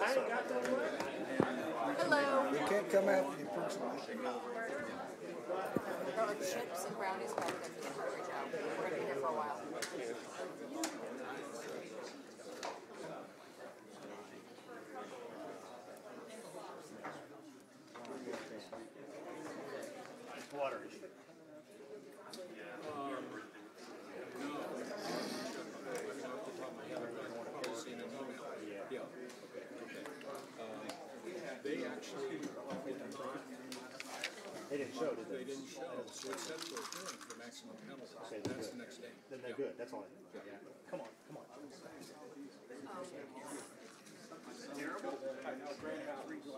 Hello. You can't come after the person. There chips and brownies back there for the Hungry Joe. We're gonna be here for a while. Show, did They they? didn't show. So it said for hearing for maximum penalty. That's the next day. Then they're good, that's all. I- yeah. Come on, come on.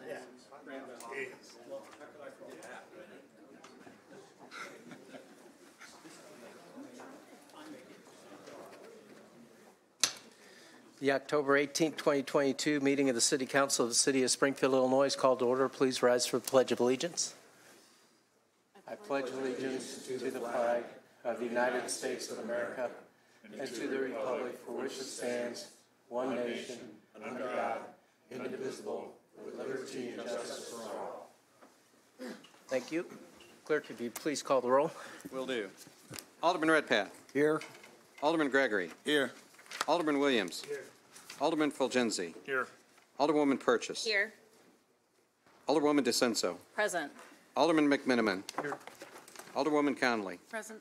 Yeah. The October 18, 2022 meeting of the City Council of the City of Springfield, Illinois is called to order. Please rise for the Pledge of Allegiance. I pledge allegiance to the flag of the United States of America and to the republic for which it stands, one nation, under God, indivisible, with liberty and justice for all. Thank you. Clerk, if you please call the roll. Will do. Alderman Redpath. Here. Alderman Gregory. Here. Alderman Williams. Here. Alderman Fulgenzi. Here. Alderwoman Purchase. Here. Alderwoman DiCenso. Present. Alderman McMenamin. Here. Alderwoman Conley. Present.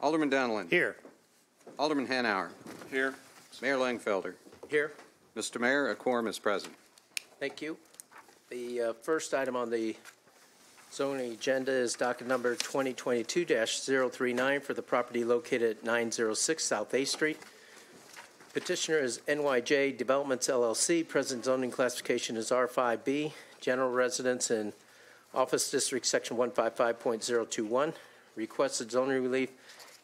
Alderman Donelan. Here. Alderman Hanauer. Here. Mayor Langfelder. Here. Mr. Mayor, a quorum is present. Thank you. The uh, first item on the zoning agenda is docket number 2022-039 for the property located at 906 South A Street. Petitioner is NYJ Developments LLC. Present zoning classification is R5B, general residence in Office District, Section 155.021. Requested zoning relief,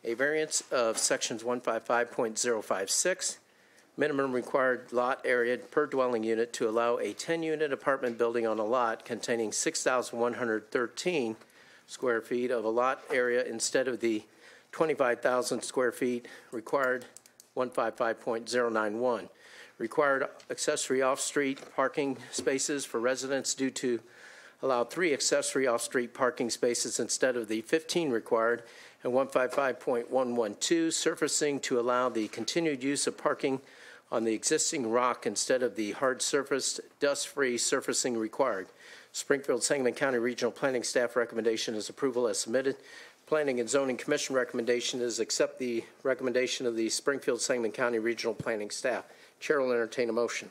a variance of Sections 155.056, minimum required lot area per dwelling unit to allow a 10-unit apartment building on a lot containing 6,113 square feet of a lot area instead of the 25,000 square feet required 155.091. Required accessory off-street parking spaces for residents due to allow three accessory off-street parking spaces instead of the 15 required, and 155.112 surfacing to allow the continued use of parking on the existing rock instead of the hard surfaced, dust-free surfacing required. Springfield Sangamon County Regional Planning Staff recommendation is approval as submitted. Planning and Zoning Commission recommendation is accept the recommendation of the Springfield Sangamon County Regional Planning Staff. Chair will entertain a motion.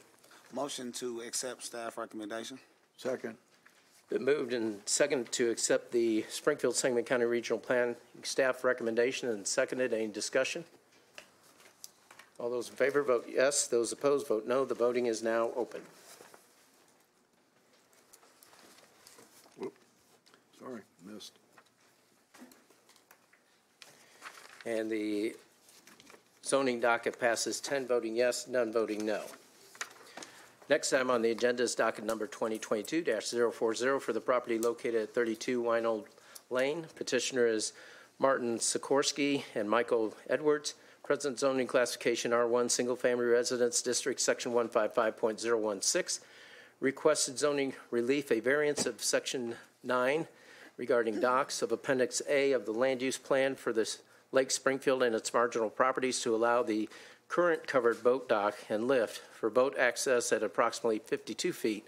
Motion to accept staff recommendation. Second. Been moved and seconded to accept the Springfield Sangamon County Regional Plan Staff recommendation and seconded. Any discussion? All those in favor vote yes. Those opposed vote no. The voting is now open. Sorry, missed. And the zoning docket passes 10 voting yes, none voting no. Next item on the agenda is docket number 2022-040 for the property located at 32 Wineold Lane. Petitioner is Martin Sikorsky and Michael Edwards. Present zoning classification R1, Single Family Residence District, Section 155.016. Requested zoning relief, a variance of Section 9 regarding docks of Appendix A of the Land Use Plan for this Lake Springfield and its marginal properties to allow the current covered boat dock and lift for boat access at approximately 52 feet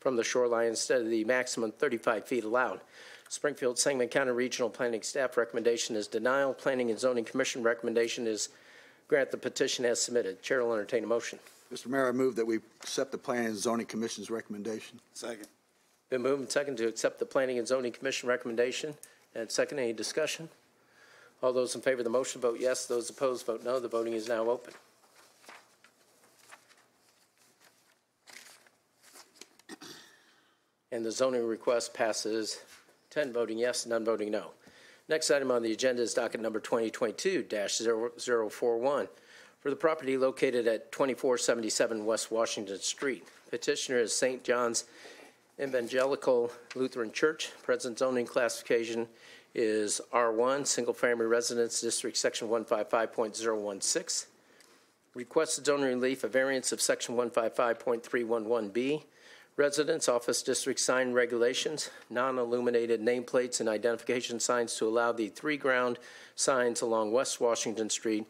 from the shoreline instead of the maximum 35 feet allowed. Springfield Sangamon County Regional Planning Staff recommendation is denial. Planning and Zoning Commission recommendation is grant the petition as submitted. Chair will entertain a motion. Mr. Mayor, I move that we accept the Planning and Zoning Commission's recommendation. Second. Been moved and seconded to accept the Planning and Zoning Commission recommendation. And second, any discussion? All those in favor of the motion vote yes. Those opposed vote no. The voting is now open. And the zoning request passes 10 voting yes, none voting no. Next item on the agenda is docket number 2022-0041 for the property located at 2477 West Washington Street. Petitioner is St. John's Evangelical Lutheran Church. Present zoning classification is R1, Single Family Residence District, Section 155.016. Requested zoning relief, a variance of section 155.311B, residence office district sign regulations, non-illuminated nameplates and identification signs to allow the three ground signs along West Washington Street,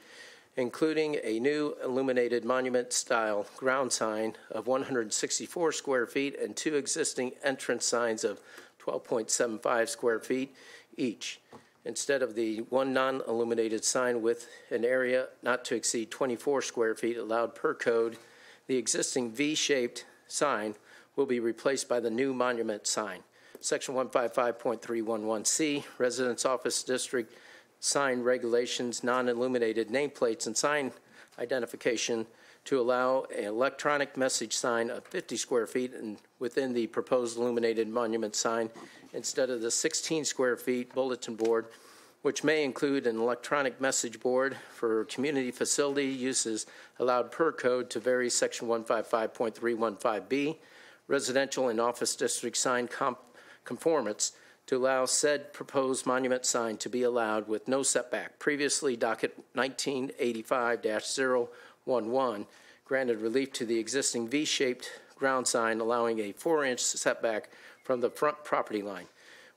including a new illuminated monument-style ground sign of 164 square feet and two existing entrance signs of 12.75 square feet each, instead of the one non-illuminated sign with an area not to exceed 24 square feet allowed per code. The existing V-shaped sign will be replaced by the new monument sign. Section 155.311C, Residence Office District Sign Regulations, Non-Illuminated Nameplates and Sign Identification to allow an electronic message sign of 50 square feet and within the proposed illuminated monument sign instead of the 16 square feet bulletin board, which may include an electronic message board for community facility uses allowed per code to vary section 155.315B, residential and office district sign conformance to allow said proposed monument sign to be allowed with no setback. Previously docket 1985-011 granted relief to the existing V-shaped ground sign allowing a four-inch setback from the front property line,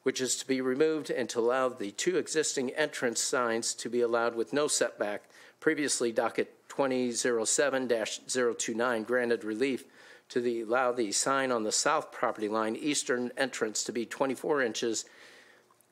which is to be removed and to allow the two existing entrance signs to be allowed with no setback. Previously docket 2007-029 granted relief to the, allow the sign on the south property line eastern entrance to be 24 inches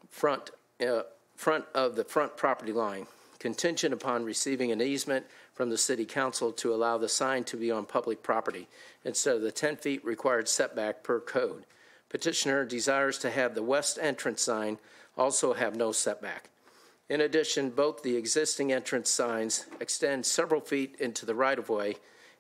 front, uh, front of the front property line, contingent upon receiving an easement from the city council to allow the sign to be on public property instead of the 10 feet required setback per code. Petitioner desires to have the west entrance sign also have no setback. In addition, both the existing entrance signs extend several feet into the right-of-way,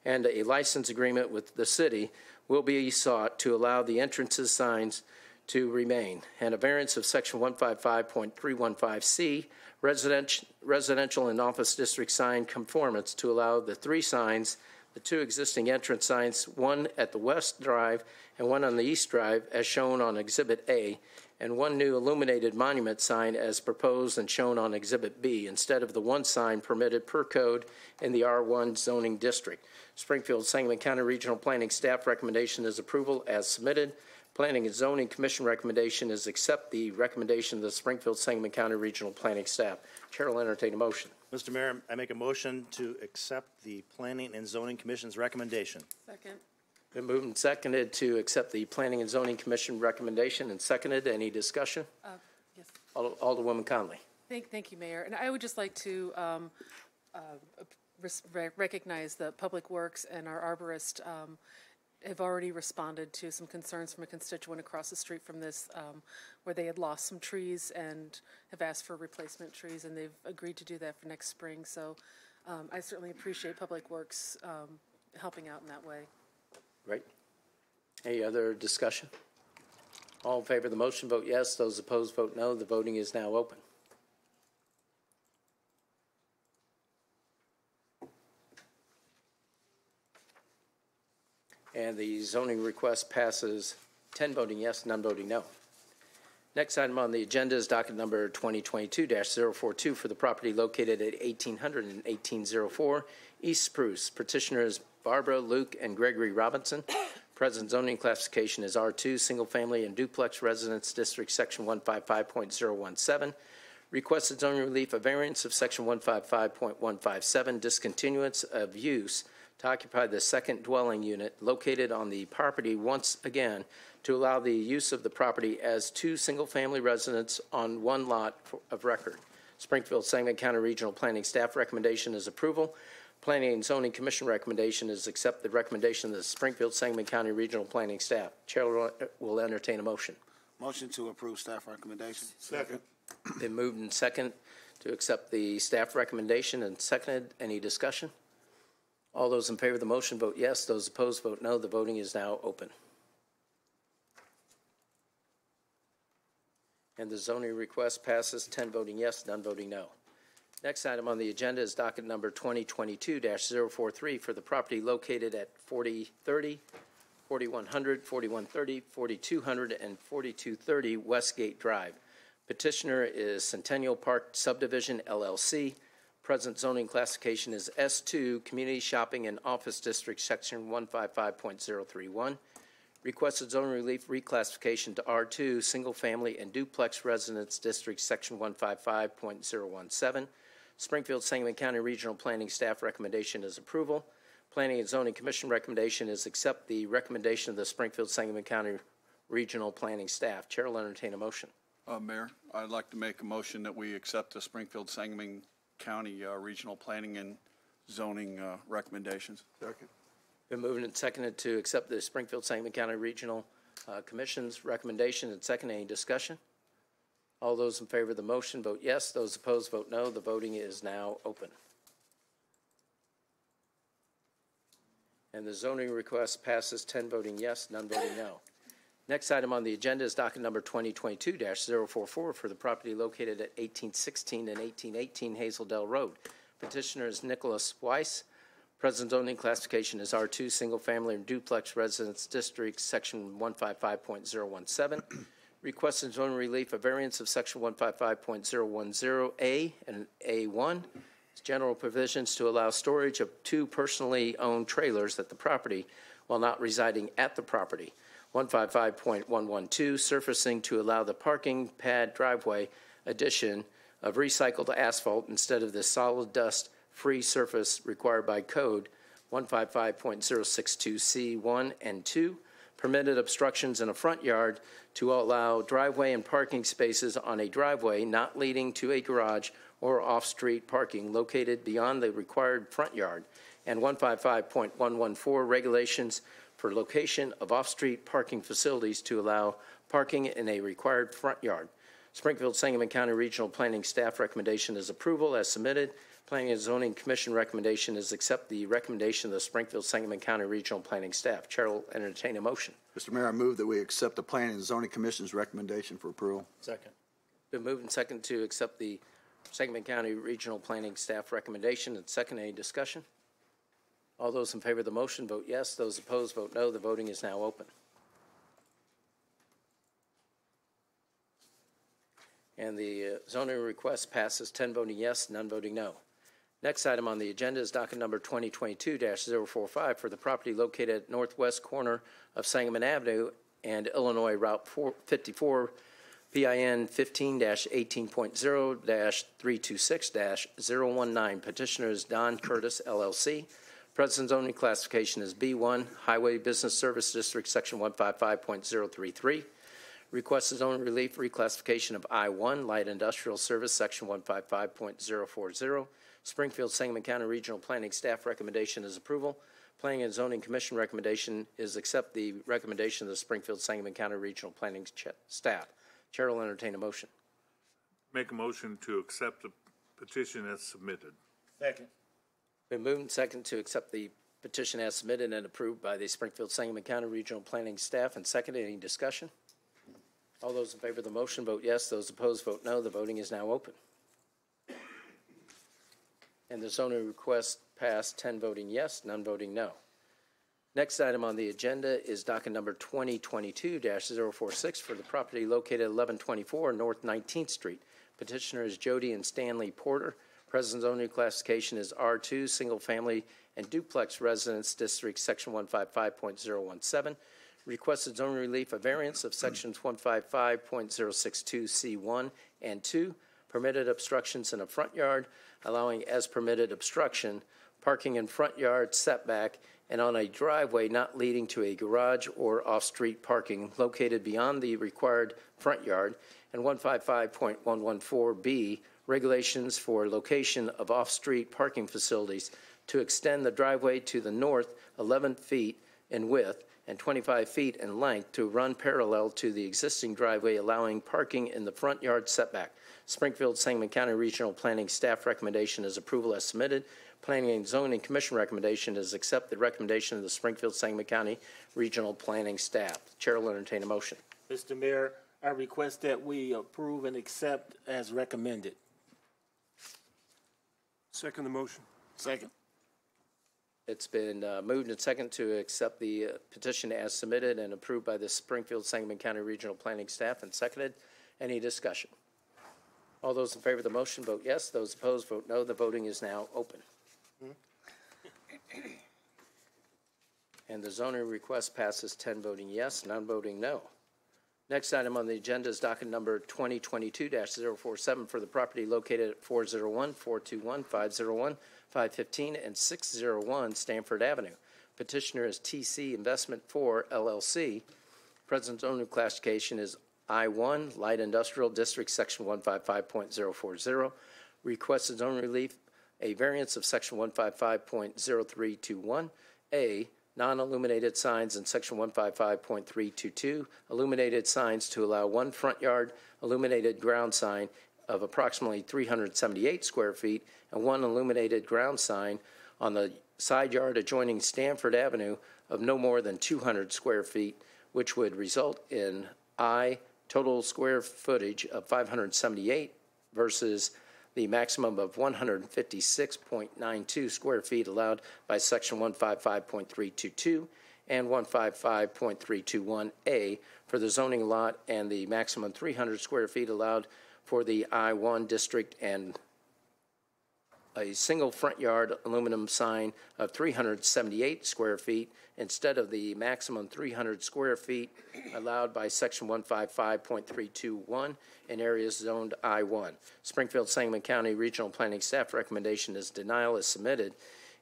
and a license agreement with the city will be sought to allow the entrances signs to remain, and a variance of section 155.315C, residential, residential and office district sign conformance to allow the three signs, the two existing entrance signs, one at the west drive and one on the east drive, as shown on Exhibit A, and one new illuminated monument sign as proposed and shown on Exhibit B, instead of the one sign permitted per code in the R1 zoning district. Springfield Sangamon County Regional Planning Staff recommendation is approval as submitted. Planning and Zoning Commission recommendation is accept the recommendation of the Springfield Sangamon County Regional Planning Staff. Chair will entertain a motion. Mr. Mayor, I make a motion to accept the Planning and Zoning Commission's recommendation. Second. Been moved and seconded to accept the Planning and Zoning Commission recommendation and seconded. Any discussion? Yes. Ald- Alderwoman Conley. Thank, thank you, Mayor. And I would just like to um, uh, res- re- recognize the Public Works and our arborist um, have already responded to some concerns from a constituent across the street from this, um, where they had lost some trees and have asked for replacement trees, and they've agreed to do that for next spring. So um, I certainly appreciate Public Works um, helping out in that way. Right? Any other discussion? All in favor of the motion, vote yes. Those opposed, vote no. The voting is now open. And the zoning request passes 10 voting yes, none voting no. Next item on the agenda is docket number 2022-042 for the property located at 1800 and 1804 East Spruce. Petitioners Barbara, Luke, and Gregory Robinson. Present zoning classification is R2, Single Family and Duplex Residence District, Section 155.017. Requested zoning relief, a variance of Section 155.157, discontinuance of use to occupy the second dwelling unit located on the property once again to allow the use of the property as two single-family residents on one lot of record. Springfield Sangamon County Regional Planning Staff recommendation is approval. Planning and Zoning Commission recommendation is accept the recommendation of the Springfield Sangamon County Regional Planning Staff. Chair will- will entertain a motion. Motion to approve staff recommendation. Second. Been moved and second to accept the staff recommendation and seconded. Any discussion? All those in favor of the motion vote yes. Those opposed vote no. The voting is now open. And the zoning request passes, 10 voting yes, none voting no. Next item on the agenda is docket number 2022-043 for the property located at 4030, 4100, 4130, 4200, and 4230 Westgate Drive. Petitioner is Centennial Park Subdivision LLC. Present zoning classification is S2, Community Shopping and Office District, Section 155.031. Requested zoning relief reclassification to R2, Single Family and Duplex Residence District, Section 155.017. Springfield Sangamon County Regional Planning Staff recommendation is approval. Planning and Zoning Commission recommendation is accept the recommendation of the Springfield Sangamon County Regional Planning Staff. Chair will entertain a motion. Uh, Mayor, I'd like to make a motion that we accept the Springfield Sangamon County uh, Regional Planning and Zoning uh, recommendations. Second. Been moved and seconded to accept the Springfield Sangamon County Regional uh, Commission's recommendation and second. Any discussion? All those in favor of the motion vote yes. Those opposed vote no. The voting is now open. And the zoning request passes 10 voting yes, none voting no. Next item on the agenda is docket number 2022-044 for the property located at 1816 and 1818 Hazel Dell Road. Petitioner is Nicholas Weiss. Present zoning classification is R2, Single Family and Duplex Residence District, Section 155.017. Requested zoning relief, a variance of Section 155.010A and A1. General provisions to allow storage of two personally owned trailers at the property while not residing at the property. 155.112, surfacing to allow the parking pad driveway addition of recycled asphalt instead of the solid dust-free surface required by code 155.062C1 and 2, permitted obstructions in a front yard to allow driveway and parking spaces on a driveway not leading to a garage or off-street parking located beyond the required front yard, and 155.114 regulations for location of off-street parking facilities to allow parking in a required front yard. Springfield Sangamon County Regional Planning Staff recommendation is approval as submitted. Planning and Zoning Commission recommendation is accept the recommendation of the Springfield Sangamon County Regional Planning Staff. Chair will entertain a motion. Mr. Mayor, I move that we accept the Planning and Zoning Commission's recommendation for approval. Second. Been moved and second to accept the Sangamon County Regional Planning Staff recommendation. And second, any discussion? All those in favor of the motion vote yes. Those opposed vote no. The voting is now open. And the uh, zoning request passes 10 voting yes, none voting no. Next item on the agenda is docket number 2022-045 for the property located at northwest corner of Sangamon Avenue and Illinois Route 54, PIN 15-18.0-326-019. Petitioner is Don Curtis LLC. Present zoning classification is B1, Highway Business Service District, Section 155.033. Request is zone relief reclassification of I-1, Light Industrial Service, Section 155.040. Springfield Sangamon County Regional Planning Staff recommendation is approval. Planning and Zoning Commission recommendation is accept the recommendation of the Springfield Sangamon County Regional Planning Ch- Staff. Chair will entertain a motion. Make a motion to accept the petition as submitted. Second. Been moved and second to accept the petition as submitted and approved by the Springfield Sangamon County Regional Planning Staff. And second, any discussion? All those in favor of the motion vote yes. Those opposed vote no. The voting is now open. And the zoning request passed, 10 voting yes, none voting no. Next item on the agenda is docket number 2022-046 for the property located at 1124 North 19th Street. Petitioner is Jody and Stanley Porter. Present zoning classification is R2, Single Family and Duplex Residence District, Section 155.017. Requested zone relief, a variance of Sections 155.062C1 and 2, permitted obstructions in a front yard, allowing as permitted obstruction, parking in front yard setback, and on a driveway not leading to a garage or off-street parking located beyond the required front yard, and 155.114B, regulations for location of off-street parking facilities to extend the driveway to the north 11 feet in width and 25 feet in length to run parallel to the existing driveway, allowing parking in the front yard setback. Springfield Sangamon County Regional Planning Staff recommendation is approval as submitted. Planning and Zoning Commission recommendation is accept the recommendation of the Springfield Sangamon County Regional Planning Staff. The Chair will entertain a motion. Mr. Mayor, I request that we approve and accept as recommended. Second the motion. Second. It's been uh, moved and second to accept the uh, petition as submitted and approved by the Springfield Sangamon County Regional Planning Staff and seconded. Any discussion? All those in favor of the motion vote yes. Those opposed vote no. The voting is now open. And the zoning request passes 10 voting yes, none voting no. Next item on the agenda is docket number 2022-047 for the property located at 401, 421, 501, 515, and 601 Stanford Avenue. Petitioner is TC Investment 4 LLC. Present zoning classification is I-1, Light Industrial District, Section 155.040. Requested zone relief, a variance of Section 155.0321. A, non-illuminated signs in Section 155.322, illuminated signs to allow one front yard illuminated ground sign of approximately 378 square feet and one illuminated ground sign on the side yard adjoining Stanford Avenue of no more than 200 square feet, which would result in I, total square footage of 578 versus the maximum of 156.92 square feet allowed by Section 155.322 and 155.321A for the zoning lot, and the maximum 300 square feet allowed for the I-1 district, and a single front yard aluminum sign of 378 square feet instead of the maximum 300 square feet allowed by Section 155.321 in areas zoned I-1. Springfield Sangamon County Regional Planning Staff recommendation is denial is submitted.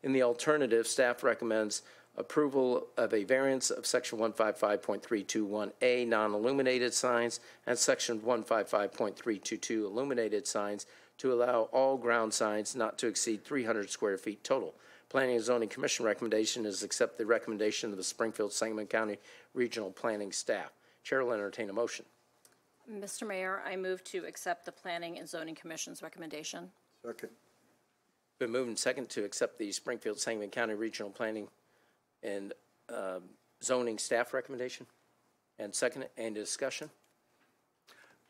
In the alternative, staff recommends approval of a variance of Section 155.321A non-illuminated signs and Section 155.322 illuminated signs to allow all ground signs not to exceed 300 square feet total. Planning and Zoning Commission recommendation is accept the recommendation of the Springfield Sangamon County Regional Planning Staff. Chair will entertain a motion. Mr. Mayor, I move to accept the Planning and Zoning Commission's recommendation. Second. Been moved and second to accept the Springfield Sangamon County Regional Planning and um, Zoning Staff recommendation. And second, any discussion?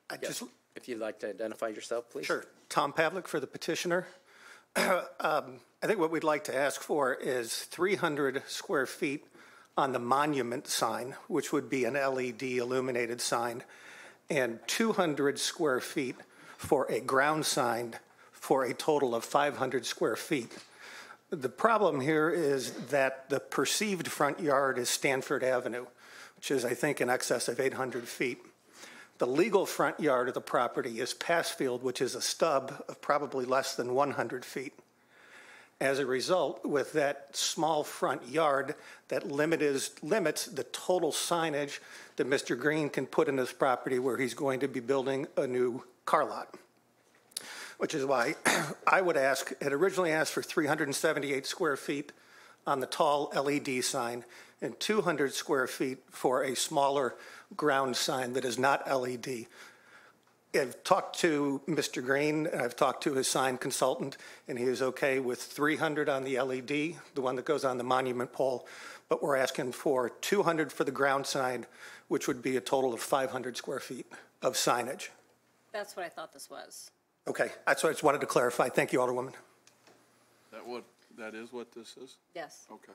I Yes. just, If you'd like to identify yourself, please. sure, Tom Pavlik for the petitioner. Um, I think what we'd like to ask for is 300 square feet on the monument sign, which would be an LED illuminated sign, and 200 square feet for a ground sign for a total of 500 square feet. The problem here is that the perceived front yard is Stanford Avenue, which is, I think, in excess of 800 feet. The legal front yard of the property is Pasfield, which is a stub of probably less than 100 feet. As a result, with that small front yard, that limit is, limits the total signage that Mr. Green can put in his property where he's going to be building a new car lot. Which is why I would ask, had originally asked for 378 square feet on the tall LED sign and 200 square feet for a smaller ground sign that is not LED. I've talked to Mr. Green, and I've talked to his sign consultant, and he is okay with 300 on the LED, the one that goes on the monument pole, but we're asking for 200 for the ground sign, which would be a total of 500 square feet of signage. That's what I thought this was. Okay, that's what I just wanted to clarify. Thank you, Alderwoman. That what, that is what this is? Yes. Okay.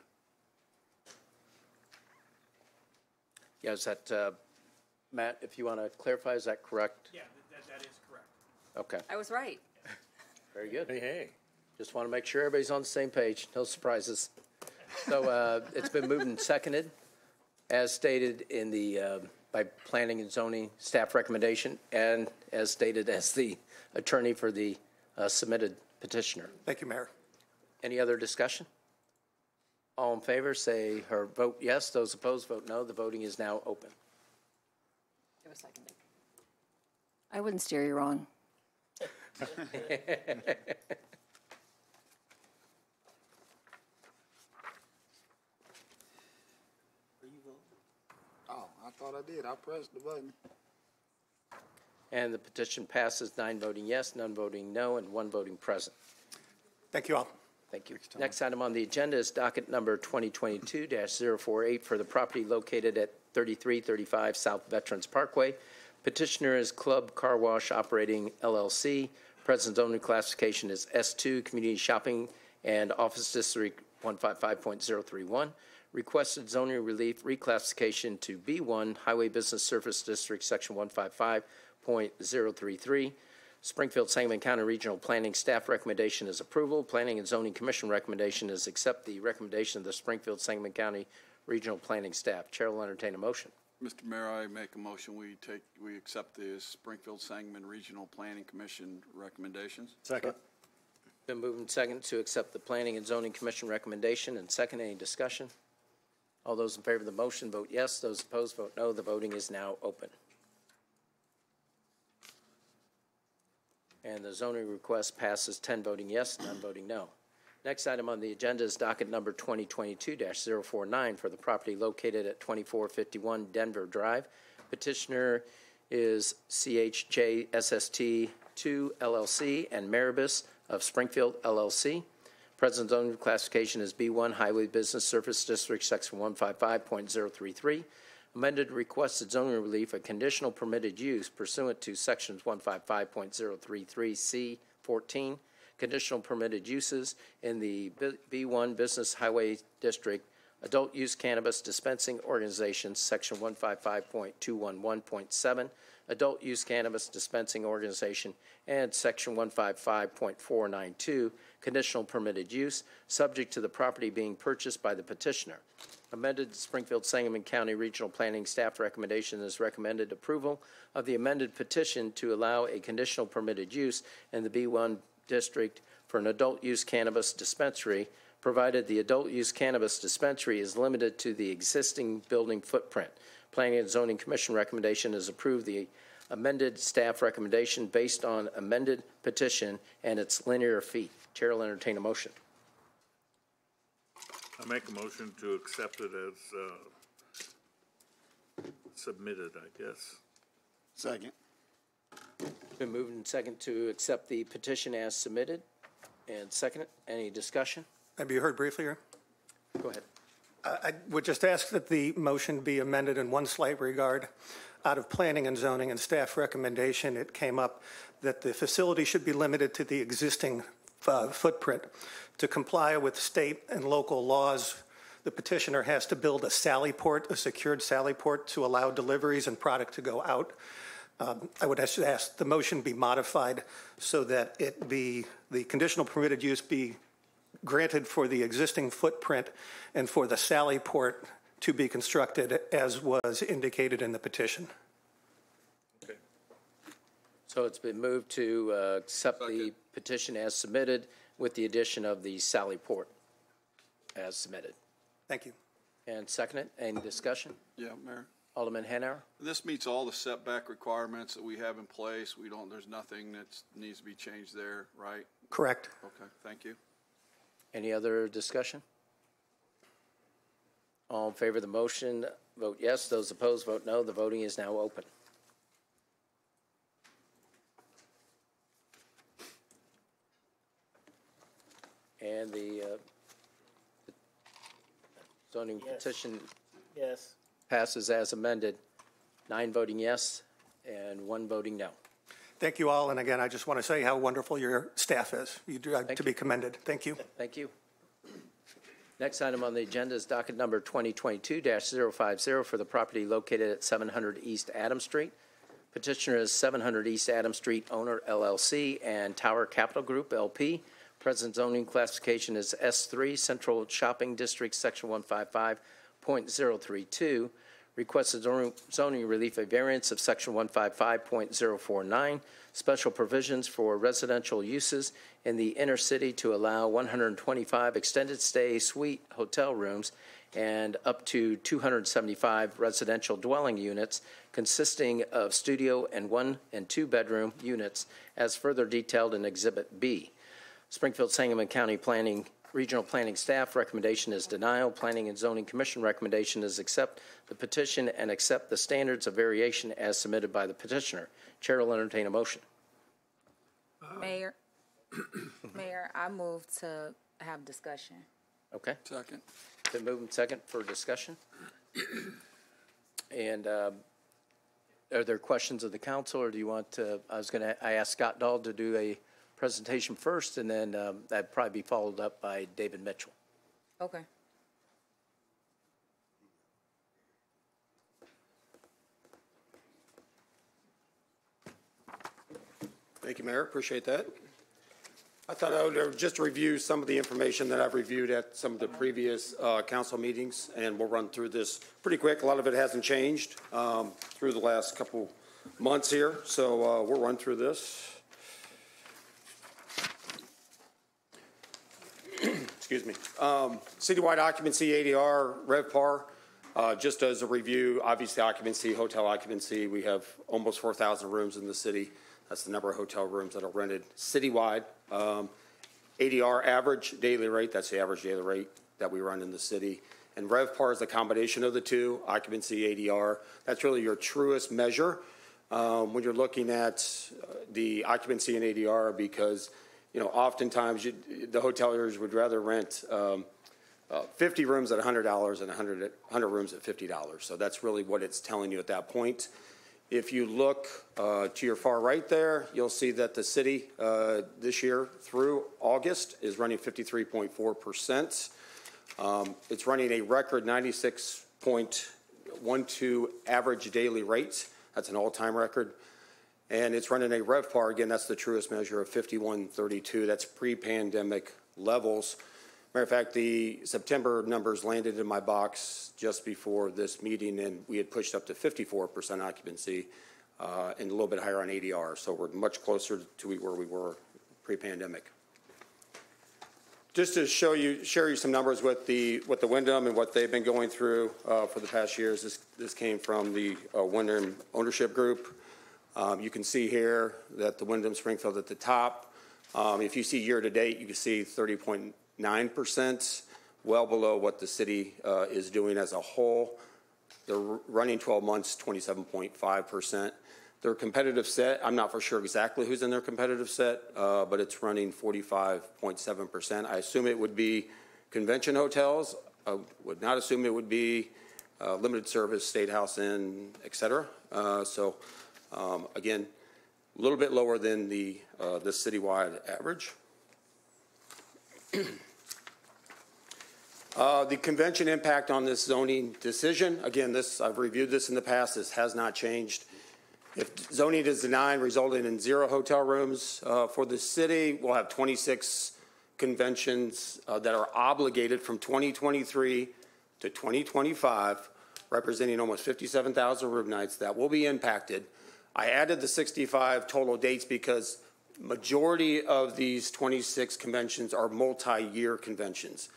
Yeah, is that, uh, Matt, if you want to clarify, is that correct? Yeah, that, that is correct. Okay, I was right. very good. Hey, hey. Just want to make sure everybody's on the same page, no surprises. So uh, it's been moved and seconded, as stated in the, uh, by Planning and Zoning staff recommendation, and as stated as the attorney for the uh, submitted petitioner. Thank you, Mayor. Any other discussion? All in favor, say or vote yes. Those opposed, vote no. The voting is now open. It was seconded. I wouldn't steer you wrong. Are you voting? Oh, I thought I did. I pressed the button. And the petition passes, nine voting yes, none voting no, and one voting present. Thank you all. Thank you. Next item on the agenda is docket number 2022-048 for the property located at 3335 South Veterans Parkway. Petitioner is Club Car Wash Operating LLC. Present zoning classification is S2, Community Shopping and Office District 155.031. Requested zoning relief reclassification to B1, Highway Business Service District, Section 155.033. Springfield Sangamon County Regional Planning Staff recommendation is approval. Planning and Zoning Commission recommendation is accept the recommendation of the Springfield Sangamon County Regional Planning Staff. Chair will entertain a motion. Mr. Mayor, I make a motion, we take, we accept the Springfield Sangamon Regional Planning Commission recommendations. Second. Been moved and second to accept the Planning and Zoning Commission recommendation, and second, any discussion? All those in favor of the motion vote yes, those opposed vote no. The voting is now open. And the zoning request passes 10 voting yes, none voting no. Next item on the agenda is docket number 2022-049 for the property located at 2451 Denver Drive. Petitioner is CHJ SST 2 LLC and Maribis of Springfield LLC. Present zoning classification is B1 Highway Business Service District, Section 155.033. Amended requested zoning relief, a conditional permitted use pursuant to Sections 155.033C14, conditional permitted uses in the B- B1 Business Highway District, adult use cannabis dispensing organizations, Section 155.211.7, adult use cannabis dispensing organization, and Section 155.492, conditional permitted use, subject to the property being purchased by the petitioner. Amended Springfield Sangamon County Regional Planning Staff recommendation is recommended approval of the amended petition to allow a conditional permitted use in the B1 district for an adult use cannabis dispensary, provided the adult use cannabis dispensary is limited to the existing building footprint. Planning and Zoning Commission recommendation is approve the amended staff recommendation based on amended petition and its linear feet. Chair will entertain a motion. I make a motion to accept it as, uh, submitted, I guess. Second. Been moved and second to accept the petition as submitted. And second, any discussion? Have you heard briefly here? Go ahead. I would just ask that the motion be amended in one slight regard. Out of planning and zoning and staff recommendation, it came up that the facility should be limited to the existing uh, footprint. To comply with state and local laws, the petitioner has to build a sally port, a secured sally port to allow deliveries and product to go out. Um, I would ask, ask the motion be modified so that it be, the conditional permitted use be granted for the existing footprint and for the sally port to be constructed as was indicated in the petition. Okay. So it's been moved to uh, accept the Second. petition as submitted with the addition of the Sally Port as submitted. Thank you. And second it, any discussion? Yeah, Mayor? Alderman Hanauer? This meets all the setback requirements that we have in place. We don't, there's nothing that needs to be changed there, right? Correct. Okay, thank you. Any other discussion? All in favor of the motion, vote yes. Those opposed, vote no. The voting is now open. And the uh, zoning Yes. petition Yes. passes as amended, nine voting yes and one voting no. Thank you all, and again, I just want to say how wonderful your staff is. You do have to be commended. Thank you. Thank you. Next item on the agenda is docket number 2022-050 for the property located at 700 East Adam Street. Petitioner is 700 East Adam Street owner LLC and Tower Capital Group LP. Present zoning classification is S3 Central Shopping District, Section 155.032. Requested zoning- relief, a variance of Section 155.049, special provisions for residential uses in the inner city to allow 125 extended stay suite hotel rooms and up to 275 residential dwelling units consisting of studio and one and two bedroom units as further detailed in Exhibit B. Springfield Sangamon County Planning, Regional Planning Staff recommendation is denial. Planning and Zoning Commission recommendation is accept the petition and accept the standards of variation as submitted by the petitioner. Chair will entertain a motion. Mayor, Mayor, I move to have discussion. Okay? Second. Been moved and second for discussion. And um, are there questions of the council, or do you want to, I was going to, I asked Scott Dahl to do a presentation first, and then um, that'd probably be followed up by David Mitchell. Okay. Thank you, Mayor. Appreciate that. I thought I would uh, just review some of the information that I've reviewed at some of the previous uh, council meetings, and we'll run through this pretty quick. A lot of it hasn't changed um, through the last couple months here, so uh, we'll run through this. Excuse me. Um, Citywide occupancy, ADR, RevPAR, uh, just as a review, obviously occupancy, hotel occupancy, we have almost 4,000 rooms in the city. That's the number of hotel rooms that are rented citywide. Um, ADR, average daily rate, that's the average daily rate that we run in the city. And RevPAR is a combination of the two, occupancy, ADR. That's really your truest measure um, when you're looking at uh, the occupancy and ADR because, you know, oftentimes the hoteliers would rather rent um, uh, 50 rooms at $100 and 100, 100 rooms at $50. So that's really what it's telling you at that point. If you look uh, to your far right there, you'll see that the city uh, this year through August is running 53.4%. Um, it's running a record 96.12 average daily rate. That's an all-time record. And it's running a RevPAR, again, that's the truest measure of 5132. That's pre-pandemic levels. Matter of fact, the September numbers landed in my box just before this meeting, and we had pushed up to 54% occupancy uh, and a little bit higher on ADR. So we're much closer to where we were pre-pandemic. Just to show you, share you some numbers with the with the Wyndham and what they've been going through uh, for the past years. This this came from the uh, Wyndham ownership group. Um, you can see here that the Wyndham Springfield at the top. Um, if you see year to date, you can see 30.9%, well below what the city uh, is doing as a whole. They're running 12 months, 27.5%. Their competitive set, I'm not for sure exactly who's in their competitive set, uh, but it's running 45.7%. I assume it would be convention hotels. I would not assume it would be uh, limited service, state house inn, et cetera. Uh, so, um, again, a little bit lower than the, uh, the citywide average. Uh, the convention impact on this zoning decision, again, this, I've reviewed this in the past, this has not changed. If zoning is denied, resulting in zero hotel rooms uh, for the city, we'll have 26 conventions uh, that are obligated from 2023 to 2025, representing almost 57,000 room nights that will be impacted. I added the 65 total dates because majority of these 26 conventions are multi-year conventions.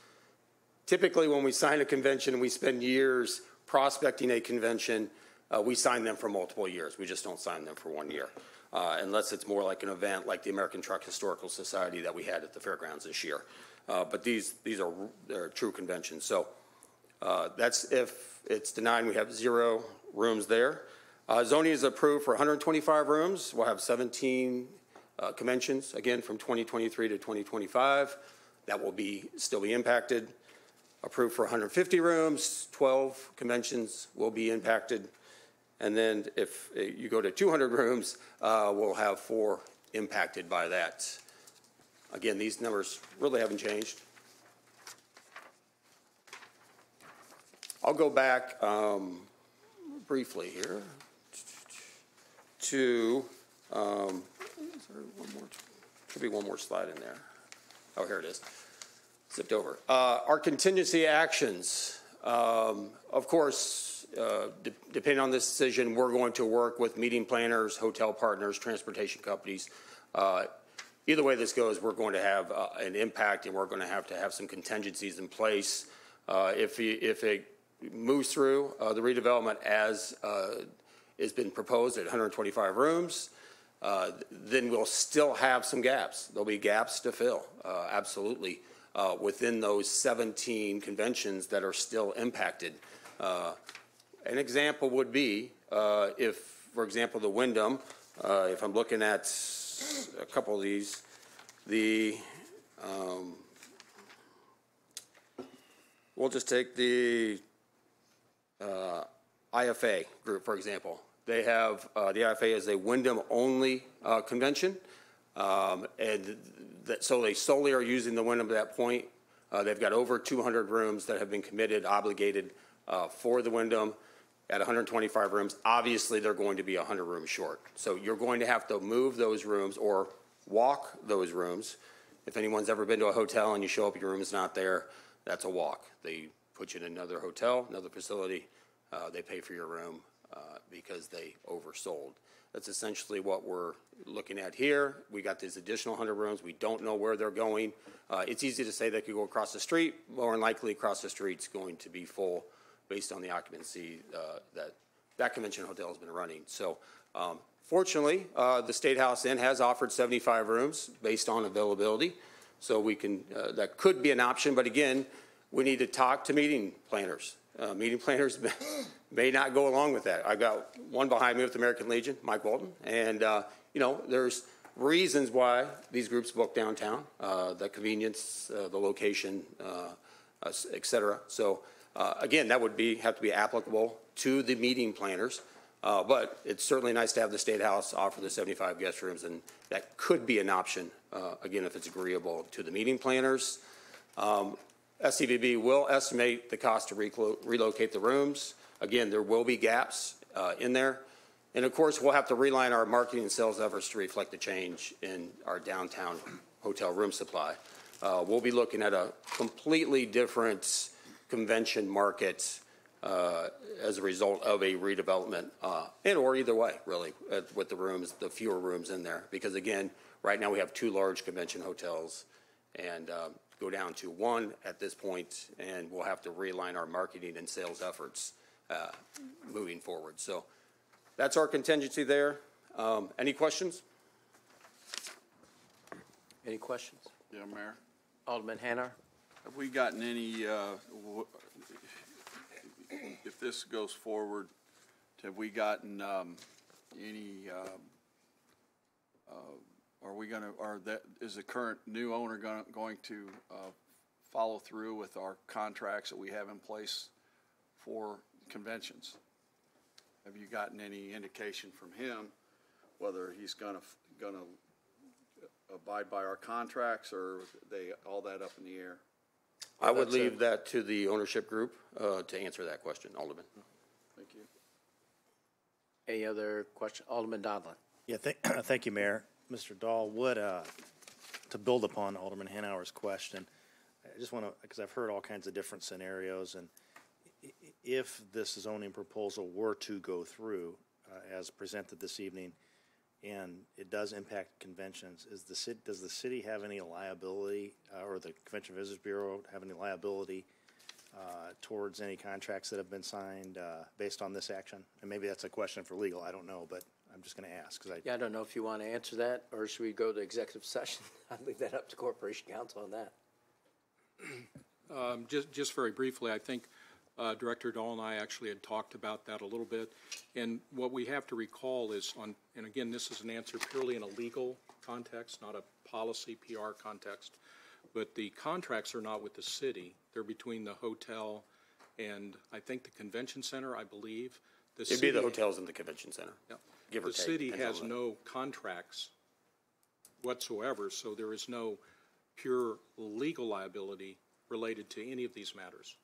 Typically, when we sign a convention, we spend years prospecting a convention. Uh, we sign them for multiple years. We just don't sign them for one year, uh, unless it's more like an event like the American Truck Historical Society that we had at the fairgrounds this year. Uh, but these these are they're true conventions. So uh, that's if it's denied. We have zero rooms there. Uh, zoning is approved for 125 rooms. We'll have 17 uh, conventions again from 2023 to 2025. That will be still be impacted approved for 150 rooms, 12 conventions will be impacted. And then if uh, you go to 200 rooms, uh, we'll have four impacted by that. Again, these numbers really haven't changed. I'll go back um, briefly here to, um, one more, should be one more slide in there. Oh, here it is zipped over. Uh, our contingency actions, um, of course, uh, de depending on this decision, we're going to work with meeting planners, hotel partners, transportation companies. Uh, either way this goes, we're going to have uh, an impact and we're going to have to have some contingencies in place. Uh, if, if it moves through uh, the redevelopment as has been proposed at 125 rooms, uh, then we'll still have some gaps. There'll be gaps to fill, uh, absolutely uh, within those 17 conventions that are still impacted. Uh, an example would be uh, if, for example, the Wyndham, uh, if I'm looking at a couple of these, the, um, we'll just take the IFA group, for example. They have, uh, the IFA is a Wyndham-only convention. Um, and that, so they solely are using the Wyndham at that point. Uh, they've got over 200 rooms that have been committed, obligated uh, for the Wyndham. at 125 rooms, obviously they're going to be 100 rooms short. So you're going to have to move those rooms or walk those rooms. If anyone's ever been to a hotel and you show up, your room is not there, that's a walk. They put you in another hotel, another facility, uh, they pay for your room uh, because they oversold. That's essentially what we're looking at here. We got these additional 100 rooms. We don't know where they're going. Uh, It's easy to say they could go across the street. More than likely, across the street's going to be full based on the occupancy uh, that that convention hotel has been running. So um, fortunately, uh, the State House Inn has offered 75 rooms based on availability. So we can, uh, that could be an option, but again, we need to talk to meeting planners. Uh, Meeting planners may- not go along with that. I've got one behind me with the American Legion, Mike Walton, and, uh, you know, there's reasons why these groups book downtown, uh, the convenience, uh, the location, uh, et cetera. So, uh, again, that would be, have to be applicable to the meeting planners. But it's certainly nice to have the State House offer the 75 guest rooms, and that could be an option, again, if it's agreeable to the meeting planners. Um, SCVB will estimate the cost to relocate the rooms. Again, there will be gaps uh, in there. And of course, we'll have to realign our marketing and sales efforts to reflect the change in our downtown hotel room supply. Uh, We'll be looking at a completely different convention market uh, as a result of a redevelopment, uh, and/or either way, really, with the rooms, the fewer rooms in there. Because again, right now, we have two large convention hotels, and um, go down to one at this point, and we'll have to realign our marketing and sales efforts uh, moving forward. So that's our contingency there. Um, Any questions? Any questions? Yeah, Mayor. Alderman Hanauer? Have we gotten any, uh, if this goes forward, have we gotten um, any, um, uh, are we going to, are that, is the current new owner going going to uh, follow through with our contracts that we have in place for conventions? Have you gotten any indication from him whether he's going to, going to abide by our contracts or they, all that up in the air? I would That's a- leave that to the ownership group uh, to answer that question, Alderman. Thank you. Any other question? Alderman Donelan? Yeah, thank, thank you, Mayor. Mr. Dahl, would, uh, to build upon Alderman Hanauer's question, I just want to, because I've heard all kinds of different scenarios, and if this zoning proposal were to go through uh, as presented this evening, and it does impact conventions, is the city, does the city have any liability, uh, or the Convention Visitors Bureau have any liability uh, towards any contracts that have been signed uh, based on this action? And maybe that's a question for legal, I don't know, but I'm just going to ask, because I, Yeah, I don't know if you want to answer that, or should we go to executive session? I'd leave that up to Corporation Counsel on that. Um, Just, just very briefly, I think uh, Director Dahl and I actually had talked about that a little bit. And what we have to recall is on, and again, this is an answer purely in a legal context, not a policy PR context. But the contracts are not with the city. They're between the hotel and I think the convention center, I believe. The It'd be the hotels and the convention center. yeah. Give or The take, city has no contracts whatsoever, so there is no pure legal liability related to any of these matters.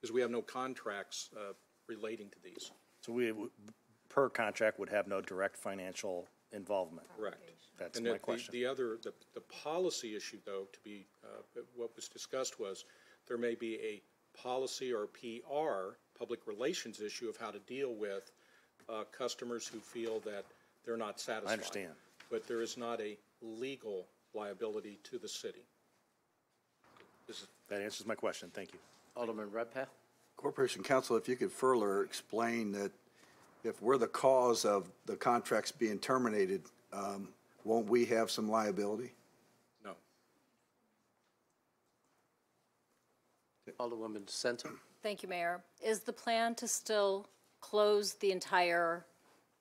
Because we have no contracts uh, relating to these. so we, per contract, would have no direct financial involvement. Correct. That's And my the- the- question. The other, the, the policy issue, though, to be, uh, what was discussed was, there may be a policy or PR, public relations issue of how to deal with uh, customers who feel that they're not satisfied. I understand. But there is not a legal liability to the city. This is- That answers my question, thank you. Alderman Redpath? Corporation Counsel, if you could further explain that if we're the cause of the contracts being terminated, um, won't we have some liability? No. Alderwoman DiCenso? Thank you, Mayor. Is the plan to still close the entire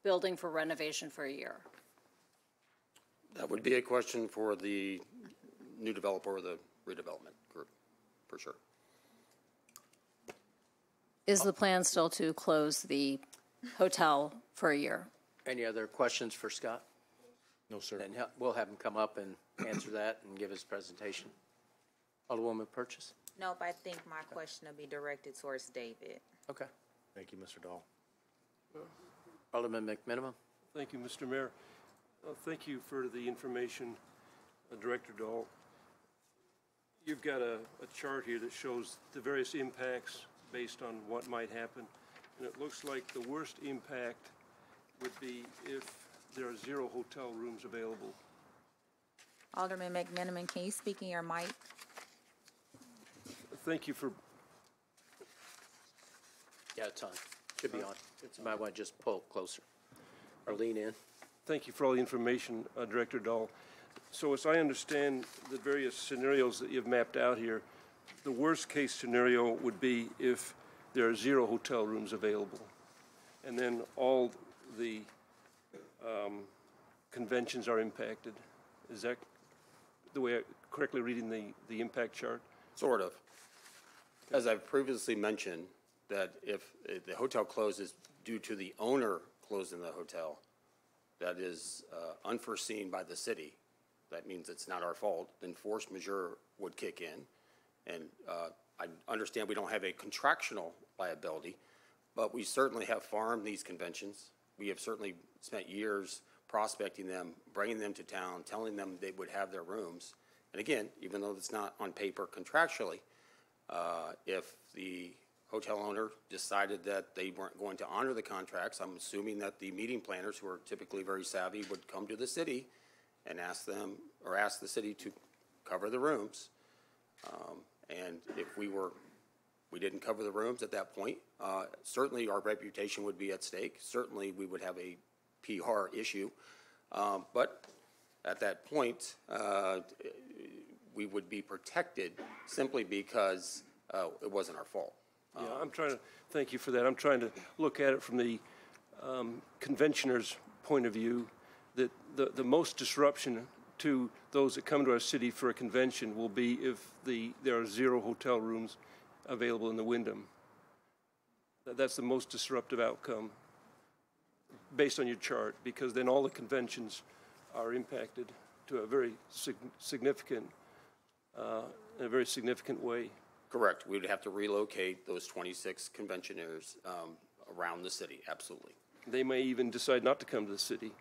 building for renovation for a year? That would be a question for the new developer or the redevelopment group, for sure. Is the plan still to close the hotel for a year? Any other questions for Scott? No, sir. And we'll have him come up and answer that and give his presentation. Alderwoman Purchase? Nope, I think my question will be directed towards David. Okay. Thank you, Mr. Dahl. Alderman McMenamin? Thank you, Mr. Mayor. Uh, Thank you for the information, uh, Director Dahl. You've got a, a chart here that shows the various impacts based on what might happen. And it looks like the worst impact would be if there are zero hotel rooms available. Alderman McMenamin, can you speak in your mic? Thank you for, Yeah, it's on. Should be on. You might want to just pull closer or lean in. thank you for all the information, uh, Director Dahl. So as I understand the various scenarios that you've mapped out here, the worst-case scenario would be if there are zero hotel rooms available. And then all the um, conventions are impacted. Is that the way, I correctly reading the, the impact chart? Sort of. As I've previously mentioned, that if if the hotel closes due to the owner closing the hotel, that is uh, unforeseen by the city, that means it's not our fault, then force majeure would kick in. And uh, I understand we don't have a contractual liability, but we certainly have farmed these conventions. We have certainly spent years prospecting them, bringing them to town, telling them they would have their rooms. And again, even though it's not on paper contractually, uh, if the hotel owner decided that they weren't going to honor the contracts, I'm assuming that the meeting planners, who are typically very savvy, would come to the city and ask them, or ask the city to cover the rooms. Um, And if we were, we didn't cover the rooms at that point, uh, certainly our reputation would be at stake. Certainly, we would have a PR issue. Um, But at that point, uh, we would be protected simply because uh, it wasn't our fault. Yeah, I'm trying to, thank you for that. I'm trying to look at it from the um, conventioner's point of view, that the, the most disruption to those that come to our city for a convention will be if the, there are zero hotel rooms available in the Wyndham. That's the most disruptive outcome, based on your chart, because then all the conventions are impacted to a very sig- significant, uh, in a very significant way. Correct. We would have to relocate those 26 conventioners um, around the city, absolutely. They may even decide not to come to the city.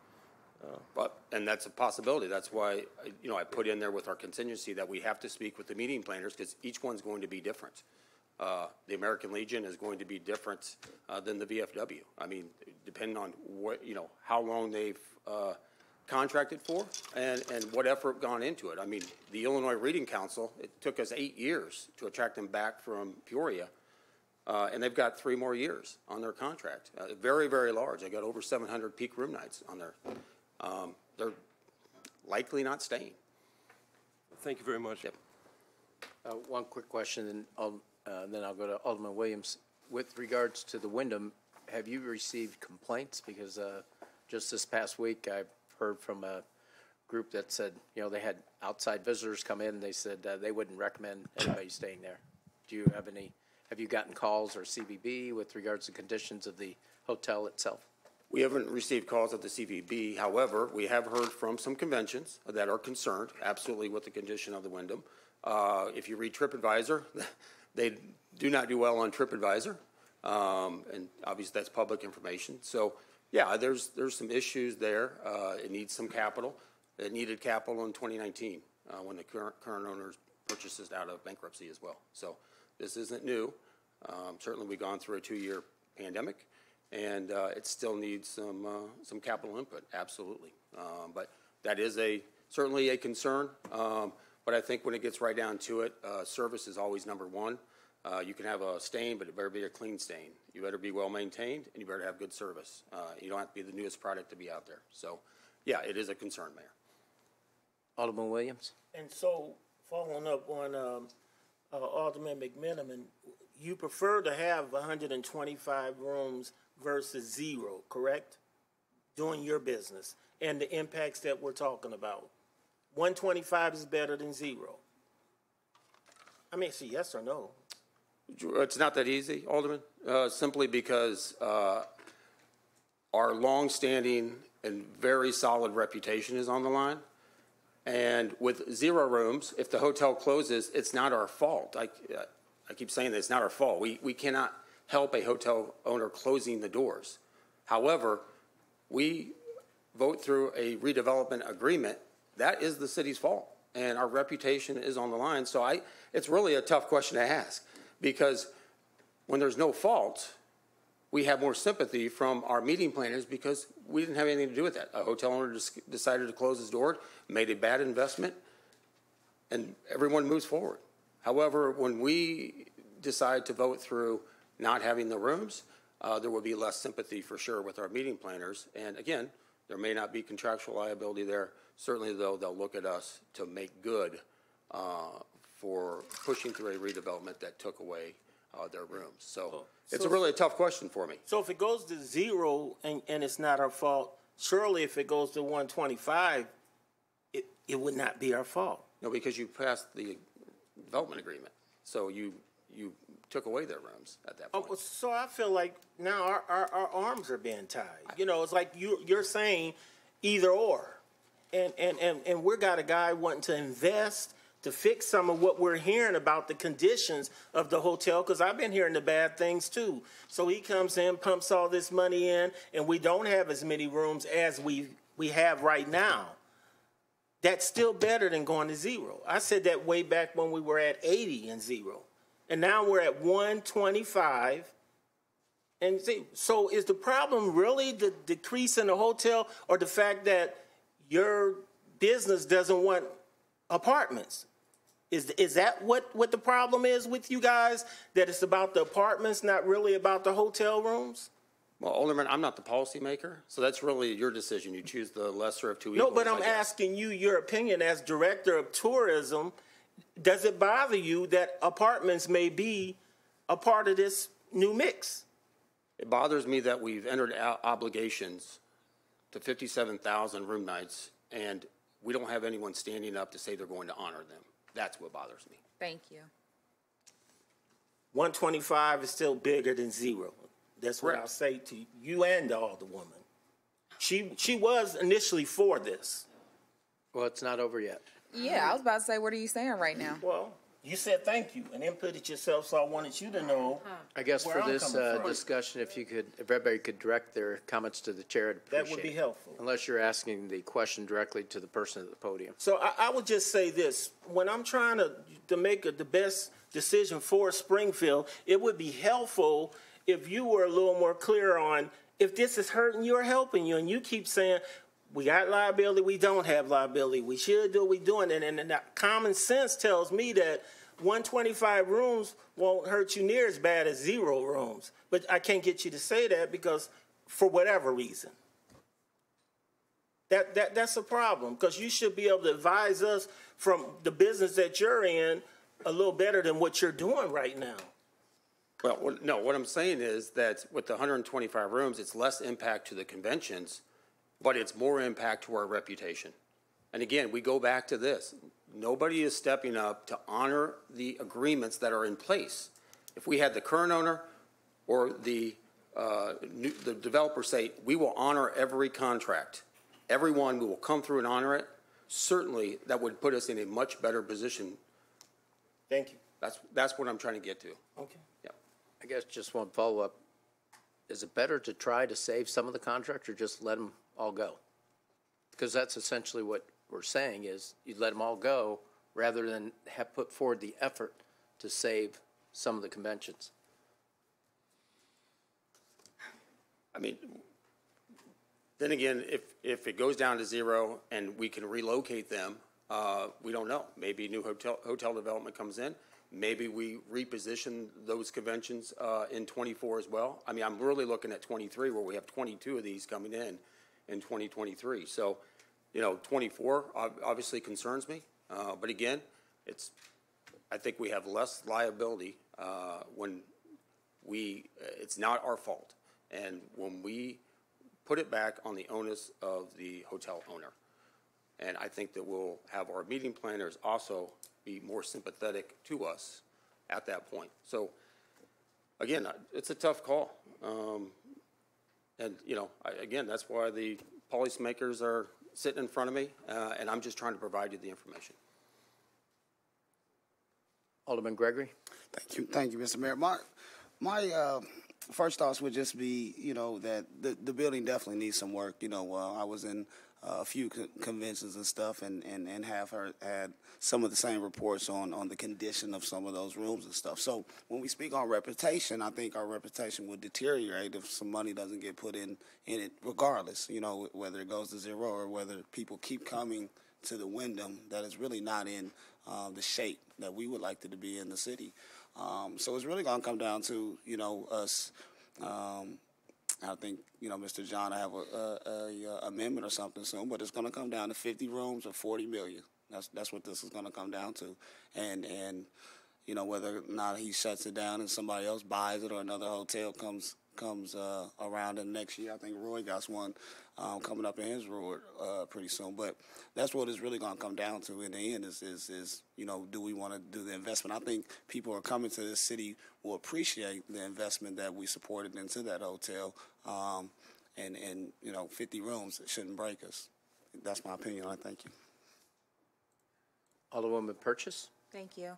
But, and that's a possibility. That's why, uh, you know, I put in there with our contingency that we have to speak with the meeting planners because each one's going to be different. Uh, The American Legion is going to be different uh, than the VFW. I mean, depending on what, you know, how long they've uh, contracted for and, and what effort gone into it. I mean, the Illinois Reading Council, it took us eight years to attract them back from Peoria. Uh, and they've got three more years on their contract. Uh, very, very large. They got over 700 peak room nights on there. Um, they're likely not staying. Thank you very much. Yep. Uh, One quick question, and I'll, uh, then I'll go to Alderman Williams. With regards to the Wyndham, have you received complaints? Because uh, just this past week, I heard from a group that said, you know, they had outside visitors come in, and they said uh, they wouldn't recommend anybody staying there. Do you have any, have you gotten calls or CVB with regards to conditions of the hotel itself? We haven't received calls at the CVB. However, we have heard from some conventions that are concerned absolutely with the condition of the Wyndham. Uh, if you read TripAdvisor, they do not do well on TripAdvisor. Um, and obviously that's public information. So, yeah, there's, there's some issues there. Uh, it needs some capital. It needed capital in 2019, uh, when the current, current owners purchased it out of bankruptcy as well. So this isn't new. Um, certainly we've gone through a two-year pandemic and uh, it still needs some, uh, some capital input, absolutely. Um, But that is a, certainly a concern, Um, but I think when it gets right down to it, uh, service is always number one. Uh, You can have a stain, but it better be a clean stain. You better be well-maintained, and you better have good service. Uh, You don't have to be the newest product to be out there. So, yeah, it is a concern, Mayor. Alderman Williams? And so, following up on um, uh, Alderman McMenamin, you prefer to have 125 rooms versus zero, correct? Doing your business and the impacts that we're talking about. 125 is better than zero. I mean, see, yes or no? It's not that easy, Alderman, uh, simply because uh, our longstanding and very solid reputation is on the line. And with zero rooms, if the hotel closes, it's not our fault. I, I keep saying that it's not our fault. We, we cannot help a hotel owner closing the doors. However, we vote through a redevelopment agreement, that is the city's fault. And our reputation is on the line. So I, it's really a tough question to ask because when there's no fault, we have more sympathy from our meeting planners because we didn't have anything to do with that. A hotel owner decided to close his door, made a bad investment, and everyone moves forward. However, when we decide to vote through not having the rooms, uh, there will be less sympathy for sure with our meeting planners. And again, there may not be contractual liability there. Certainly, though, they'll look at us to make good uh, for pushing through a redevelopment that took away uh, their rooms. So it's a really a tough question for me. So if it goes to zero and, and it's not our fault, surely if it goes to one twenty-five, it, it would not be our fault. No, because you passed the development agreement. So you, you took away their rooms at that Oh, point. well, so I feel like now our, our, our arms are being tied. You know, it's like you, you're saying either or. And, and, and, and we got a guy wanting to invest to fix some of what we're hearing about the conditions of the hotel, because I've been hearing the bad things too. So he comes in, pumps all this money in, and we don't have as many rooms as we, we have right now. That's still better than going to zero. I said that way back when we were at 80 and zero. And now we're at 125. And see, so is the problem really the decrease in the hotel or the fact that your business doesn't want apartments? Is, is that what, what the problem is with you guys? That it's about the apartments, not really about the hotel rooms? Well, Alderman, I'm not the policymaker, so that's really your decision. You choose the lesser of two evils. No, but I'm asking you your opinion as director of tourism. Does it bother you that apartments may be a part of this new mix? It bothers me that we've entered obligations to 57,000 room nights, and we don't have anyone standing up to say they're going to honor them. That's what bothers me. Thank you. 125 is still bigger than zero. That's what Correct. I'll say to you and all the alderwoman. She, she was initially for this. Well, it's not over yet. Yeah, I was about to say, what are you saying right now? Well, you said thank you and inputted yourself, so I wanted you to know. I guess where for I'm this coming uh, from. discussion, if you could, if everybody could direct their comments to the chair, I'd appreciate That would be it. helpful. Unless you're asking the question directly to the person at the podium. So I, I would just say this: when I'm trying to to make a, the best decision for Springfield, it would be helpful if you were a little more clear on if this is hurting you or helping you, and you keep saying. We got liability. We don't have liability. We should do what we're doing, and, and, and common sense tells me that 125 rooms won't hurt you near as bad as zero rooms. But I can't get you to say that because, for whatever reason, that, that that's a problem because you should be able to advise us from the business that you're in a little better than what you're doing right now. Well, no, what I'm saying is that with the 125 rooms, it's less impact to the conventions, but it's more impact to our reputation. And again, we go back to this. Nobody is stepping up to honor the agreements that are in place. If we had the current owner or the, uh, new, the developer say, we will honor every contract, everyone, we will come through and honor it, certainly that would put us in a much better position. Thank you. That's, that's what I'm trying to get to. Okay. Yep. I guess just one follow-up. Is it better to try to save some of the contracts or just let them all go? Because that's essentially what we're saying is you let them all go rather than have put forward the effort to save some of the conventions. I mean, then again, if, if it goes down to zero and we can relocate them, uh, we don't know. Maybe new hotel, hotel development comes in. Maybe we reposition those conventions, uh, in twenty-four as well. I mean, I'm really looking at twenty-three where we have twenty-two of these coming in in twenty twenty-three. So, you know, twenty-four obviously concerns me. Uh, but again, it's, I think we have less liability, uh, when we, it's not our fault. And when we put it back on the onus of the hotel owner. And I think that we'll have our meeting planners also be more sympathetic to us at that point. So, again, it's a tough call. Um, and, you know, I, again, that's why the policymakers are sitting in front of me, uh, and I'm just trying to provide you the information. Alderman Gregory? Thank you, thank you, Mr. Mayor. My, my, uh, first thoughts would just be, you know, that the, the building definitely needs some work. You know, uh, I was in a few con- conventions and stuff and, and, and have heard, had some of the same reports on, on the condition of some of those rooms and stuff. So when we speak on reputation, I think our reputation would deteriorate if some money doesn't get put in, in it regardless, you know, whether it goes to zero or whether people keep coming to the Wyndham that is really not in uh, the shape that we would like it to be in the city. Um, so it's really going to come down to, you know, us. Um, I think, you know, Mr. John, I have a, a, a amendment or something soon, but it's going to come down to 50 rooms or 40 million. That's that's what this is going to come down to, and and you know whether or not he shuts it down and somebody else buys it or another hotel comes comes uh, around in next year. I think Roy got one um, coming up in his ward uh, pretty soon. But that's what it's really going to come down to in the end is, is, is you know, do we want to do the investment? I think people are coming to this city will appreciate the investment that we supported into that hotel. Um, and, and, you know, 50 rooms shouldn't break us. That's my opinion. I thank you. Alderwoman Purchase? Thank you.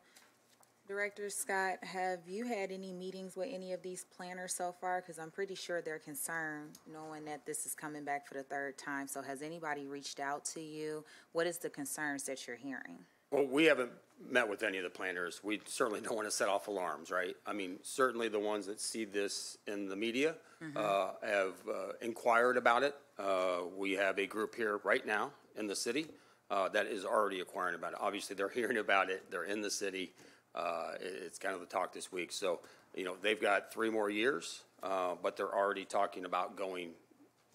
Director Scott, have you had any meetings with any of these planners so far? Because I'm pretty sure they're concerned knowing that this is coming back for the third time. So has anybody reached out to you? What is the concerns that you're hearing? Well, we haven't met with any of the planners. We certainly don't want to set off alarms, right? I mean, certainly the ones that see this in the media uh, have uh, inquired about it. Uh, We have a group here right now in the city uh, that is already inquiring about it. Obviously, they're hearing about it, they're in the city. Uh, it- It's kind of the talk this week. So, you know, they've got three more years, uh, but they're already talking about going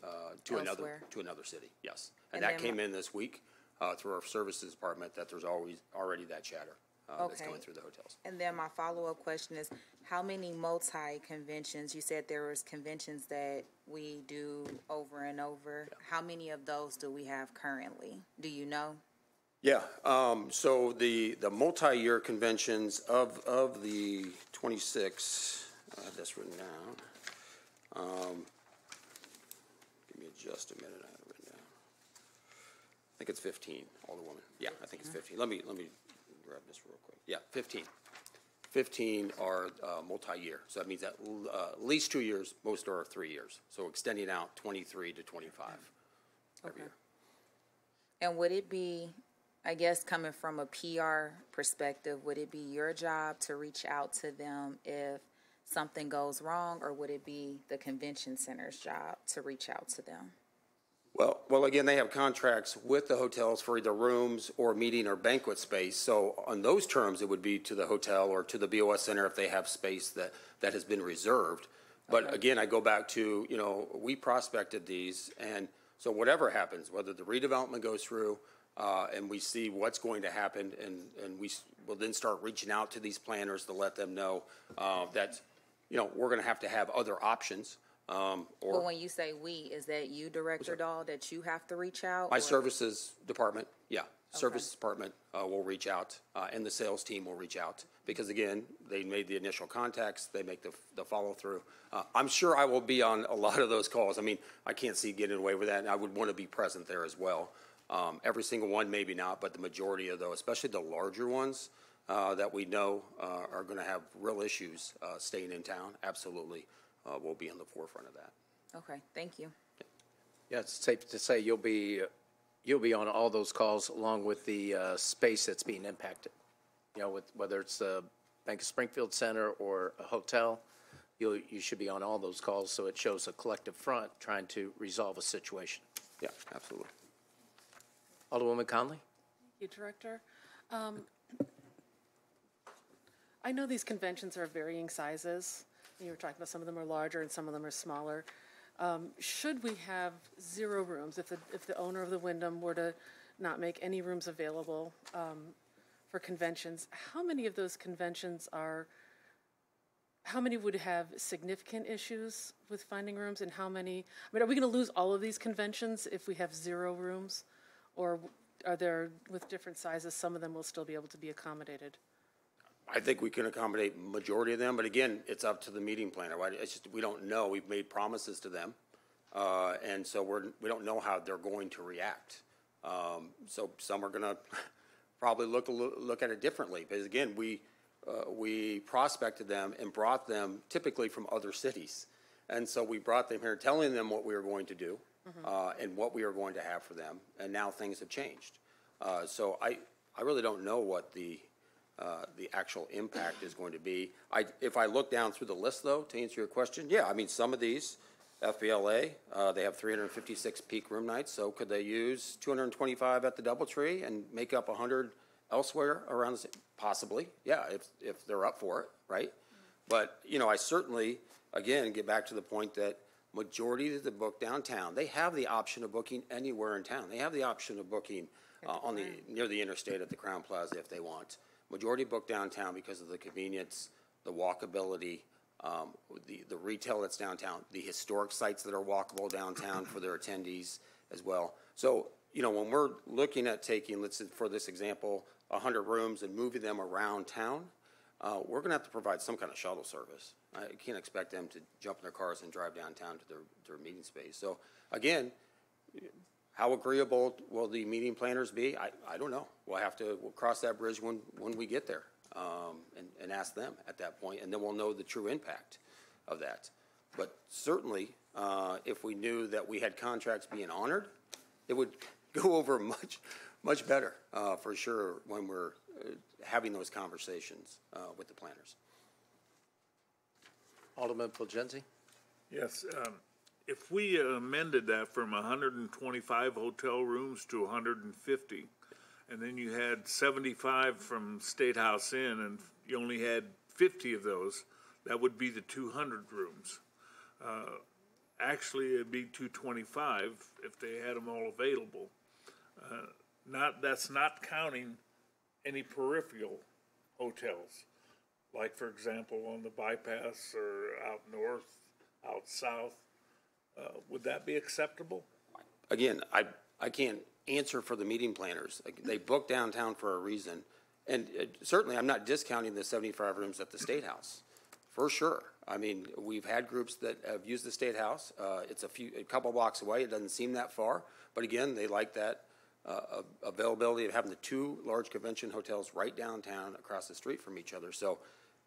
uh, to another, Elsewhere. to another city, yes. And And that then came in this week uh, through our services department, that there's always, already that chatter uh, that's Okay. going through the hotels. And then my follow-up question is, how many multi-conventions, you said there was conventions that we do over and over. How many of those do we have currently? Do you know? Yeah, um, so the, the multi-year conventions of, of the twenty-six, I have this written down. Um, give me just a minute, I have it written down. I think it's fifteen, Alderwoman. Yeah, I think it's fifteen. Let me, let me grab this real quick. Yeah, fifteen. Fifteen are, uh, multi-year, so that means that, uh, at least two years, most are three years. So extending out twenty-three to twenty-five every year. And would it be, I guess, coming from a PR perspective, would it be your job to reach out to them if something goes wrong, or would it be the convention center's job to reach out to them? Well, well, again, they have contracts with the hotels for either rooms or meeting or banquet space. So on those terms, it would be to the hotel or to the BOS center if they have space that, that has been reserved. But again, I go back to, you know, we prospected these, and so whatever happens, whether the redevelopment goes through, uh, and we see what's going to happen, and, and we will then start reaching out to these planners to let them know, uh, that, you know, we're gonna have to have other options, um, or. But when you say "we," is that you, Director Dahl, that you have to reach out? My or- services department, yeah, services department uh, will reach out, uh, and the sales team will reach out. Because again, they made the initial contacts, they make the, the follow-through. Uh, I'm sure I will be on a lot of those calls. I mean, I can't see getting away with that, and I would want to be present there as well. Um, Every single one, maybe not, but the majority of those, especially the larger ones uh, that we know uh, are going to have real issues uh, staying in town, absolutely, uh, will be on the forefront of that. Okay, thank you. Yeah, it's safe to say you'll be, you'll be on all those calls along with the uh, space that's being impacted. You know, with, whether it's the Bank of Springfield Center or a hotel, you, you should be on all those calls, so it shows a collective front trying to resolve a situation. Yeah, absolutely. Alderwoman Conley? Thank you, Director. Um, I know these conventions are varying sizes. You were talking about some of them are larger and some of them are smaller. Um, Should we have zero rooms, if the, if the owner of the Wyndham were to not make any rooms available um, for conventions, how many of those conventions are, how many would have significant issues with finding rooms and how many, I mean, are we going to lose all of these conventions if we have zero rooms? Or are there, with different sizes, some of them will still be able to be accommodated? I think we can accommodate majority of them, but again, it's up to the meeting planner, right? It's just, we don't know, we've made promises to them. Uh, and so we're, we don't know how they're going to react. Um, so some are gonna probably look, look at it differently, because again, we, uh, we prospected them and brought them typically from other cities. And so we brought them here, telling them what we were going to do, uh, and what we were going to have for them, and now things have changed. Uh, so I, I really don't know what the, uh, the actual impact is going to be. I, if I look down through the list, though, to answer your question, yeah, I mean, some of these, FBLA, uh, they have three hundred and fifty-six peak room nights, so could they use two hundred and twenty-five at the Doubletree and make up hundred elsewhere around the, possibly, yeah, if, if they're up for it, right? But, you know, I certainly, again, get back to the point that majority of the book downtown, they have the option of booking anywhere in town. They have the option of booking uh, on the, near the interstate at the Crowne Plaza if they want. Majority book downtown because of the convenience, the walkability, um, the, the retail that's downtown, the historic sites that are walkable downtown for their attendees as well. So, you know, when we're looking at taking, let's say, for this example, hundred rooms and moving them around town, uh, we're gonna have to provide some kind of shuttle service. I can't expect them to jump in their cars and drive downtown to their, their meeting space. So, again, how agreeable will the meeting planners be? I, I don't know. We'll have to, we'll cross that bridge when, when we get there, um, and, and ask them at that point, and then we'll know the true impact of that. But certainly, uh, if we knew that we had contracts being honored, it would go over much, much better, uh, for sure, when we're uh, having those conversations, uh, with the planners. Alderman Fulgenzi? Yes, um, if we amended that from hundred and twenty-five hotel rooms to hundred and fifty, and then you had seventy-five from State House Inn, and you only had fifty of those, that would be the two hundred rooms. Uh, Actually, it'd be two twenty-five if they had them all available. Uh, Not, that's not counting any peripheral hotels, like, for example, on the bypass or out north, out south. Uh, Would that be acceptable? Again, I, I can't answer for the meeting planners. They book downtown for a reason. And uh, certainly, I'm not discounting the seventy-five rooms at the State House, for sure. I mean, we've had groups that have used the State House. Uh, it's a few, a couple blocks away. It doesn't seem that far. But again, they like that, uh, availability of having the two large convention hotels right downtown across the street from each other. So,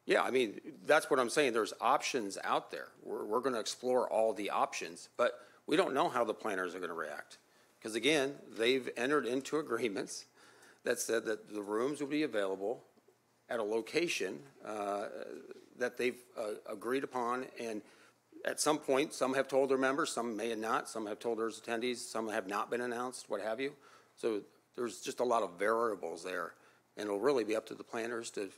yeah, I mean, that's what I'm saying. There's options out there. We're, we're gonna explore all the options, but we don't know how the planners are gonna react. Because again, they've entered into agreements that said that the rooms will be available at a location, uh, that they've, uh, agreed upon. And at some point, some have told their members, some may have not, some have told their attendees, some have not been announced, what have you. So there's just a lot of variables there. And it'll really be up to the planners to,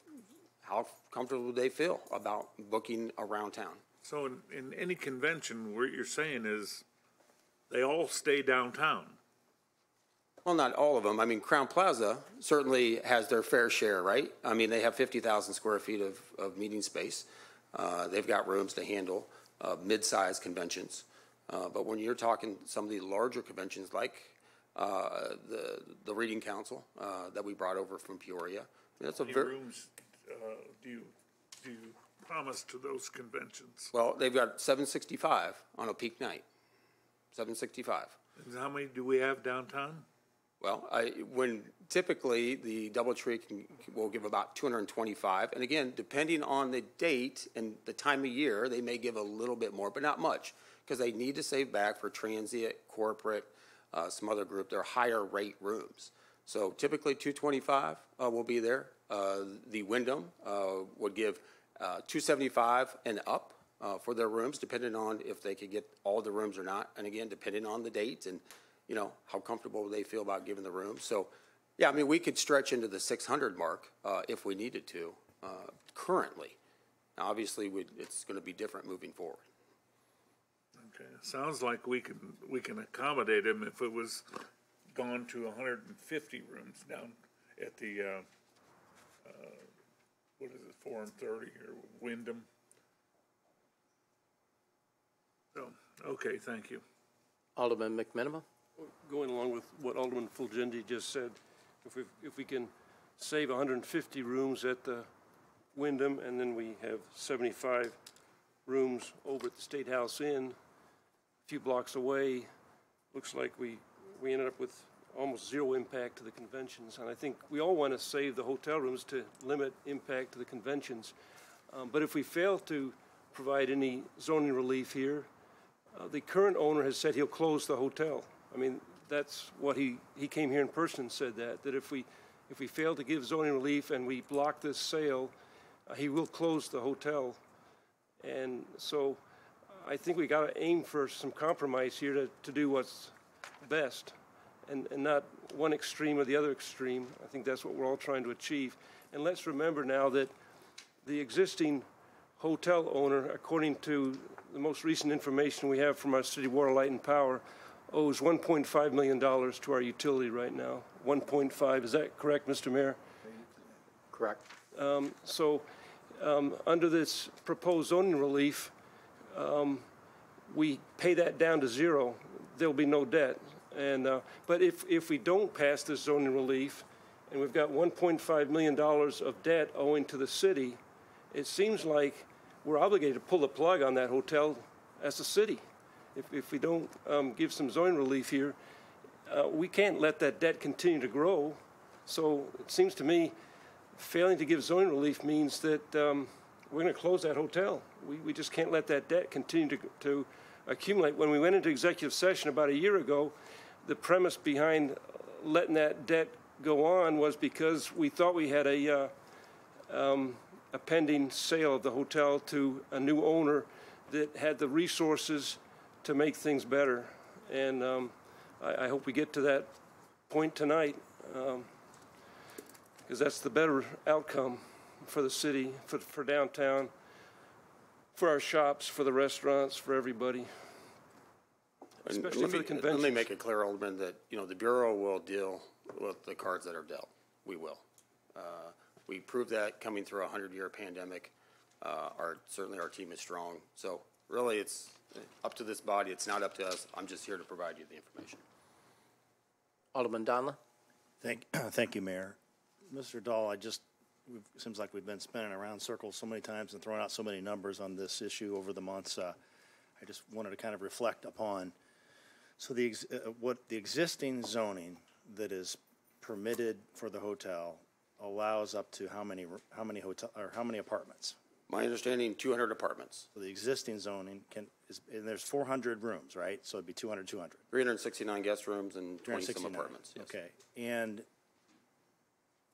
how comfortable they feel about booking around town. So in, in any convention, what you're saying is they all stay downtown. Well, not all of them. I mean, Crowne Plaza certainly has their fair share, right? I mean, they have 50,000 square feet of, of meeting space. Uh, they've got rooms to handle uh, mid-sized conventions. Uh, but when you're talking some of the larger conventions like uh, the, the Reading Council uh, that we brought over from Peoria, that's a very, rooms, uh, do you, do you promise to those conventions? well, they've got 765 on a peak night. 765. And how many do we have downtown? Well, I, when typically the Doubletree can, will give about two hundred and twenty-five, and again, depending on the date and the time of year, they may give a little bit more, but not much, because they need to save back for transient, corporate, uh, some other group, they're higher rate rooms. So typically two twenty-five, uh, will be there. Uh, the Wyndham, uh, would give, uh, two seventy-five and up, uh, for their rooms, depending on if they could get all the rooms or not, and again, depending on the date and, you know, how comfortable they feel about giving the room. So, yeah, I mean, we could stretch into the six hundred mark, if we needed to, currently. Now, obviously, it's gonna be different moving forward. Okay, sounds like we can, we can accommodate them if it was gone to hundred and fifty rooms down at the, uh, uh, what is it, Forum thirty or Wyndham? So, okay, thank you. Alderman McMenamin? Going along with what Alderman Fulgenzi just said, if we, if we can save 150 rooms at the Wyndham, and then we have 75 rooms over at the State House Inn, a few blocks away, looks like we, we ended up with almost zero impact to the conventions. And I think we all want to save the hotel rooms to limit impact to the conventions. Um, But if we fail to provide any zoning relief here. Uh, The current owner has said he'll close the hotel. I mean, that's what he, he came here in person and said that, that if we, if we fail to give zoning relief and we block this sale, uh, he will close the hotel. And so I think we got to aim for some compromise here to, to do what's best and, and not one extreme or the other extreme. I think that's what we're all trying to achieve. And let's remember now that the existing hotel owner, according to the most recent information we have from our city water, light, and power, owes $1.5 million to our utility right now. 1.5, is that correct, Mr. Mayor? Correct. Um, So, um, under this proposed zoning relief, um, we pay that down to zero. There'll be no debt. And, uh, but if, if we don't pass this zoning relief, and we've got $1.5 million of debt owing to the city, it seems like we're obligated to pull the plug on that hotel as a city. If, if we don't um, give some zoning relief here, uh, we can't let that debt continue to grow. So it seems to me, failing to give zoning relief means that um, we're going to close that hotel. We, we just can't let that debt continue to, to accumulate. When we went into executive session about a year ago, the premise behind letting that debt go on was because we thought we had a, uh, um, a pending sale of the hotel to a new owner that had the resources to make things better. And um, I, I hope we get to that point tonight, because that's the better outcome for the city, for, for downtown, for our shops, for the restaurants, for everybody. And Especially let for me- the conventions. Let me make it clear, Alderman, that, you know, the Bureau will deal with the cards that are dealt. We will. Uh, We proved that coming through a hundred-year pandemic. Uh, Our, certainly our team is strong. So really, it's up to this body. It's not up to us. I'm just here to provide you the information. Alderman Donelan? Thank, thank you, Mayor. Mr. Dahl, I just, it seems like we've been spinning around circles so many times and throwing out so many numbers on this issue over the months. Uh, I just wanted to kind of reflect upon, so the, ex- uh, what, the existing zoning that is permitted for the hotel allows up to how many, r- how many hotel, or how many apartments? My understanding, 200 apartments, So the existing zoning can, is, and there's 400 rooms, right? So it'd be 200, 200. 369 guest rooms and 20-some 369. apartments. yes. Okay, and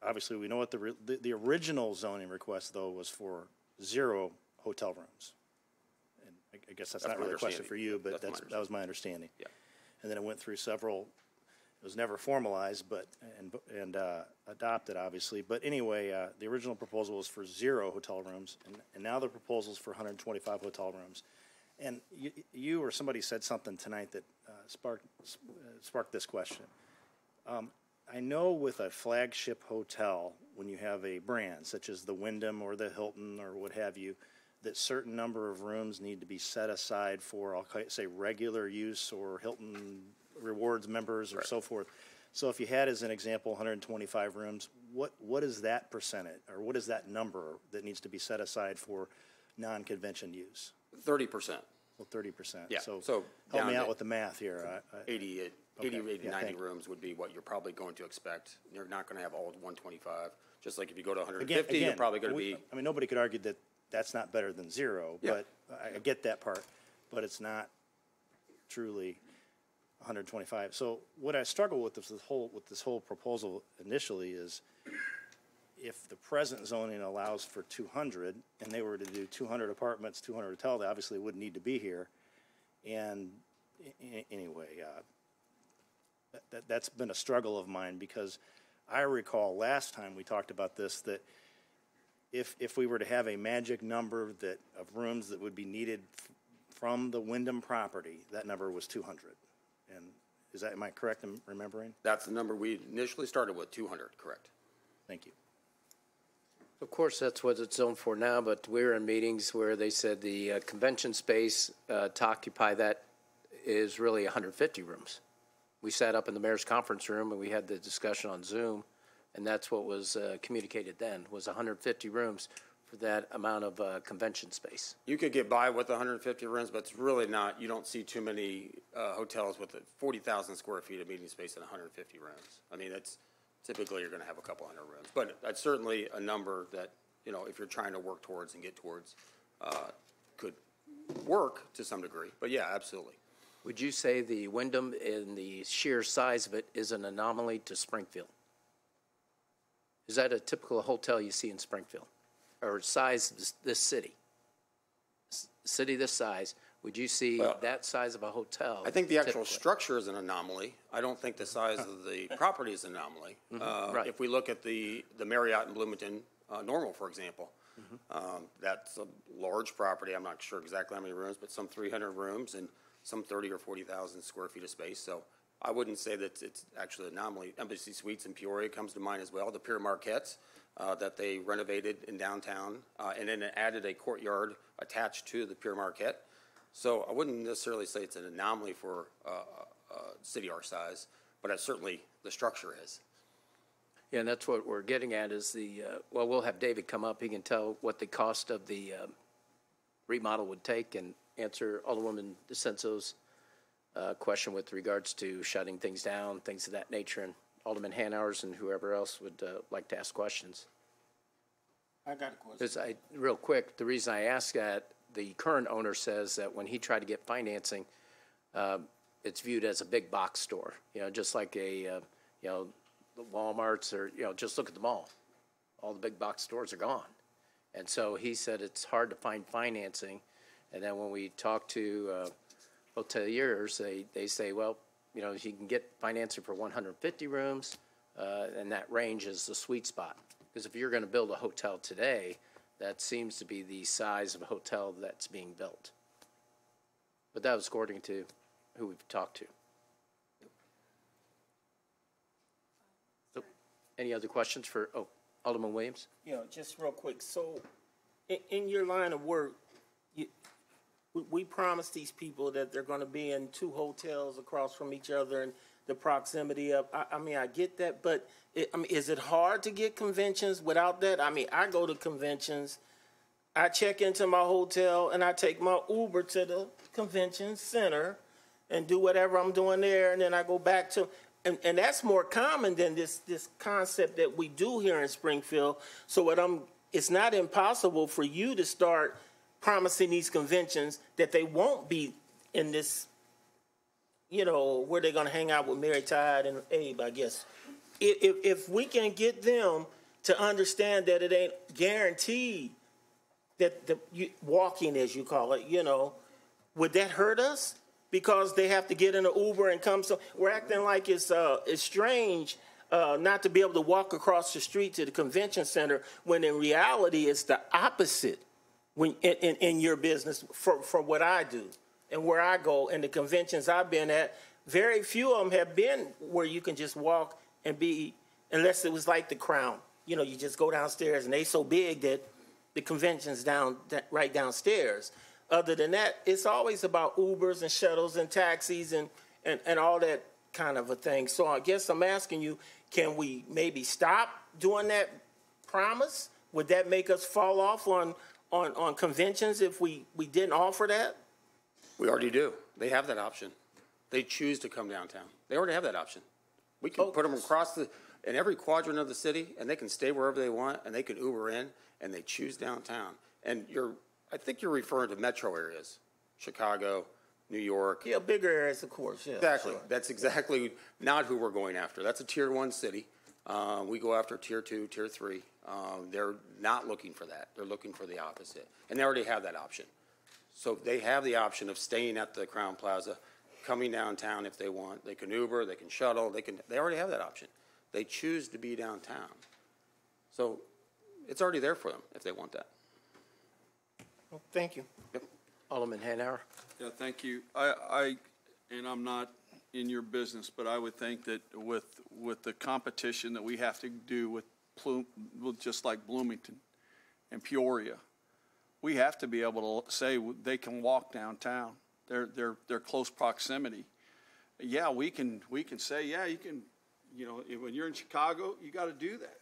obviously, we know what the, re- the, the original zoning request, though, was for zero hotel rooms. And I, I guess that's That's not my really a question for understanding. you, but That's my that's, that was my understanding. Yeah. And then it went through several, it was never formalized, but, and, and, uh, adopted, obviously. But anyway, uh, the original proposal was for zero hotel rooms, and, and now the proposal is for hundred and twenty-five hotel rooms. And you, you or somebody said something tonight that, uh, sparked, uh, sparked this question. Um, I know with a flagship hotel, when you have a brand such as the Wyndham or the Hilton or what have you, that certain number of rooms need to be set aside for, I'll say, regular use or Hilton rewards members or so forth. So if you had, as an example, 125 rooms, what, what is that percentage, or what is that number that needs to be set aside for non-convention use? 30%, Well, 30%. Yeah, So so help me out with the math here. I- I- 80, 80, Okay, 80, yeah, 90 thank rooms would be what you're probably going to expect. You're not going to have all 125. Just like if you go to Again, 150, you're probably going to be, I mean, nobody could argue that that's not better than zero, Yeah. but I, I get that part, but it's not truly hundred and twenty-five. So what I struggle with this whole, with this whole proposal initially is if the present zoning allows for two hundred, and they were to do two hundred apartments, two hundred hotel, they obviously wouldn't need to be here. And, a- a- anyway, uh, that- that, that's been a struggle of mine because I recall last time we talked about this, that if, if we were to have a magic number that, of rooms that would be needed f- from the Wyndham property, that number was two hundred. And is that, am I correct in remembering? that's the number we initially started with, 200, correct? Thank you. Of course, that's what it's zoned for now, but we're in meetings where they said the uh, convention space uh, to occupy that is really 150 rooms. We sat up in the mayor's conference room and we had the discussion on Zoom, and that's what was uh, communicated then, was 150 rooms for that amount of uh, convention space. You could get by with 150 rooms, but it's really not, you don't see too many uh, hotels with 40,000 square feet of meeting space and 150 rooms. I mean, that's typically you're going to have a couple hundred rooms. But that's certainly a number that, you know, if you're trying to work towards and get towards, uh, could work to some degree, but yeah, absolutely. Would you say the Wyndham and the sheer size of it is an anomaly to Springfield? Is that a typical hotel you see in Springfield? Or size this, this city? S- City this size, would you see Well, that size of a hotel? I think the actual typically? structure is an anomaly. I don't think the size of the property is an anomaly. Uh, right. If we look at the, the Marriott in Bloomington, uh, Normal, for example, um, that's a large property. I'm not sure exactly how many rooms, but some three hundred rooms and some thirty or forty thousand square feet of space. So I wouldn't say that it's actually an anomaly. Embassy Suites in Peoria comes to mind as well, the Pere Marquettes, uh, that they renovated in downtown, uh, and then added a courtyard attached to the Pere Marquette. So I wouldn't necessarily say it's an anomaly for uh, a city our size, but certainly the structure is. Yeah, and that's what we're getting at is the, uh, well, we'll have David come up. He can tell what the cost of the um, remodel would take and answer Alderwoman DiCenso's uh, question with regards to shutting things down, things of that nature. And Alderman Hanauers and whoever else would uh, like to ask questions. I got a question. I, real quick, the reason I ask that, the current owner says that when he tried to get financing, um, it's viewed as a big box store, you know, just like a, uh, you know, the Walmarts or, you know, just look at the mall. All the big box stores are gone. And so he said it's hard to find financing. And then when we talked to uh, hoteliers, they, they say, well, you know, you can get financing for 150 rooms, uh, and that range is the sweet spot. Because if you're going to build a hotel today, that seems to be the size of a hotel that's being built. But that was according to who we've talked to. So, Any other questions for, oh, Alderman Williams? Yeah, just real quick. So, in, in your line of work, you, we, we promised these people that they're going to be in two hotels across from each other and the proximity of. I, I mean, I get that, but it, I mean, is it hard to get conventions without that? I mean, I go to conventions. I check into my hotel and I take my Uber to the convention center and do whatever I'm doing there, and then I go back to. And, and that's more common than this this concept that we do here in Springfield. So what I'm, it's not impossible for you to start promising these conventions that they won't be in this, you know, where they're going to hang out with Mary Todd and Abe, I guess. If, if, if we can get them to understand that it ain't guaranteed that the you, walking, as you call it, you know, would that hurt us? Because they have to get in an Uber and come. So we're acting like it's uh, it's strange uh, not to be able to walk across the street to the convention center when in reality it's the opposite. When in, in, your business for for what I do and where I go and the conventions I've been at, very few of them have been where you can just walk and be unless it was like the Crown. You know, you just go downstairs and they so big that the convention's down right downstairs. Other than that, it's always about Ubers and shuttles and taxis and, and, and all that kind of a thing. So I guess I'm asking you, can we maybe stop doing that promise? Would that make us fall off on, on, on conventions if we, we didn't offer that? We already do. They have that option. They choose to come downtown. They already have that option. We can put them across the, in every quadrant of the city, and they can stay wherever they want, and they can Uber in, and they choose downtown. And you're, I think you're referring to metro areas, Chicago, New York. Yeah, bigger areas, of course, yeah. Exactly. sure. That's exactly not who we're going after. That's a tier one city. Uh, we go after tier two, tier three. Um, they're not looking for that. They're looking for the opposite. And they already have that option. So they have the option of staying at the Crowne Plaza, coming downtown if they want. They can Uber, they can shuttle, they can, they already have that option. They choose to be downtown. So it's already there for them if they want that. Well, Thank you. Alderman Hanauer? Yeah, thank you. I, I, and I'm not in your business, but I would think that with, with the competition that we have to do with just like Bloomington and Peoria, we have to be able to say they can walk downtown. They're, they're, they're close proximity. Yeah, we can, we can say, yeah, you can, you know, when you're in Chicago, you got to do that.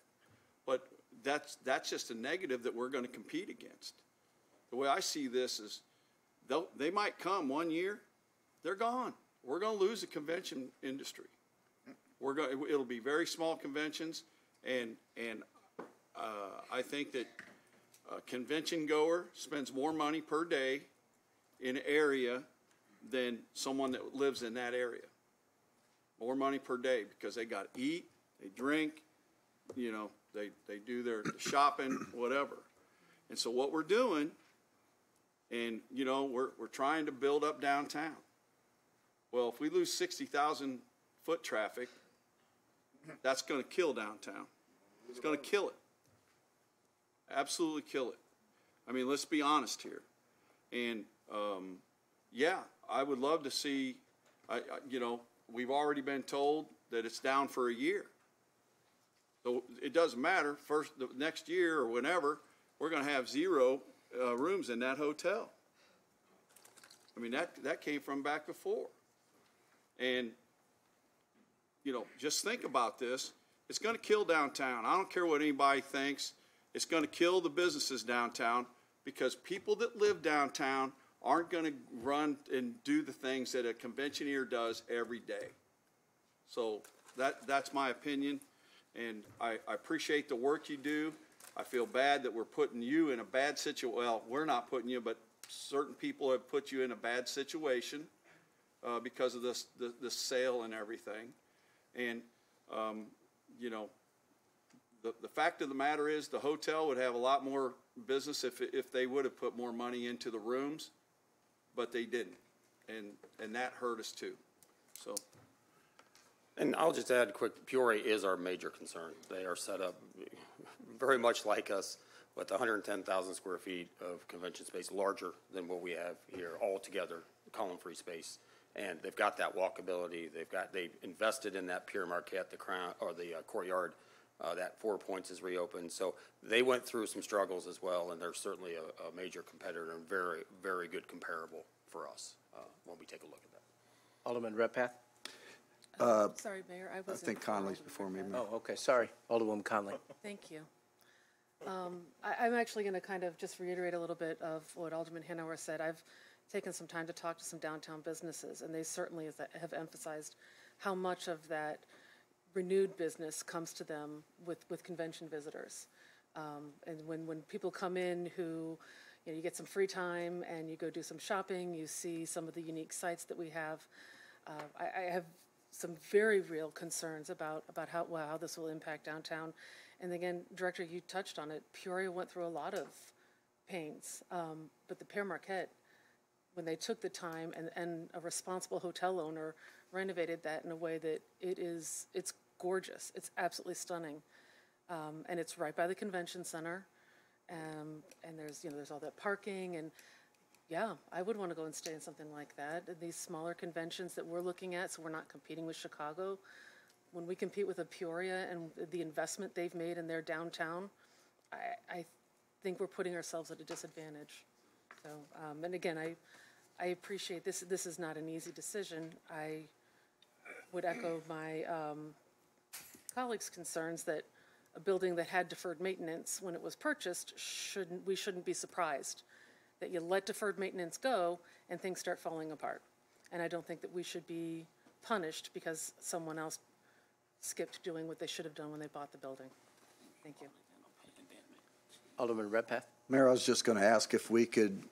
But that's, that's just a negative that we're going to compete against. The way I see this is, they might come one year, they're gone. We're going to lose the convention industry. We're going, it'll be very small conventions, and, and, uh, I think that a convention goer spends more money per day in area than someone that lives in that area. More money per day because they got to eat, they drink, you know, they, they do their shopping, whatever. And so what we're doing, and, you know, we're, we're trying to build up downtown. Well, if we lose sixty thousand foot traffic, that's gonna kill downtown. It's gonna kill it. Absolutely kill it. I mean, let's be honest here. And, um, yeah, I would love to see, I, I, you know, we've already been told that it's down for a year. So it doesn't matter, first, the next year or whenever, we're gonna have zero, uh, rooms in that hotel. I mean, that, that came from back before. And, you know, just think about this. It's gonna kill downtown. I don't care what anybody thinks. It's gonna kill the businesses downtown because people that live downtown aren't gonna run and do the things that a conventioneer does every day. So that, that's my opinion, and I, I appreciate the work you do. I feel bad that we're putting you in a bad situ, well, we're not putting you, but certain people have put you in a bad situation uh, because of this, the, the sale and everything. And, um, you know, the, the fact of the matter is, the hotel would have a lot more business if, if they would have put more money into the rooms, but they didn't. And, and that hurt us too, so. And I'll just add quick, Peoria is our major concern. They are set up very much like us with 110,000 square feet of convention space, larger than what we have here altogether, column-free space. And they've got that walkability, they've got, they've invested in that Pere Marquette, the crown, or the uh, courtyard, uh, that Four Points is reopened. So they went through some struggles as well, and they're certainly a, a major competitor and very, very good comparable for us, uh, when we take a look at that. Alderman Redpath? Sorry, Mayor, I I wasn't. think Conley's before me. Oh, okay, sorry. Alderwoman Conley. Thank you. Um, I, I'm actually going to kind of just reiterate a little bit of what Alderman Hanauer said. I've taken some time to talk to some downtown businesses, and they certainly have emphasized how much of that renewed business comes to them with, with convention visitors. Um, and when, when people come in who, you know, you get some free time and you go do some shopping, you see some of the unique sites that we have. Uh, I, I have some very real concerns about, about how, well, how this will impact downtown. And again, Director, you touched on it. Peoria went through a lot of pains, um, but the Pere Marquette, when they took the time and, and a responsible hotel owner renovated that in a way that it is, it's gorgeous. It's absolutely stunning. Um, and it's right by the convention center. Um, and there's, you know, there's all that parking and, yeah, I would want to go and stay in something like that. These smaller conventions that we're looking at, so we're not competing with Chicago. When we compete with a Peoria and the investment they've made in their downtown, I, I think we're putting ourselves at a disadvantage. So, um, and again, I, I appreciate this, this is not an easy decision. I would echo my, um, colleagues' concerns that a building that had deferred maintenance when it was purchased shouldn't, we shouldn't be surprised that you let deferred maintenance go and things start falling apart. And I don't think that we should be punished because someone else skipped doing what they should have done when they bought the building. Thank you. Alderman Redpath? Mayor, I was just going to ask if we could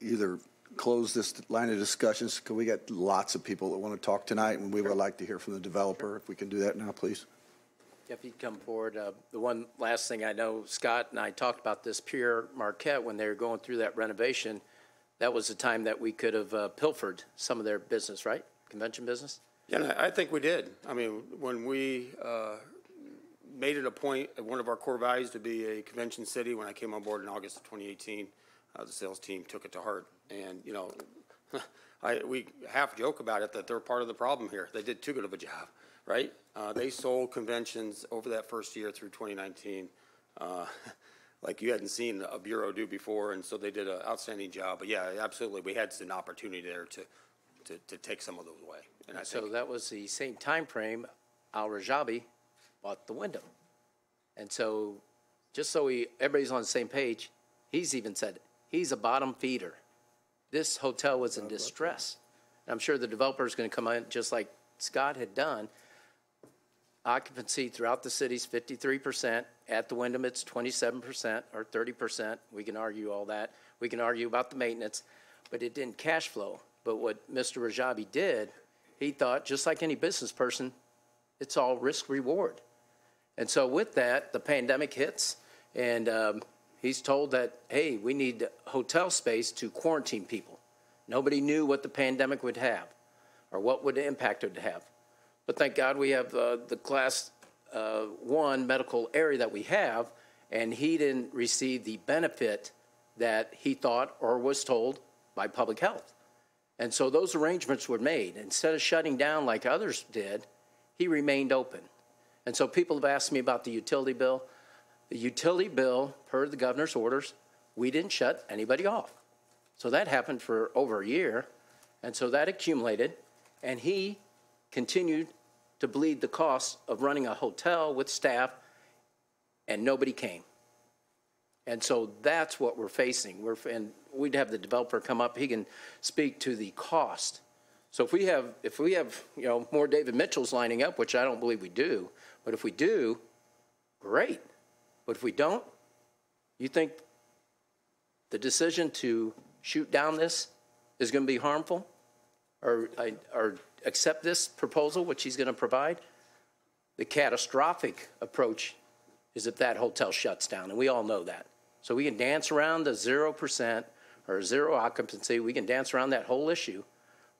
either close this line of discussions, because we got lots of people that want to talk tonight, and we would like to hear from the developer. If we can do that now, please. If you'd come forward, uh, the one last thing I know, Scott and I talked about this Pere Marquette, when they were going through that renovation, that was the time that we could have uh, pilfered some of their business, right? Convention business? Yeah, and I I think we did. I mean, when we uh, made it a uh, one of our core values to be a convention city, when I came on board in August of 2018, uh, the sales team took it to heart. And, you know, I, we half joke about it that they're part of the problem here. They did too good of a job, right? Uh, They sold conventions over that first year through 2019, uh, like you hadn't seen a bureau do before, and so they did an outstanding job. But yeah, absolutely, we had an opportunity there to, to, to take some of those away. And I So think, that was the same time frame Al Rajabi bought the window. And so, just so we, everybody's on the same page, he's even said, he's a bottom feeder. This hotel was in distress. And I'm sure the developer is gonna come in, just like Scott had done. Occupancy throughout the city's fifty-three percent. At the Wyndham, it's twenty-seven percent or thirty percent. We can argue all that. We can argue about the maintenance. but it didn't cash flow. But what Mr. Rajabi did, he thought, just like any business person, it's all risk reward. And so with that, the pandemic hits, and um, he's told that, hey, we need hotel space to quarantine people. Nobody knew what the pandemic would have or what would the impact it would have. But thank God we have uh, the class uh, one medical area that we have, and he didn't receive the benefit that he thought or was told by public health. And so those arrangements were made. Instead of shutting down like others did, he remained open. And so people have asked me about the utility bill. The utility bill, per the governor's orders, we didn't shut anybody off. So that happened for over a year. And so that accumulated, and he continued to bleed the cost of running a hotel with staff, and nobody came. And so that's what we're facing. We're, and we'd have the developer come up, he can speak to the cost. So if we have, if we have, you know, more David Mitchells lining up, which I don't believe we do, but if we do, great. But if we don't, you think the decision to shoot down this is going to be harmful? Or, or accept this proposal, which he's going to provide? The catastrophic approach is if that hotel shuts down, and we all know that. So we can dance around the 0% or zero occupancy. We can dance around that whole issue,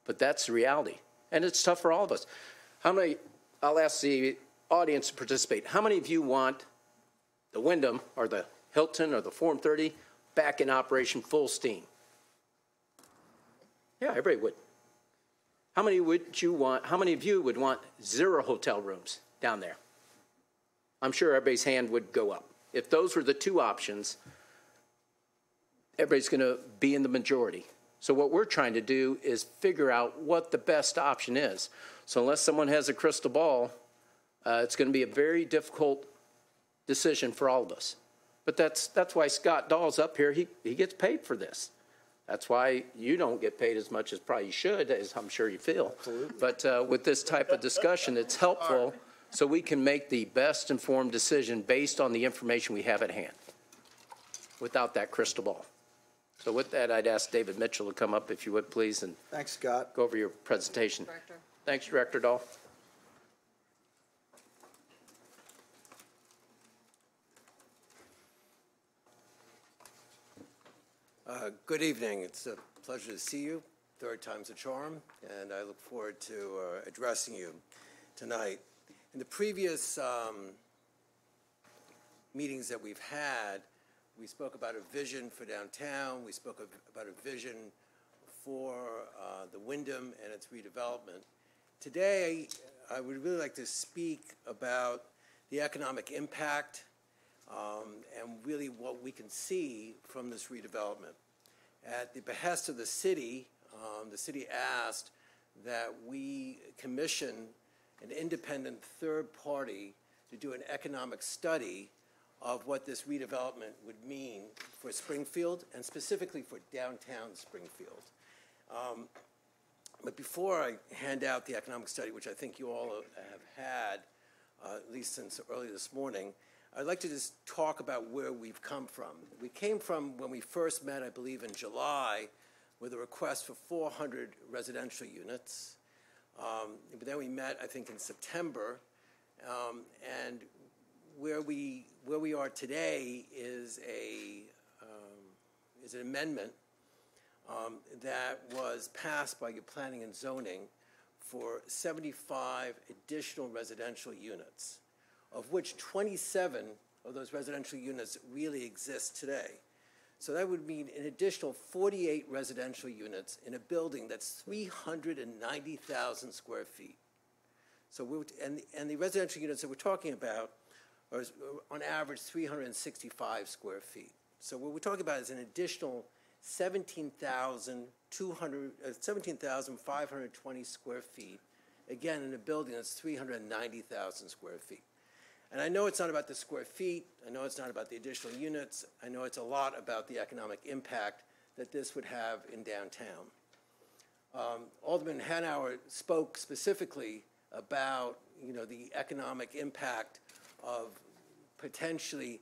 but that's the reality. And it's tough for all of us. How many, I'll ask the audience to participate. How many of you want the Wyndham or the Hilton or the Forum 30 back in operation full steam? Yeah, everybody would. How many would you want, how many of you would want zero hotel rooms down there? I'm sure everybody's hand would go up. If those were the two options, everybody's going to be in the majority. So what we're trying to do is figure out what the best option is. So unless someone has a crystal ball, uh, it's going to be a very difficult decision for all of us. But that's that's why Scott Dahl's up here. He he gets paid for this. That's why you don't get paid as much as probably you should, as I'm sure you feel. Absolutely. But uh, with this type of discussion, it's helpful so we can make the best informed decision based on the information we have at hand without that crystal ball. So with that, I'd ask David Mitchell to come up, if you would, please, and Thanks, Scott. go over your presentation. Director. Thanks, Director Dahl. Uh, Good evening. It's a pleasure to see you. Third time's a charm, and I look forward to uh, addressing you tonight. In the previous um, meetings that we've had, we spoke about a vision for downtown. We spoke about a vision for uh, the Wyndham and its redevelopment. Today, I would really like to speak about the economic impact um, and really what we can see from this redevelopment. At the behest of the city, um, the city asked that we commission an independent third party to do an economic study of what this redevelopment would mean for Springfield and specifically for downtown Springfield. Um, but before I hand out the economic study, which I think you all have had, uh, at least since early this morning, I'd like to just talk about where we've come from. We came from when we first met, I believe, in July, with a request for 400 residential units. Um, but then we met, I think, in September, um, and where we where we are today is a um, is an amendment um, that was passed by your planning and zoning for 75 additional residential units, of which 27 of those residential units really exist today. So that would mean an additional 48 residential units in a building that's 390,000 square feet. So we and and the residential units that we're talking about are on average 365 square feet. So what we're talking about is an additional 17,200, uh, 17,520 square feet, again, in a building that's 390,000 square feet. And I know it's not about the square feet, I know it's not about the additional units, I know it's a lot about the economic impact that this would have in downtown. Um, Alderman Hanauer spoke specifically about, you know, the economic impact of potentially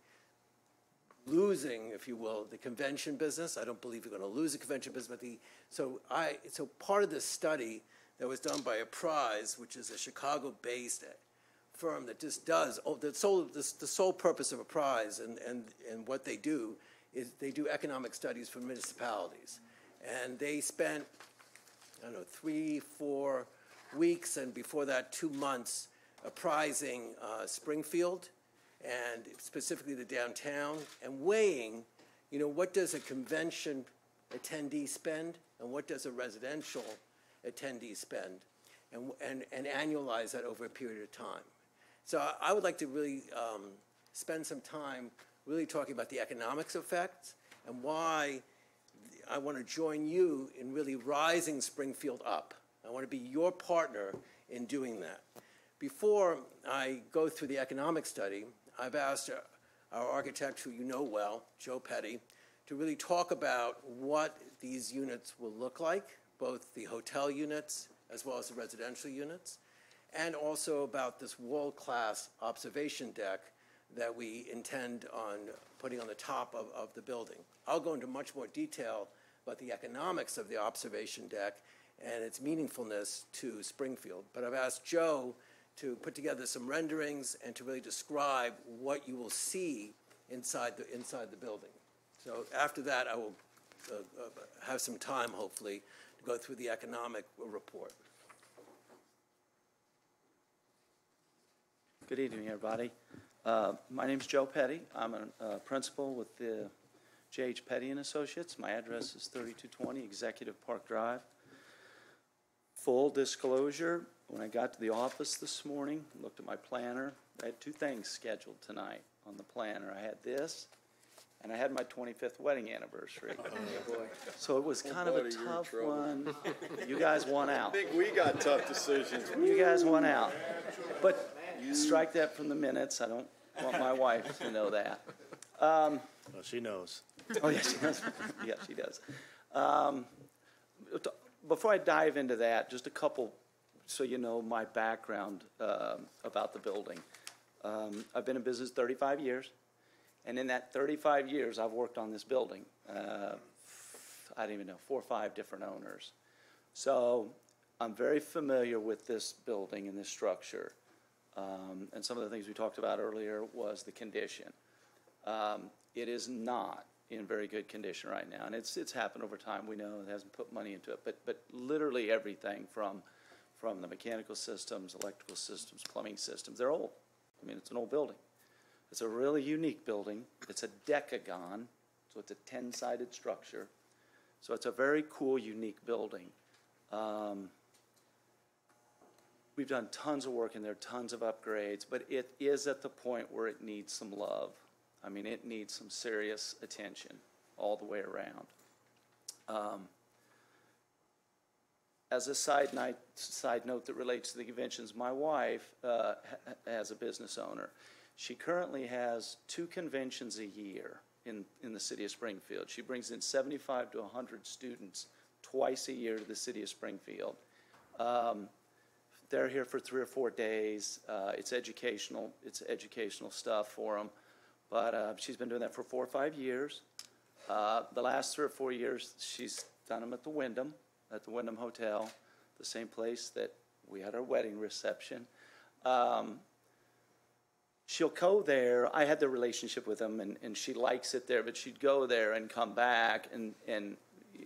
losing, if you will, the convention business. I don't believe you're going to lose the convention business, but the, so I, so part of this study that was done by Apprise, which is a Chicago-based firm that just does, oh, the sole, the, the sole purpose of Apprise and, and, and what they do is they do economic studies for municipalities. And they spent, I don't know, three, four weeks, and before that, two months apprising uh, Springfield and specifically the downtown and weighing, you know, what does a convention attendee spend and what does a residential attendee spend and, and, and annualize that over a period of time. So I, would like to really um, spend some time really talking about the economics effects and why I want to join you in really rising Springfield up. I want to be your partner in doing that. Before I go through the economic study, I've asked our architect, who you know well, Joe Petty, to really talk about what these units will look like, both the hotel units as well as the residential units, and also about this world-class observation deck that we intend on putting on the top of, of the building. I'll go into much more detail about the economics of the observation deck and its meaningfulness to Springfield. But I've asked Joe to put together some renderings and to really describe what you will see inside the, inside the building. So after that, I will uh, uh, have some time, hopefully, to go through the economic report. Good evening, everybody. Uh, My is Joe Petty. I'm a uh, principal with the J.H. Petty and Associates. My address is 3220 Executive Park Drive. Full disclosure, when I got to the office this morning, looked at my planner, I had two things scheduled tonight on the planner. I had this, and I had my 25th wedding anniversary. So it was kind of a buddy, tough one. You guys won out. I think we got tough decisions. You guys won out. But strike that from the minutes. I don't want my wife to know that. Um, Well, she knows. Oh, yes, she does. Yeah, she does. Um, Before I dive into that, just a couple, so you know my background um, about the building. Um, I've been in business 35 years, and in that 35 years, I've worked on this building. Uh, I don't even know, four or five different owners. So I'm very familiar with this building and this structure. Um, And some of the things we talked about earlier was the condition. Um, It is not in very good condition right now, and it's, it's happened over time, we know, it hasn't put money into it, but, but literally everything from, from the mechanical systems, electrical systems, plumbing systems, they're old. I mean, it's an old building. It's a really unique building. It's a decagon, so it's a ten-sided structure. So it's a very cool, unique building. Um, We've done tons of work in there, tons of upgrades, but it is at the point where it needs some love. I mean, it needs some serious attention all the way around. Um, As a side night, side note that relates to the conventions, my wife uh, has a business owner. She currently has two conventions a year in, in the city of Springfield. She brings in 75 to 100 students twice a year to the city of Springfield. Um, they're here for three or four days. Uh, it's educational. It's educational stuff for them. But uh, she's been doing that for four or five years. Uh, the last three or four years, she's done them at the Wyndham, at the Wyndham Hotel, the same place that we had our wedding reception. Um, she'll go there. I had the relationship with them, and, and she likes it there. But she'd go there and come back, and and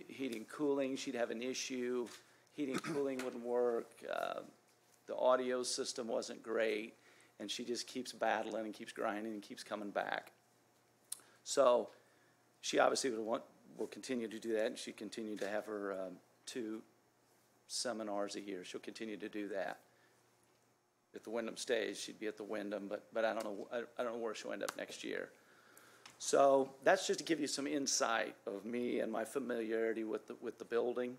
heating, cooling. She'd have an issue. Heating, cooling wouldn't work. Uh, the audio system wasn't great, and she just keeps battling and keeps grinding and keeps coming back. So she obviously will want, will continue to do that, and she continued to have her um, two seminars a year. She'll continue to do that. If the Wyndham stays, she'd be at the Wyndham, but, but I don't know, I, I don't know where she'll end up next year. So that's just to give you some insight of me and my familiarity with the, with the building.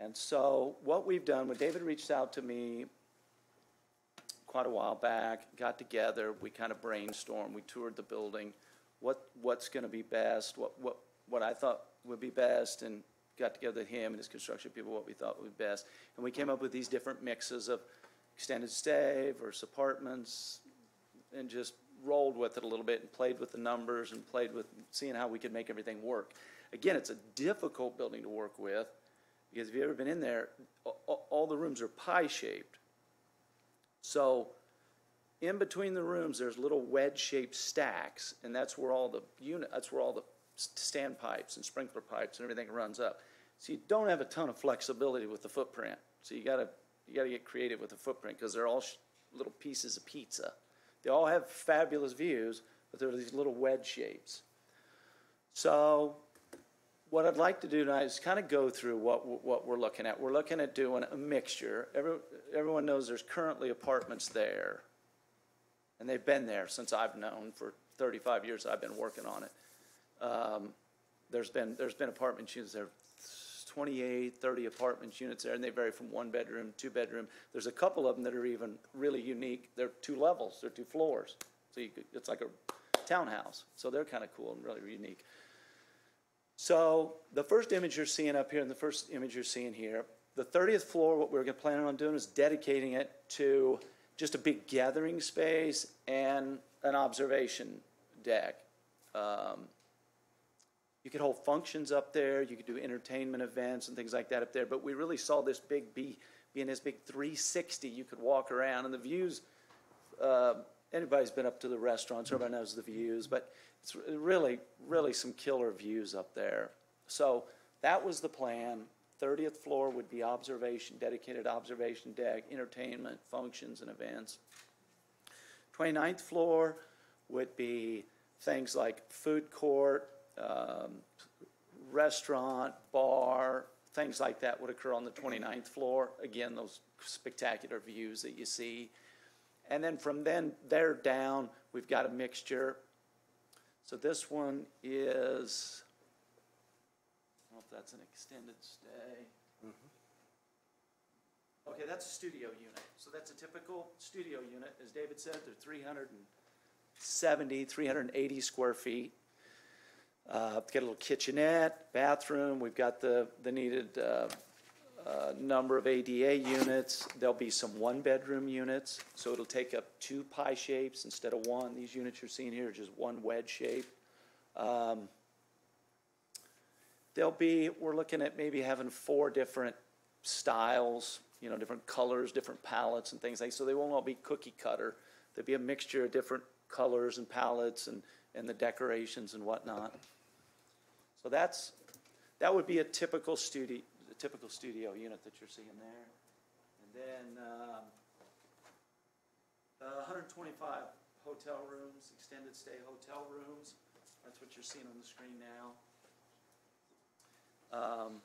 And so what we've done, when David reached out to me quite a while back, got together, we kind of brainstormed, we toured the building, what, what's gonna be best, what, what, what I thought would be best, and got together with him and his construction people, what we thought would be best. And we came up with these different mixes of extended stay versus apartments, and just rolled with it a little bit and played with the numbers and played with seeing how we could make everything work. Again, it's a difficult building to work with because if you've ever been in there, all the rooms are pie shaped. So in between the rooms, there's little wedge-shaped stacks, and that's where all the unit, that's where all the standpipes and sprinkler pipes and everything runs up. So you don't have a ton of flexibility with the footprint. So you gotta, you gotta get creative with the footprint, because they're all little pieces of pizza. They all have fabulous views, but they're these little wedge shapes. So what I'd like to do tonight is kind of go through what, what we're looking at. We're looking at doing a mixture. Every, everyone knows there's currently apartments there. And they've been there since I've known for thirty-five years I've been working on it. Um, there's been, there's been apartment units there, 28, 30 apartment units there, and they vary from one bedroom, two bedroom. There's a couple of them that are even really unique. They're two levels, they're two floors. So could, it's like a townhouse. So they're kind of cool and really unique. So the first image you're seeing up here and the first image you're seeing here, the 30th floor, what we're gonna on doing is dedicating it to just a big gathering space and an observation deck. Um, you could hold functions up there, you could do entertainment events and things like that up there, but we really saw this big be, being this big 360, you could walk around and the views, uh, anybody's been up to the restaurants, everybody knows the views, but it's really, really some killer views up there. So that was the plan. 30th floor would be observation, dedicated observation deck, entertainment, functions and events. 29th floor would be things like food court, um, restaurant, bar, things like that would occur on the 29th floor. Again, those spectacular views that you see. And then from then there down, we've got a mixture. So this one is, I don't know if that's an extended stay. Okay, that's a studio unit. So that's a typical studio unit. As David said, they're 370, 380 square feet. Uh, got a little kitchenette, bathroom. We've got the, the needed uh, number of ADA units. There'll be some one-bedroom units, so it'll take up two pie shapes instead of one. These units you're seeing here are just one wedge shape. Um, There'll be, we're looking at maybe having four different styles, you know, different colors, different palettes and things like, so they won't all be cookie cutter. There'll be a mixture of different colors and palettes and, and the decorations and whatnot. So that's, that would be a typical studio, typical studio unit that you're seeing there. And then, um, uh, hundred and twenty-five hotel rooms, extended stay hotel rooms. That's what you're seeing on the screen now. Um,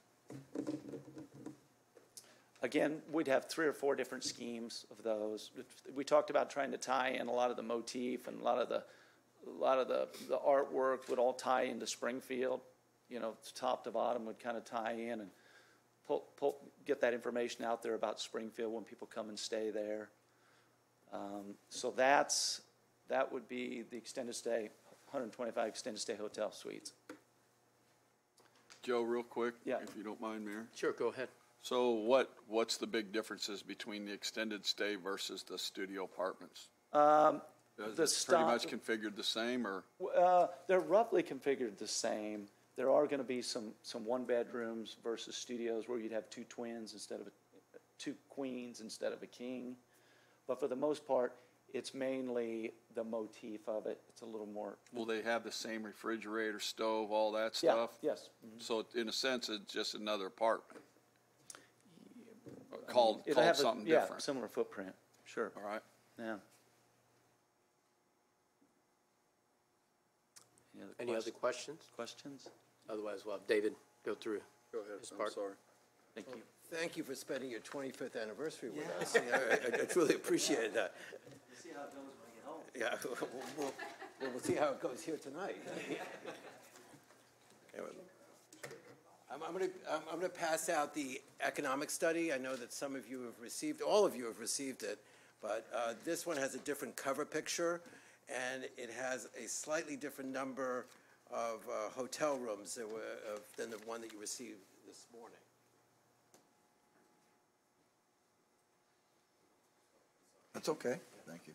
Again, we'd have three or four different schemes of those. We talked about trying to tie in a lot of the motif and a lot of the, a lot of the, the artwork would all tie into Springfield. You know, top to bottom would kind of tie in and pull, pull, get that information out there about Springfield when people come and stay there. Um, So that's, that would be the extended stay, 125 extended stay hotel suites. Joe, real quick? Yeah. If you don't mind, Mayor? Sure, go ahead. So what, what's the big differences between the extended stay versus the studio apartments? Um, Is The it pretty much configured the same, or? Uh, they're roughly configured the same. There are gonna be some, some one-bedrooms versus studios where you'd have two twins instead of, a two queens instead of a king. But for the most part, it's mainly the motif of it. It's a little more, Will they have the same refrigerator, stove, all that stuff? Yeah, yes. Mm-hmm. So in a sense, it's just another apartment? Mean, Called, called have a- something yeah, different? Similar footprint, sure, All right. yeah. Any other Any other questions? questions? Questions? Otherwise, we'll have David go through. Go ahead, his I'm part. sorry. Thank you. Thank you for spending your 25th anniversary with us. Yeah, I I truly appreciate that. See how it goes when I get home. Yeah, we'll, we'll- we'll, we'll see how it goes here tonight. Anyway, I'm, I'm gonna, I'm, I'm gonna pass out the economic study. I know that some of you have received, all of you have received it, but, uh, this one has a different cover picture, and it has a slightly different number of, uh, hotel rooms were, of, than the one that you received this morning. That's okay, thank you.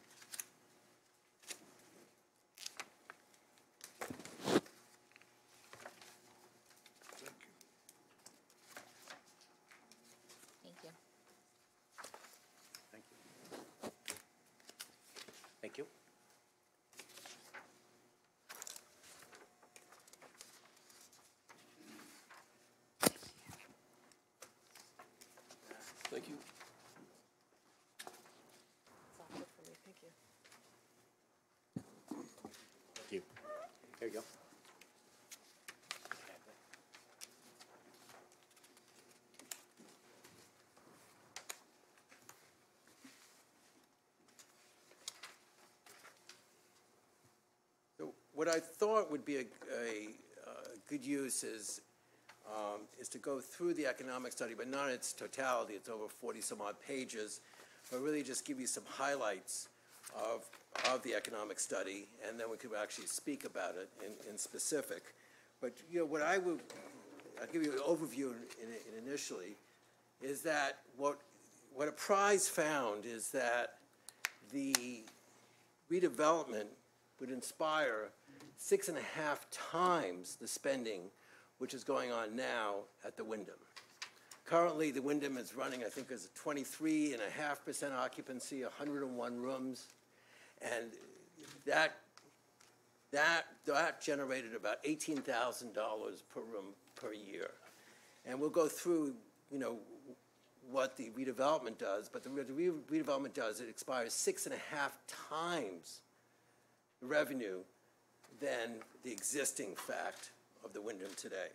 Thank you. Thank you. It's all good for me, thank you. Thank you. There you go. So What I thought would be a, a, uh, good use is, um, is to go through the economic study, but not in its totality, it's over forty some odd pages, but really just give you some highlights of, of the economic study, and then we could actually speak about it in, in specific. But, you know, what I would, I'll give you an overview in, in initially, is that what, what Apprise found is that the redevelopment would inspire six and a half times the spending which is going on now at the Wyndham. Currently, the Wyndham is running, I think, as a twenty-three and a half percent occupancy, hundred and one rooms. And that, that, that generated about eighteen thousand dollars per room per year. And we'll go through, you know, what the redevelopment does, but the re- the redevelopment does, it expires six and a half times the revenue than the existing fact of the Wyndham today.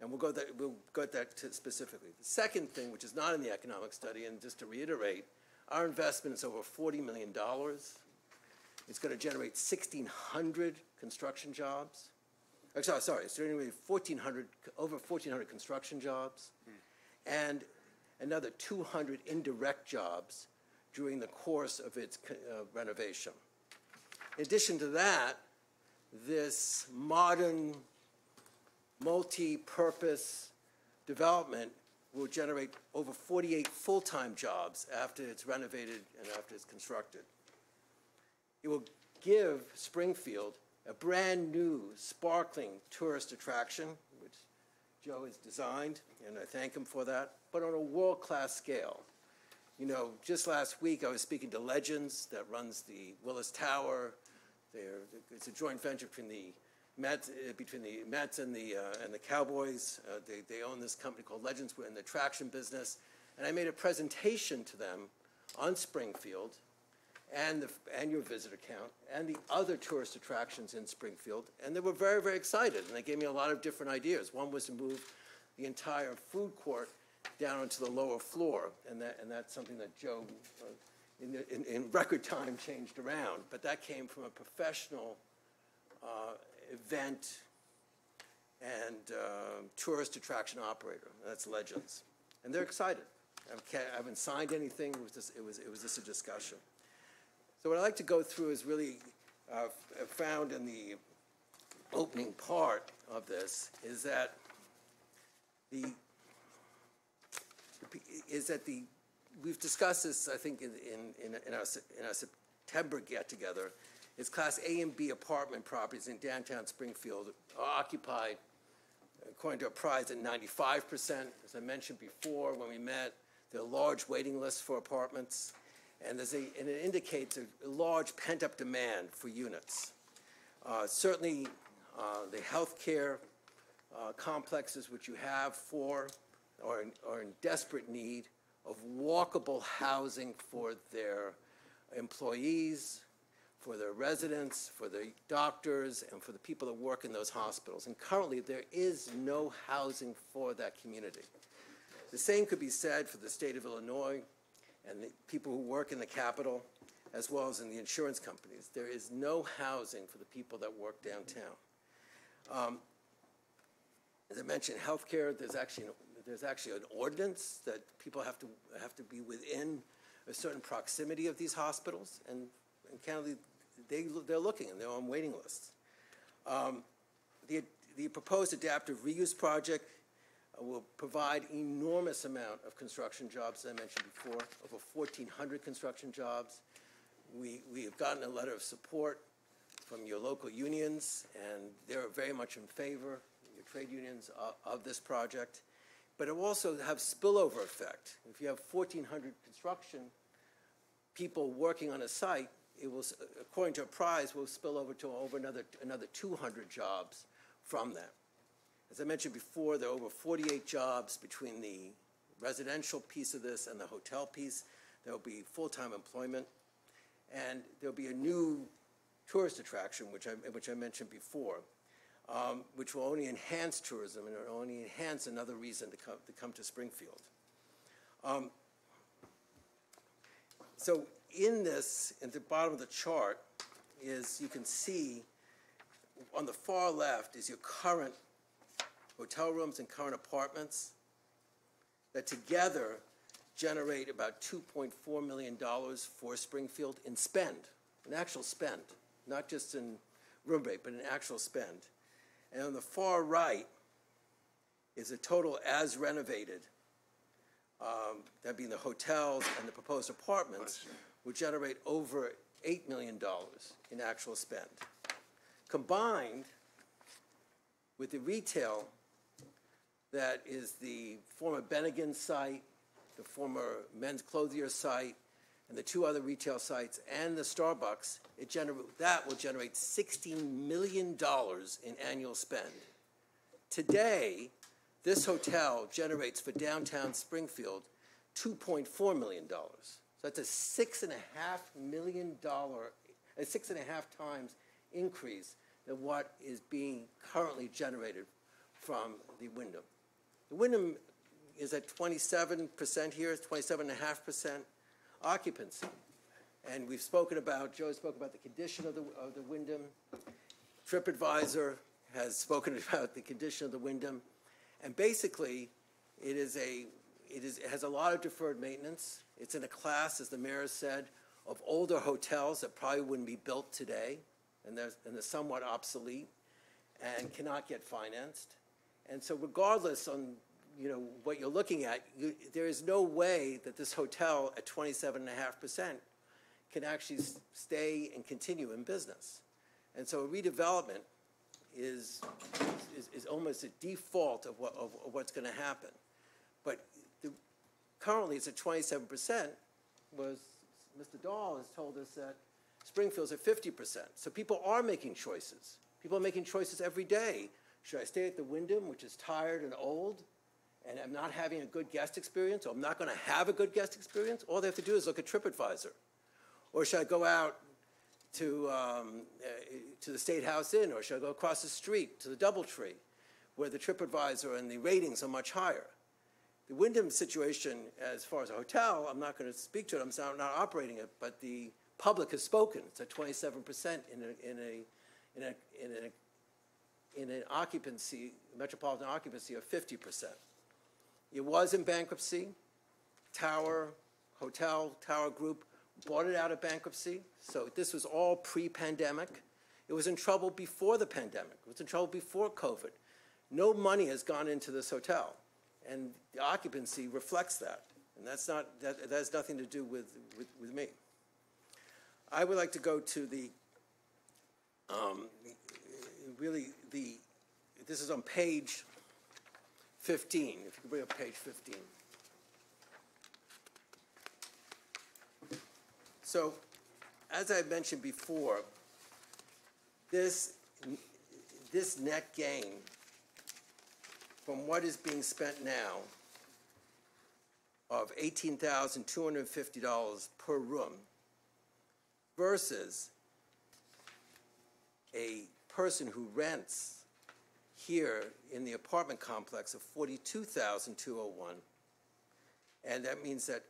And we'll go that, we'll go at that to specifically. The second thing, which is not in the economic study, and just to reiterate, our investment is over forty million dollars. It's gonna generate sixteen hundred construction jobs. Uh, sorry, sorry, it's generating fourteen hundred, over fourteen hundred construction jobs. And another two hundred indirect jobs during the course of its uh, renovation. In addition to that, this modern, multi-purpose development will generate over 48 full-time jobs after it's renovated and after it's constructed. It will give Springfield a brand-new, sparkling tourist attraction, which Joe has designed, and I thank him for that, but on a world-class scale. You know, just last week, I was speaking to Legends that runs the Willis Tower. It's a joint venture between the Mets, uh, between the Mets and the, uh, and the Cowboys. Uh, they, they own this company called Legends, we're in the attraction business. And I made a presentation to them on Springfield and, the, your visitor count and the other tourist attractions in Springfield. And they were very, very excited, and they gave me a lot of different ideas. One was to move the entire food court down onto the lower floor, and, that, and that's something that Joe, uh, in, the- in, in record time, changed around. But that came from a professional uh, event and uh, tourist attraction operator. That's Legends, and they're excited. I I haven't signed anything. It was just, it was, it was just a discussion. So what I'd like to go through is really uh, found in the opening part of this is that the is that the we've discussed this I think in in, in, our in our September get together. It's Class A and B apartment properties in downtown Springfield are occupied according to Apprise at 95 percent. As I mentioned before when we met, there are large waiting lists for apartments, and there's a and it indicates a, large pent up demand for units. Uh, certainly, uh, the healthcare uh, complexes which you have for are in, are in desperate need of walkable housing for their employees, for their residents, for the doctors, and for the people that work in those hospitals. And currently, there is no housing for that community. The same could be said for the state of Illinois and the people who work in the capital, as well as in the insurance companies. There is no housing for the people that work downtown. Um, as I mentioned, healthcare, there's actually, an- there's actually an ordinance that people have to, have to be within a certain proximity of these hospitals, and, and candidly, they, they're looking, and they're on waiting lists. Um, The, the proposed adaptive reuse project uh, will provide enormous amount of construction jobs, as I mentioned before, over 1,400 construction jobs. We, we have gotten a letter of support from your local unions, and they're very much in favor, your trade unions, of, of this project. But it will also have spillover effect. If you have 1,400 construction people working on a site, it will, according to Apprise, will spill over to over another, another 200 jobs from that. As I mentioned before, there are over 48 jobs between the residential piece of this and the hotel piece. There will be full-time employment. And there'll be a new tourist attraction, which I, which I mentioned before, um, which will only enhance tourism and will only enhance another reason to come, to come to Springfield. Um, so in this, at the bottom of the chart, is you can see on the far left is your current hotel rooms and current apartments that together generate about $2.4 million for Springfield in spend, in actual spend, not just in room rate, but in actual spend. And on the far right is a total as renovated, um, that being the hotels and the proposed apartments, would generate over $8 million in actual spend. Combined with the retail that is the former Bennigan site, the former Men's Clothier site, and the two other retail sites, and the Starbucks, it gener- that will generate $16 million in annual spend. Today, this hotel generates for downtown Springfield $2.4 million. So that's a six and a half million dollar, a six and a half times increase than what is being currently generated from the Wyndham. The Wyndham is at 27% here, it's 27.5% occupancy. And we've spoken about, Joe spoke about the condition of the, of the Wyndham. TripAdvisor has spoken about the condition of the Wyndham. And basically, it is a, it is, it has a lot of deferred maintenance. It's in a class, as the mayor said, of older hotels that probably wouldn't be built today, and they're, and they're somewhat obsolete and cannot get financed. And so regardless on, you know, what you're looking at, you, there is no way that this hotel at 27.5% can actually stay and continue in business. And so a redevelopment is, is, is almost a default of what, of, of what's gonna happen. But the, currently it's at 27%, was, Mr. Dahl has told us that Springfield's at 50%. So people are making choices. People are making choices every day. Should I stay at the Wyndham, which is tired and old, and I'm not having a good guest experience, or I'm not going to have a good guest experience? All they have to do is look at TripAdvisor. Or should I go out to, um, uh, to the State House Inn, or should I go across the street to the Doubletree, where the TripAdvisor and the ratings are much higher? The Wyndham situation, as far as a hotel, I'm not going to speak to it. I'm not, operating it, but the public has spoken. It's at 27 percent in a in a in a in a in an occupancy metropolitan occupancy of 50 percent. It was in bankruptcy. Tower Hotel Tower Group bought it out of bankruptcy. So this was all pre-pandemic. It was in trouble before the pandemic. It was in trouble before COVID. No money has gone into this hotel and the occupancy reflects that. And that's not, that, that has nothing to do with, with, with me. I would like to go to the, um, really, the, this is on page 15, if you could bring up page 15. So, as I mentioned before, this, this net gain from what is being spent now of $18,250 per room versus a person who rents here in the apartment complex of 42,201. And that means that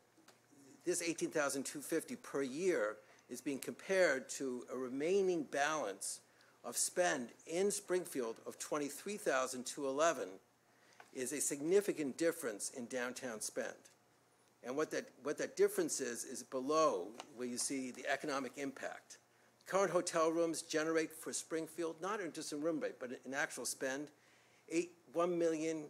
this 18,250 per year is being compared to a remaining balance of spend in Springfield of 23,211 is a significant difference in downtown spend. And what that, what that difference is, is below where you see the economic impact. Current hotel rooms generate for Springfield, not just in room rate, but in actual spend, eight, one million,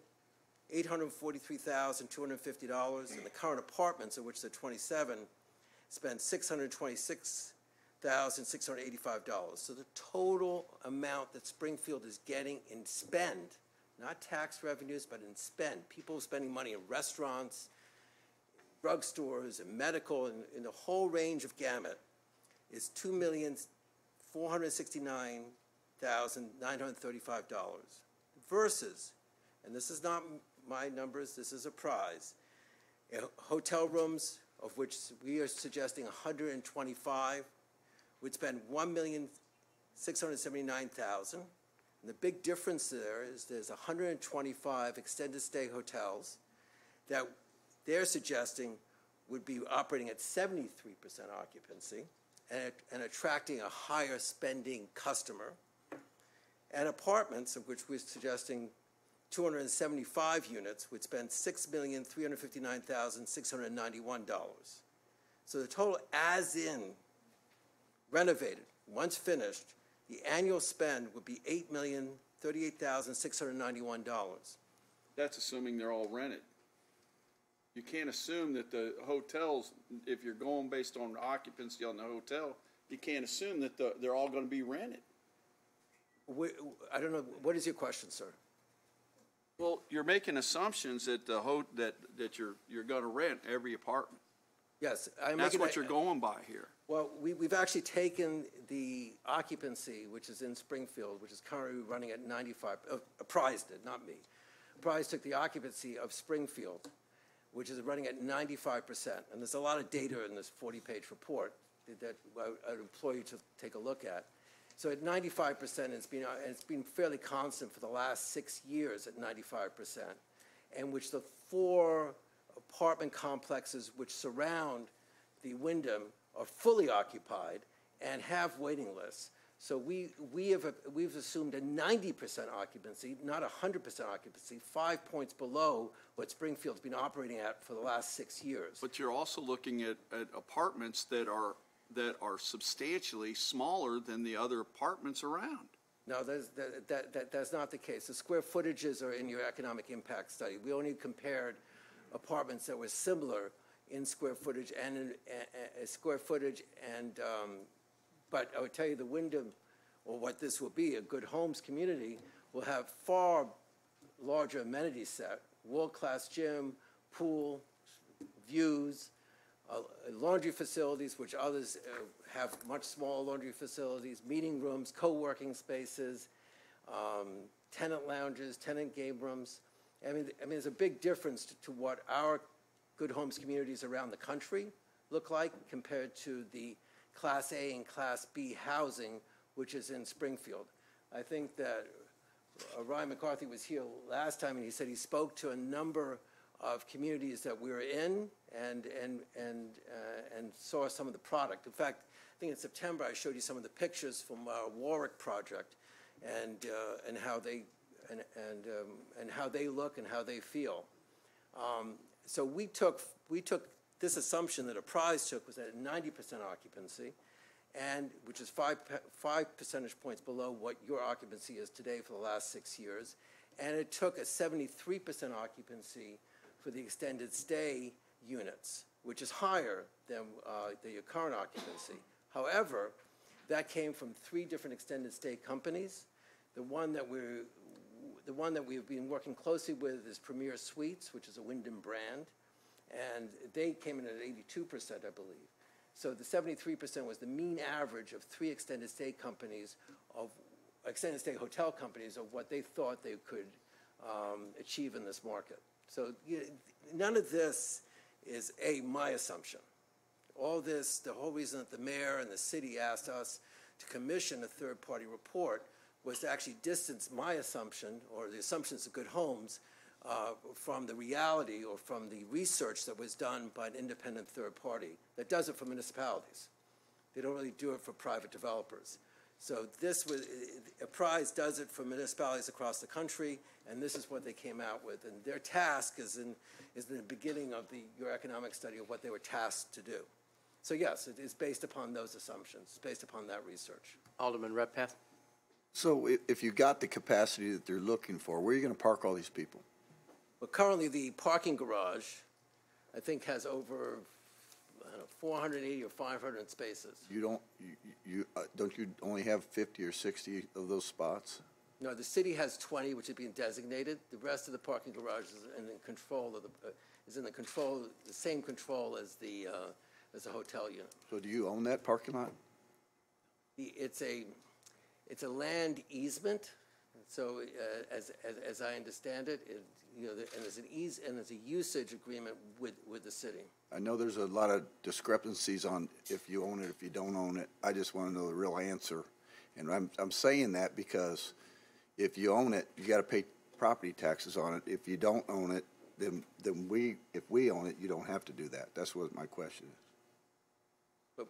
eight hundred forty-three thousand, two hundred fifty dollars. And the current apartments, of which there are twenty-seven, spend six hundred twenty-six thousand, six hundred eighty-five dollars. So the total amount that Springfield is getting in spend not tax revenues, but in spend. People spending money in restaurants, drugstores, and medical, and in the whole range of gamut, is two million, four hundred sixty-nine thousand, nine hundred thirty-five dollars versus, and this is not my numbers, this is Apprise, hotel rooms, of which we are suggesting hundred and twenty-five, would spend one million, six hundred seventy-nine thousand. And the big difference there is there's hundred and twenty-five extended stay hotels that they're suggesting would be operating at seventy-three percent occupancy and, and attracting a higher spending customer. And apartments, of which we're suggesting two hundred and seventy-five units, would spend six million, three hundred fifty-nine thousand, six hundred ninety-one dollars. So the total as-in renovated, once finished, the annual spend would be eight million, thirty-eight thousand, six hundred ninety-one dollars. That's assuming they're all rented. You can't assume that the hotels, if you're going based on occupancy on the hotel, you can't assume that the, they're all gonna be rented. I don't know, what is your question, sir? Well, you're making assumptions that the ho, that, that you're, you're gonna rent every apartment. Yes, I'm That's what a- you're going by here. Well, we, we've actually taken the occupancy, which is in Springfield, which is currently running at ninety-five, uh, Apprise did, not me. Apprise took the occupancy of Springfield, which is running at ninety-five percent. And there's a lot of data in this forty-page report that I- I'd implore you to take a look at. So at ninety-five percent, it's been, uh, it's been fairly constant for the last six years at ninety-five percent. And which the four apartment complexes which surround the Wyndham are fully occupied and have waiting lists. So we, we have, we've assumed a ninety percent occupancy, not a hundred percent occupancy, five points below what Springfield's been operating at for the last six years. But you're also looking at, at apartments that are, that are substantially smaller than the other apartments around. No, that's, that, that, that, that's not the case. The square footages are in your economic impact study. We only compared apartments that were similar in square footage and in, uh, uh, square footage and, um, but I would tell you the Wyndham, or what this will be, a good homes community, will have far larger amenity set, world-class gym, pool, views, uh, laundry facilities, which others uh, have much smaller laundry facilities, meeting rooms, co-working spaces, um, tenant lounges, tenant game rooms. I mean, I mean, there's a big difference to, to what our good homes communities around the country look like compared to the Class A and Class B housing, which is in Springfield. I think that uh, Ryan McCarthy was here last time, and he said he spoke to a number of communities that we were in and, and, and, uh, and saw some of the product. In fact, I think in September, I showed you some of the pictures from our Warwick project and, uh, and how they, and, and, um, and how they look and how they feel. Um, so we took, we took this assumption that Apprise took was at ninety percent occupancy, and, which is five, five percentage points below what your occupancy is today for the last six years. And it took a seventy-three percent occupancy for the extended stay units, which is higher than, uh, the your current occupancy. However, that came from three different extended stay companies. The one that we're, the one that we've been working closely with is Premier Suites, which is a Wyndham brand, and they came in at eighty-two percent, I believe. So the seventy-three percent was the mean average of three extended stay companies of, extended stay hotel companies of what they thought they could um, achieve in this market. So you none of this is, A, my assumption. All this, the whole reason that the mayor and the city asked us to commission a third-party report was to actually distance my assumption, or the assumptions of good homes, uh, from the reality or from the research that was done by an independent third party that does it for municipalities. They don't really do it for private developers. So this was, Apprise does it for municipalities across the country, and this is what they came out with. And their task is in, is in the beginning of the, your economic study of what they were tasked to do. So yes, it is based upon those assumptions, it's based upon that research. Alderman Redpath? So if you got the capacity that they're looking for, where are you going to park all these people? But currently, the parking garage, I think, has over, I don't know, 480 or 500 spaces. You don't, you, you, uh, don't you only have 50 or 60 of those spots? No, the city has 20, which are being designated. The rest of the parking garage is in the control of the, uh, is in the control, the same control as the, uh, as the hotel unit. So do you own that parking lot? the, it's a, it's a land easement, so, uh, as, as, as I understand it, it, you know, and there's an ease, and there's a usage agreement with, with the city. I know there's a lot of discrepancies on if you own it, if you don't own it. I just want to know the real answer. And I'm, I'm saying that because if you own it, you got to pay property taxes on it. If you don't own it, then, then we, if we own it, you don't have to do that. That's what my question is.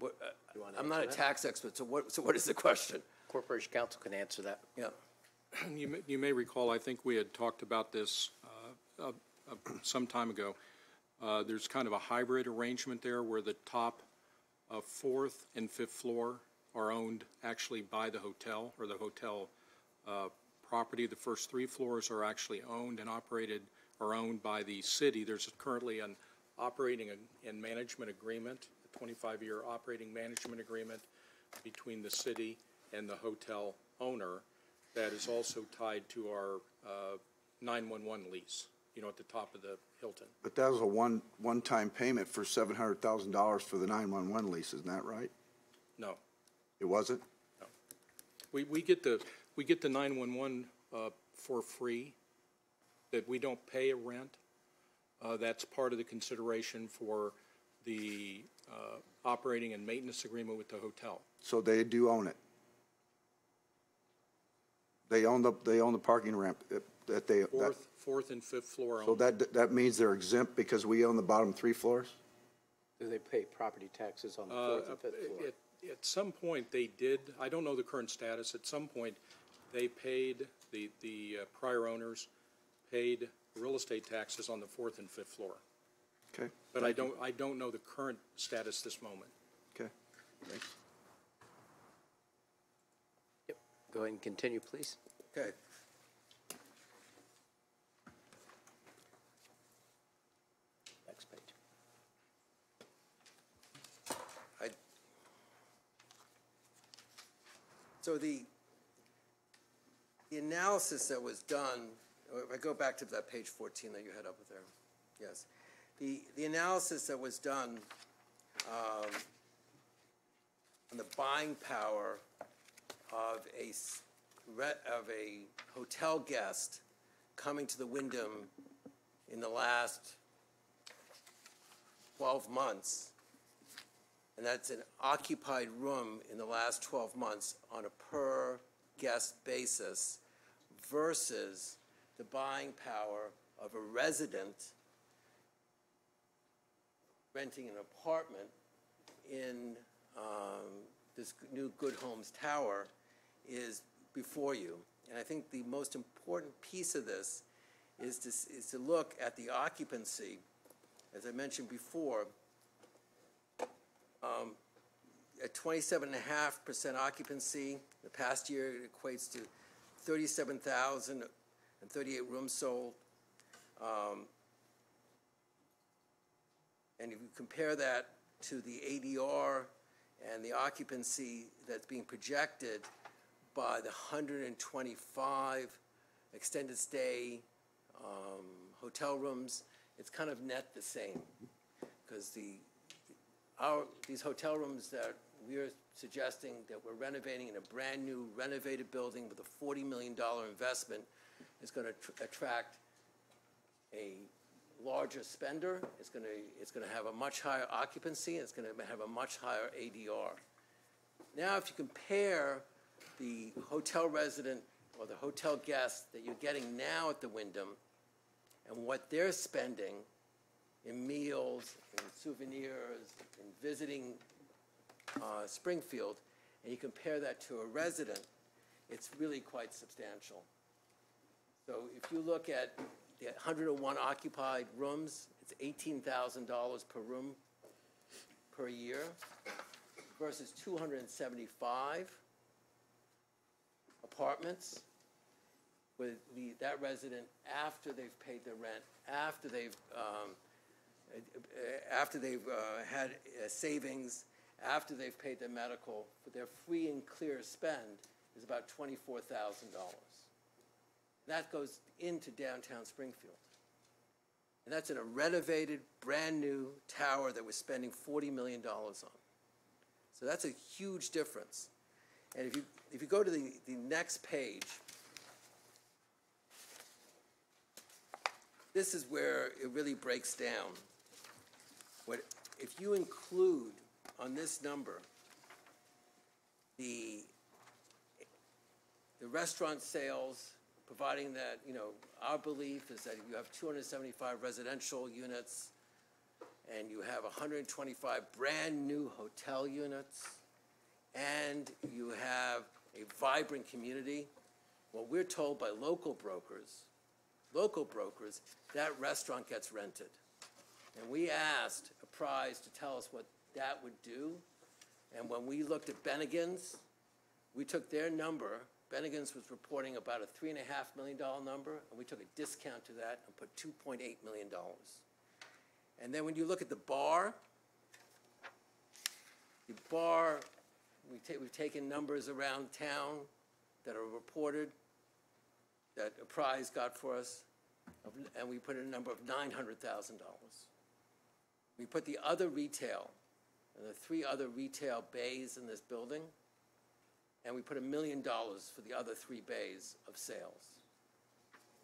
What, uh, I'm not a tax expert, so what, so what is the question? Corporation Counsel can answer that. Yeah. You may, you may recall, I think we had talked about this uh, uh, uh, some time ago. Uh, There's kind of a hybrid arrangement there where the top uh, fourth and fifth floor are owned actually by the hotel or the hotel uh, property. The first three floors are actually owned and operated, are owned by the city. There's currently an operating and management agreement, a 25-year operating management agreement between the city and the hotel owner that is also tied to our uh, 911 lease, you know, at the top of the Hilton. But that was a one, one-time payment for seven hundred thousand dollars for the nine-one-one lease, isn't that right? No. It wasn't? No. We, we get the, we get the 911 uh, for free, that we don't pay a rent. Uh, That's part of the consideration for the uh, operating and maintenance agreement with the hotel. So they do own it? They own the, they own the parking ramp that- that they, that, Fourth, fourth and fifth floor so owned. that, that means they're exempt because we own the bottom three floors? Do they pay property taxes on the Uh, fourth and fifth floor? At, at some point, they did, I don't know the current status, at some point, they paid, the, the uh, prior owners paid real estate taxes on the fourth and fifth floor. Okay. But I thank you. don't, I don't know the current status this moment. Okay, thanks. Go ahead and continue, please. Okay. Next page. I, so the, the analysis that was done, if I go back to that page 14 that you had up there, yes. The, the analysis that was done um, on the buying power of a, of a hotel guest coming to the Wyndham in the last 12 months and that's an occupied room in the last 12 months on a per guest basis versus the buying power of a resident renting an apartment in um, this new Good Homes Tower is before you. And I think the most important piece of this is to, is to look at the occupancy. As I mentioned before, um, at twenty-seven and a half percent occupancy, the past year it equates to thirty-seven thousand and thirty-eight rooms sold. Um, and if you compare that to the ADR and the occupancy that's being projected by the hundred and twenty-five extended stay, um, hotel rooms, it's kind of net the same. Because the, our, these hotel rooms that we're suggesting that we're renovating in a brand-new renovated building with a forty million dollar investment is gonna tr- attract a larger spender, it's gonna, it's gonna have a much higher occupancy, it's gonna have a much higher ADR. Now, if you compare the hotel resident or the hotel guest that you're getting now at the Wyndham and what they're spending in meals, in souvenirs, in visiting uh, Springfield, and you compare that to a resident, it's really quite substantial. So if you look at the 101 occupied rooms, it's $18,000 per room per year versus 275 apartments with the, that resident after they've paid their rent, after they've, um, after they've uh, had uh, savings, after they've paid their medical, but their free and clear spend is about $24,000. That goes into downtown Springfield. And that's in a renovated, brand-new tower that we're spending $40 million on. So that's a huge difference. And if you, if you go to the, the next page, this is where it really breaks down. What, if you include on this number the, the restaurant sales, providing that, you know, our belief is that you have 275 residential units and you have 125 brand-new hotel units and you have a vibrant community, what we're told by local brokers, local brokers, that restaurant gets rented. And we asked Apprise to tell us what that would do. And when we looked at Bennigan's, we took their number. Bennigan's was reporting about a three and a half million dollar number, and we took a discount to that and put two point eight million dollars. And then when you look at the bar, the bar, we ta- we've taken numbers around town that are reported that Apprise got for us, of- and we put in a number of nine hundred thousand dollars. We put the other retail, and the three other retail bays in this building, and we put a million dollars for the other three bays of sales.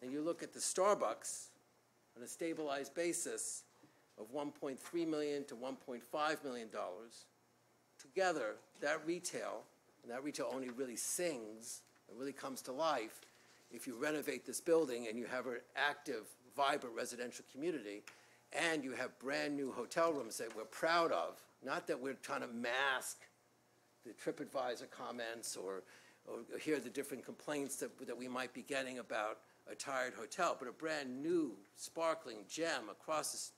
And you look at the Starbucks on a stabilized basis of one point three million to one point five million dollars. Together, that retail, and that retail only really sings, and really comes to life if you renovate this building and you have an active, vibrant residential community, and you have brand-new hotel rooms that we're proud of, not that we're trying to mask the TripAdvisor comments or, or hear the different complaints that, that we might be getting about a tired hotel, but a brand-new, sparkling gem across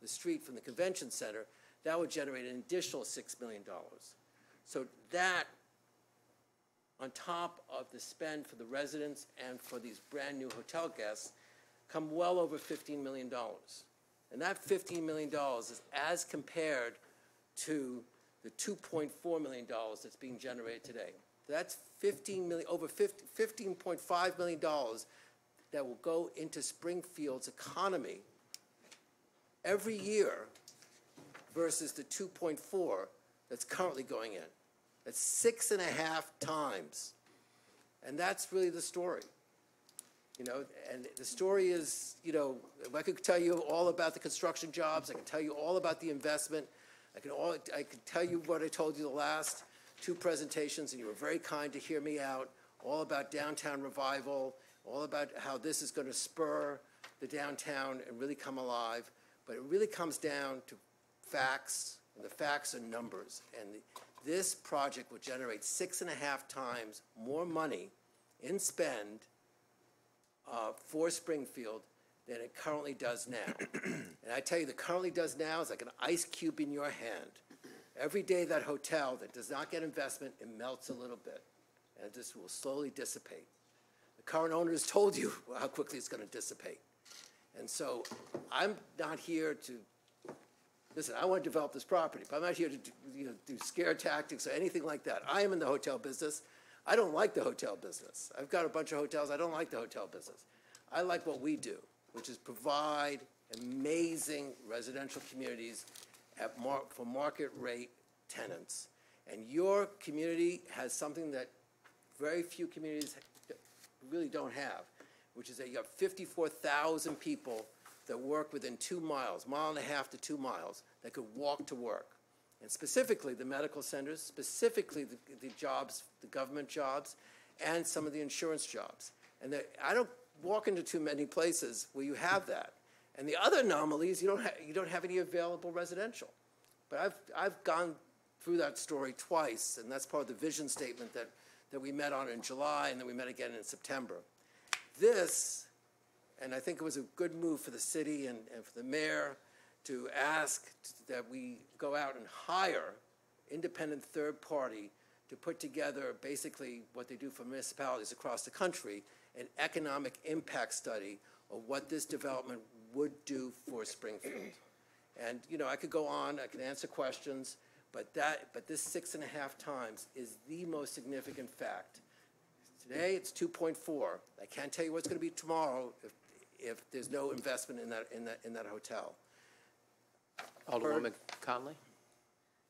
the, the street from the convention center, that would generate an additional $6 million. So that on top of the spend for the residents and for these brand-new hotel guests, come well over $15 million. And that $15 million is as compared to the $2.4 million that's being generated today. That's 15 million, over 50 $15.5 million that will go into Springfield's economy every year versus the 2.4 that's currently going in. That's six and a half times. And that's really the story. You know, and the story is, you know, I could tell you all about the construction jobs, I can tell you all about the investment, I can all, I could tell you what I told you the last two presentations, and you were very kind to hear me out, all about downtown revival, all about how this is going to spur the downtown and really come alive. But it really comes down to facts, and the facts are numbers. And this project will generate six and a half times more money in spend uh, for Springfield than it currently does now. and I tell you, the currently does now is like an ice cube in your hand. Every day that hotel that does not get investment, it melts a little bit, and this will slowly dissipate. The current owner has told you how quickly it's going to dissipate. And so I'm not here to, listen, I want to develop this property, but I'm not here to, do, you know, do scare tactics or anything like that. I am in the hotel business. I don't like the hotel business. I've got a bunch of hotels. I don't like the hotel business. I like what we do, which is provide amazing residential communities at mar- for market rate tenants. And your community has something that very few communities really don't have, which is that you have 54,000 people that work within two miles, mile and a half to two miles, that could walk to work. And specifically, the medical centers, specifically the, the jobs, the government jobs, and some of the insurance jobs. And that, I don't walk into too many places where you have that. And the other anomaly is you don't, ha- you don't have any available residential. But I've, I've gone through that story twice, and that's part of the vision statement that, that we met on in July, and then we met again in September. This, and I think it was a good move for the city and, and for the mayor to ask that we go out and hire independent third party to put together basically what they do for municipalities across the country, an economic impact study of what this development would do for Springfield. And, you know, I could go on, I could answer questions, but that, but this six and a half times is the most significant fact. Today, it's two point four. I can't tell you what's gonna be tomorrow if, if there's no investment in that, in that, in that hotel. Alderwoman Conley?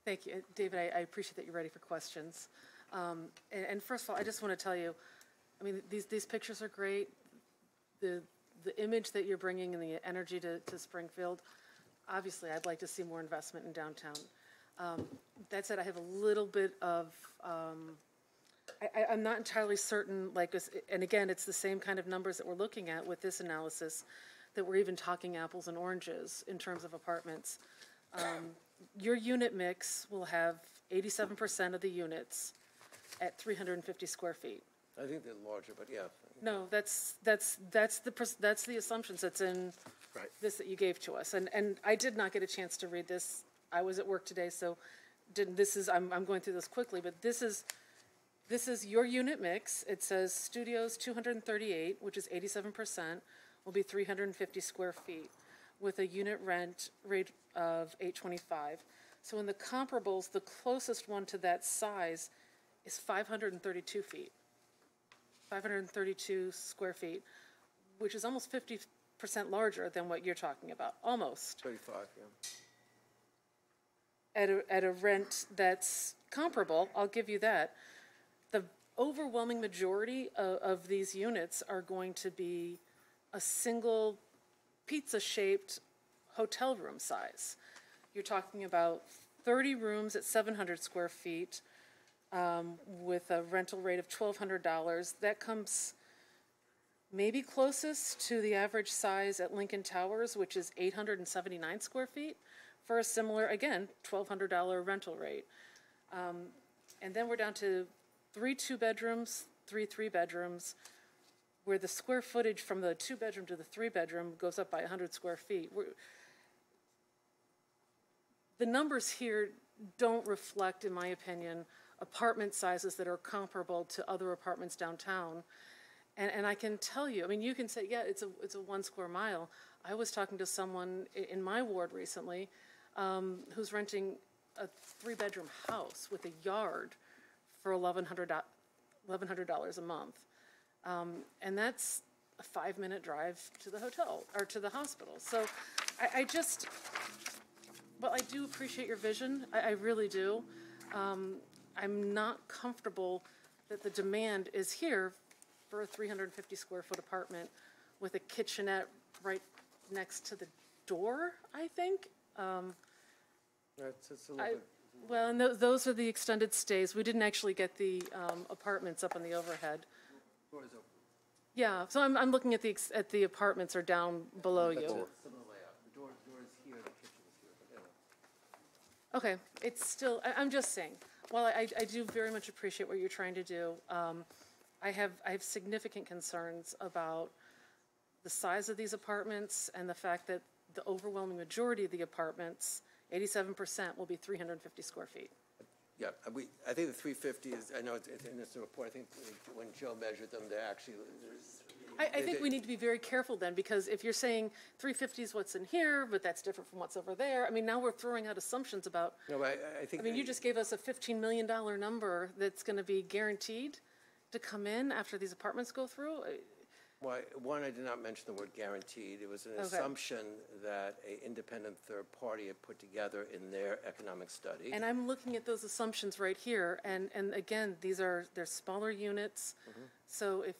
Thank you. David, I, I appreciate that you're ready for questions. Um, and, and first of all, I just want to tell you, I mean, these, these pictures are great. The, the image that you're bringing and the energy to, to Springfield, obviously, I'd like to see more investment in downtown. Um, that said, I have a little bit of, um, I, I'm not entirely certain, like, and again, it's the same kind of numbers that we're looking at with this analysis, that we're even talking apples and oranges in terms of apartments. Um, Your unit mix will have eighty-seven percent of the units at three hundred and fifty square feet. I think they're larger, but yeah. No, that's, that's, that's the, that's the assumptions that's in Right. this that you gave to us. And, and I did not get a chance to read this. I was at work today, so didn't, this is, I'm, I'm going through this quickly, but this is, this is your unit mix. It says studios two hundred and thirty-eight, which is eighty-seven percent, will be three hundred and fifty square feet with a unit rent rate of eight twenty-five. So in the comparables, the closest one to that size is five hundred and thirty-two feet. Five hundred and thirty-two square feet, which is almost fifty percent larger than what you're talking about, almost. Thirty-five, yeah. At a, at a rent that's comparable, I'll give you that. Overwhelming majority of, of these units are going to be a single pizza-shaped hotel room size. You're talking about thirty rooms at seven hundred square feet, um, with a rental rate of twelve hundred dollars. That comes maybe closest to the average size at Lincoln Towers, which is eight hundred and seventy-nine square feet, for a similar, again, twelve hundred dollar rental rate. Um, and then we're down to three two-bedrooms, three three-bedrooms, where the square footage from the two-bedroom to the three-bedroom goes up by hundred square feet. We're, the numbers here don't reflect, in my opinion, apartment sizes that are comparable to other apartments downtown. And, and I can tell you, I mean, you can say, yeah, it's a, it's a one square mile. I was talking to someone in my ward recently, um, who's renting a three-bedroom house with a yard for $1,100, a month. Um, and that's a five-minute drive to the hotel, or to the hospital. So I, I just, well, I do appreciate your vision, I, I really do. Um, I'm not comfortable that the demand is here for a three hundred and fifty square foot apartment with a kitchenette right next to the door, I think. Um, It's, it's a little I, bit, well, and tho- those are the extended stays. We didn't actually get the, um, apartments up on the overhead. doors open. Yeah, so I'm, I'm looking at the, ex- at the apartments are down below you. Similar layout. The door, door is here, the kitchen is here, but yeah. Okay, it's still, I, I'm just saying, while I, I do very much appreciate what you're trying to do, um, I have, I have significant concerns about the size of these apartments and the fact that the overwhelming majority of the apartments, eighty-seven percent, will be three hundred and fifty square feet. Yeah, uh, we, I think the three fifty is, I know it's, it's in this report, I think when Joe measured them, they're actually. I, I think we need to be very careful then, because if you're saying three fifty is what's in here, but that's different from what's over there, I mean, now we're throwing out assumptions about, No, I, I think. I mean, you just gave us a fifteen million dollar number that's gonna be guaranteed to come in after these apartments go through. Why, one, I did not mention the word guaranteed. It was an Okay. assumption that a independent third party had put together in their economic study. And I'm looking at those assumptions right here, and, and again, these are, they're smaller units. So if,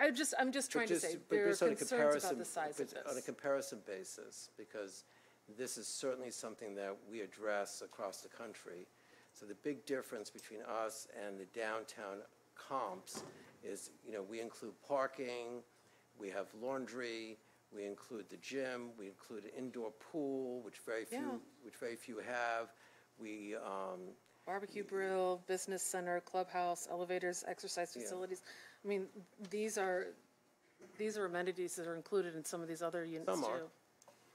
I, I just, I'm just Mm-hmm. Trying to just- say, but there are on a concerns about comparison- the size of but On a this. comparison basis, because this is certainly something that we address across the country. So the big difference between us and the downtown comps is, you know, we include parking, we have laundry, we include the gym, we include an indoor pool, which very Yeah. few, which very few have. We, um, Barbecue grill, business center, clubhouse, elevators, exercise Yeah. facilities. I mean, these are, these are amenities that are included in some of these other units too. Some are.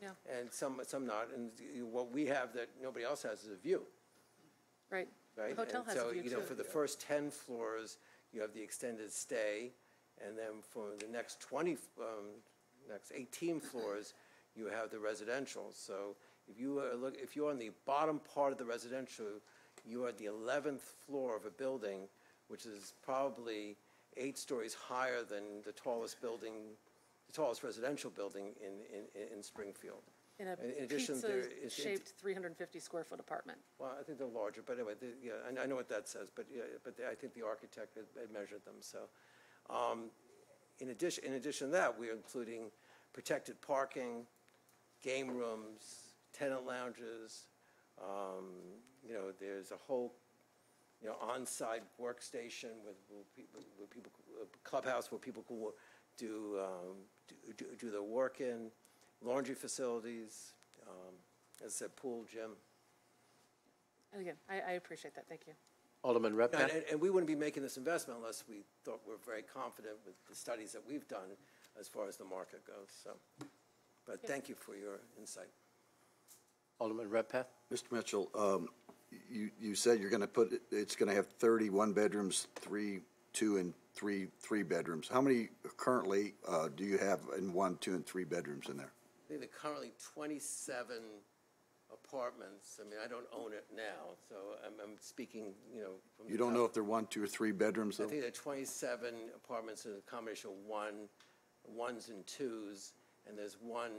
Yeah, and some, some not, and what we have that nobody else has is a view. right. right? The hotel And has a so, you know, too. for the first ten floors, you have the extended stay, and then for the next twenty, um, next eighteen floors, you have the residential. So if you are look, if you're on the bottom part of the residential, you are at the eleventh floor of a building, which is probably eight stories higher than the tallest building, the tallest residential building in, in, in Springfield. In a In addition, there is- pizza-shaped 350 square foot apartment. Well, I think they're larger, but anyway, the- yeah, I- I know what that says, but, yeah, but I think the architect had had measured them, so. um, In addition, in addition to that, we're including protected parking, game rooms, tenant lounges. um, You know, there's a whole, you know, on-site workstation with, where people, where people, a clubhouse where people can wo- do, um, do- do, do their work in, laundry facilities, um, as I said, pool, gym. And again, I, I appreciate that, thank you. Alderman And, Redpath? and- and we wouldn't be making this investment unless we thought we're very confident with the studies that we've done as far as the market goes, so. But thank you for your insight. Alderman Redpath? Mr. Mitchell, um, you, you said you're gonna put, it's gonna have thirty one-bedrooms, three, two, and three, three bedrooms. How many currently, uh, do you have in one, two, and three bedrooms in there? I think there are currently twenty-seven apartments. I mean, I don't own it now, so I'm, I'm speaking, you know. from You the don't know top. if they're one, two, or three bedrooms I though? think there are twenty-seven apartments in a combination of one, ones and twos, and there's one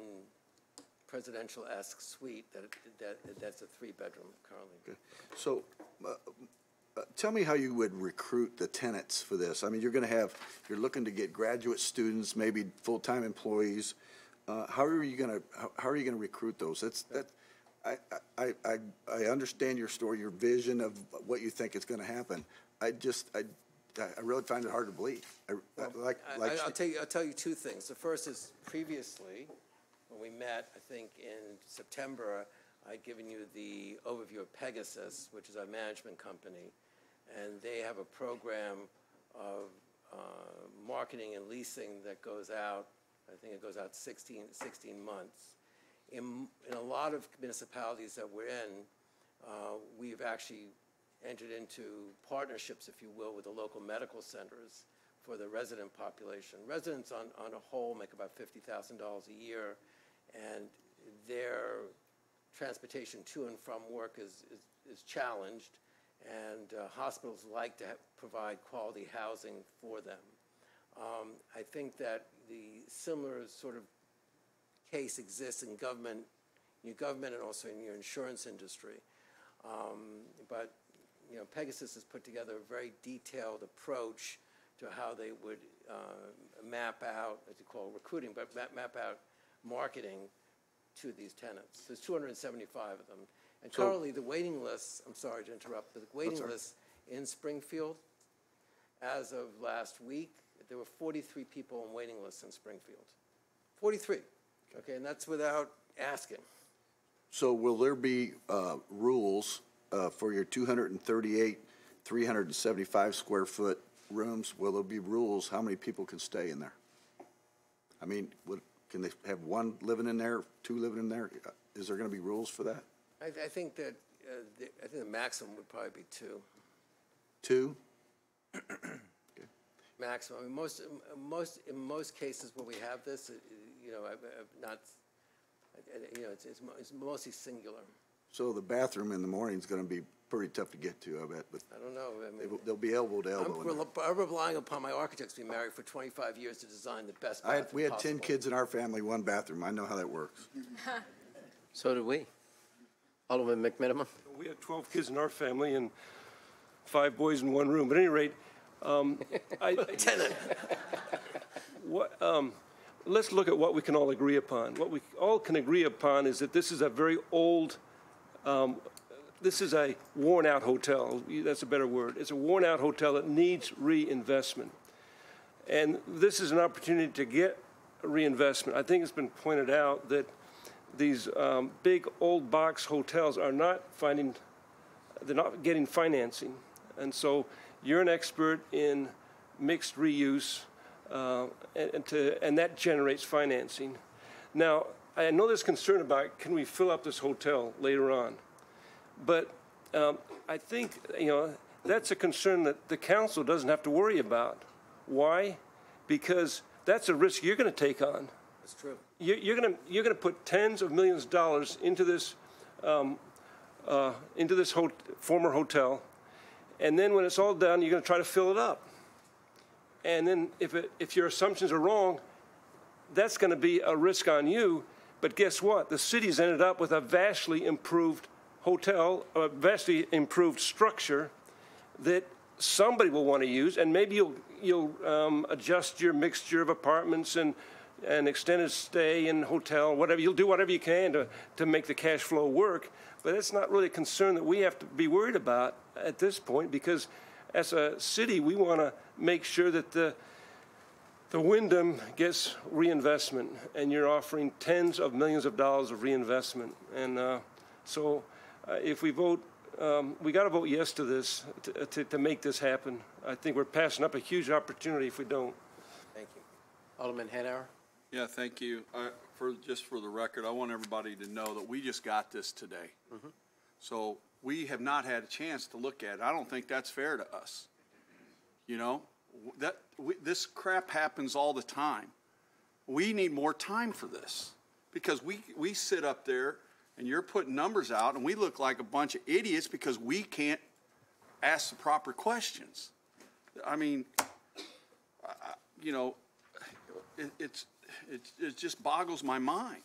presidential-esque suite that, that, that's a three-bedroom currently. So, uh, uh, tell me how you would recruit the tenants for this. I mean, you're gonna have, you're looking to get graduate students, maybe full-time employees. Uh, how are you gonna, how, how are you gonna recruit those? That's, that, I, I, I, I understand your story, your vision of what you think is gonna happen. I just, I, I really find it hard to believe. I, I- like, I- like. I'll tell you, I'll tell you two things. The first is previously, when we met, I think in September, I'd given you the overview of Pegasus, which is our management company. And they have a program of uh, marketing and leasing that goes out, I think it goes out 16, 16 months. In, in a lot of municipalities that we're in, uh, we've actually entered into partnerships, if you will, with the local medical centers for the resident population. Residents on, on a whole make about fifty thousand dollars a year, and their transportation to and from work is, is, is challenged, and uh, hospitals like to provide quality housing for them. Um, I think that the similar sort of case exists in government, your government and also in your insurance industry. Um, But, you know, Pegasus has put together a very detailed approach to how they would uh, map out, as you call it, recruiting, but map, map out marketing to these tenants. There's 275 of them. And So- currently, the waiting lists, I'm sorry to interrupt, but the waiting lists in Springfield, as of last week, there were 43 people on waiting lists in Springfield. 43, okay, and that's without asking. So will there be uh, rules uh, for your 238, 375 square foot rooms? Will there be rules how many people can stay in there? I mean, would, can they have one living in there, two living in there? Uh, there going to be rules for that? I, I think that, uh, the- I think the maximum would probably be two. Two? Maximum, I mean, most, most, in most cases where we have this, uh, you know, I've, I've not, I- I- you know, it's, it's it's mostly singular. So the bathroom in the morning is going to be pretty tough to get to, I bet, but I don't know, I they mean. will- they'll be elbow to I'm elbow. in there. rel- I'm relying upon my architects being married for 25 years to design the best I had, we had 10 kids in our family, one bathroom. I know how that works. So do we. Alderman McMenamin? We had 12 kids in our family and five boys in one room. But at any rate, um, I, Tenant. what, um, let's look at what we can all agree upon. What we all can agree upon is that this is a very old, um, this is a worn-out hotel. That's a better word. It's a worn-out hotel that needs reinvestment. And this is an opportunity to get reinvestment. I think it's been pointed out that these um, big old box hotels are not finding, they're not getting financing. And so you're an expert in mixed reuse, uh, and, and to, and that generates financing. Now, I know there's concern about can we fill up this hotel later on, but um, I think you know that's a concern that the council doesn't have to worry about. Why? Because that's a risk you're going to take on. That's true. You're, you're going to you're going to put tens of millions of dollars into this um, uh, into this ho- former hotel, and then when it's all done, you're going to try to fill it up. And then if it, if your assumptions are wrong, that's going to be a risk on you But guess what? The city's ended up with a vastly improved hotel, a vastly improved structure that somebody will want to use, and maybe you'll, you'll um, adjust your mixture of apartments and, and extended stay and hotel, whatever. You'll do whatever you can to, to make the cash flow work. But it's not really a concern that we have to be worried about at this point because as a city, we want to make sure that the, the Wyndham gets reinvestment, and you're offering tens of millions of dollars of reinvestment. And uh, so uh, if we vote, um, we got to vote yes to this to, to, to make this happen. I think we're passing up a huge opportunity if we don't. Thank you. Alderman Hanauer? Yeah, thank you. Uh, For, just for the record, I want everybody to know that we just got this today. Mm-hmm. So we have not had a chance to look at it. I don't think that's fair to us. You know, that, we, this crap happens all the time. We need more time for this because we, we sit up there and you're putting numbers out and we look like a bunch of idiots because we can't ask the proper questions. I mean, I- you know, it, it's, it, it just boggles my mind.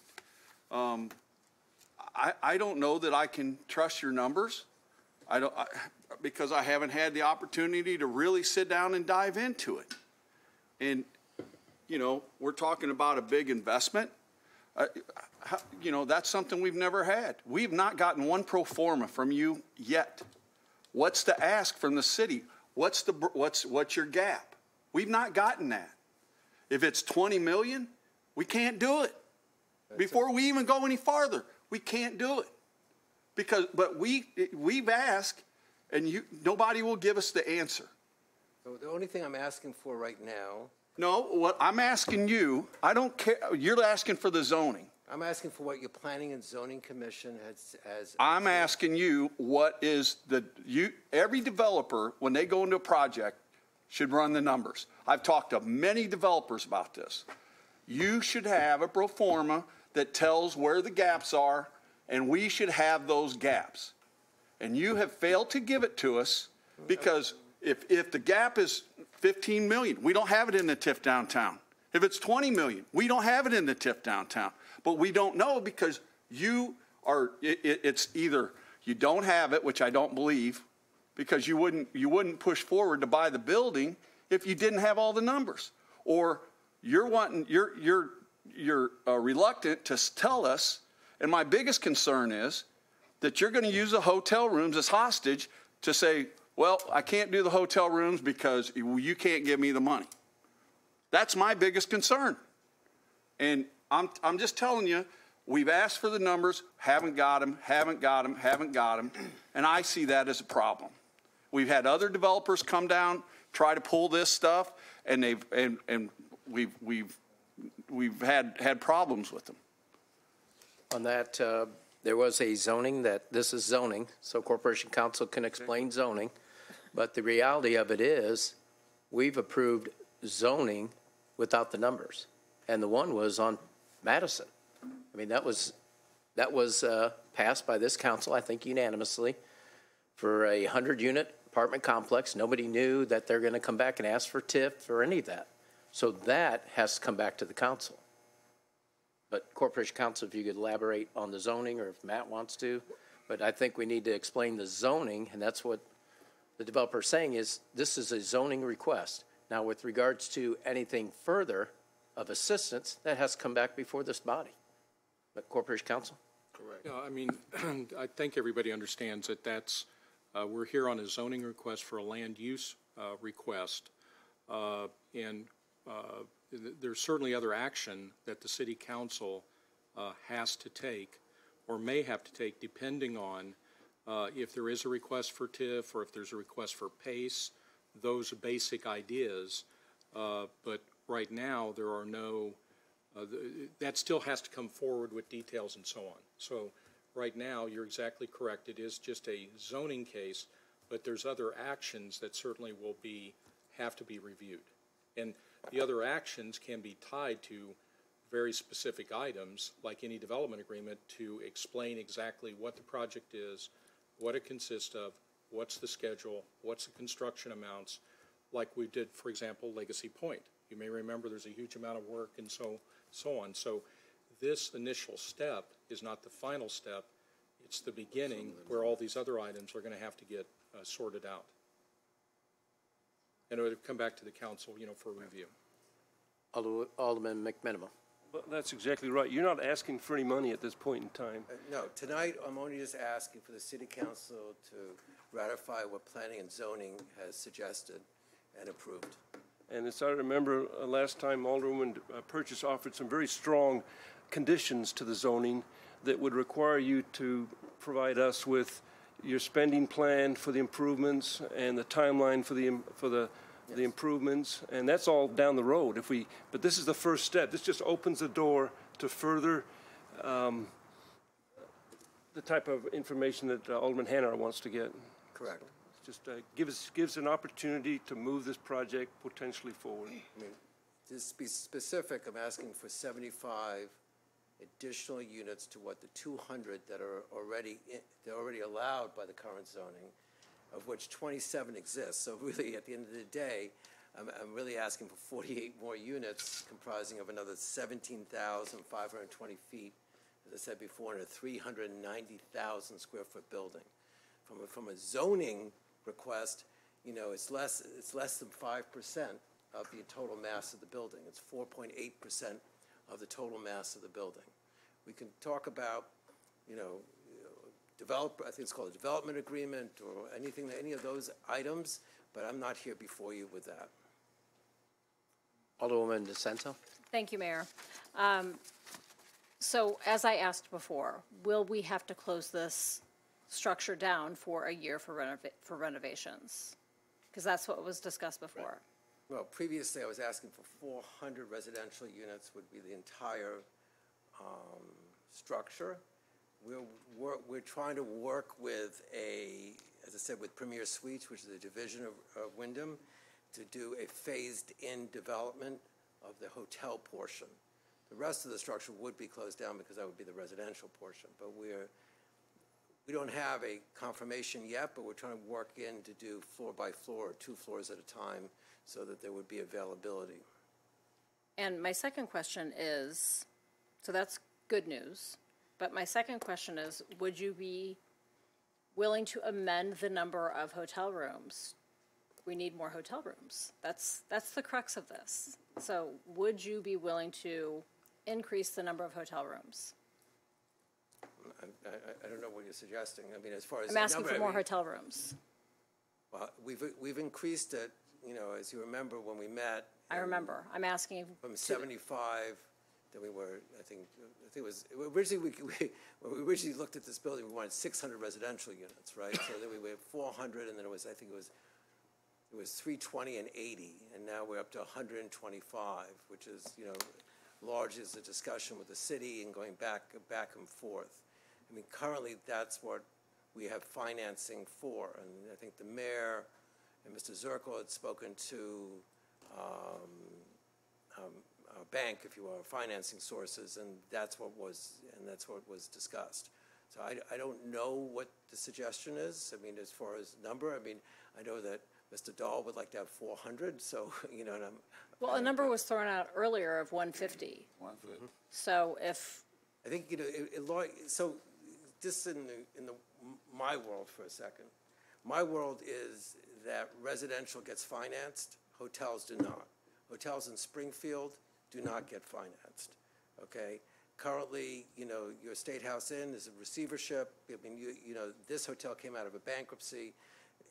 Um, I, I don't know that I can trust your numbers. I don't, I, because I haven't had the opportunity to really sit down and dive into it. And, you know, we're talking about a big investment. Uh, how- you know, that's something we've never had. We've not gotten one pro forma from you yet. What's the ask from the city? What's the, what's, what's your gap? We've not gotten that. If it's 20 million, we can't do it. Before we even go any farther, we can't do it. Because, but we, we've asked, and you, nobody will give us the answer. So the only thing I'm asking for right now, No, what I'm asking you, I don't care, you're asking for the zoning. I'm asking for what your Planning and Zoning Commission has, has. I'm asking you, what is the, you, every developer, when they go into a project, should run the numbers. I've talked to many developers about this. You should have a pro forma that tells where the gaps are, and we should have those gaps. And you have failed to give it to us because if, if the gap is 15 million, we don't have it in the TIF downtown. If it's 20 million, we don't have it in the TIF downtown. But we don't know because you are, it, it, it's either you don't have it, which I don't believe, because you wouldn't, you wouldn't push forward to buy the building if you didn't have all the numbers. Or you're wanting, you're, you're, you're uh, reluctant to tell us, and my biggest concern is that you're going to use the hotel rooms as hostage to say, well, I can't do the hotel rooms because you can't give me the money. That's my biggest concern. And I'm, I'm just telling you, we've asked for the numbers, haven't got them, haven't got them, haven't got them, and I see that as a problem. We've had other developers come down, try to pull this stuff, and they've, and, and we've, we've, we've had, had problems with them. On that, uh, there was a zoning that, this is zoning, so Corporation Counsel can explain zoning. But the reality of it is, we've approved zoning without the numbers. And the one was on Madison. I mean, that was, that was uh, passed by this council, I think unanimously, for a 100-unit apartment complex. Nobody knew that they're going to come back and ask for TIF or any of that. So that has to come back to the council. But Corporation Counsel, if you could elaborate on the zoning, or if Matt wants to, but I think we need to explain the zoning, and that's what the developer is saying is, this is a zoning request. Now, with regards to anything further of assistance, that has to come back before this body. But Corporation Counsel? Yeah, I mean, I think everybody understands that that's, uh, we're here on a zoning request for a land use, uh, request. Uh, and, uh, there's certainly other action that the city council, uh, has to take or may have to take depending on, uh, if there is a request for TIF or if there's a request for PACE, those basic ideas. Uh, but right now, there are no, uh, That still has to come forward with details and so on. So right now, you're exactly correct. It is just a zoning case, but there's other actions that certainly will be, have to be reviewed. And the other actions can be tied to very specific items, like any development agreement, to explain exactly what the project is, what it consists of, what's the schedule, what's the construction amounts, like we did, for example, Legacy Point. You may remember there's a huge amount of work and so, so on. So this initial step is not the final step. It's the beginning where all these other items are going to have to get uh, sorted out. And it would come back to the council, you know, for review. Alder- Alderman McMenamin. Well, that's exactly right. You're not asking for any money at this point in time. Uh, No, tonight, I'm only just asking for the city council to ratify what planning and zoning has suggested and approved. And as I remember, uh, last time Alderman uh, Purchase offered some very strong conditions to the zoning that would require you to provide us with your spending plan for the improvements and the timeline for the, for the, the improvements. And that's all down the road if we, but this is the first step. This just opens the door to further um, the type of information that uh, Alderman Hanauer wants to get. Correct. Just uh, gives, gives an opportunity to move this project potentially forward. I mean, just to be specific, I'm asking for 75 additional units to what the 200 that are already, in- they're already allowed by the current zoning, of which 27 exist. So really, at the end of the day, I'm, I'm really asking for 48 more units comprising of another 17,520 feet, as I said before, in a 390,000 square foot building. From a, from a zoning request, you know, it's less, it's less than 5% of the total mass of the building. It's 4.8% of the total mass of the building. We can talk about, you know, develop, I think it's called a development agreement or anything, any of those items, but I'm not here before you with that. Alderwoman DiCenso. Thank you, Mayor. Um, So as I asked before, will we have to close this structure down for a year for renova- for renovations? Because that's what was discussed before. Well, previously, I was asking for 400 residential units would be the entire um, structure. We're, we're, we're trying to work with a, as I said, with Premier Suites, which is a division of of Wyndham, to do a phased-in development of the hotel portion. The rest of the structure would be closed down because that would be the residential portion, but we're, we don't have a confirmation yet, but we're trying to work in to do floor by floor, or two floors at a time, so that there would be availability. And my second question is, so that's good news. But my second question is, would you be willing to amend the number of hotel rooms? We need more hotel rooms. That's that's the crux of this. So would you be willing to increase the number of hotel rooms? I, I, I don't know what you're suggesting. I mean, as far as I'm asking number, for I more mean, hotel rooms. Well, we've we've increased it. You know, as you remember when we met. I remember. I'm asking from 75 than we were. I think I think it was originally we, we when we originally looked at this building, we wanted 600 residential units, right? so then we went 400, and then it was I think it was it was 320 and 80, and now we're up to 125, which is you know large as a discussion with the city and going back back and forth. I mean, currently that's what we have financing for, and I think the mayor and Mr. Zerkle had spoken to. Um, um, our bank, if you will, our financing sources, and that's what was, and that's what was discussed. So I, I don't know what the suggestion is, I mean, as far as number, I mean, I know that Mr. Dahl would like to have four hundred, so, you know, and I'm, Well, a number was thrown out earlier of 150. Mm-hmm. So if, I think, you know, it, it, so, just in the, in the, my world for a second, my world is that residential gets financed, hotels do not. Hotels in Springfield do not get financed, okay? Currently, you know, your State House Inn is a receivership, I mean, you, you know, this hotel came out of a bankruptcy,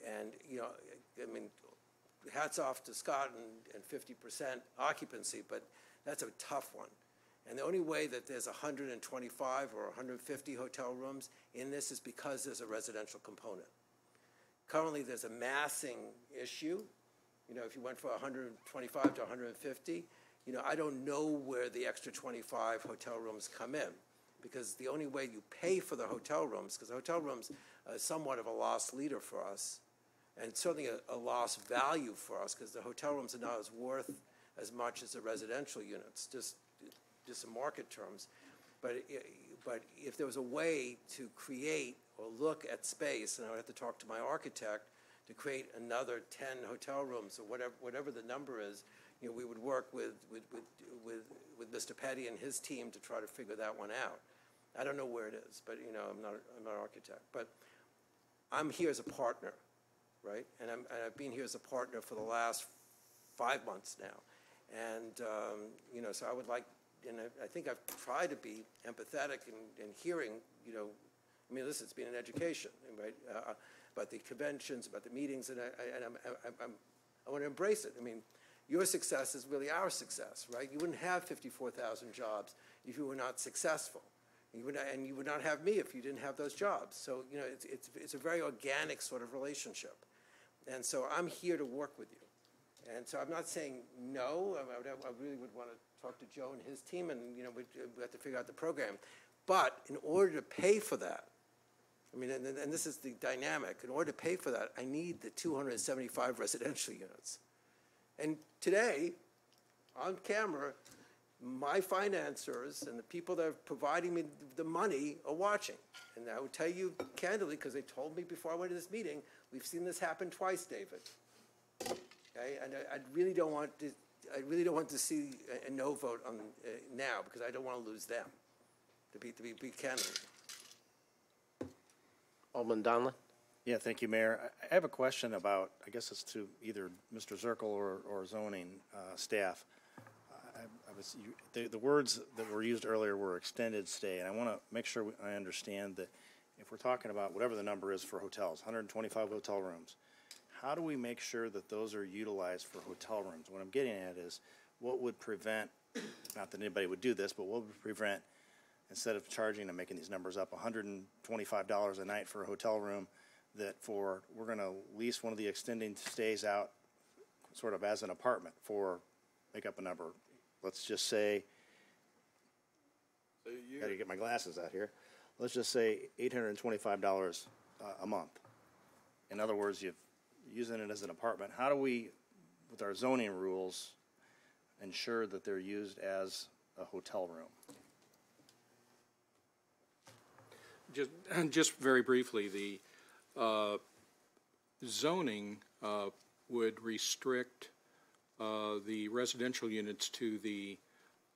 and, you know, I mean, hats off to Scott and, and fifty percent occupancy, but that's a tough one. And the only way that there's hundred and twenty-five or hundred and fifty hotel rooms in this is because there's a residential component. Currently, there's a massing issue. You know, if you went from hundred and twenty-five to hundred and fifty, you know, I don't know where the extra twenty-five hotel rooms come in. Because the only way you pay for the hotel rooms, because hotel rooms are somewhat of a lost leader for us, and certainly a, a lost value for us, because the hotel rooms are not as worth as much as the residential units, just, just in market terms. But, but if there was a way to create or look at space, and I would have to talk to my architect, to create another ten hotel rooms or whatever, whatever the number is, you know, we would work with, with, with, with, with Mr. Petty and his team to try to figure that one out. I don't know where it is, but, you know, I'm not, I'm not an architect, but I'm here as a partner, right? And I'm, and I've been here as a partner for the last five months now. And, um, you know, so I would like, and I, I think I've tried to be empathetic and, and hearing, you know, I mean, listen, it's been an education, right? Uh, about the conventions, about the meetings, and I, I, and I'm, I'm, I'm, I want to embrace it. I mean, your success is really our success, right? You wouldn't have 54,000 jobs if you were not successful. You would and you would not have me if you didn't have those jobs. So, you know, it's, it's, it's a very organic sort of relationship. And so I'm here to work with you. And so I'm not saying no. I, would, I really would want to talk to Joe and his team, and, you know, we, we have to figure out the program. But in order to pay for that, I mean, and, and this is the dynamic, in order to pay for that, I need the 275 residential units. And today, on camera, my financiers and the people that are providing me the money are watching. And I would tell you candidly, because they told me before I went to this meeting, we've seen this happen twice, David. Okay, and I, I really don't want to, I really don't want to see a, a no vote on, uh, now, because I don't want to lose them, to be, to be, be candid. Alderman? Yeah, thank you, Mayor. I- have a question about, I guess it's to either Mr. Zerkle or, or zoning uh, staff. I I was, you- the, the words that were used earlier were extended stay, and I want to make sure we- I understand that if we're talking about whatever the number is for hotels, 125 hotel rooms, how do we make sure that those are utilized for hotel rooms? What I'm getting at is, what would prevent, not that anybody would do this, but what would prevent, instead of charging, I'm making these numbers up, $125 a night for a hotel room, that for, we're going to lease one of the extending stays out sort of as an apartment for, make up a number, let's just say, gotta get my glasses out here, let's just say $825 uh, a month. In other words, you're using it as an apartment, how do we, with our zoning rules, ensure that they're used as a hotel room? Just, just very briefly, the uh, zoning uh, would restrict uh, the residential units to the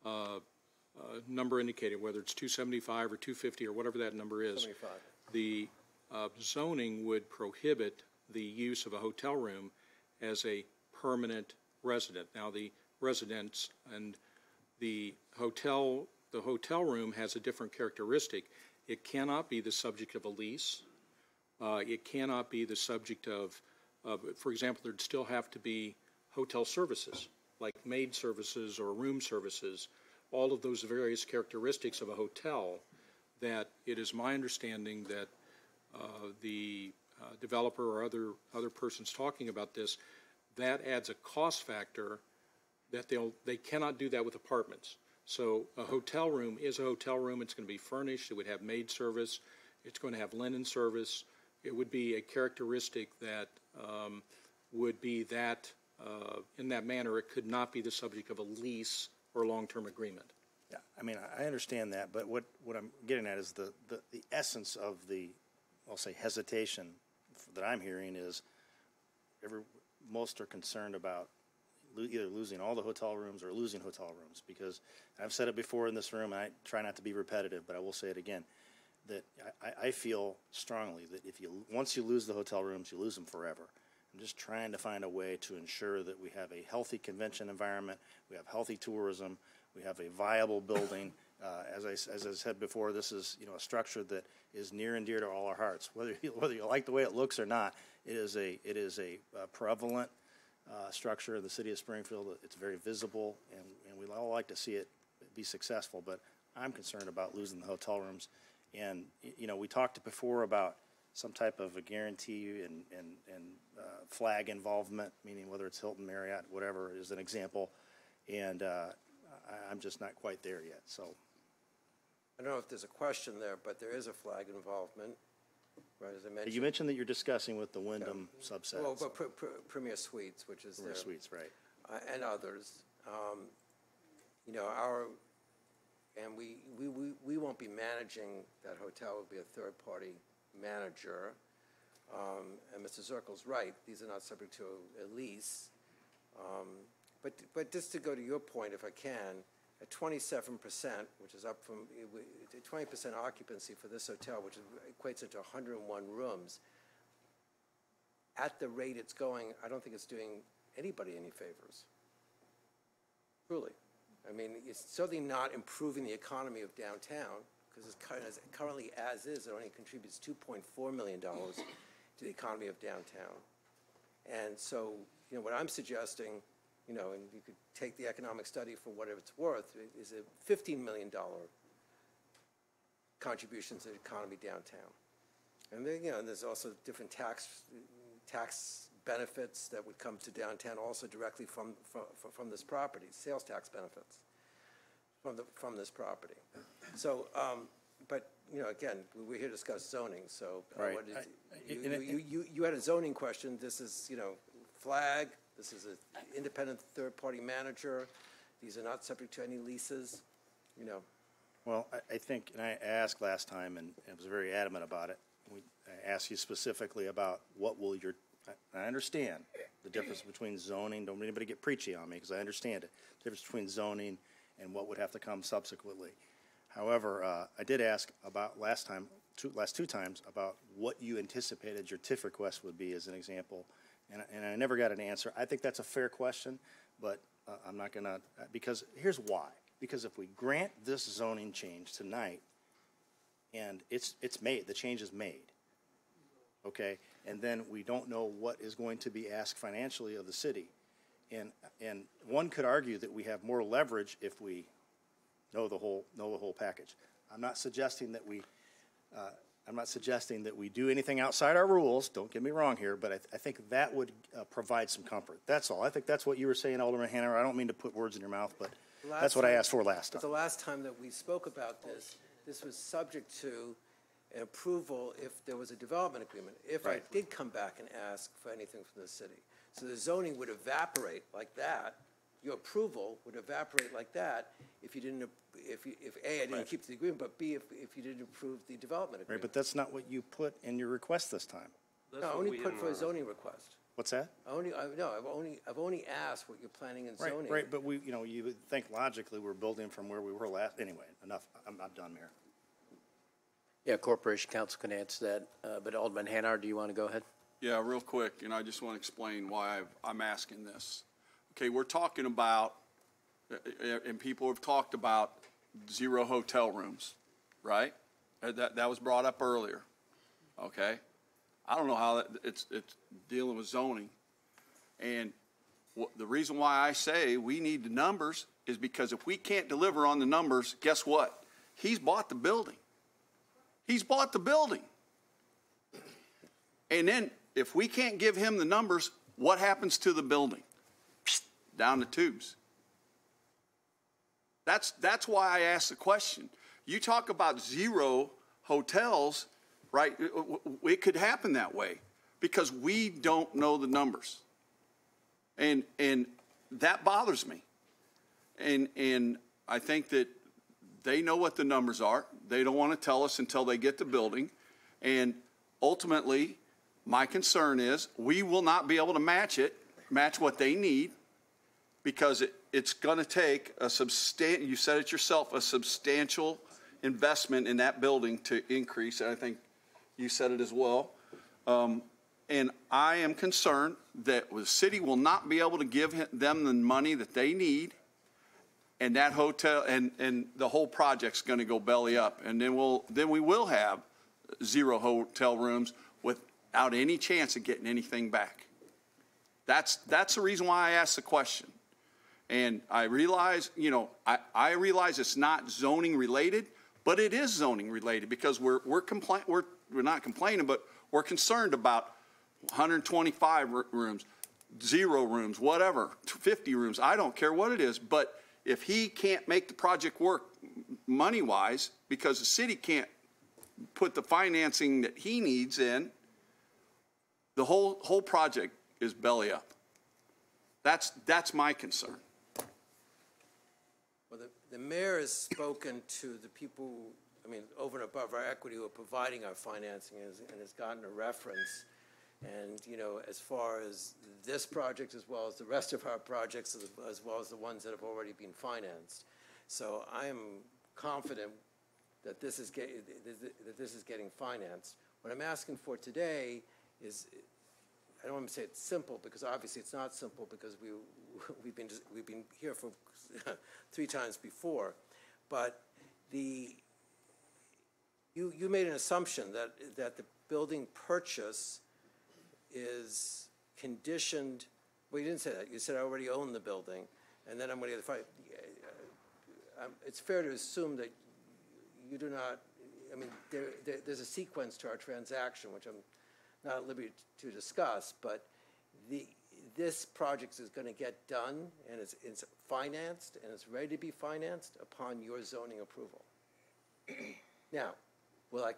uh, uh, number indicated, whether it's 275 or 250 or whatever that number is. 75. The uh, zoning would prohibit the use of a hotel room as a permanent resident. Now, the residents and the hotel, the hotel room has a different characteristic. It cannot be the subject of a lease. Uh, It cannot be the subject of, of, for example, there'd still have to be hotel services, like maid services or room services, all of those various characteristics of a hotel, that it is my understanding that uh, the uh, developer or other, other persons talking about this, that adds a cost factor that they'll, they cannot do that with apartments. So a hotel room is a hotel room, it's gonna be furnished, it would have maid service, it's going to have linen service. It would be a characteristic that um, would be that, uh, in that manner, it could not be the subject of a lease or long-term agreement. Yeah, I mean, I understand that, but what, what I'm getting at is the, the, the essence of the, I'll say hesitation that I'm hearing is every, most are concerned about either losing all the hotel rooms or losing hotel rooms, because I've said it before in this room, and I try not to be repetitive, but I will say it again, that I, I feel strongly that if you, once you lose the hotel rooms, you lose them forever. I'm just trying to find a way to ensure that we have a healthy convention environment, we have healthy tourism, we have a viable building. Uh, as I, as I said before, this is, you know, a structure that is near and dear to all our hearts. Whether you, whether you like the way it looks or not, it is a, it is a uh, prevalent uh, structure in the city of Springfield. It's very visible, and, and we all like to see it be successful, but I'm concerned about losing the hotel rooms. And, you know, we talked before about some type of a guarantee and, and, and uh, flag involvement, meaning whether it's Hilton, Marriott, whatever, is an example. And uh, I, I'm just not quite there yet, so. I don't know if there's a question there, but there is a flag involvement, right, as I mentioned. You mentioned that you're discussing with the Wyndham subset. Well, but Pr- Pr- Premier Suites, which is Premier their- Suites, right. uh, and others. Um, You know, our, and we, we, we we won't be managing that hotel, it would be a third-party manager. Um, And Mr. Zerkle's right, these are not subject to a lease. Um, But, but just to go to your point, if I can, at twenty-seven percent, which is up from, twenty percent occupancy for this hotel, which equates into hundred and one rooms, at the rate it's going, I don't think it's doing anybody any favors. Truly. I mean, it's certainly not improving the economy of downtown, because it's kind of, currently as is, it only contributes two point four million dollars to the economy of downtown. And so, you know, what I'm suggesting, you know, and you could take the economic study for whatever it's worth, is a fifteen million dollar contribution to the economy downtown. And then, you know, there's also different tax, tax benefits that would come to downtown also directly from, from, from this property, sales tax benefits from the, from this property. So, um, but, you know, again, we- we're here to discuss zoning, so. uh, Right. what is- I- You, and it- you, you, you had a zoning question, this is, you know, flag, this is an independent third-party manager, these are not subject to any leases, you know. Well, I, I think, and I asked last time, and I was very adamant about it. We, I asked you specifically about what will your, I, understand the difference between zoning, don't anybody get preachy on me, because I understand it. Difference between zoning and what would have to come subsequently. However, uh, I did ask about last time, two, last two times, about what you anticipated your TIF request would be as an example. And, I- and I never got an answer. I think that's a fair question, but uh, I'm not gonna, because here's why. Because if we grant this zoning change tonight, and it's, it's made, the change is made, okay? And then we don't know what is going to be asked financially of the city. And, and one could argue that we have more leverage if we know the whole, know the whole package. I'm not suggesting that we, uh, I'm not suggesting that we do anything outside our rules, don't get me wrong here, but I, th- I think that would uh, provide some comfort. That's all. I think that's what you were saying, Alderman Hanauer. I don't mean to put words in your mouth, but Last that's what I asked for last time. the last time that we spoke about this, this was subject to an approval if there was a development agreement, if I Right. did come back and ask for anything from the city. So the zoning would evaporate like that, your approval would evaporate like that if you didn't, ap- if, you- if, A, I didn't keep the agreement, but B, if, if you didn't approve the development Right, agreement. but that's not what you put in your request this time. No, I only put for a zoning request. What's that? I only, I, no, I've only, I've only asked what you're planning in Right, zoning. right, but we, you know, you would think logically we're building from where we were last, anyway, enough, I'm, I'm done, Mayor. Yeah, Corporation Counsel can answer that, uh, but Alderman Hanauer, do you want to go ahead? Yeah, real quick, and I just want to explain why I've- I'm asking this. Okay, we're talking about, uh, uh, and people have talked about zero hotel rooms, right? Uh, That, that was brought up earlier, okay? I don't know how that, it's, it's dealing with zoning. And the reason why I say we need the numbers is because if we can't deliver on the numbers, guess what? He's bought the building. He's bought the building. And then if we can't give him the numbers, what happens to the building? Down the tubes. That's, that's why I asked the question. You talk about zero hotels, right? It could happen that way because we don't know the numbers. And, and that bothers me. And, and I think that they know what the numbers are. They don't want to tell us until they get the building. And ultimately, my concern is we will not be able to match it, match what they need, because it, it's going to take a substan, you said it yourself, a substantial investment in that building to increase. And I think you said it as well. Um, and I am concerned that the city will not be able to give them the money that they need and that hotel and, and the whole project's going to go belly up. And then we'll, then we will have zero hotel rooms without any chance of getting anything back. That's, that's the reason why I asked the question. And I realize, you know, I, I realize it's not zoning related, but it is zoning related because we're, we're complain, we're, we're not complaining, but we're concerned about 125 r- rooms, zero rooms, whatever, 50 rooms, I don't care what it is. But if he can't make the project work money-wise because the city can't put the financing that he needs in, the whole, whole project is belly up. That's, that's my concern. Well, the, the mayor has spoken to the people, I mean, over and above our equity who are providing our financing and has gotten a reference. And you know, as far as this project as well as the rest of our projects, as, as well as the ones that have already been financed. So I am confident that this is get, that this is getting financed. What I'm asking for today is, I don't want to say it's simple, because obviously it's not simple, because we, we've been, we've been here for three times before. But the, you, you made an assumption that, that the building purchase is conditioned, well, you didn't say that, you said I already own the building, and then I'm going to get the, fi- um, it's fair to assume that you do not, I mean, there, there, there's a sequence to our transaction, which I'm not at liberty to discuss, but the, this project is going to get done, and it's, it's financed, and it's ready to be financed upon your zoning approval. Now, will I,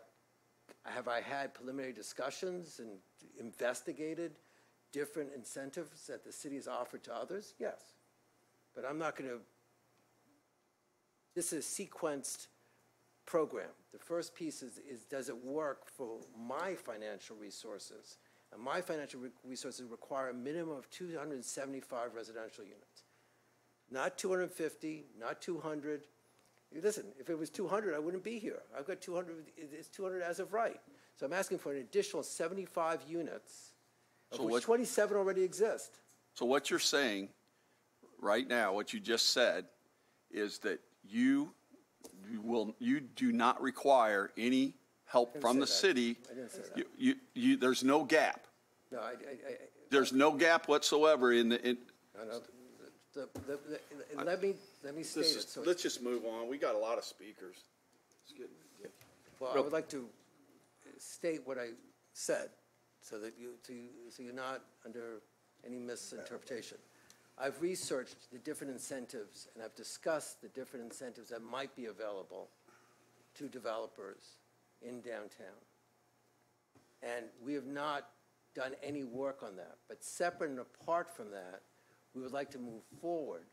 have I had preliminary discussions and investigated different incentives that the city has offered to others? Yes. But I'm not going to, this is a sequenced program. The first piece is, is does it work for my financial resources? And my financial re- resources require a minimum of 275 residential units. Not 250, not 200. Listen, if it was 200, I wouldn't be here. I've got 200, it's 200 as of right. So I'm asking for an additional 75 units, of So which what- 27 already exist. So what you're saying right now, what you just said, is that you you will, you do not require any help from the that. city. I didn't say that. You, you, you, there's no gap. No, I, I, I, There's no gap whatsoever in the, in, the, the, the, let me, let me state it, so. let's just move on. We got a lot of speakers. It's getting- Well, I would like to state what I said, so that you, so you, so you're not under any misinterpretation. I've researched the different incentives, and I've discussed the different incentives that might be available to developers in downtown. And we have not done any work on that. But separate and apart from that, we would like to move forward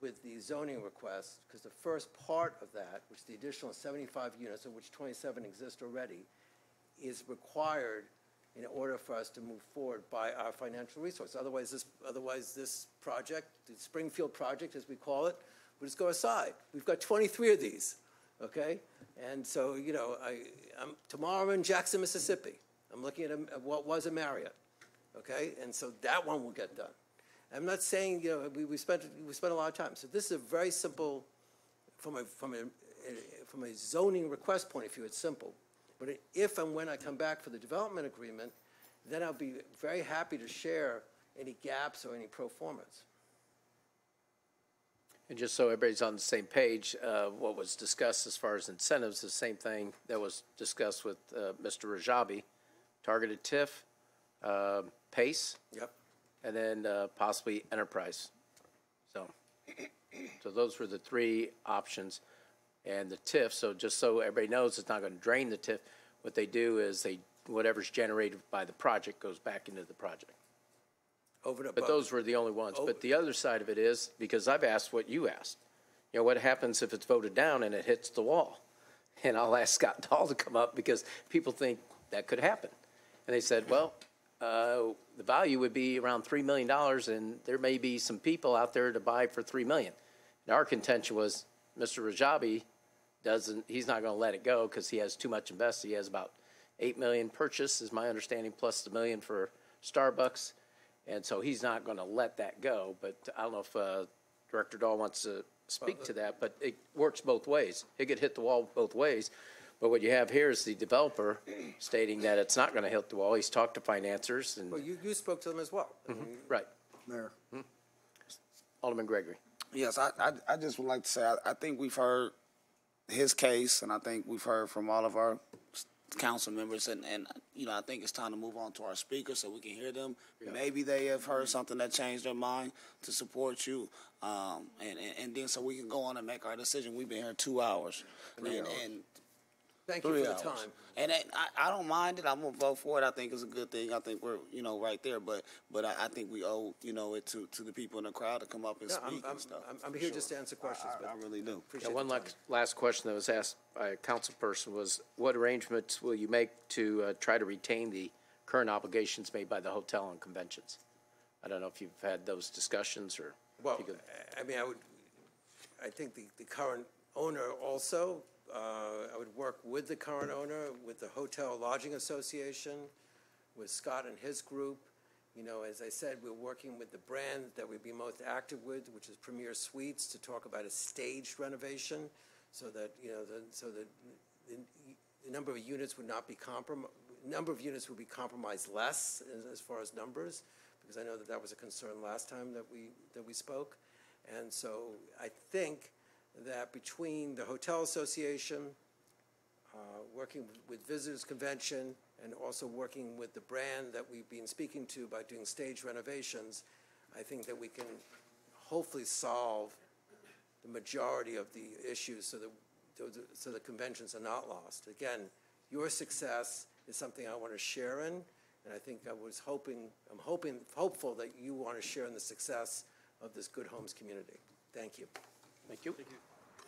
with the zoning request, because the first part of that, which the additional 75 units, of which 27 exist already, is required in order for us to move forward by our financial resources. Otherwise, this, otherwise this project, the Springfield project, as we call it, would just go aside. We've got 23 of these, okay? And so, you know, I, I'm, tomorrow in Jackson, Mississippi. I'm looking at, a, at what was a Marriott, okay? And so that one will get done. I'm not saying, you know, we, we spent, we spent a lot of time. So this is a very simple, from a, from a, from a zoning request point of view, it's simple. But if and when I come back for the development agreement, then I'll be very happy to share any gaps or any pro formas. And just so everybody's on the same page, uh, what was discussed as far as incentives, the same thing that was discussed with uh, Mr. Rajabi, targeted TIF, uh, PACE, Yep. And then uh, possibly enterprise. So, so those were the three options. And the TIF, so just so everybody knows, it's not going to drain the TIF. What they do is they, whatever's generated by the project goes back into the project. Over and But those were the only ones. Oh. But the other side of it is, because I've asked what you asked, you know, what happens if it's voted down and it hits the wall? And I'll ask Scott Dahl to come up because people think that could happen. And they said, well, uh, the value would be around $3 million and there may be some people out there to buy for 3 million. And our contention was, Mr. Rajabi doesn't, he's not going to let it go because he has too much invested. He has about 8 million purchase, is my understanding, plus the million for Starbucks. And so he's not going to let that go. But I don't know if uh, Director Dahl wants to speak to that, but it works both ways. It could hit the wall both ways. But what you have here is the developer stating that it's not going to hit the wall. He's talked to financiers and, Well, you, you spoke to them as well. I mm-hmm. mean, right. Mayor. Mm-hmm. Alderman Gregory. Yes, I, I, I just would like to say, I, I think we've heard his case, and I think we've heard from all of our s- council members, and, and, you know, I think it's time to move on to our speakers so we can hear them. Maybe they have heard mm-hmm. something that changed their mind to support you, um, and, and, and then so we can go on and make our decision. We've been here two hours. Three and, hours. and Thank you three for the hours. time. And I, I don't mind it. I'm gonna vote for it. I think it's a good thing. I think we're, you know, right there. But, but I, I think we owe, you know, it to, to the people in the crowd to come up and No, I'm, speak I'm, and stuff. I'm, I'm here sure. just to answer questions, I, but I really do. appreciate Yeah, one the time. last, last question that was asked by a council person was, what arrangements will you make to uh, try to retain the current obligations made by the hotel and conventions. I don't know if you've had those discussions or. Well, I mean, I would, I think the, the current owner also, uh, I would work with the current owner, with the Hotel Lodging Association, with Scott and his group. You know, as I said, we're working with the brand that we'd be most active with, which is Premier Suites, to talk about a staged renovation, so that, you know, the, so that the, the number of units would not be comprom, number of units would be compromised less as, as far as numbers, because I know that that was a concern last time that we, that we spoke. And so I think that between the Hotel Association, uh, working with Visitors Convention, and also working with the brand that we've been speaking to by doing stage renovations, I think that we can hopefully solve the majority of the issues so that, so the conventions are not lost. Again, your success is something I want to share in, and I think I was hoping, I'm hoping, hopeful that you want to share in the success of this Good Homes community. Thank you. Thank you.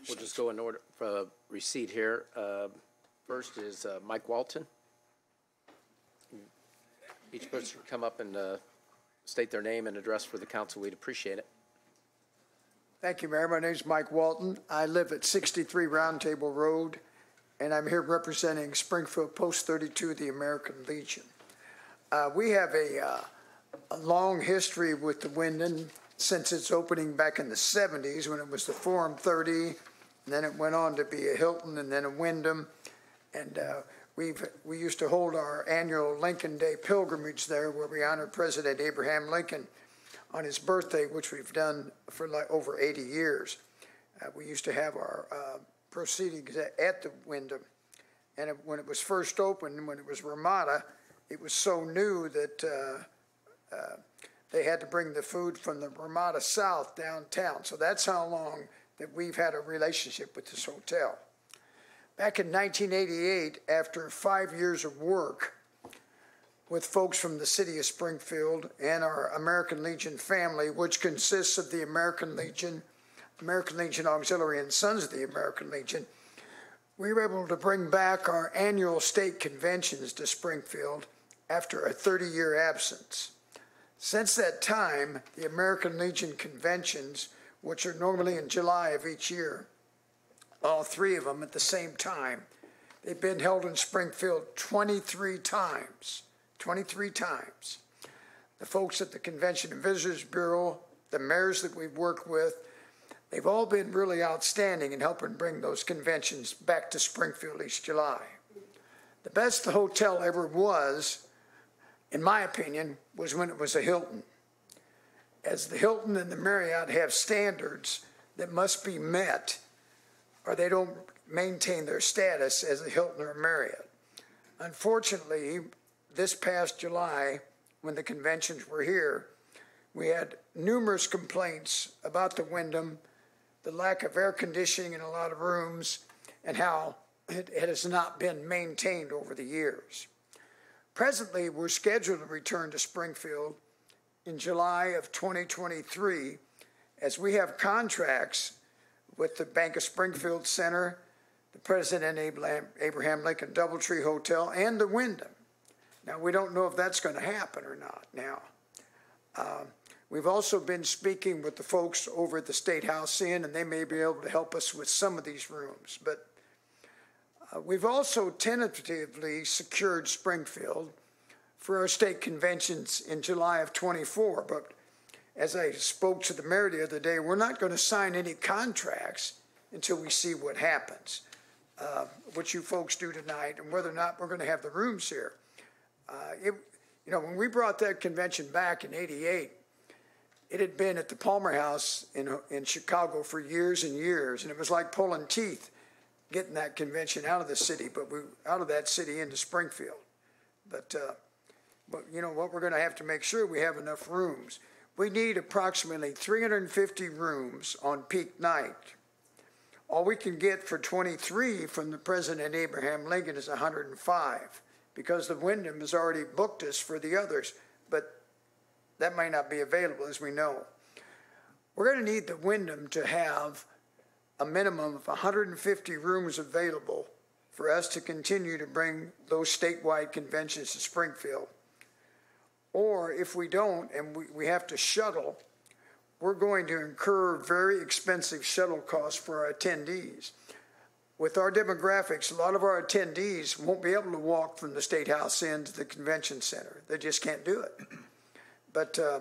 We'll just go in order for receipt here. Uh, First is uh, Mike Walton. Each person come up and uh, state their name and address for the council. We'd appreciate it. Thank you, Mayor. My name is Mike Walton. I live at 63 Roundtable Road, and I'm here representing Springfield Post 32, the American Legion. Uh, we have a, uh, a long history with the Wyndham since its opening back in the 70s when it was the Forum 30, and then it went on to be a Hilton and then a Wyndham. And uh, we've, we used to hold our annual Lincoln Day pilgrimage there where we honor President Abraham Lincoln on his birthday, which we've done for like over 80 years. Uh, we used to have our uh, proceedings at, the Wyndham. And it, when it was first opened, when it was Ramada, it was so new that uh, uh, they had to bring the food from the Ramada South downtown. So that's how long that we've had a relationship with this hotel. Back in 1988, after five years of work, with folks from the city of Springfield and our American Legion family, which consists of the American Legion, American Legion Auxiliary, and Sons of the American Legion. We were able to bring back our annual state conventions to Springfield after a 30 year absence. Since that time, the American Legion conventions, which are normally in July of each year, all three of them at the same time, they've been held in Springfield 23 times. 23 times. The folks at the Convention and Visitors Bureau, the mayors that we've worked with, they've all been really outstanding in helping bring those conventions back to Springfield each July. The best the hotel ever was, in my opinion, was when it was a Hilton. As the Hilton and the Marriott have standards that must be met, or they don't maintain their status as a Hilton or a Marriott. Unfortunately, this past July, when the conventions were here, we had numerous complaints about the Wyndham, the lack of air conditioning in a lot of rooms, and how it, it has not been maintained over the years. Presently, we're scheduled to return to Springfield in July of 2023 as we have contracts with the Bank of Springfield Center, the President Abraham Lincoln Doubletree Hotel, and the Wyndham. Now, we don't know if that's going to happen or not now. Um, we've also been speaking with the folks over at the State House Inn, and they may be able to help us with some of these rooms. But uh, we've also tentatively secured Springfield for our state conventions in July of 24. But as I spoke to the mayor the other day, we're not going to sign any contracts until we see what happens, uh, what you folks do tonight, and whether or not we're going to have the rooms here. Uh, it, you know, when we brought that convention back in '88, it had been at the Palmer House in in Chicago for years and years, and it was like pulling teeth getting that convention out of the city, but we out of that city into Springfield. But uh, but you know what, we're going to have to make sure we have enough rooms. We need approximately 350 rooms on peak night. All we can get for 23 from the President Abraham Lincoln is 105 because the Wyndham has already booked us for the others, but that might not be available as we know. We're going to need the Wyndham to have a minimum of 150 rooms available for us to continue to bring those statewide conventions to Springfield. Or if we don't and we, we have to shuttle, we're going to incur very expensive shuttle costs for our attendees. With our demographics, a lot of our attendees won't be able to walk from the State House Inn to the convention center. They just can't do it. But, uh,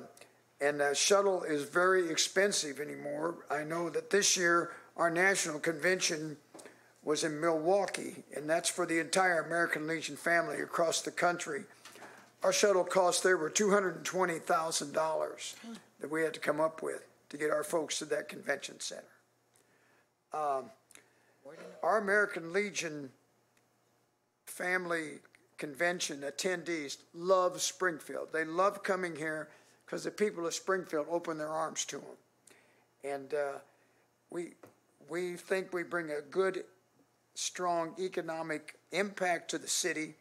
and uh, shuttle is very expensive anymore. I know that this year our national convention was in Milwaukee, and that's for the entire American Legion family across the country. Our shuttle costs there were $220,000 that we had to come up with to get our folks to that convention center. Um, our American Legion family convention attendees love Springfield. They love coming here because the people of Springfield open their arms to them. And uh, we, we think we bring a good, strong economic impact to the city,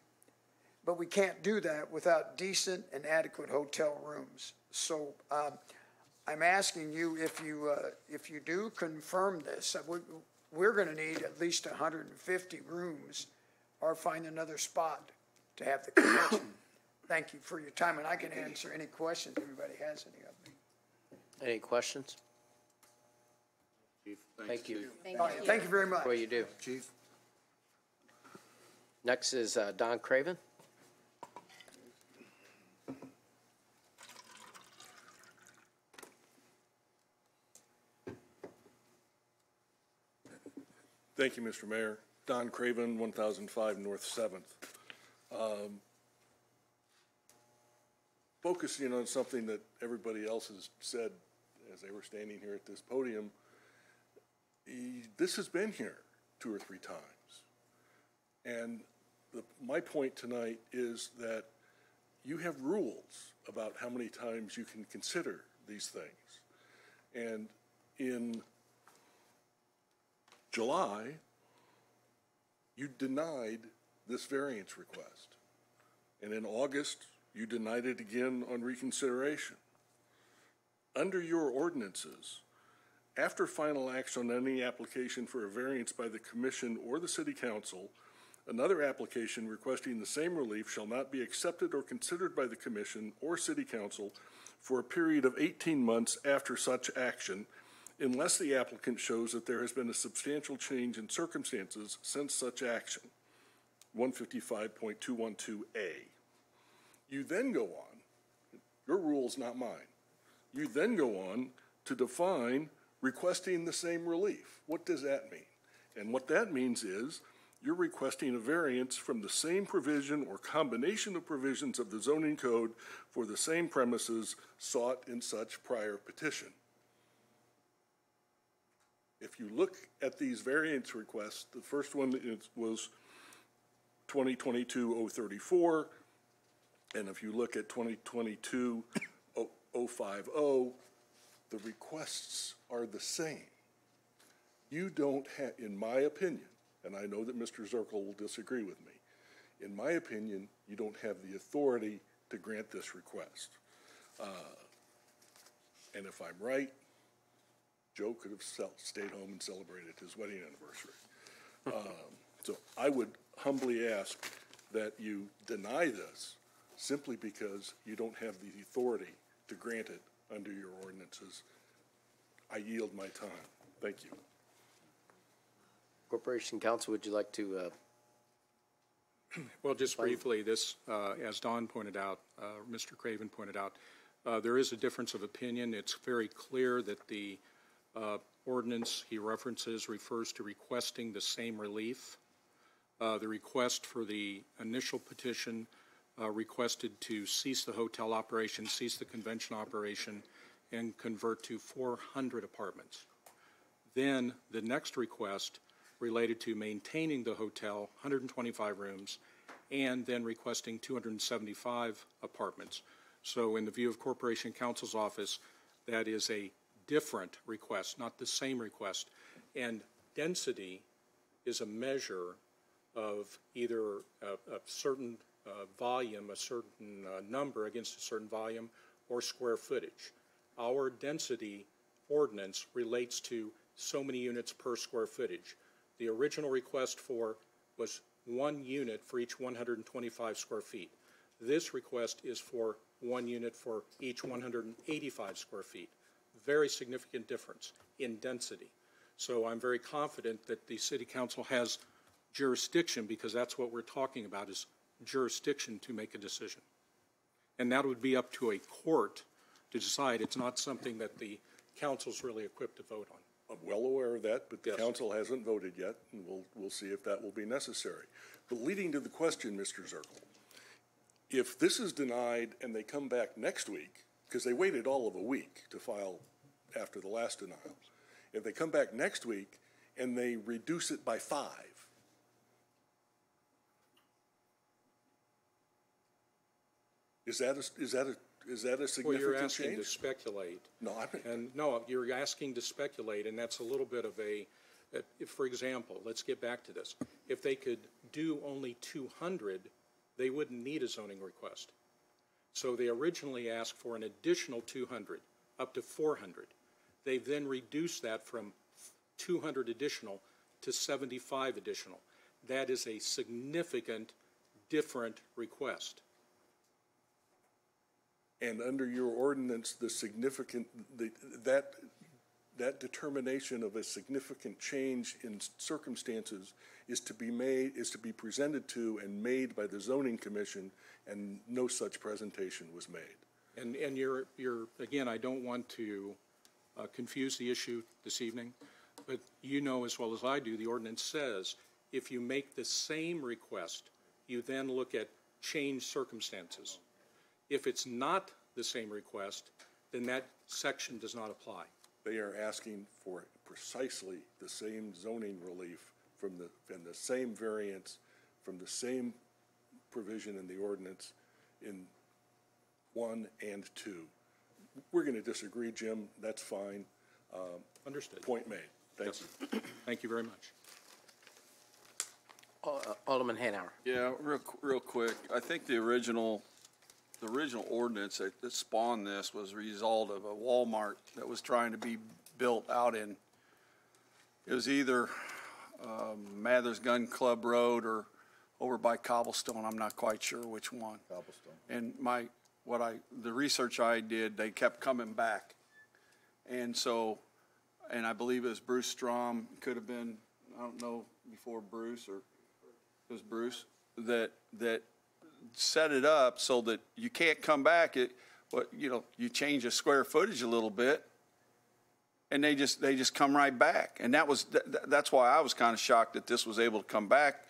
but we can't do that without decent and adequate hotel rooms. So um, I'm asking you if you, uh, if you do confirm this, uh, we, we're going to need at least 150 rooms or find another spot to have the convention. Thank you for your time, and I can answer any questions anybody has any of me. Any questions? Thank you. All right, Thank you very much. What you do. Chief? Next is uh, Don Craven. Thank you, Mr. Mayor. Don Craven, 1005 North 7th. Um, Focusing on something that everybody else has said as they were standing here at this podium, this has been here two or three times. And the, my point tonight is that you have rules about how many times you can consider these things. And in July, you denied this variance request. And in August, you denied it again on reconsideration. Under your ordinances, after final action on any application for a variance by the commission or the city council, another application requesting the same relief shall not be accepted or considered by the commission or city council for a period of 18 months after such action unless the applicant shows that there has been a substantial change in circumstances since such action. 155.212A. You then go on, your rule is not mine. You then go on to define requesting the same relief. What does that mean? And what that means is you're requesting a variance from the same provision or combination of provisions of the zoning code for the same premises sought in such prior petition. If you look at these variance requests, the first one is, was 2022-034, and if you look at 2022-050, the requests are the same. You don't have, in my opinion, and I know that Mr. Zerkle will disagree with me, in my opinion, you don't have the authority to grant this request. Uh, And if I'm right, Joe could have cel- stayed home and celebrated his wedding anniversary. Um, So I would humbly ask that you deny this simply because you don't have the authority to grant it under your ordinances. I yield my time. Thank you. Corporation Counsel, would you like to, uh, Well, just briefly, this, uh, as Don pointed out, uh, Mr. Craven pointed out, uh, there is a difference of opinion. It's very clear that the uh, ordinance he references refers to requesting the same relief. Uh, The request for the initial petition uh, requested to cease the hotel operation, cease the convention operation, and convert to 400 apartments. Then the next request related to maintaining the hotel, 125 rooms, and then requesting 275 apartments. So in the view of Corporation Counsel's office, that is a different request, not the same request. And density is a measure of either a, a certain uh, volume, a certain uh, number against a certain volume, or square footage. Our density ordinance relates to so many units per square footage. The original request for was one unit for each 125 square feet. This request is for one unit for each 185 square feet. Very significant difference in density. So I'm very confident that the city council has jurisdiction, because that's what we're talking about, is jurisdiction to make a decision. And that would be up to a court to decide. It's not something that the council's really equipped to vote on. I'm well aware of that, but the Yes. council hasn't voted yet, and we'll, we'll see if that will be necessary. But leading to the question, Mr. Zerkle, if this is denied and they come back next week, because they waited all of a week to file after the last denial, if they come back next week and they reduce it by five, is that a, is that a, is that a Well, you're asking to speculate. No, I'm, And no, you're asking to speculate, and that's a little bit of a, uh, if, for example, let's get back to this. If they could do only 200, they wouldn't need a zoning request. So they originally asked for an additional 200, up to 400. They've then reduced that from 200 additional to 75 additional. That is a significant, different request. And under your ordinance, the significant, the, that, that determination of a significant change in circumstances is to be made, is to be presented to and made by the zoning commission, and no such presentation was made. And, and you're, you're, again, I don't want to uh, confuse the issue this evening, but you know as well as I do, the ordinance says if you make the same request, you then look at changed circumstances. If it's not the same request, then that section does not apply. They are asking for precisely the same zoning relief from the, and the same variance from the same provision in the ordinance in one and two. We're going to disagree, Jim, that's fine. Um, Understood. Point made. Thank you. Thank you very much. Al- uh, Alderman Hanauer. Yeah, real, real quick, I think the original, the original ordinance that that spawned this was a result of a Walmart that was trying to be built out in, it was either um, Mather's Gun Club Road or over by Cobblestone, I'm not quite sure which one. Cobblestone. And my, what I, the research I did, they kept coming back. And so, and I believe it was Bruce Strom, could have been, I don't know, before Bruce or it was Bruce, that, that set it up so that you can't come back, it, but, you know, you change the square footage a little bit, and they just, they just come right back. And that was, th- th- that's why I was kind of shocked that this was able to come back,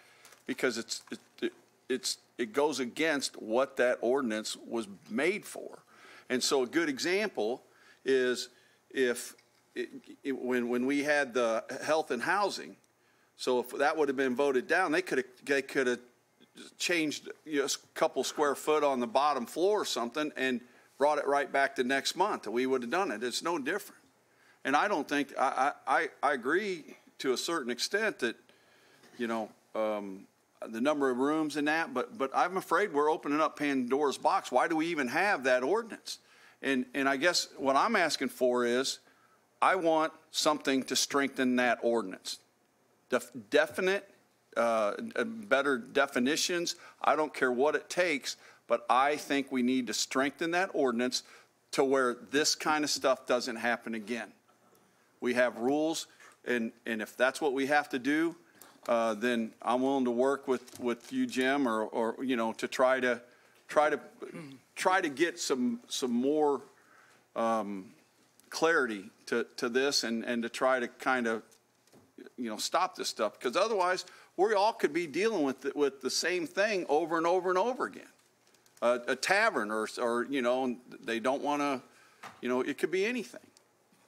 because it's, it- it's, it goes against what that ordinance was made for. And so a good example is if, it, it, when, when we had the health and housing, so if that would have been voted down, they could have, they could have changed, you know, a couple square foot on the bottom floor or something and brought it right back to next month, we would have done it. It's no different. And I don't think, I, I, I I agree to a certain extent that, you know, um, the number of rooms and that, but, but I'm afraid we're opening up Pandora's box. Why do we even have that ordinance? And, and I guess what I'm asking for is, I want something to strengthen that ordinance. Def- definite, uh, better definitions. I don't care what it takes, but I think we need to strengthen that ordinance to where this kind of stuff doesn't happen again. We have rules, and, and if that's what we have to do, uh, then I'm willing to work with, with you, Jim, or, or, you know, to try to, try to, try to get some, some more, um, clarity to, to this and, and to try to kind of, you know, stop this stuff. Because otherwise, we all could be dealing with, the- with the same thing over and over and over again. A, a tavern or, or, you know, they don't want to, you know, it could be anything.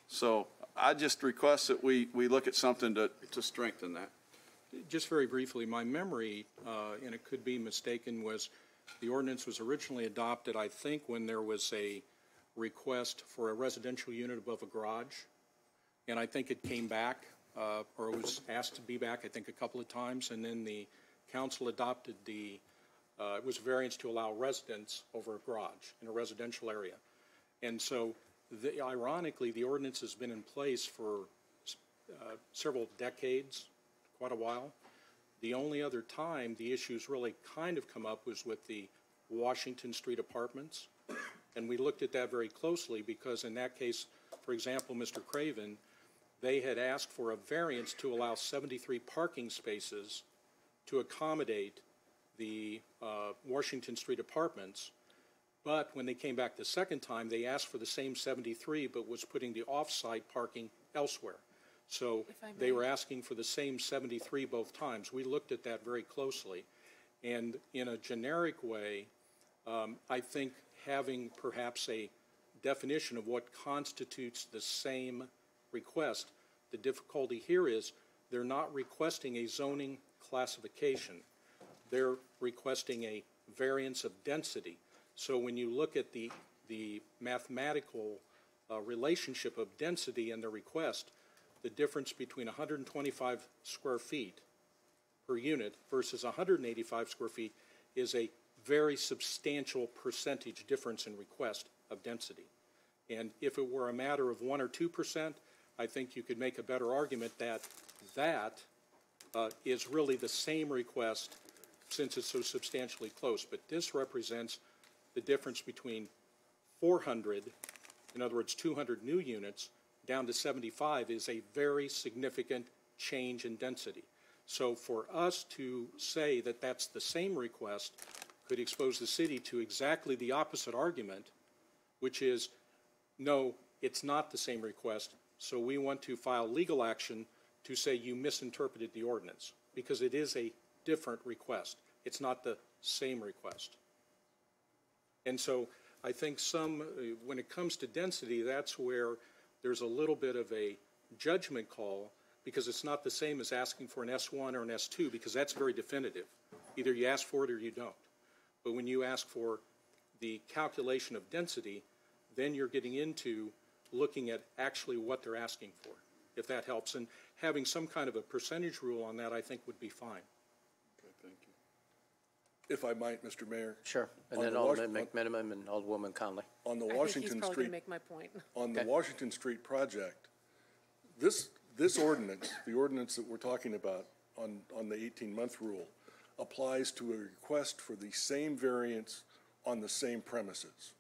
So I just request that we, we look at something to, to strengthen that. Just very briefly, my memory, uh, and it could be mistaken, was the ordinance was originally adopted, I think, when there was a request for a residential unit above a garage. And I think it came back, uh, or was asked to be back, I think, a couple of times. And then the council adopted the, uh, it was variance to allow residents over a garage in a residential area. And so, the, ironically, the ordinance has been in place for uh, several decades, quite a while. The only other time the issues really kind of come up was with the Washington Street apartments, And we looked at that very closely because in that case, for example, Mr. Craven, they had asked for a variance to allow 73 parking spaces to accommodate the uh, Washington Street apartments. But when they came back the second time, they asked for the same 73, but was putting the off-site parking elsewhere. So If I they may. were asking for the same 73 both times. We looked at that very closely. And in a generic way, um, I think having perhaps a definition of what constitutes the same request, the difficulty here is they're not requesting a zoning classification. They're requesting a variance of density. So when you look at the, the mathematical uh, relationship of density and the request, the difference between 125 square feet per unit versus 185 square feet is a very substantial percentage difference in request of density. And if it were a matter of 1 or 2 percent, I think you could make a better argument that that uh, is really the same request since it's so substantially close. But this represents the difference between 400, in other words, 200 new units, down to 75 is a very significant change in density. So for us to say that that's the same request could expose the city to exactly the opposite argument, which is, no, it's not the same request, so we want to file legal action to say you misinterpreted the ordinance, because it is a different request. It's not the same request. And so I think some, uh, when it comes to density, that's where there's a little bit of a judgment call because it's not the same as asking for an S1 or an S2 because that's very definitive. Either you ask for it or you don't. But when you ask for the calculation of density, then you're getting into looking at actually what they're asking for, if that helps. And having some kind of a percentage rule on that, I think would be fine. Okay, thank you. If I might, Mr. Mayor. Sure. And on then the Alderman Wash- on- McMenamin and Alderwoman Conley. On the I think he's Washington probably Street. gonna make my point. On the Okay. Washington Street project, this, this ordinance, the ordinance that we're talking about on, on the 18-month rule, applies to a request for the same variance on the same premises.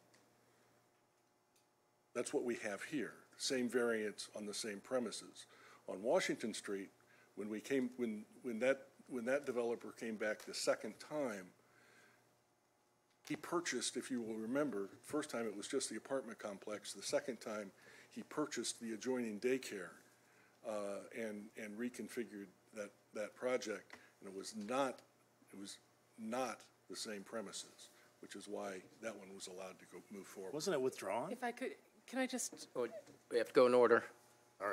That's what we have here, same variance on the same premises. On Washington Street, when we came, when, when that, when that developer came back the second time, he purchased, if you will remember, first time it was just the apartment complex, the second time he purchased the adjoining daycare uh, and, and reconfigured that, that project. And it was not, it was not the same premises, which is why that one was allowed to go, move forward. Wasn't it withdrawn? If I could, can I just, Oh, We have to go in order.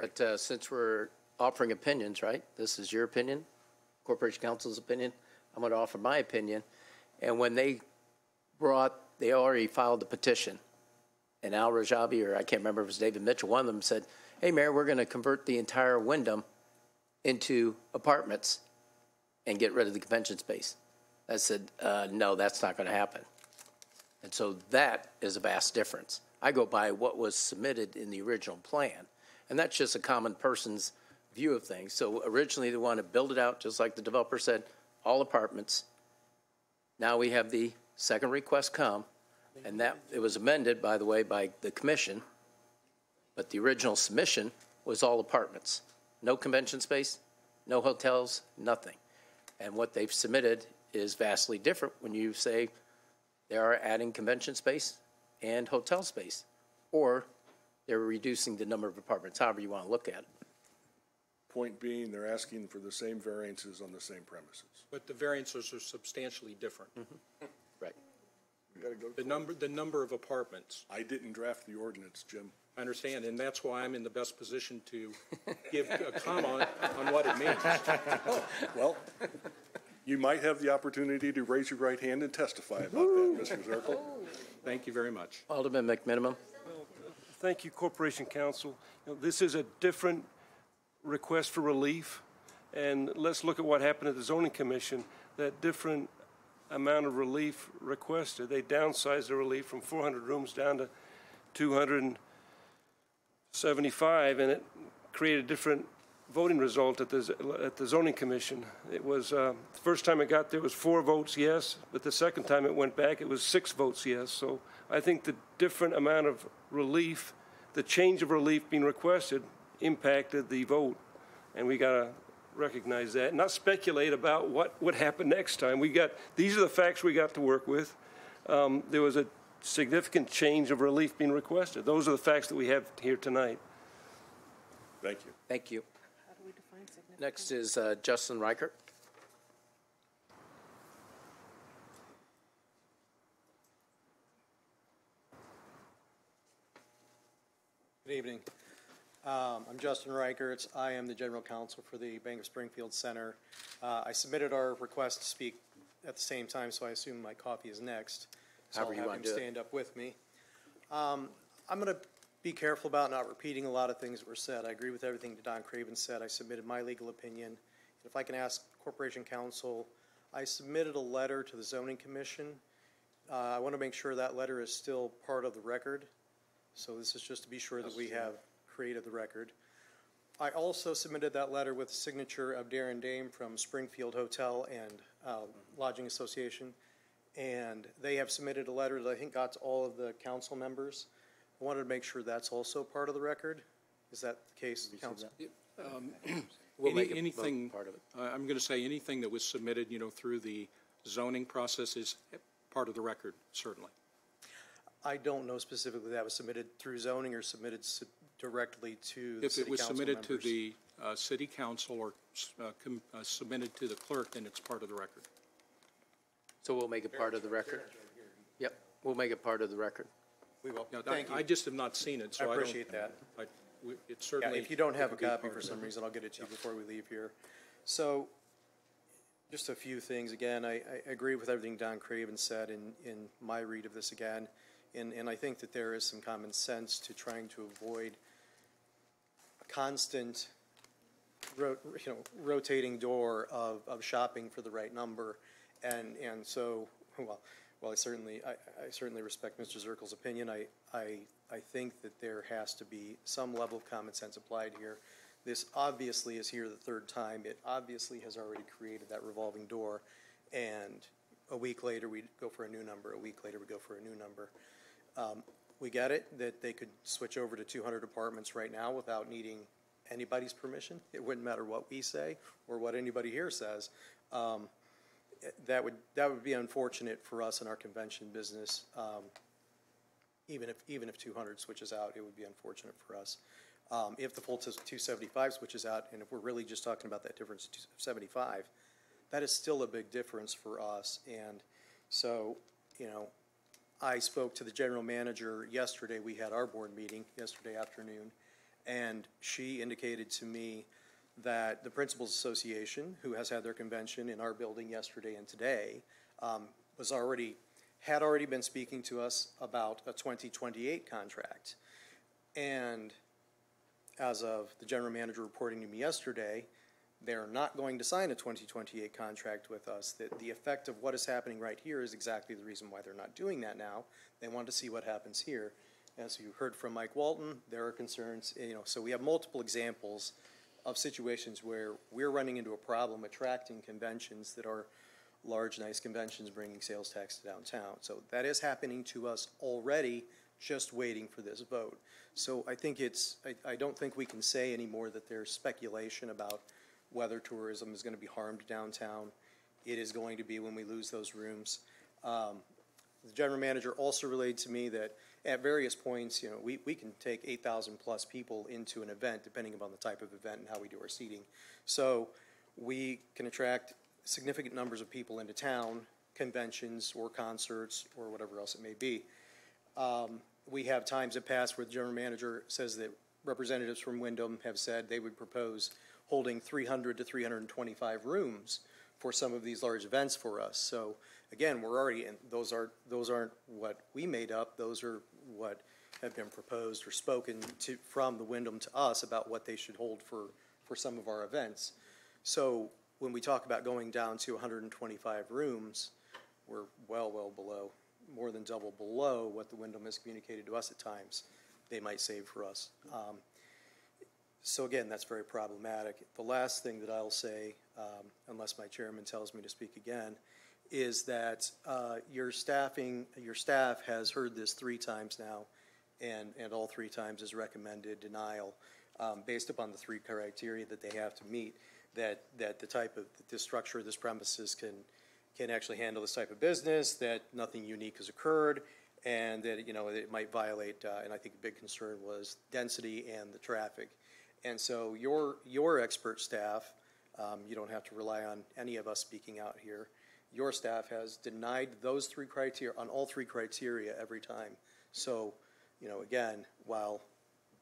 But uh, since we're offering opinions, right? This is your opinion, Corporation Counsel's opinion. I'm going to offer my opinion. And when they brought, they already filed the petition. And Al Rajabi, or I can't remember if it was David Mitchell, one of them said, hey, Mayor, we're going to convert the entire Wyndham into apartments and get rid of the convention space. I said, uh, no, that's not going to happen. And so that is a vast difference. I go by what was submitted in the original plan, and that's just a common person's view of things. So originally, they wanted to build it out, just like the developer said, all apartments. Now we have the second request come, and that, it was amended, by the way, by the commission, but the original submission was all apartments. No convention space, no hotels, nothing. And what they've submitted is vastly different when you say they are adding convention space and hotel space, or they're reducing the number of apartments, however you want to look at it. Point being, they're asking for the same variances on the same premises. But the variances are substantially different. Mm-hmm. Right. We gotta go. The number, the number of apartments. I didn't draft the ordinance, Jim. I understand, and that's why I'm in the best position to give a comment on what it means. Well, you might have the opportunity to raise your right hand and testify about that, Mr. Zerkle. Thank you very much. Alderman McMenamin? Thank you, Corporation Counsel. You know, This is a different request for relief, and let's look at what happened at the zoning commission. That different amount of relief requested, they downsized the relief from 400 rooms down to 275, and it created a different voting result at the, at the zoning commission. It was, uh, the first time it got there was four votes yes, but the second time it went back, it was six votes yes. So I think the different amount of relief, the change of relief being requested impacted the vote. And we got to recognize that, not speculate about what would happen next time. We got, these are the facts we got to work with. Um, There was a significant change of relief being requested. Those are the facts that we have here tonight. Thank you. Thank you. Next is uh, Justin Reichert. Good evening. Um, I'm Justin Reichertz. I am the general counsel for the Bank of Springfield Center. Uh, I submitted our request to speak at the same time, so I assume my coffee is next. So However you I'll have him do it. stand up with me. Um, I'm going to be careful about not repeating a lot of things that were said. I agree with everything that Don Craven said. I submitted my legal opinion. If I can ask Corporation Counsel, I submitted a letter to the Zoning Commission. Uh, I want to make sure that letter is still part of the record. So this is just to be sure that we have created the record. I also submitted that letter with the signature of Darren Dame from Springfield Hotel and uh, Lodging Association. And they have submitted a letter that I think got to all of the council members. I wanted to make sure that's also part of the record. Is that the case, council? Um, We'll any- make it both Anything, part of it. I- I'm going to say anything that was submitted, you know, through the zoning process is part of the record, certainly. I don't know specifically that was submitted through zoning or submitted s- directly to the If it city was council submitted to members. the uh, city council or uh, com- uh, submitted to the clerk, then it's part of the record. So we'll make it part of the record? Yep, we'll make it part of the record. We will. Now, I- Thank you. I just have not seen it, so I I don't. appreciate that. I- we- It Yeah, certainly. if you don't have a could be copy part for of some it. reason, I'll get it to you before we leave here. So, just a few things. Again, I, I agree with everything Don Craven said in, in my read of this again. And, and I think that there is some common sense to trying to avoid a constant, you know, rotating door of, of shopping for the right number. And, and so, well, well, I certainly, I, I certainly respect Mr. Zerkle's opinion. I, I, I think that there has to be some level of common sense applied here. This obviously is here the third time. It obviously has already created that revolving door. And a week later, we go for a new number. A week later, we go for a new number. Um, we get it that they could switch over to 200 apartments right now without needing anybody's permission. It wouldn't matter what we say or what anybody here says. Um, that would that would be unfortunate for us in our convention business. Um, even if even if 200 switches out, it would be unfortunate for us. Um, if the full 275 switches out, and if we're really just talking about that difference of 275, that is still a big difference for us. And so, you know, I spoke to the general manager yesterday. We had our board meeting yesterday afternoon, and she indicated to me that the Principals Association, who has had their convention in our building yesterday and today, um, was already, had already been speaking to us about a 2028 contract. And as of the general manager reporting to me yesterday, they're not going to sign a 2028 contract with us. That the effect of what is happening right here is exactly the reason why they're not doing that now. They want to see what happens here. As you heard from Mike Walton, there are concerns, you know, so we have multiple examples of situations where we're running into a problem attracting conventions that are large, nice conventions bringing sales tax to downtown. So that is happening to us already, just waiting for this vote. So I think it's, I, I don't think we can say anymore that there's speculation about whether tourism is going to be harmed downtown. It is going to be when we lose those rooms. Um, the general manager also relayed to me that at various points, you know, we, we can take eight thousand plus people into an event, depending upon the type of event and how we do our seating. So we can attract significant numbers of people into town, conventions or concerts or whatever else it may be. Um, we have times that pass where the general manager says that representatives from Wyndham have said they would propose holding three hundred to three hundred and twenty-five rooms for some of these large events for us. So again, we're already, and those are, those aren't what we made up, those are what have been proposed or spoken to, from the Wyndham to us about what they should hold for, for some of our events. So when we talk about going down to hundred and twenty-five rooms, we're well, well below, more than double below what the Wyndham has communicated to us at times they might save for us. Um, So again, that's very problematic. The last thing that I'll say, um, unless my chairman tells me to speak again, is that uh, your staffing, your staff has heard this three times now, and, and all three times has recommended denial um, based upon the three criteria that they have to meet, that, that the type of, the structure this premises can, can actually handle this type of business, that nothing unique has occurred, and that, you know, it might violate, uh, and I think a big concern was density and the traffic. And so your, your expert staff, um, you don't have to rely on any of us speaking out here, your staff has denied those three criteria, on all three criteria every time. So, you know, again, while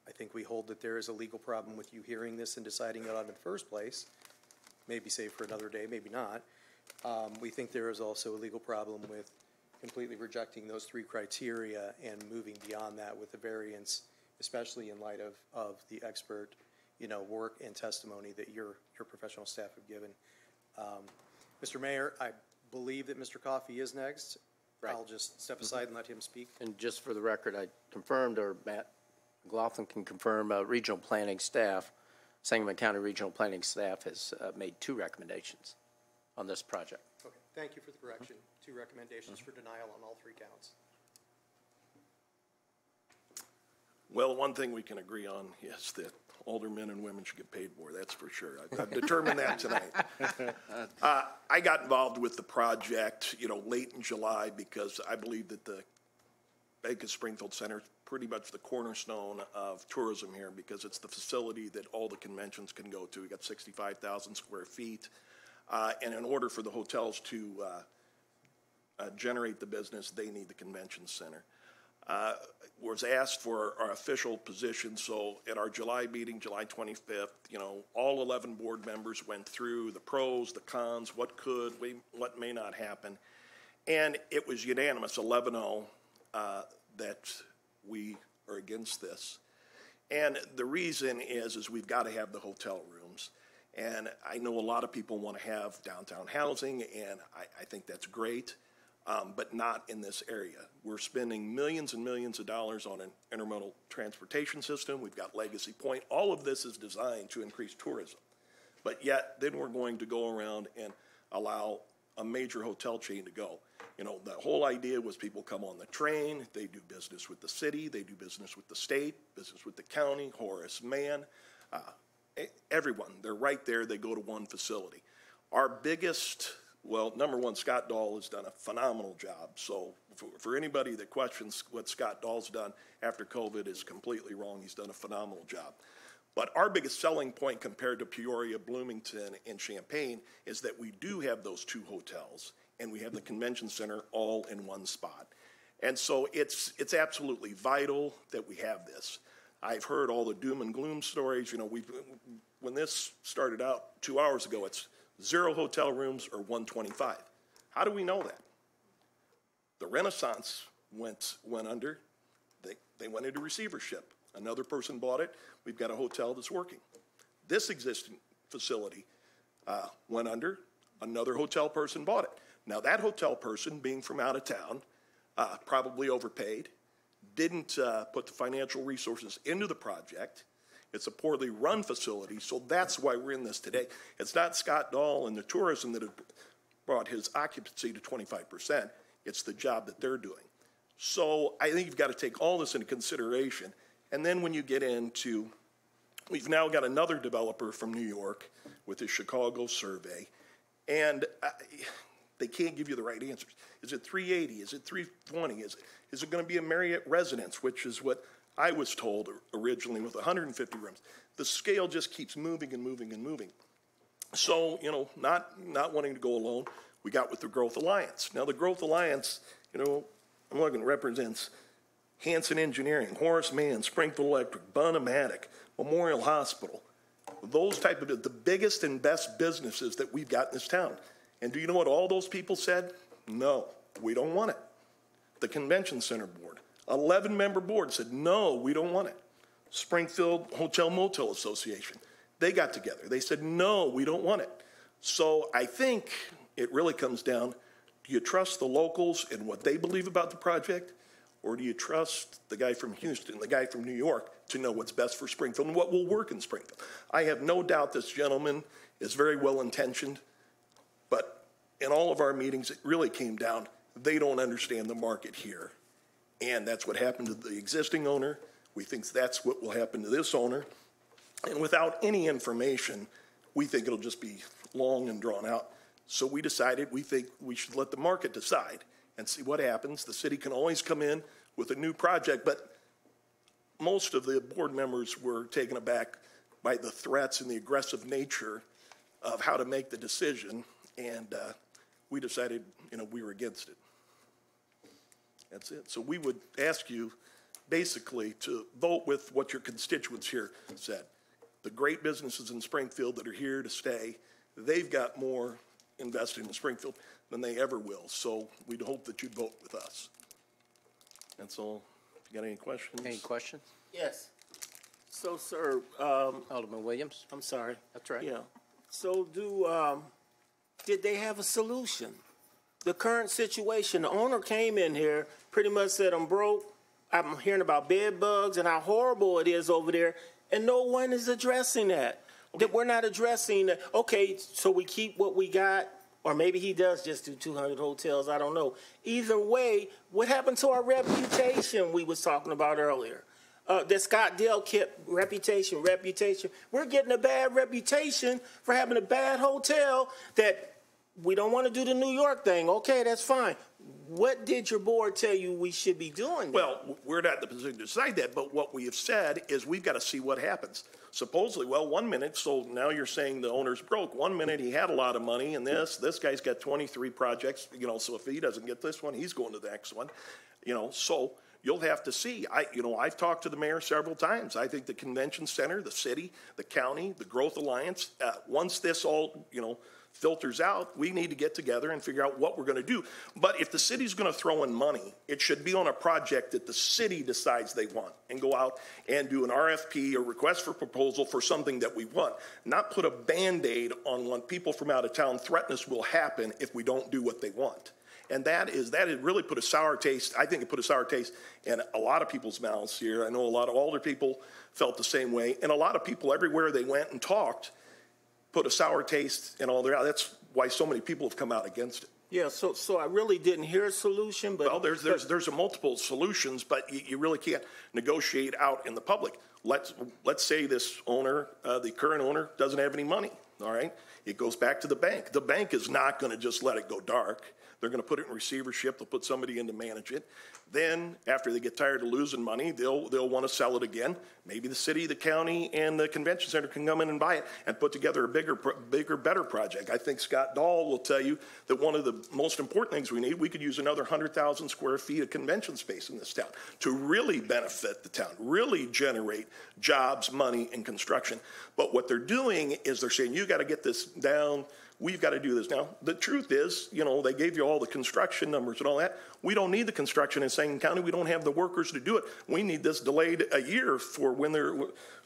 I think we hold that there is a legal problem with you hearing this and deciding it on in the first place, maybe save for another day, maybe not, um, we think there is also a legal problem with completely rejecting those three criteria and moving beyond that with the variance, especially in light of, of the expert, you know, work and testimony that your, your professional staff have given. Um, Mr. Mayor, I believe that Mr. Coffey is next. I'll just step aside and let him speak. And just for the record, I confirmed, or Matt McLaughlin can confirm, uh, regional planning staff, Sangamon County Regional Planning Staff has uh, made two recommendations on this project. Okay, thank you for the correction. Two recommendations for denial on all three counts. Well, one thing we can agree on is that older men and women should get paid more, that's for sure. I've- I've determined that tonight. Uh, I got involved with the project, you know, late in July because I believe that the Bank of Springfield Center is pretty much the cornerstone of tourism here because it's the facility that all the conventions can go to. We got 65,000 square feet. Uh, And in order for the hotels to uh, uh, generate the business, they need the convention center. Uh, Was asked for our official position, so at our July meeting, July 25th, you know, all 11 board members went through the pros, the cons, what could, we- what may not happen. And it was unanimous, 11-0, uh, that we are against this. And the reason is, is we've got to have the hotel rooms. And I know a lot of people want to have downtown housing, and I, I think that's great, um, but not in this area. We're spending millions and millions of dollars on an intermodal transportation system. We've got Legacy Point. All of this is designed to increase tourism. But yet, then we're going to go around and allow a major hotel chain to go. You know, the whole idea was people come on the train, they do business with the city, they do business with the state, business with the county, Horace Mann, uh, everyone. They're right there, they go to one facility. Our biggest, well, number one, Scott Dahl has done a phenomenal job. So for, for anybody that questions what Scott Dahl's done after COVID is completely wrong. He's done a phenomenal job. But our biggest selling point compared to Peoria, Bloomington, and Champaign is that we do have those two hotels and we have the convention center all in one spot. And so it's, it's absolutely vital that we have this. I've heard all the doom and gloom stories. You know, we when this started out two hours ago, it's zero hotel rooms or 125. How do we know that? The Renaissance went, went under. They, they went into receivership. Another person bought it. We've got a hotel that's working. This existing facility uh, went under. Another hotel person bought it. Now, that hotel person, being from out of town, uh, probably overpaid, didn't uh, put the financial resources into the project. It's a poorly run facility, so that's why we're in this today. It's not Scott Dahl and the tourism that have brought his occupancy to 25%. It's the job that they're doing. So I think you've got to take all this into consideration. And then when you get into, we've now got another developer from New York with his Chicago survey, and uh, they can't give you the right answers. Is it 380? Is it 320? Is, it, is it going to be a Marriott residence, which is what I was told originally with 150 rooms? The scale just keeps moving and moving and moving. So, you know, not, not wanting to go alone, we got with the Growth Alliance. Now, the Growth Alliance, you know, I'm looking, represents Hanson Engineering, Horace Mann, Springfield Electric, Bunn-O-Matic, Memorial Hospital. Those type of, the biggest and best businesses that we've got in this town. And do you know what all those people said? No, we don't want it. The Convention Center Board, 11 member board said, no, we don't want it. Springfield Hotel Motel Association, they got together. They said, no, we don't want it. So I think it really comes down do you trust the locals and what they believe about the project? Or do you trust the guy from Houston, the guy from New York, to know what's best for Springfield and what will work in Springfield? I have no doubt this gentleman is very well intentioned, but in all of our meetings, it really came down they don't understand the market here. And that's what happened to the existing owner. We think that's what will happen to this owner. And without any information, we think it'll just be long and drawn out. So we decided we think we should let the market decide and see what happens. The city can always come in with a new project, but most of the board members were taken aback by the threats and the aggressive nature of how to make the decision, and uh, we decided, you know, we were against it. That's it. So we would ask you basically to vote with what your constituents here said. The great businesses in Springfield that are here to stay, they've got more invested in Springfield than they ever will. So we'd hope that you'd vote with us. That's all. If you got any questions? Any questions? Yes. So, sir, um, Alderman Williams? I'm sorry. That's right. Yeah. So do, um, did they have a solution? The current situation, the owner came in here, pretty much said, I'm broke. I'm hearing about bed bugs and how horrible it is over there, and no one is addressing that. That we're not addressing that. Okay, so we keep what we got, or maybe he does just do 200 hotels. I don't know. Either way, what happened to our reputation we was talking about earlier? Uh, that Scott Dahl kept reputation, reputation. We're getting a bad reputation for having a bad hotel that we don't want to do the New York thing. Okay, that's fine. What did your board tell you we should be doing? Well, we're not in the position to decide that, but what we have said is we've got to see what happens. Supposedly, well, one minute, so now you're saying the owner's broke. One minute he had a lot of money and this, this guy's got 23 projects, you know, so if he doesn't get this one, he's going to the next one, you know, so you'll have to see. I, you know, I've talked to the mayor several times. I think the convention center, the city, the county, the Growth Alliance, uh, once this all, you know, filters out, we need to get together and figure out what we're going to do. But if the city's going to throw in money, it should be on a project that the city decides they want and go out and do an RFP or request for proposal for something that we want, not put a band aid on what people from out of town threaten us will happen if we don't do what they want. And that is, that has really put a sour taste, I think it put a sour taste in a lot of people's mouths here. I know a lot of older people felt the same way. And a lot of people, everywhere they went and talked, put a sour taste in all their. That's why so many people have come out against it. Yeah, so so I really didn't hear a solution, but well, there's there's there's a multiple solutions, but you, you, really can't negotiate out in the public. Let's let's say this owner, uh, the current owner, doesn't have any money. All right, it goes back to the bank. The bank is not going to just let it go dark. They're going to put it in receivership. They'll put somebody in to manage it. Then, after they get tired of losing money, they'll they'll want to sell it again. Maybe the city, the county, and the convention center can come in and buy it and put together a bigger, bigger, better project. I think Scott Dahl will tell you that one of the most important things we need, we could use another 100,000 square feet of convention space in this town to really benefit the town, really generate jobs, money, and construction. But what they're doing is they're saying you got to get this down we've got to do this. Now, the truth is, you know, they gave you all the construction numbers and all that. We don't need the construction in Sangamon County. We don't have the workers to do it. We need this delayed a year for when they're,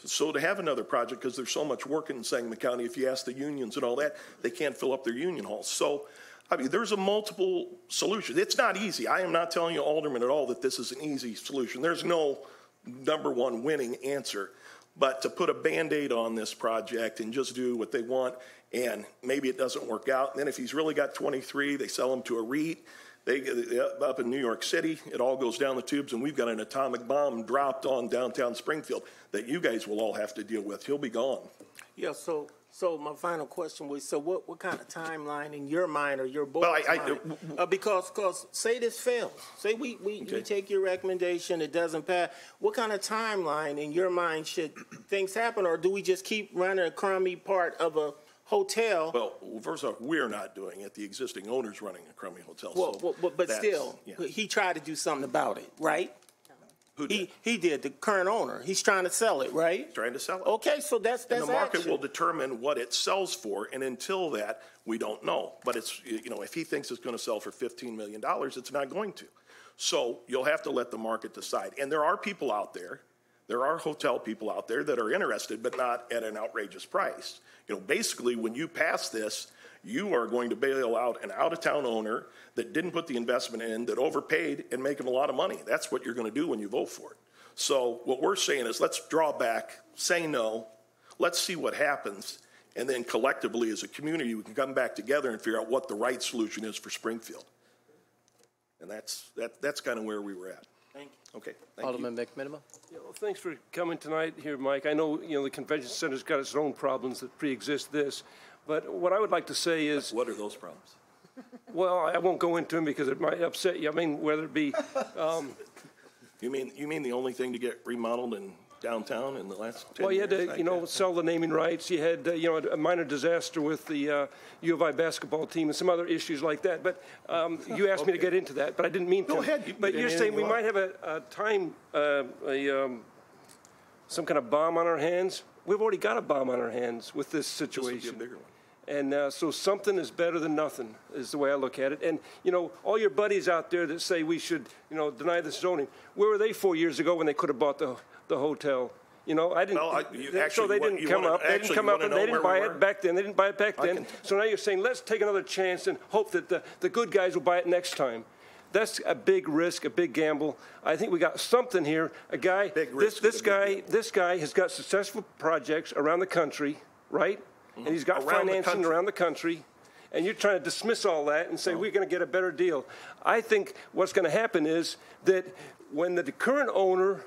so to have another project because there's so much work in Sangamon County. If you ask the unions and all that, they can't fill up their union halls. So, I mean, there's a multiple solution. It's not easy. I am not telling you, Alderman, at all that this is an easy solution. There's no number one winning answer. But to put a band aid on this project and just do what they want and maybe it doesn't work out. And then if he's really got 23, they sell him to a REIT. They, up in New York City, it all goes down the tubes, and we've got an atomic bomb dropped on downtown Springfield that you guys will all have to deal with. He'll be gone. Yeah. So, so my final question was: So, what, what kind of timeline in your mind or your board's well, I, mind? I, uh, because, because say this fails, say we we, okay. we take your recommendation, it doesn't pass. What kind of timeline in your mind should things happen, or do we just keep running a crummy part of a hotel. Well, first off, we're not doing it. The existing owner's running a crummy hotel. Well, so well but, but still, yeah. he tried to do something about it, right? Who did? He, he did, the current owner. He's trying to sell it, right? He's trying to sell it. Okay, so that's that's And the market action. will determine what it sells for, and until that, we don't know. But it's, you know, if he thinks it's going to sell for $15 million, it's not going to. So you'll have to let the market decide. And there are people out there there are hotel people out there that are interested, but not at an outrageous price. You know, basically, when you pass this, You are going to bail out an out-of-town owner that didn't put the investment in, that overpaid and make a lot of money. That's what you're going to do when you vote for it. So what we're saying is let's draw back, say no, let's see what happens, and then collectively as a community, we can come back together and figure out what the right solution is for Springfield. And that's, that, that's kind of where we were at. Thank you. Okay, thank you. Alderman McMenamin? Yeah, well, thanks for coming tonight here, Mike. I know, you know, the convention center's got its own problems that pre-exist this, but what I would like to say is, What are those problems? well, I won't go into them because it might upset you. I mean, whether it be, um, You mean, you mean the only thing to get remodeled in downtown in the last 10 well, you years? had to, I you know, guess? sell the naming rights. You had, uh, you know, a minor disaster with the uh, U of I basketball team and some other issues like that. But um, you asked me to get into that, but I didn't mean to. Go ahead. You But you're saying we might have a, a time, uh, a, um, some kind of bomb on our hands? We've already got a bomb on our hands with this This would be a situation. bigger one. And uh, so something is better than nothing, is the way I look at it. And, you know, all your buddies out there that say we should, you know, deny the zoning, where were they four years ago when they could have bought the, the hotel? You know, I didn't, Well, I- you- they- actually, so they didn't come wanna- up, they didn't come up, and they didn't buy we it back then, they didn't buy it back then. So now you're saying, let's take another chance and hope that the, the good guys will buy it next time. That's a big risk, a big gamble. I think we got something here, a guy, Big this, risk this guy, this guy has got successful projects around the country, right? Mm-hmm. And he's got. Around financing around the country, and you're trying to dismiss all that and say, we're going to get a better deal. I think what's going to happen is that when the current owner,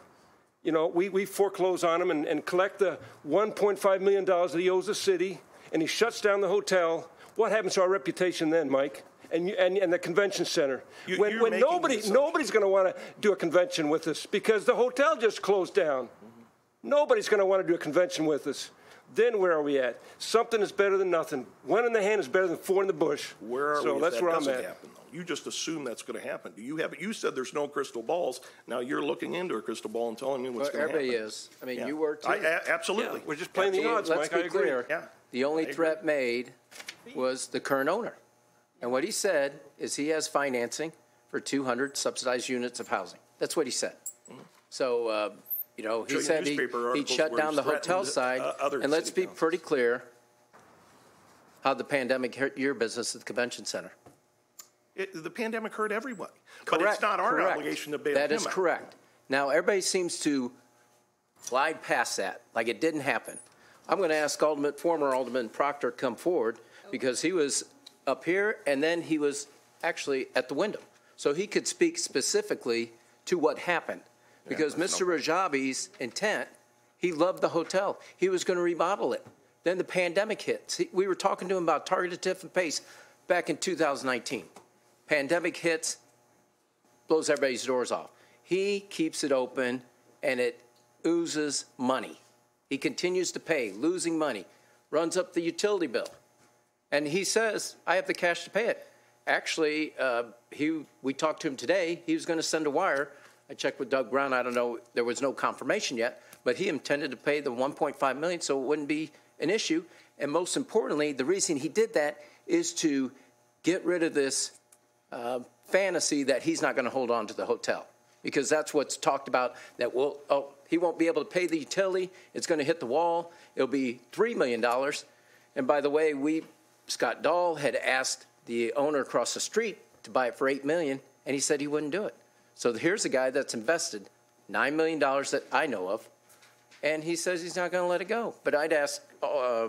you know, we, we foreclose on him and, and collect the $1.5 million that he owes the city, and he shuts down the hotel, what happens to our reputation then, Mike? And, you, and, and the convention center. You- when when nobody, nobody's going to want to do a convention with us because the hotel just closed down. Nobody's going to want to do a convention with us. Then where are we at? Something is better than nothing. One in the hand is better than four in the bush. Where are so we if that's that where I'm at. happen? You just assume that's going to happen. Do you have, you said there's no crystal balls. Now you're looking into a crystal ball and telling me what's Well, going to happen. everybody is. I mean, Yeah. you were too. I, a- absolutely. We're just playing the See, odds, let's Mike. be I agree. clear. Yeah. The only agree. threat made was the current owner. And what he said is he has financing for 200 subsidized units of housing. That's what he said. So, uh, you know. He you said he, newspaper he shut down the hotel side. uh, other And let's be councils. pretty clear how the pandemic hurt your business at the convention center. It, the pandemic hurt everybody. But it's not our correct. obligation to bail That is out. correct. Now, everybody seems to glide past that, like it didn't happen. I'm going to ask Alderman, former Alderman Proctor to come forward, because he was up here, and then he was actually at the window. So he could speak specifically to what happened. Because Mr. Rajabi's intent, he loved the hotel. He was going to remodel it. Then the pandemic hits. We were talking to him about targeted TIF and PACE back in 2019. Pandemic hits, blows everybody's doors off. He keeps it open and it oozes money. He continues to pay, losing money, runs up the utility bill. And he says, I have the cash to pay it. Actually, uh, he, we talked to him today. He was going to send a wire. I checked with Doug Brown. I don't know, there was no confirmation yet, but he intended to pay the 1.5 million, so it wouldn't be an issue. And most importantly, the reason he did that is to get rid of this uh, fantasy that he's not going to hold on to the hotel. Because that's what's talked about that will oh he won't be able to pay the utility it's going to hit the wall it'll be $3 million and by the way we scott dahl had asked the owner across the street to buy it for 8 million and he said he wouldn't do it. So here's a guy that's invested $9 million that i know of and he says he's not going to let it go. But i'd ask uh,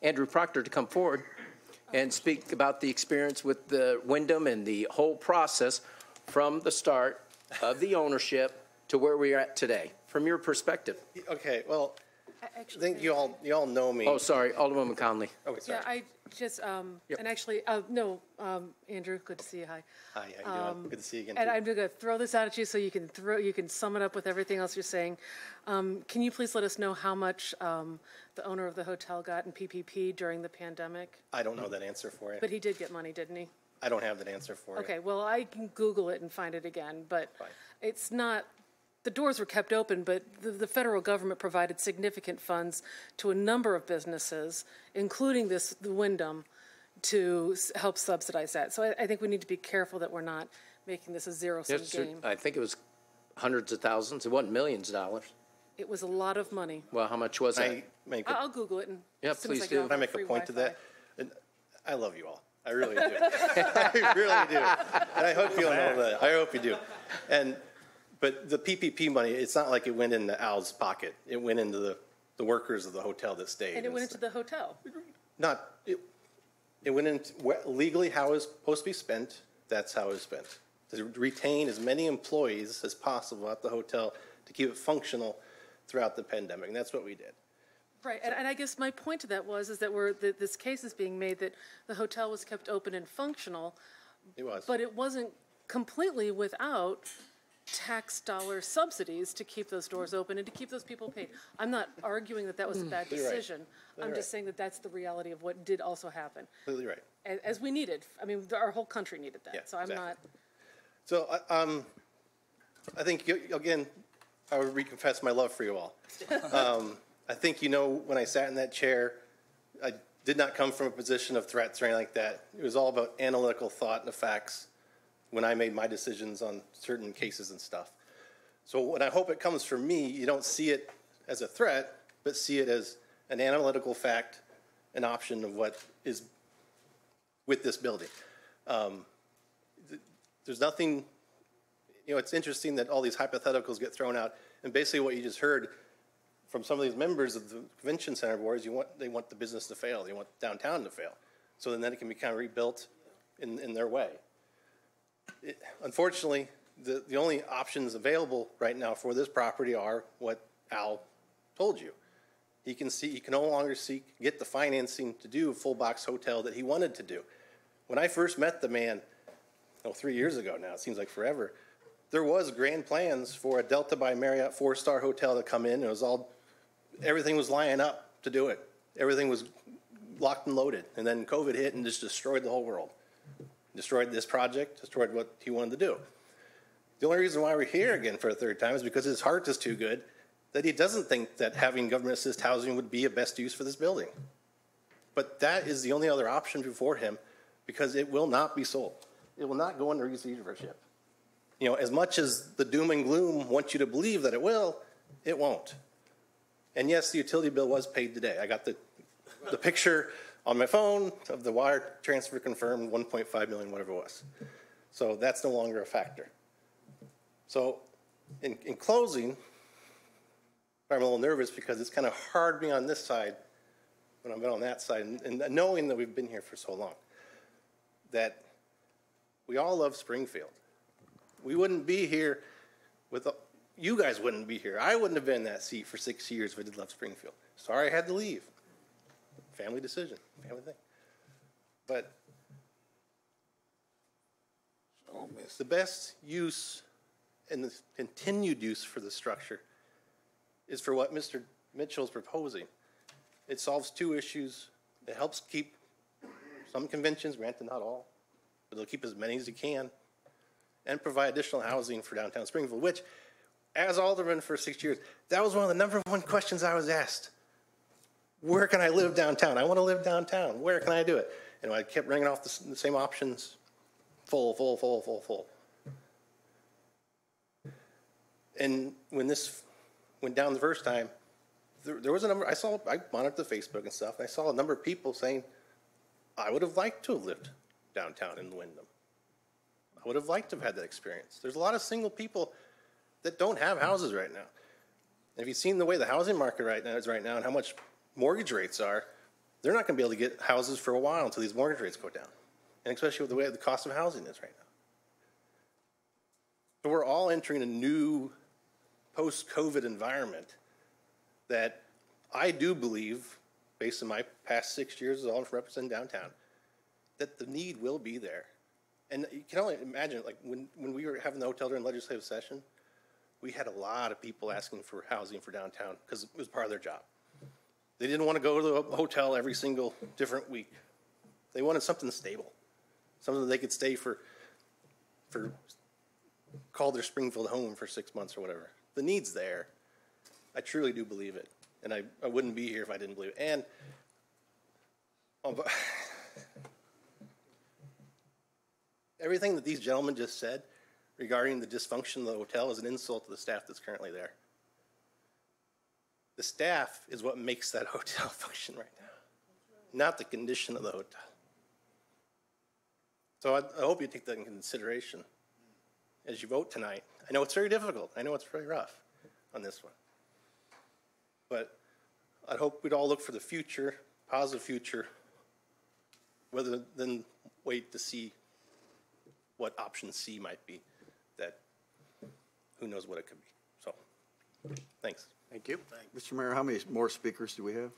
andrew proctor to come forward and speak about the experience with the Wyndham and the whole process from the start of the ownership to where we're at today, from your perspective. Okay, well, I think you all, you all know me. Oh, sorry, Alderman Conley. Oh, sorry. Yeah, I just, um, and actually, uh, no, um, Andrew, good to see you, hi. Hi, how you doing? Um, Good to see you again. And too. I'm gonna throw this out at you so you can throw, you can sum it up with everything else you're saying. Um, can you please let us know how much, um, the owner of the hotel got in PPP during the pandemic? I don't know that answer for you. But he did get money, didn't he? I don't have that answer for you. Okay, well, I can Google it and find it again, but it's not, the doors were kept open, but the, the federal government provided significant funds to a number of businesses, including this, the Wyndham, to help subsidize that. So I, I think we need to be careful that we're not making this a zero-sum Yes, sir. game. I think it was hundreds of thousands, it wasn't millions of dollars. It was a lot of money. Well, how much was it? make I- I'll Google it and. Yeah, as soon as please I get do. off Can I on make a point to Wi-Fi. that? And I love you all. I really do. I really do. And I hope you all know that. I hope you do. And, but the PPP money, it's not like it went into Al's pocket. It went into the, the workers of the hotel that stayed. And it went into the hotel. Not, it, it went into, wh- legally how it's supposed to be spent, that's how it was spent. To retain as many employees as possible at the hotel to keep it functional throughout the pandemic, and that's what we did. Right, and, and I guess my point to that was, is that we're, that this case is being made that the hotel was kept open and functional, It was. but it wasn't completely without tax dollar subsidies to keep those doors open and to keep those people paid. I'm not arguing that that was a bad You're right. decision. I'm You're just saying that that's the reality of what did also happen, Completely right. as, as we needed. I mean, our whole country needed Yeah, that, so I'm exactly. not, So, I- um, I think, you- again, I would reconfess my love for you all. Um, I think you know, when I sat in that chair, I did not come from a position of threats or anything like that. It was all about analytical thought and the facts when I made my decisions on certain cases and stuff. So when I hope it comes from me, you don't see it as a threat, but see it as an analytical fact, an option of what is with this building. Um, th- There's nothing, you know, it's interesting that all these hypotheticals get thrown out. And basically what you just heard from some of these members of the convention center boards, you want, they want the business to fail. They want downtown to fail. So then it can be kind of rebuilt in, in their way. It- Unfortunately, the, the only options available right now for this property are what Al told you. He can see, he can no longer seek, get the financing to do a full box hotel that he wanted to do. When I first met the man, oh, three years ago now, it seems like forever, there was grand plans for a Delta by Marriott four-star hotel to come in. It was all, everything was lining up to do it. Everything was locked and loaded. And then COVID hit and just destroyed the whole world. Destroyed this project, destroyed what he wanted to do. The only reason why we're here again for a third time is because his heart is too good that he doesn't think that having government assist housing would be a best use for this building. But that is the only other option before him because it will not be sold. It will not go into receivership. You know, as much as the doom and gloom wants you to believe that it will, it won't. And yes, the utility bill was paid today. I got the, the picture on my phone of the wire transfer confirmed, 1.5 million, whatever it was. So that's no longer a factor. So in, in closing, I'm a little nervous because it's kind of hard being on this side when I've been on that side, and, and knowing that we've been here for so long, that we all love Springfield. We wouldn't be here with, you guys wouldn't be here. I wouldn't have been in that seat for six years if I did love Springfield. Sorry I had to leave. Family decision, family thing. But the best use and the continued use for the structure is for what Mr. Mitchell's proposing. It solves two issues. It helps keep some conventions, granted not all, but it'll keep as many as it can, and provide additional housing for downtown Springfield, which, as alderman for six years, that was one of the number one questions I was asked. Where can I live downtown? I want to live downtown. Where can I do it? And I kept ringing off the, the same options, full, full, full, full, full. And when this went down the first time, there, there was a number, I saw, I monitored the Facebook and stuff, and I saw a number of people saying, I would have liked to have lived downtown in Wyndham. I would have liked to have had that experience. There's a lot of single people that don't have houses right now. And if you've seen the way the housing market right now is right now and how much mortgage rates are, they're not going to be able to get houses for a while until these mortgage rates go down. And especially with the way the cost of housing is right now. So we're all entering a new post-COVID environment that I do believe, based on my past six years as all representing downtown, that the need will be there. And you can only imagine, like, when, when we were having the hotel during legislative session, we had a lot of people asking for housing for downtown because it was part of their job. They didn't want to go to a hotel every single different week. They wanted something stable, something they could stay for, for, call their Springfield home for six months or whatever. The need's there. I truly do believe it. And I, I wouldn't be here if I didn't believe it. And um, everything that these gentlemen just said regarding the dysfunction of the hotel is an insult to the staff that's currently there. The staff is what makes that hotel function right now, not the condition of the hotel. So I, I hope you take that in consideration as you vote tonight. I know it's very difficult. I know it's very rough on this one. But I hope we'd all look for the future, positive future, rather than wait to see what option C might be, that who knows what it could be. So, thanks. Thank you. Mr. Mayor, how many more speakers do we have?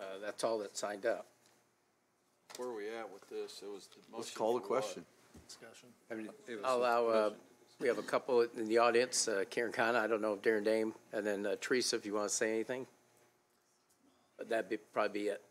Uh, That's all that signed up. Where are we at with this? It was the Let's call the question. what? question. I'll allow, uh, we have a couple in the audience, uh, Karen Khanna, I don't know if Darren Dame, and then uh, Teresa, if you want to say anything. But that'd be, probably be it.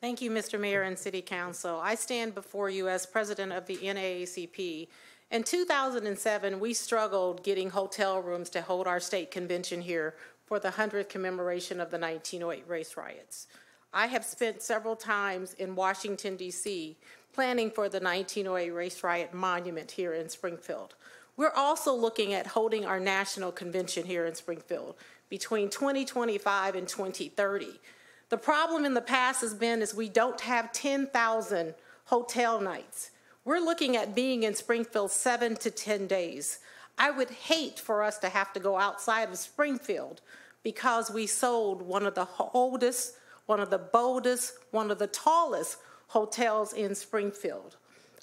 Thank you, Mr. Mayor and City Council. I stand before you as president of the NAACP. In 2007, we struggled getting hotel rooms to hold our state convention here for the 100th commemoration of the 1908 race riots. I have spent several times in Washington, D.C., planning for the 1908 race riot monument here in Springfield. We're also looking at holding our national convention here in Springfield between 2025 and 2030. The problem in the past has been is we don't have 10,000 hotel nights. We're looking at being in Springfield seven to 10 days. I would hate for us to have to go outside of Springfield because we sold one of the oldest, one of the boldest, one of the tallest hotels in Springfield.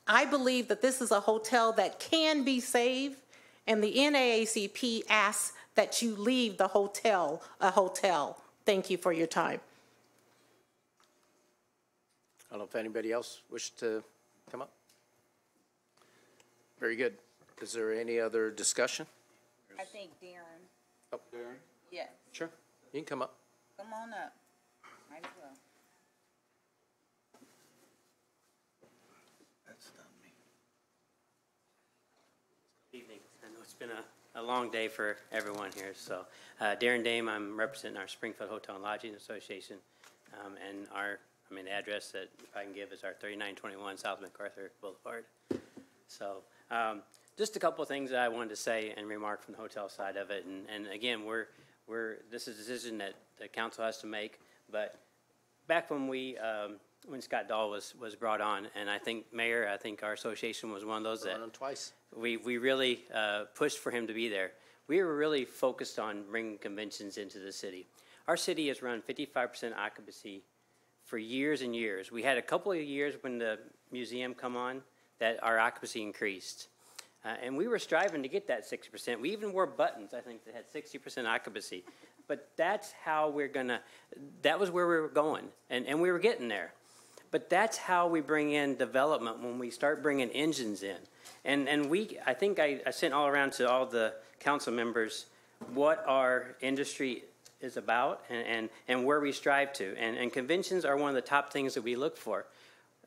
I believe that this is a hotel that can be saved, and the NAACP asks that you leave the hotel a hotel. Thank you for your time. I don't know if anybody else wishes to come up. Very good. Is there any other discussion? I think Darren, Oh, Darren? yeah, Sure, you can come up. come on up. Might as well. That's not me. Evening. I know it's been a, a long day for everyone here. So uh, Darren Dame, I'm representing our Springfield Hotel and Lodging Association. Um, and our, I mean, the address that if I can give is our 3921 South MacArthur Boulevard. So um, just a couple of things that I wanted to say and remark from the hotel side of it. And, and again, we're, we're, this is a decision that the council has to make. But back when we, um, when Scott Dahl was, was brought on, and I think Mayor, I think our association was one of those that. Twice. We, we really uh, pushed for him to be there. We were really focused on bringing conventions into the city. Our city has run 55% occupancy for years and years. We had a couple of years when the museum come on that our occupancy increased. Uh, and we were striving to get that 60%. We even wore buttons, I think, that had 60% occupancy. But that's how we're going to, that was where we were going, and, and we were getting there. But that's how we bring in development when we start bringing engines in. And, and we, I think I, I sent all around to all the council members what our industry is about and, and, and where we strive to. And, and conventions are one of the top things that we look for.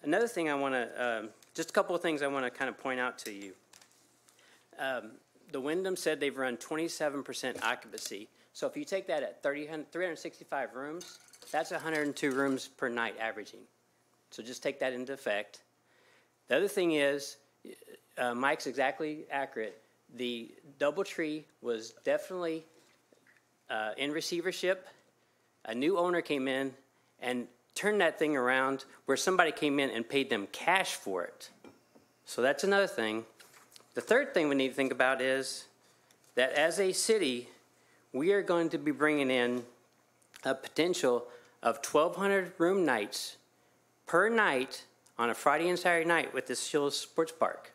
Another thing I want to, um, just a couple of things I want to kind of point out to you. Um, the Wyndham said they've run 27% occupancy. So if you take that at 30, 365 rooms, that's 102 rooms per night averaging. So just take that into effect. The other thing is, uh, Mike's exactly accurate. The DoubleTree was definitely uh, in receivership. A new owner came in and turned that thing around where somebody came in and paid them cash for it. So that's another thing. The third thing we need to think about is that as a city, we are going to be bringing in a potential of 1,200 room nights per night on a Friday and Saturday night with this Scheels Sports Park.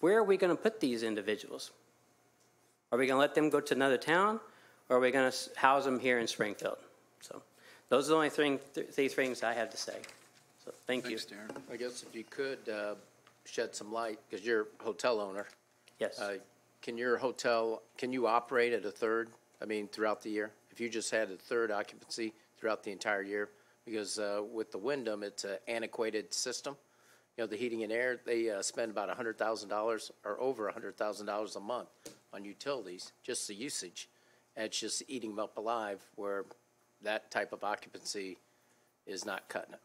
Where are we going to put these individuals? Are we going to let them go to another town, or are we going to house them here in Springfield? So, those are the only thing, th- three things I have to say. So, thank you. Thanks, Darren. I guess if you could uh, shed some light, because you're a hotel owner. Yes. Uh, Can your hotel, can you operate at a third, I mean, throughout the year? If you just had a third occupancy throughout the entire year? Because uh, with the Wyndham, it's an antiquated system. You know, the heating and air, they uh, spend about $100,000 or over $100,000 a month on utilities, just the usage. And it's just eating them up alive where that type of occupancy is not cutting it.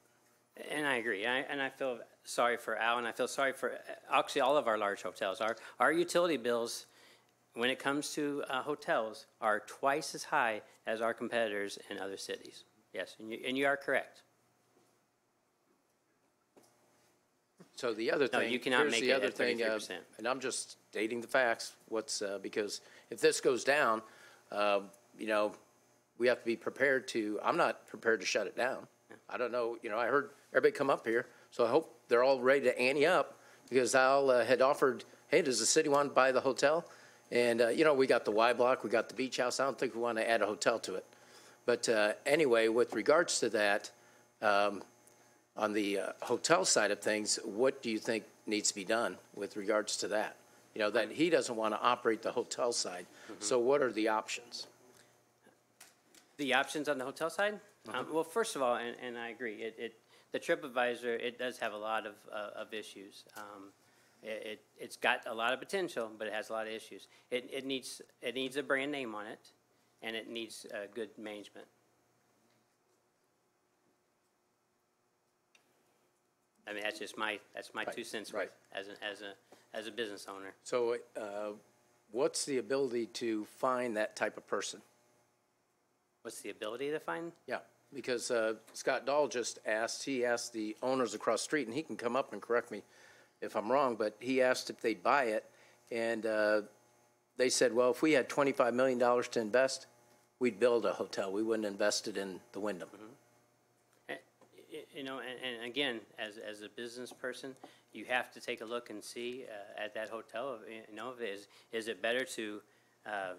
And I agree. I, and I feel sorry for Al, and I feel sorry for actually all of our large hotels. Our, our utility bills, when it comes to uh, hotels, are twice as high as our competitors in other cities. Yes, and you, and you are correct. So the other thing, No, you cannot make the it other at thing, uh, 33%. and I'm just stating the facts, what's, uh, because if this goes down, uh, you know, we have to be prepared to, I'm not prepared to shut it down. I don't know, you know, I heard everybody come up here, so I hope they're all ready to ante up, because Al uh, had offered, hey, does the city want to buy the hotel? And, uh, you know, we got the Y Block, we got the beach house, I don't think we want to add a hotel to it. But uh, anyway, with regards to that, um, on the uh, hotel side of things, what do you think needs to be done with regards to that? You know, that he doesn't want to operate the hotel side. So what are the options? The options on the hotel side? Um, well, first of all, and, and I agree, it, it, the TripAdvisor, it does have a lot of, uh, of issues. Um, it, it, it's got a lot of potential, but it has a lot of issues. It, it needs, it needs a brand name on it, and it needs, uh, good management. I mean, that's just my, that's my two cents worth as a, as a, as a business owner. So uh, what's the ability to find that type of person? What's the ability to find? Yeah, because uh, Scott Dahl just asked, he asked the owners across the street, and he can come up and correct me if I'm wrong, but he asked if they'd buy it, and uh, they said, well, if we had $25 million to invest, we'd build a hotel. We wouldn't invest it in the Wyndham. Y- You know, and, and again, as, as a business person, you have to take a look and see uh, at that hotel, you know, is, is it better to, uh,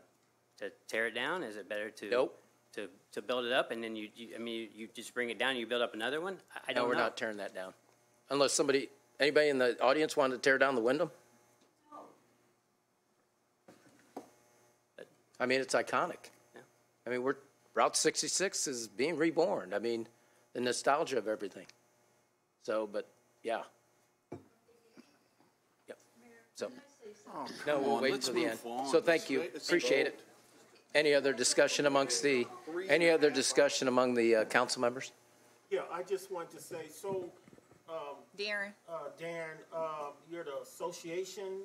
to tear it down? Is it better to? Nope. To, to build it up and then you, you, I mean, you- you just bring it down, and you build up another one? I- I don't know. we're not tearing that down. Unless somebody, anybody in the audience wanted to tear down the Wyndham? I mean, it's iconic. Yeah. I mean, we're, Route 66 is being reborn. I mean, the nostalgia of everything. So, but, yeah. Yep. So, no, we'll on, wait let's until the move end. on. So thank Let's you. let's Appreciate vote. it. Any other discussion amongst the, any other discussion among the uh, council members? Yeah, I just want to say, so, um, Darren, uh, Darren, uh, you're the association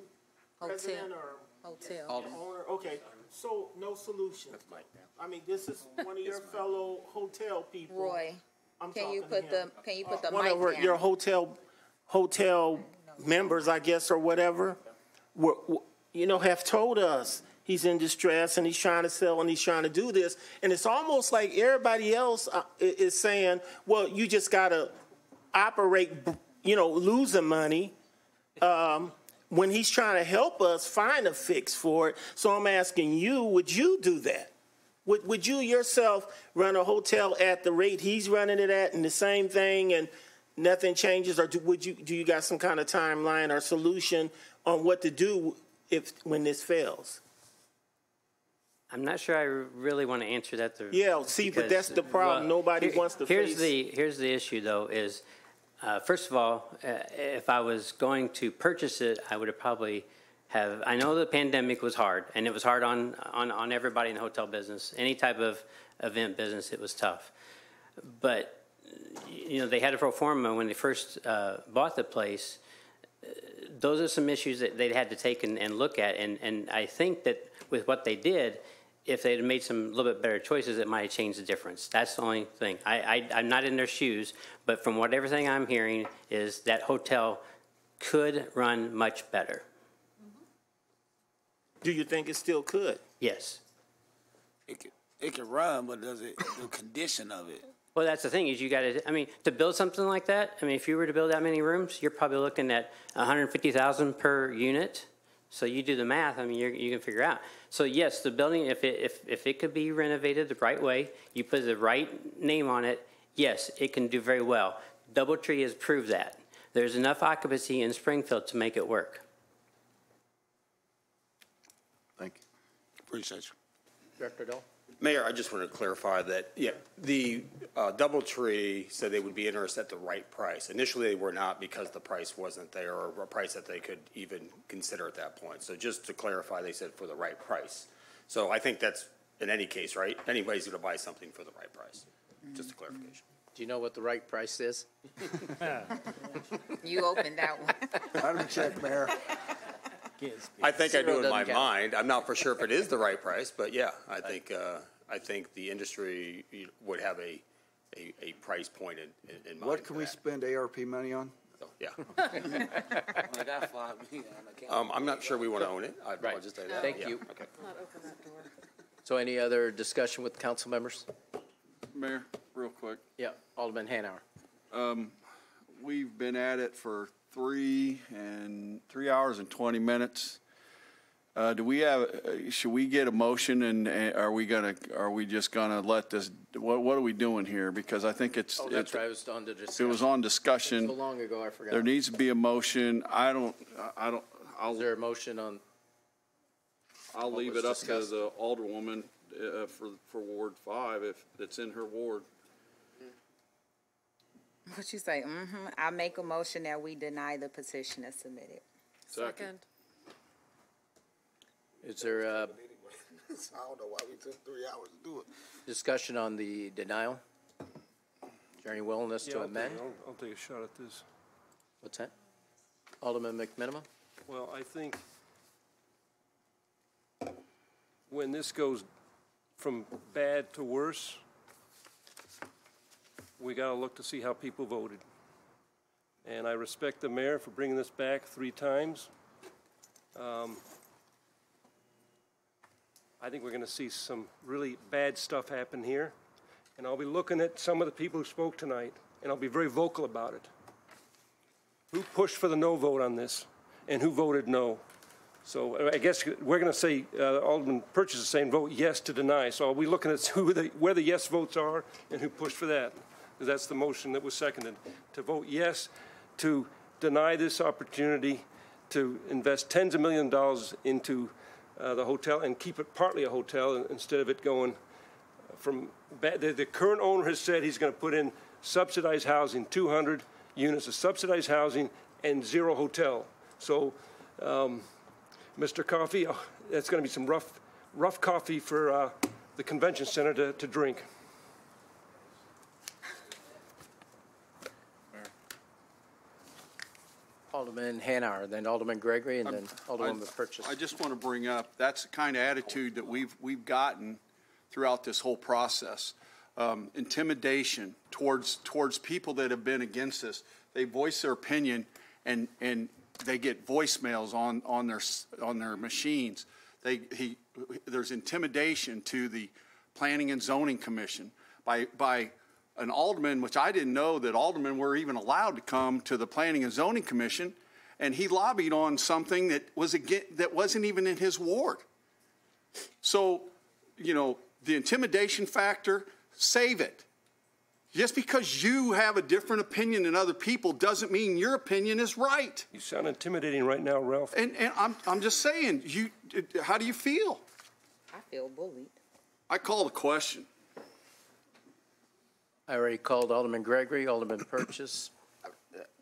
president or? Hotel. Owner, okay, so no solution. I mean, this is one of your fellow hotel people. Roy, I'm can you talking to put the, him. can you put the One mic your- down? your hotel, hotel members, I guess, or whatever, were, were- you know, have told us he's in distress and he's trying to sell and he's trying to do this. And it's almost like everybody else uh, is saying, well, you just gotta operate, you know, losing money. Um, when he's trying to help us find a fix for it. So I'm asking you, would you do that? Would, would you yourself run a hotel at the rate he's running it at and the same thing and nothing changes? Or do, would you, do you got some kind of timeline or solution on what to do if, when this fails? I'm not sure I really want to answer that. the- Yeah, see, but that's the problem. well, Nobody here- wants to Here's face- the, here's the issue, though, is, uh, first of all, uh, if I was going to purchase it, I would have probably have, I know the pandemic was hard, and it was hard on, on, on everybody in the hotel business. Any type of event business, it was tough. But, you know, they had a pro forma when they first uh, bought the place. Those are some issues that they'd had to take and, and look at, and, and I think that with what they did, if they'd made some little bit better choices, it might have changed the difference. That's the only thing. I, I, I'm not in their shoes, but from what everything I'm hearing is that hotel could run much better. Mm-hmm. Do you think it still could? Yes. It can, it can run, but does it, the condition of it? Well, that's the thing is you got to. I mean, to build something like that. I mean, if you were to build that many rooms, you're probably looking at 150,000 per unit. So you do the math. I mean, you're, you can figure out. So yes, the building, if it if if it could be renovated the right way, you put the right name on it. Yes, it can do very well. DoubleTree has proved that. There's enough occupancy in Springfield to make it work. Thank you. Appreciate you. Director Dahl? Mayor, I just want to clarify that, yeah, the uh, DoubleTree said they would be interested at the right price. Initially, they were not because the price wasn't there or a price that they could even consider at that point. So just to clarify, they said for the right price. So I think that's, in any case, right? Anybody's going to buy something for the right price. Just a clarification. Do you know what the right price is? You opened that one. Item check, Mayor. I think I Zero do in my doesn't count. mind. I'm not for sure if it is the right price, but yeah, I think, uh, I think the industry would have a, a, a price point in, in- in mind. What for can we that. spend ARP money on? Yeah. I got five million, I can't. Um, I'm not sure we want to own it. I- I'll Right. just say that. Thank Yeah. you. Okay. Not open that door. So any other discussion with council members? Mayor, real quick. Yeah, Alderman Hanauer. Um, we've been at it for three and, three hours and twenty minutes. Uh, do we have, uh, should we get a motion and uh, are we gonna, are we just gonna let this, what, what are we doing here? Because I think it's. Oh, that's it- right, I was on the It discussion. was on discussion. So long ago, I forgot. There needs to be a motion. I don't, I don't, I'll. Is there a motion on, I'll leave was it up to the alderwoman, uh, for, for Ward Five, if it's in her ward. What you say? Mm-hmm. I make a motion that we deny the petition as submitted. Second. Is there a I don't know why we took three hours to do it. discussion on the denial? Is there any willingness Yeah, to I'll take- amend? I'll, I'll take a shot at this. What's that? Alderman McMenamin? Well, I think when this goes from bad to worse, we gotta look to see how people voted. And I respect the mayor for bringing this back three times. Um, I think we're gonna see some really bad stuff happen here. And I'll be looking at some of the people who spoke tonight, and I'll be very vocal about it. Who pushed for the no vote on this, and who voted no? So I guess we're going to say, uh, Alderman Purchase is saying vote yes to deny. So are we looking at who the, where the yes votes are and who pushed for that? Because that's the motion that was seconded, to vote yes to deny this opportunity to invest tens of million dollars into uh, the hotel and keep it partly a hotel instead of it going from, the, the current owner has said he's going to put in subsidized housing, 200 units of subsidized housing and zero hotel. So, um, Mr. Coffee, uh, it's going to be some rough, rough coffee for uh, the convention center to, to drink. Alderman Hanauer, then Alderman Gregory, and then Alderman Purchase. I just want to bring up, that's the kind of attitude that we've, we've gotten throughout this whole process. Um, intimidation towards, towards people that have been against this. They voice their opinion and, and they get voicemails on, on their, on their machines. They, he, there's intimidation to the Planning and Zoning Commission by, by an alderman, which I didn't know that aldermen were even allowed to come to the Planning and Zoning Commission, and he lobbied on something that was again, that wasn't even in his ward. So, you know, the intimidation factor, save it. Just because you have a different opinion than other people doesn't mean your opinion is right. You sound intimidating right now, Ralph. And, and I'm, I'm just saying, you, how do you feel? I feel bullied. I call the question. I already called Alderman Gregory, Alderman Purchase,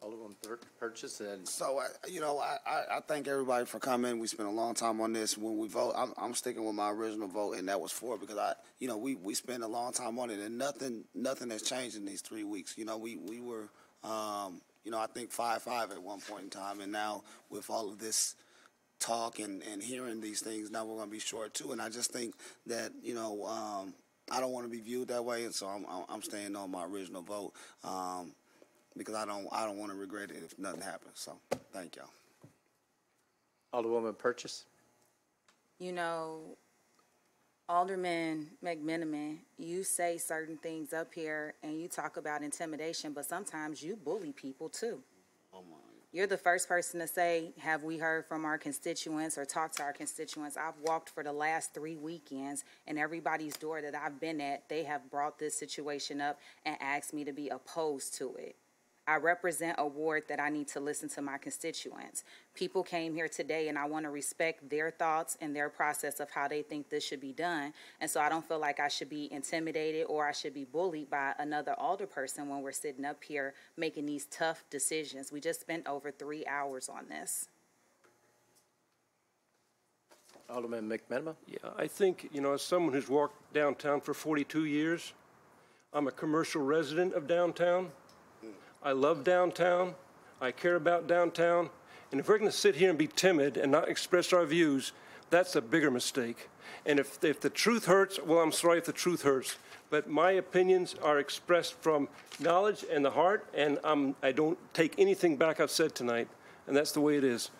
Alderman Pur- Purchase, and So, I, you know, I, I, I thank everybody for coming. We spent a long time on this. When we vote, I'm, I'm sticking with my original vote, and that was for because I, you know, we, we spent a long time on it, and nothing nothing has changed in these three weeks. You know, we we were, um, you know, I think five five at one point in time, and now with all of this talk and, and hearing these things, now we're going to be short too. And I just think that you know, um, I don't want to be viewed that way, and so I'm I'm- I'm staying on my original vote. Um, because I don't I don't want to regret it if nothing happens. So thank y'all. Alderwoman Purchase. You know, Alderman McMenamin, you say certain things up here and you talk about intimidation, but sometimes you bully people too. Oh You're the first person to say, have we heard from our constituents or talked to our constituents? I've walked for the last three weekends and everybody's door that I've been at, they have brought this situation up and asked me to be opposed to it. I represent a ward that I need to listen to my constituents. People came here today and I want to respect their thoughts and their process of how they think this should be done. And so I don't feel like I should be intimidated or I should be bullied by another alder person when we're sitting up here making these tough decisions. We just spent over three hours on this. Alderman McMenamin. Yeah, I think, you know, as someone who's walked downtown for 42 years, I'm a commercial resident of downtown. I love downtown. I care about downtown. And if we're going to sit here and be timid and not express our views, That's a bigger mistake. And if, if the truth hurts, well, I'm sorry if the truth hurts. But my opinions are expressed from knowledge and the heart, and um, I don't take anything back I've said tonight. And that's the way it is.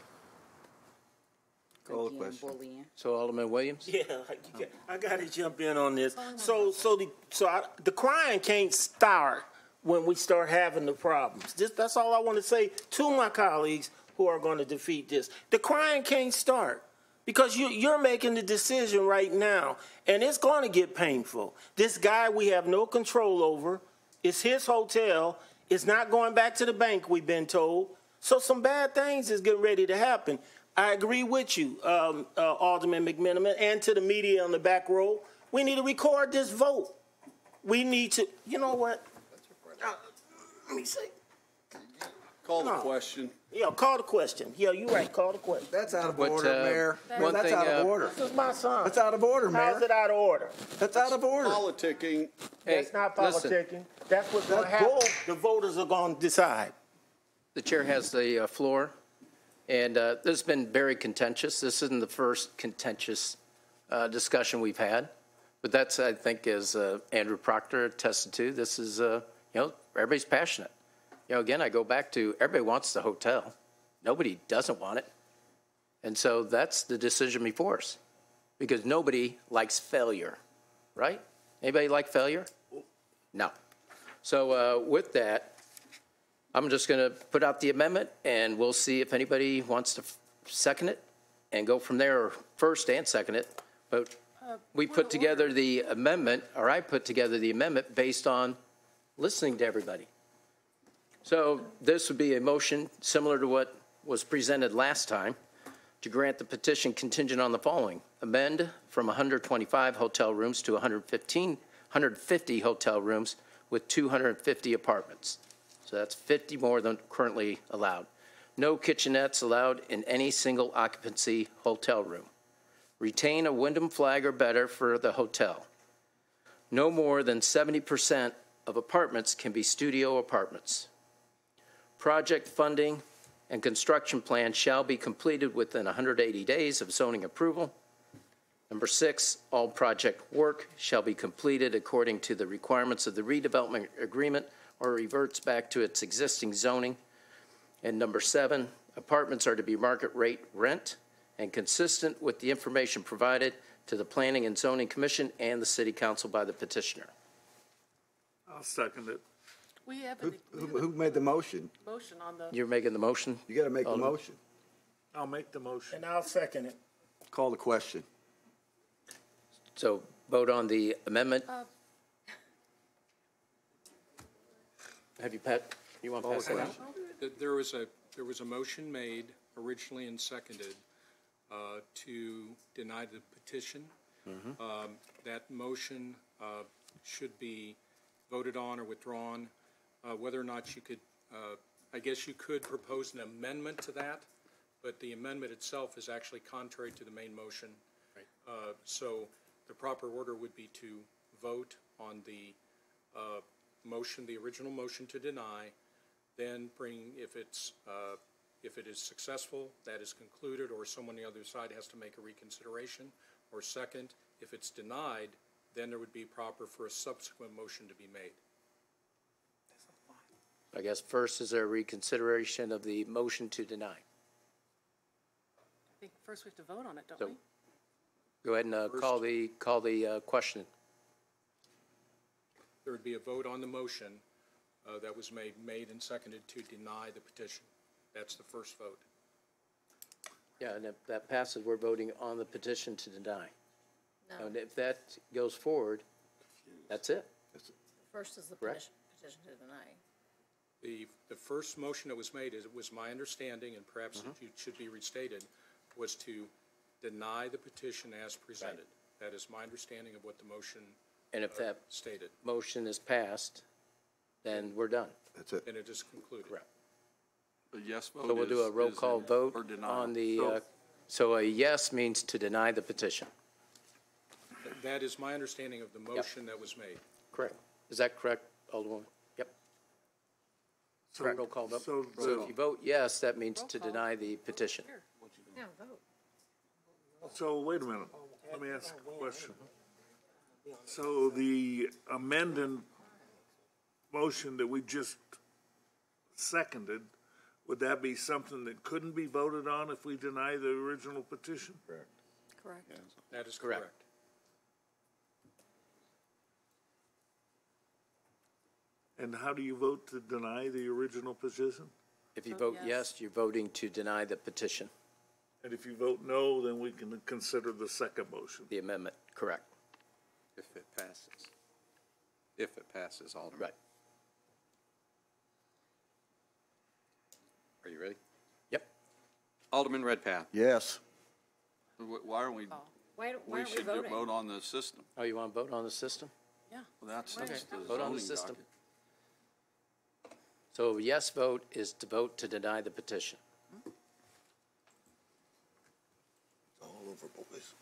Call the question. So Alderman Williams? Yeah, I got- I gotta jump in on this. So, so the, so I, the crying can't start when we start having the problems. Just, that's all I want to say to my colleagues who are going to defeat this. The crying can't start because you, you're making the decision right now, and it's going to get painful. This guy we have no control over. It's his hotel. It's not going back to the bank. We've been told. So some bad things is getting ready to happen. I agree with you, um, uh, Alderman McMenamin, and to the media on the back row. We need to record this vote. We need to, you know what? Uh, Let me see. Call the No. question. Yeah, call the question. Yeah, you're right, call the question. That's out of What, order, uh, Mayor. one That's thing, out of uh, order. This is my son. That's out of order, How's Mayor. it out of order? That's out of order. Politicking, Hey, That's not listen, politicking. That's what's going to That's happen. bull. The voters are going to decide. The chair has the uh, floor, and uh, this has been very contentious. This isn't the first contentious uh, discussion we've had, but that's, I think, as uh, Andrew Proctor attested to, this is, uh, you know, everybody's passionate. You know, again, I go back to, everybody wants the hotel. Nobody doesn't want it. And so that's the decision before us, because nobody likes failure, right? Anybody like failure? No. So uh, with that, I'm just going to put out the amendment, and we'll see if anybody wants to second it, and go from there, first and second it. But we put together the amendment, or I put together the amendment based on listening to everybody. So this would be a motion similar to what was presented last time, to grant the petition contingent on the following. Amend from 125 hotel rooms to 115, 150 hotel rooms with 250 apartments. So that's 50 more than currently allowed. No kitchenettes allowed in any single occupancy hotel room. Retain a Wyndham flag or better for the hotel. No more than 70% of apartments can be studio apartments. Project funding and construction plan shall be completed within 180 days of zoning approval. Number six, all project work shall be completed according to the requirements of the redevelopment agreement or reverts back to its existing zoning. And number seven, apartments are to be market rate rent and consistent with the information provided to the Planning and Zoning Commission and the City Council by the petitioner. I'll second it. We have Who, a who, who made the motion? motion on the, You're making the motion? You gotta make the Alderman. motion. I'll make the motion. And I'll second it. Call the question. So vote on the amendment. Uh, Have you, Pat, you want to pass that out? Th- There was a, there was a motion made originally and seconded uh, to deny the petition. Um, That motion uh, should be voted on or withdrawn. Uh, Whether or not you could, uh, I guess you could propose an amendment to that, but the amendment itself is actually contrary to the main motion. Uh, So the proper order would be to vote on the uh, motion, the original motion to deny, then bring, if it's, uh, if it is successful, that is concluded, or someone on the other side has to make a reconsideration, or second, if it's denied, then there would be proper for a subsequent motion to be made. I guess first is there a reconsideration of the motion to deny. I think first we have to vote on it, don't So we? go ahead and uh, call the, call the uh, question. There would be a vote on the motion uh, that was made, made and seconded to deny the petition. That's the first vote. Yeah, and if that passes, we're voting on the petition to deny. And if that goes forward, that's it. First is the Correct. petition, petition to deny. The, the first motion that was made, is it was my understanding, and perhaps Mm-hmm. it should be restated, was to deny the petition as presented. That is my understanding of what the motion And if uh, that stated, motion is passed, then we're done. That's it. and it is concluded. Correct. a yes vote So we'll do a is- roll is call in- vote or denial. on the, So- uh, so a yes means to deny the petition. That is my understanding of the motion that was made. Correct. Is that correct, Alderman? Yep. So- Roll call vote. So, So if you vote yes, that means to deny the petition. Yeah, vote. So wait a minute, let me ask a question. So the amended motion that we just seconded, would that be something that couldn't be voted on if we deny the original petition? Correct. Correct. That is Correct. And how do you vote to deny the original petition? If you vote yes, you're voting to deny the petition, And if you vote no, then we can consider the second motion. the amendment, correct? If it passes. If it passes, Alderman. Right. Are you ready? Yep. Alderman Redpath. Yes. Wh- Why aren't we, oh, Why, don't- why we aren't we should go- voting? vote on the system. Oh, you want to vote on the system? Yeah. Well, that's, Why that's the? Vote on the zoning system. docket. So a yes vote is to vote to deny the petition. It's all over, boys.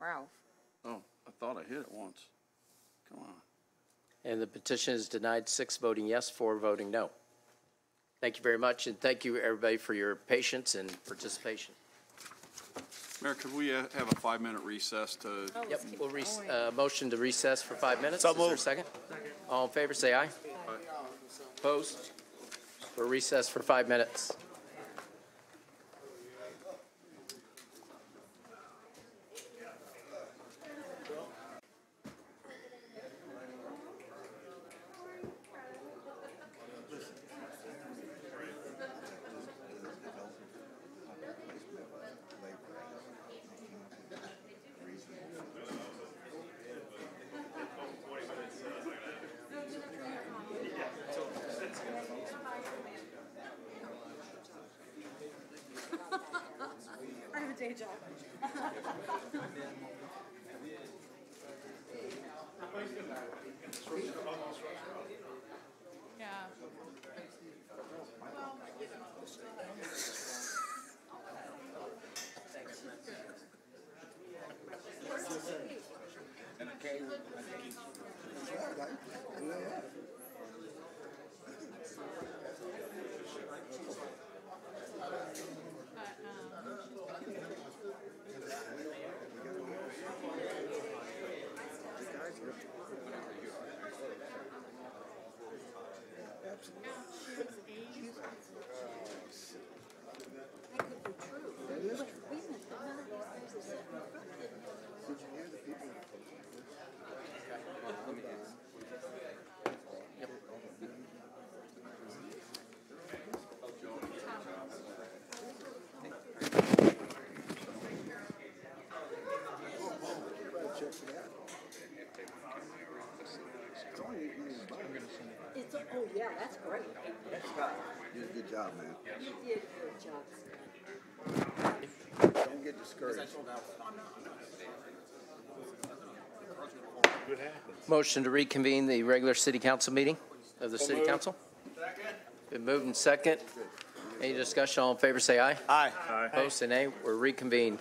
Ralph? Oh, I thought I hit it once. Come on. And the petition is denied, six voting yes, four voting no. Thank you very much, and thank you, everybody, for your patience and participation. Mayor, could we uh, have a five-minute recess to? Yep, we'll re, uh, motion to recess for five minutes. Is there a second? All in favor, say aye. Opposed? We're recessed for five minutes. It's, job, man. You did a good job. Don't get discouraged. Oh, Motion to reconvene the regular city council meeting of the city council? Been moved and second. Any discussion? All in favor, say aye. Aye. Opposed, say nay. We're reconvened.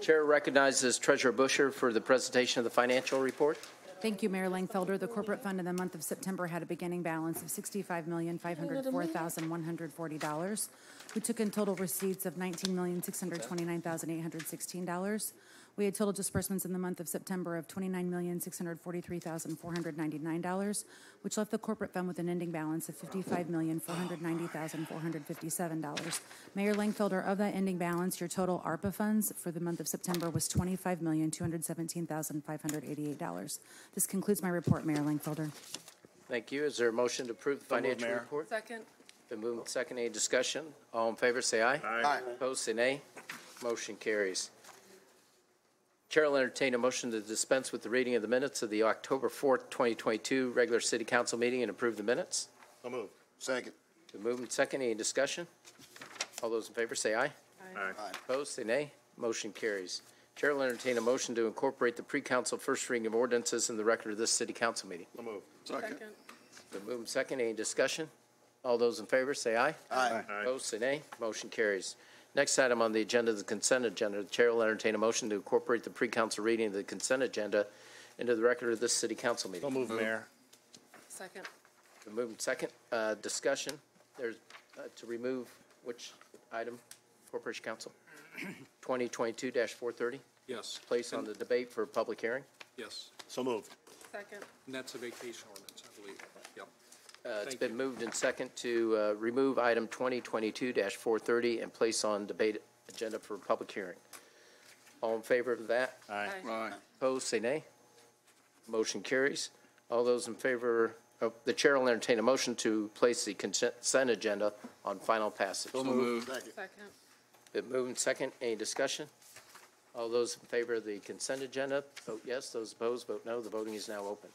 Chair recognizes Treasurer Buscher for the presentation of the financial report. Thank you, Mayor Langfelder. The corporate fund in the month of September had a beginning balance of $65,504,140. We took in total receipts of $19,629,816. We had total disbursements in the month of September of $29,643,499, which left the corporate fund with an ending balance of $55,490,457. Mayor Langfelder, of that ending balance, your total ARPA funds for the month of September was $25,217,588. This concludes my report, Mayor Langfelder. Thank you. Is there a motion to approve the financial Mayor. report? Second. Been moved and second. Any discussion? All in favor, say aye. Aye. Opposed, say nay. Motion carries. Chair will entertain a motion to dispense with the reading of the minutes of the October 4th, 2022 regular city council meeting and approve the minutes. So moved. Second. Been moved and second. Any discussion? All those in favor say aye. Aye. Opposed, say nay. Motion carries. Chair will entertain a motion to incorporate the pre-council first reading of ordinances in the record of this city council meeting. So moved. Second. Been moved and second. Any discussion? All those in favor say aye. Aye. Opposed, say nay. Motion carries. Next item on the agenda is the consent agenda. The chair will entertain a motion to incorporate the pre-council reading of the consent agenda into the record of this city council meeting. So moved, Mayor. Second. Been moved and second. Uh, discussion. There's uh, to remove which item, Corporation Counsel? 2022-430, Yes. place on the debate for public hearing? Yes. So moved. Second. And that's a vacation ordinance, I believe. Yep. Uh, It's Thank been moved and second to uh, remove item 2022-430 and place on debate agenda for public hearing. All in favor of that? Aye. Aye. Opposed, say nay. Motion carries. All those in favor, of the chair will entertain a motion to place the consent agenda on final passage. So moved. Second. Been moved and second. Any discussion? All those in favor of the consent agenda, vote yes. Those opposed, vote no. The voting is now open.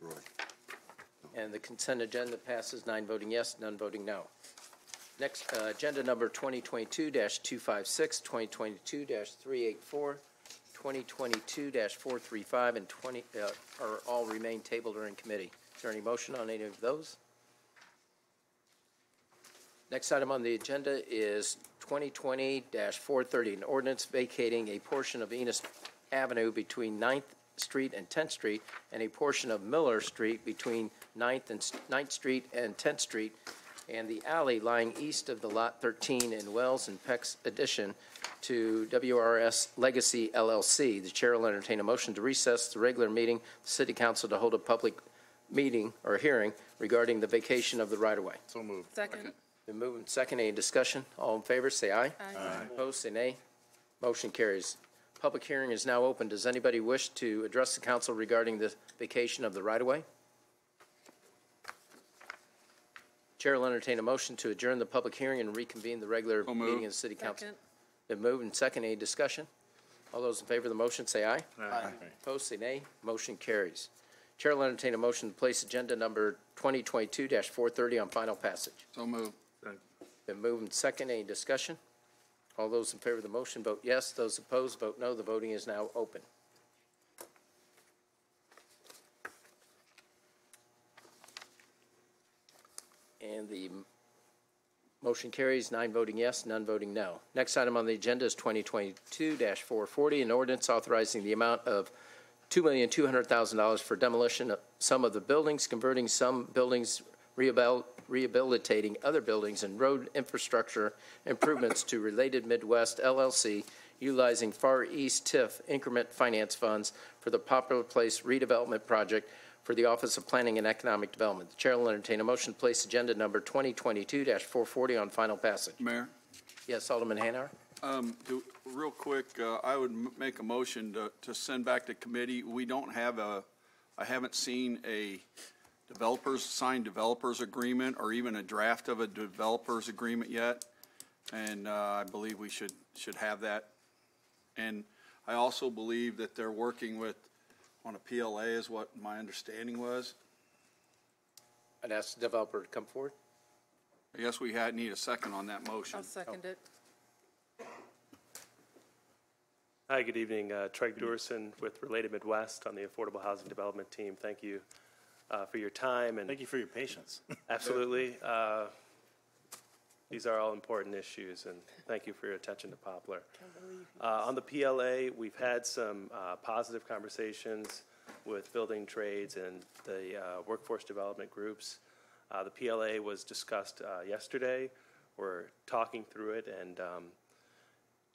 Roy. And the consent agenda passes, nine voting yes, none voting no. Next, uh, agenda number 2022-256, 2022-384, 2022-435, and 20, uh, are all remain tabled or in committee. Is there any motion on any of those? Next item on the agenda is 2020-430, an ordinance vacating a portion of Enos Avenue between 9th Street and 10th Street, and a portion of Miller Street between 9th and 9th Street and 10th Street, and the alley lying east of the Lot 13 in Wells and Peck's addition to WRS Legacy LLC. The chair will entertain a motion to recess the regular meeting, the city council to hold a public meeting or hearing regarding the vacation of the right-of-way. So moved. Second. Been moved and second. Any discussion? All in favor, say aye. Aye. Opposed, say nay. Motion carries. Public hearing is now open. Does anybody wish to address the council regarding the vacation of the right-of-way? Chair will entertain a motion to adjourn the public hearing and reconvene the regular So meeting of the city council. Second. Been moved and second. Any discussion? All those in favor of the motion, say aye. Aye. Opposed, say nay. Motion carries. Chair will entertain a motion to place agenda number 2022-430 on final passage. So moved. Been moved and second. Any discussion? All those in favor of the motion vote yes. Those opposed vote no. The voting is now open. And the motion carries, nine voting yes, none voting no. Next item on the agenda is 2022-440, an ordinance authorizing the amount of $2,200,000 for demolition of some of the buildings, converting some buildings, rehabilitating other buildings, and road infrastructure improvements to Related Midwest LLC, utilizing Far East TIF increment finance funds for the Poplar Place redevelopment project for the Office of Planning and Economic Development. The chair will entertain a motion to place agenda number 2022-440 on final passage. Mayor? Yes, Alderman Hanauer? Um, do, real quick, uh, I would m- make a motion to, to send back to committee. We don't have a, I haven't seen a developers, signed developers agreement or even a draft of a developers agreement yet. And, uh, I believe we should, should have that. And I also believe that they're working with, on a PLA is what my understanding was. I'd ask the developer to come forward. I guess we had, need a second on that motion. I'll second it. Hi, good evening. Uh, Treg Durson with Related Midwest on the Affordable Housing Development Team. Thank you uh, for your time and Thank you for your patience. absolutely. uh, These are all important issues, and thank you for your attention to Poplar. Uh, On the PLA, we've had some uh, positive conversations with building trades and the uh, workforce development groups. Uh, The PLA was discussed uh, yesterday. We're talking through it, and, um,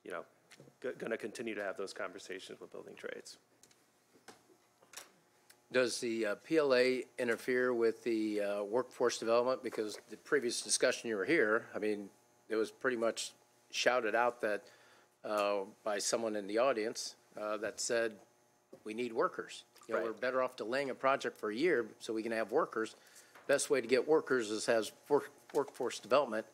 you know, going to continue to have those conversations with building trades. Does the uh, PLA interfere with the uh, workforce development? Because the previous discussion you were here, I mean, it was pretty much shouted out that, uh, by someone in the audience, uh, that said, we need workers. You know, Right. we're better off delaying a project for a year so we can have workers. Best way to get workers is has work- workforce development,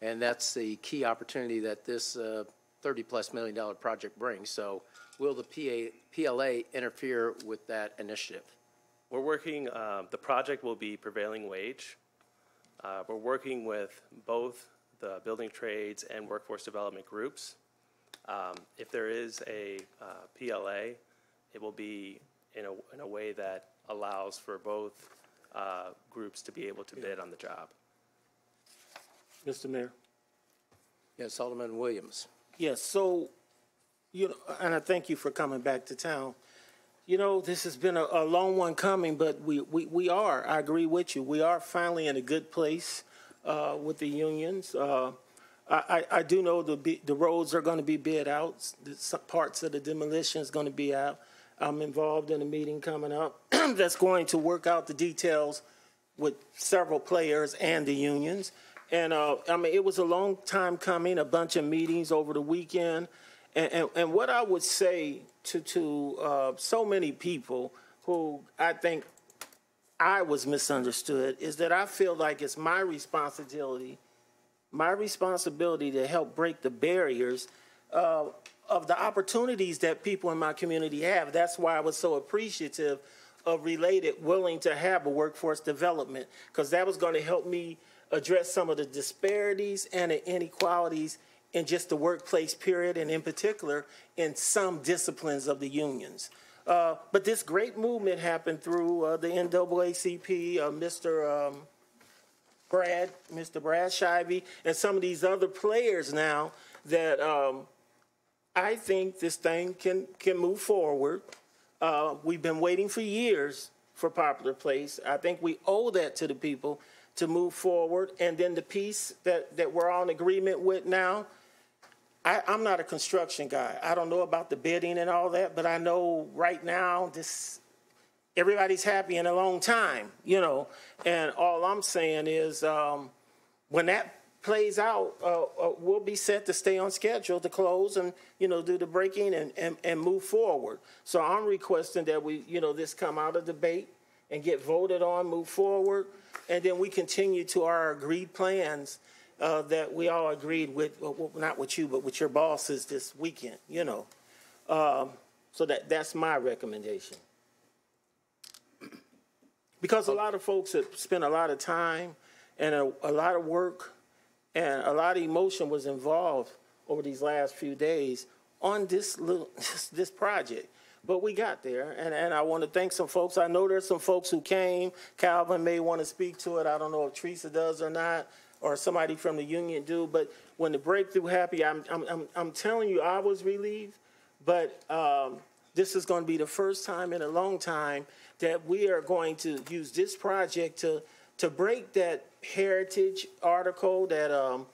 and that's the key opportunity that this uh, 30-plus million dollar project brings. So will the PA PLA interfere with that initiative? We're working, um, the project will be prevailing wage. Uh, We're working with both the building trades and workforce development groups. Um, If there is a uh, PLA, it will be in a, in a way that allows for both uh, groups to be able to bid on the job. Mr. Mayor? Yes, Alderman Williams. Yes, so, you know, and I thank you for coming back to town. you know, this has been a, a long one coming, but we, we, we are, I agree with you, we are finally in a good place uh, with the unions. Uh, I, I do know the, the roads are going to be bid out, parts of the demolition is going to be out. I'm involved in a meeting coming up that's going to work out the details with several players and the unions. And uh, I mean, it was a long time coming, a bunch of meetings over the weekend. And, and, and what I would say to, to uh, so many people who I think I was misunderstood is that I feel like it's my responsibility, my responsibility to help break the barriers uh, of the opportunities that people in my community have. That's why I was so appreciative of Related willing to have a workforce development because that was going to help me address some of the disparities and the inequalities in just the workplace period and in particular in some disciplines of the unions. Uh, but this great movement happened through uh, the NAACP, uh, Mr. Um, Brad, Mr. Brad Shivey, and some of these other players now that um, I think this thing can can move forward. Uh, we've been waiting for years for Poplar Place. I think we owe that to the people to move forward. And then the piece that, that we're all in agreement with now, I, I'm not a construction guy. I don't know about the bidding and all that, but I know right now this everybody's happy in a long time, you know. And all I'm saying is um, when that plays out, uh, uh, we'll be set to stay on schedule to close and, you know, do the breaking and, and, and move forward. So I'm requesting that we, you know, this come out of debate and get voted on, move forward, and then we continue to our agreed plans uh, that we all agreed with, well, not with you, but with your bosses this weekend, you know. Um, so that, that's my recommendation. Because a lot of folks have spent a lot of time and a, a lot of work and a lot of emotion was involved over these last few days on this little this, this project. But we got there, and, and I want to thank some folks. I know there's some folks who came. Calvin may want to speak to it. I don't know if Teresa does or not, or somebody from the union do. But when the breakthrough happened, I'm, I'm, I'm, I'm telling you, I was relieved. But um, this is going to be the first time in a long time that we are going to use this project to to break that heritage article that um,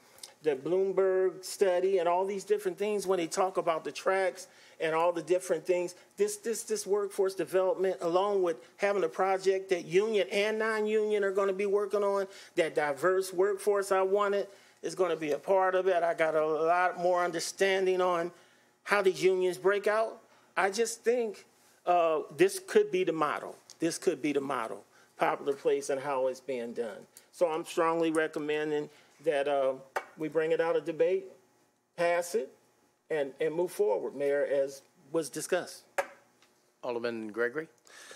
that Bloomberg study and all these different things when they talk about the tracks and all the different things. This this this workforce development, along with having a project that union and non-union are going to be working on, that diverse workforce I wanted is going to be a part of it. I got a lot more understanding on how these unions break out. I just think uh, this could be the model. This could be the model, Poplar Place and how it's being done. So I'm strongly recommending that uh, we bring it out of debate, pass it, and, and move forward, Mayor, as was discussed. Alderman Gregory?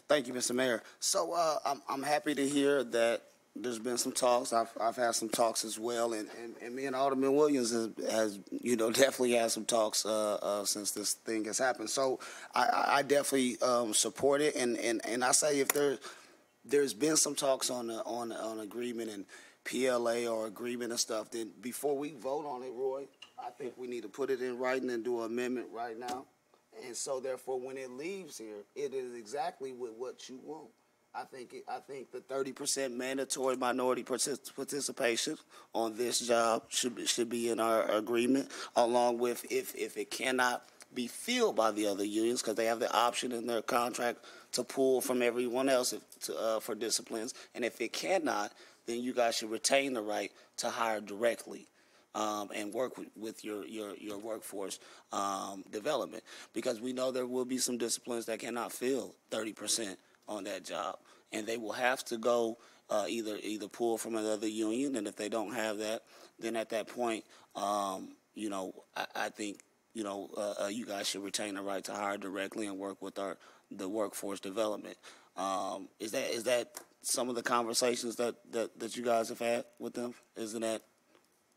Thank you, Mr. Mayor. So uh, I'm, I'm happy to hear that there's been some talks. I've, I've had some talks as well, and, and, and me and Alderman Williams has, has, you know, definitely had some talks uh, uh, since this thing has happened. So I, I- I definitely um, support it, and, and, and I say if there there's been some talks on the, on on agreement and PLA or agreement and stuff, then before we vote on it, Roy, I think we need to put it in writing and do an amendment right now. And so therefore, when it leaves here, it is exactly with what you want. I think, it, I think the thirty percent mandatory minority partic- participation on this job should, be- should be in our agreement, along with if, if it cannot be filled by the other unions, because they have the option in their contract to pull from everyone else if, to, uh, for disciplines. And if it cannot, then you guys should retain the right to hire directly um, and work with, with your, your, your workforce um, development. Because we know there will be some disciplines that cannot fill 30% on that job. And they will have to go uh, either either pull from another union and if they don't have that then at that point um, you know I, I think you know uh, uh, you guys should retain the right to hire directly and work with our the workforce development. Um, is that is that some of the conversations that, that, that you guys have had with them? Isn't that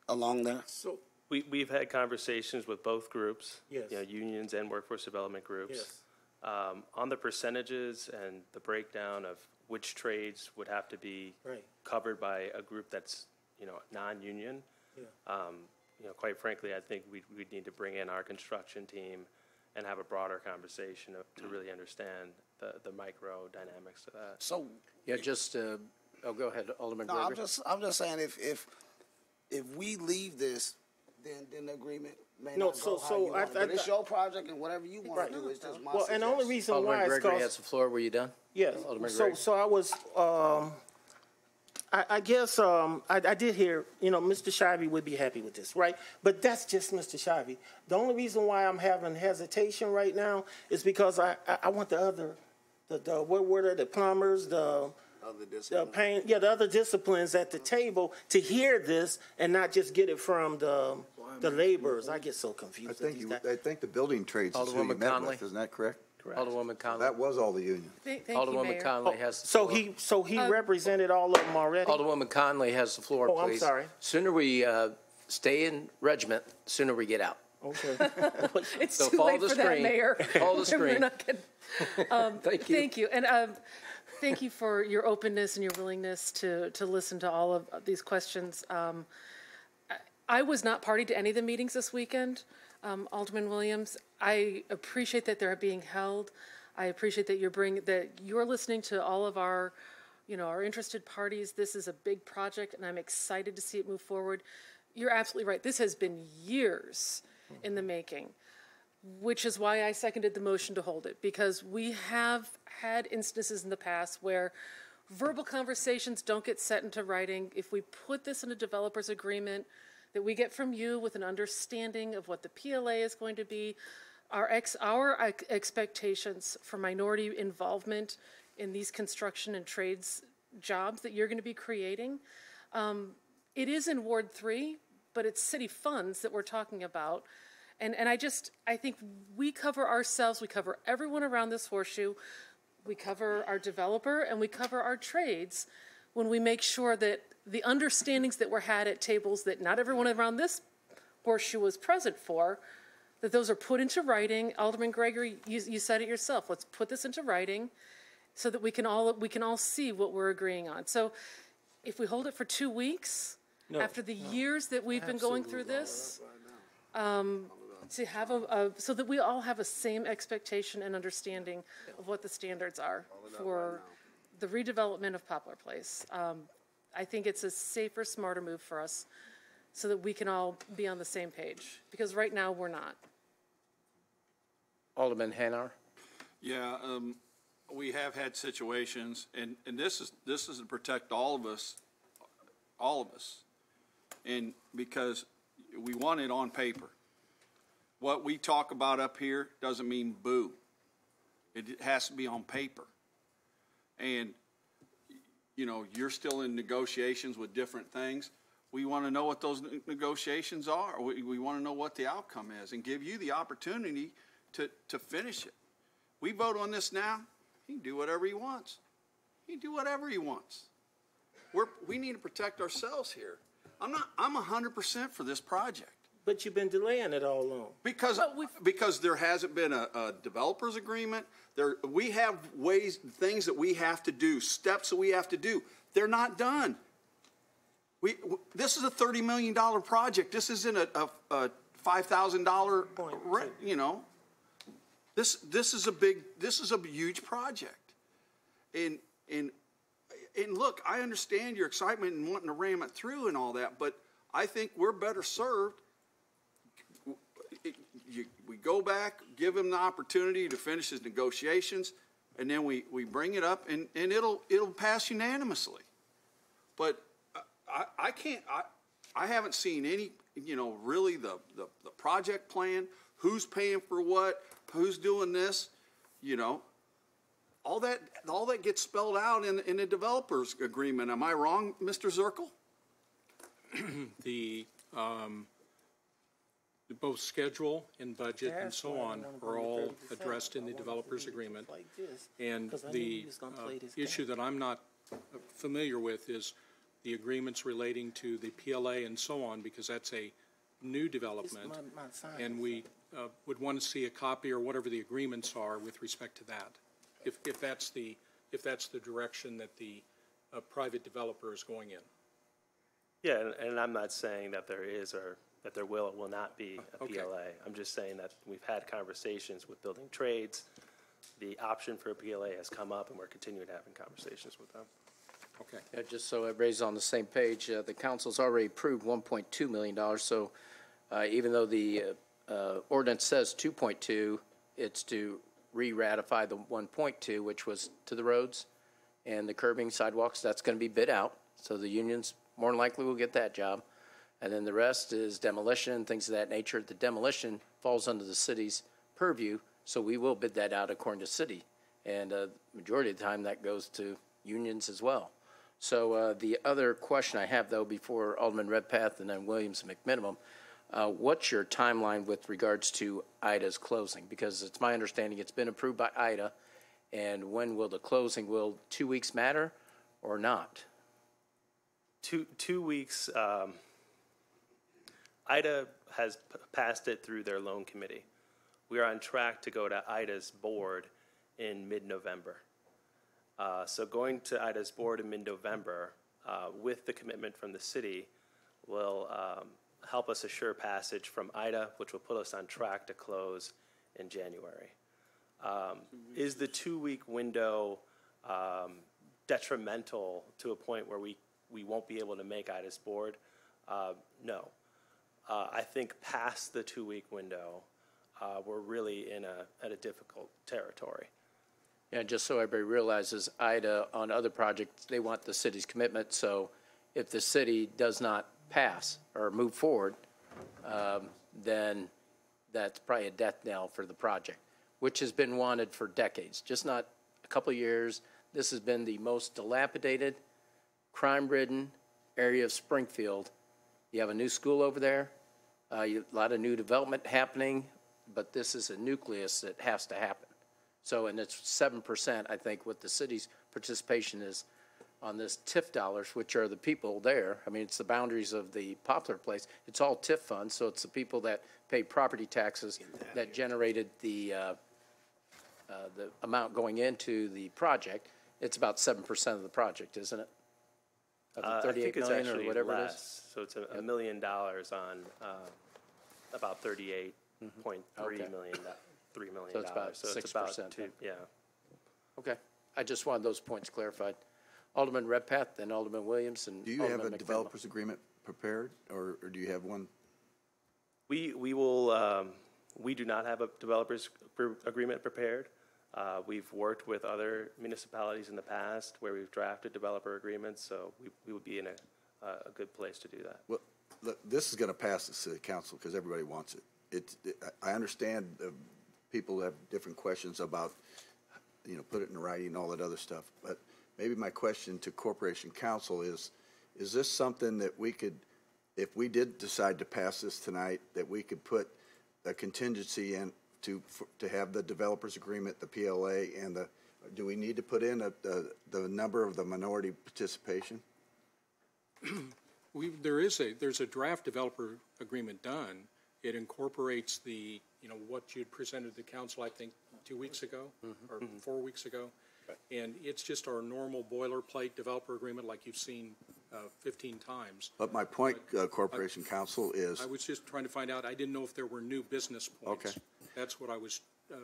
along there So, We, we've had conversations with both groups. Yes. You know, unions and workforce development groups. Yes. Um, on the percentages and the breakdown of which trades would have to be Right. covered by a group that's, you know, non-union. Yeah. Um, you know, quite frankly, I think we, we'd need to bring in our construction team and have a broader conversation of- to really understand the, the micro dynamics of that. So, Yeah, just, uh, oh, go ahead, Alderman no, I'm just, I'm just saying if, if, if we leave this, then, then the agreement may No, not so- go how so you I- want it. I- But it's your project and whatever you want Right. to do, it's just my Well, and the only reason Alderman why is Gregory because has the floor. Were you done? Yes. Alderman So, Gregory. so I was, um, I, I guess, um, I, I did hear, you know, Mr. Shivey would be happy with this, right? But that's just Mr. Shivey. The only reason why I'm having hesitation right now is because I, I, I want the other, the, the, what were they, the plumbers, the, Other the pain, yeah, the other disciplines at the table to hear this and not just get it from the, the laborers. I get so confused. I think you. I think the building trades is who you met Conley. with, isn't that correct? Alderwoman Conley. That was all the union. Thank thank you, Alderwoman Mayor. Conley has the So floor. he, so he Uh, represented all of them already? Alderwoman Conley has the floor, Oh, I'm please. sorry. Sooner we uh, stay in regiment, sooner we get out. Okay. It's So too follow late the for that, screen. Mayor. Follow the We're screen. not gonna- um, Thank you. Thank you, and um, thank you for your openness and your willingness to, to listen to all of these questions. Um, I- was not party to any of the meetings this weekend, um, Alderman Williams. I appreciate that they're being held. I appreciate that you're bringing, that you're listening to all of our, you know, our interested parties. This is a big project, and I'm excited to see it move forward. You're absolutely right. This has been years in the making which is why I seconded the motion to hold it, because we have had instances in the past where verbal conversations don't get set into writing. If we put this in a developer's agreement that we get from you with an understanding of what the PLA is going to be, our ex, our expectations for minority involvement in these construction and trades jobs that you're going to be creating, um, it is in Ward Three, but it's city funds that we're talking about. And, and I just, I think we cover ourselves, we cover everyone around this horseshoe, we cover our developer, and we cover our trades when we make sure that the understandings that were had at tables that not everyone around this horseshoe was present for, that those are put into writing. Alderman Gregory, you, you said it yourself, let's put this into writing so that we can all, we can all see what we're agreeing on. So if we hold it for two weeks, after the years that we've been going through this, um, to have a, a, so that we all have a same expectation and understanding of what the standards are for the redevelopment of Poplar Place. Um, I think it's a safer, smarter move for us so that we can all be on the same page, because right now, we're not. Alderman Hanauer. Yeah, um, we have had situations, and, and this is, this is to protect all of us, all of us. And because we want it on paper. What we talk about up here doesn't mean boo. It has to be on paper. And, you know, you're still in negotiations with different things. We want to know what those negotiations are. We, we want to know what the outcome is and give you the opportunity to, to finish it. We vote on this now, he can do whatever he wants. He can do whatever he wants. We're, we need to protect ourselves here. I'm not, I'm hundred percent for this project. But you've been delaying it all along. Because, because there hasn't been a, a developer's agreement, there, we have ways, things that we have to do, steps that we have to do. They're not done. We, w- this is a thirty million dollar project. This isn't a, a, a five thousand dollar, you know. This, this is a big, this is a huge project. And, and, and look, I understand your excitement and wanting to ram it through and all that, but I think we're better served it- you, we go back, give him the opportunity to finish his negotiations, and then we, we bring it up, and, and it'll, it'll pass unanimously. But I- I, I can't, I, I haven't seen any, you know, really the, the, the project plan, who's paying for what, who's doing this, you know. All that, all that gets spelled out in, in the developer's agreement. Am I wrong, Mr. Zerkle? the, um, both schedule and budget and so on are all addressed in the developer's agreement. like this, And 'cause I knew the he was gonna uh, issue that I'm not uh, familiar with is the agreements relating to the PLA and so on, because that's a new development. my- my sign. And we uh, would want to see a copy or whatever the agreements are with respect to that. If, if that's the, if that's the direction that the uh, private developer is going in. Yeah, and, and I'm not saying that there is or that there will or will not be a Okay. PLA. I'm just saying that we've had conversations with building trades the option for a PLA has come up, and we're continuing to having conversations with them. Okay. Yeah, just so everybody's on the same page, uh, the council's already approved one point two million dollars, so, uh, even though the, uh, uh, ordinance says two point two, it's to re-ratify the one point two, which was to the roads and the curbing sidewalks, that's gonna be bid out, so the unions more than likely will get that job. And then the rest is demolition, things of that nature. The demolition falls under the city's purview, so we will bid that out according to city. And, uh, majority of the time, that goes to unions as well. So uh, the other question I have, though, before Alderman Redpath and then Williams McMenamin, uh, what's your timeline with regards to IDA's closing? Because it's my understanding it's been approved by IDA, and when will the closing, will two weeks matter or not? Two, two weeks, um, IDA has passed it through their loan committee. We are on track to go to IDA's board in mid-November. Uh, so going to IDA's board in mid-November, uh, with the commitment from the city, will, um, help us assure passage from IDA, which will put us on track to close in January. Um, is the two-week window, um, detrimental to a point where we, we won't be able to make IDA's board? Uh, no. Uh, I think past the two-week window, uh, we're really in a, at a difficult territory. Yeah, just so everybody realizes, IDA, on other projects, they want the city's commitment, so if the city does not pass or move forward, um, then that's probably a death knell for the project, which has been wanted for decades, just not a couple years. This has been the most dilapidated, crime-ridden area of Springfield. You have a new school over there, uh, you- a lot of new development happening, but this is a nucleus that has to happen. So, and it's seven percent, I think, what the city's participation is on this TIF dollars, which are the people there. I mean, it's the boundaries of the Poplar Place. It's all TIF funds, so it's the people that pay property taxes that generated the, uh, uh, the amount going into the project. It's about seven percent of the project, isn't it? Of Uh, the I thirty-eight think it's million or actually whatever it is? less. So it's a, a million dollars on, uh, about thirty-eight point three Mm-hmm. Okay. million, do- three million So it's about dollars. So it's about 6% two, yeah. Okay, I just wanted those points clarified. Alderman Redpath, then Alderman Williams, and Do you have Alderman a McMenamin. developer's agreement prepared, or, or do you have one? We, we will, um, we do not have a developers gr- agreement prepared. Uh, we've worked with other municipalities in the past where we've drafted developer agreements, so we, we would be in a, a good place to do that. Well, look, this is gonna pass the city council, because everybody wants it. It's, I understand uh, people have different questions about, you know, put it in writing and all that other stuff, but maybe my question to Corporation Counsel is, is this something that we could, if we did decide to pass this tonight, that we could put a contingency in to, for- to have the developers agreement, the PLA, and the, do we need to put in a, the, the number of the minority participation? We, there is a, there's a draft developer agreement done. It incorporates the, you know, what you'd presented to the council, I think, two weeks ago, or four weeks ago. And it's just our normal boilerplate developer agreement like you've seen uh, fifteen times. But my point, uh, Corporation Counsel, is I was just trying to find out, I didn't know if there were new business points. Okay. That's what I was uh,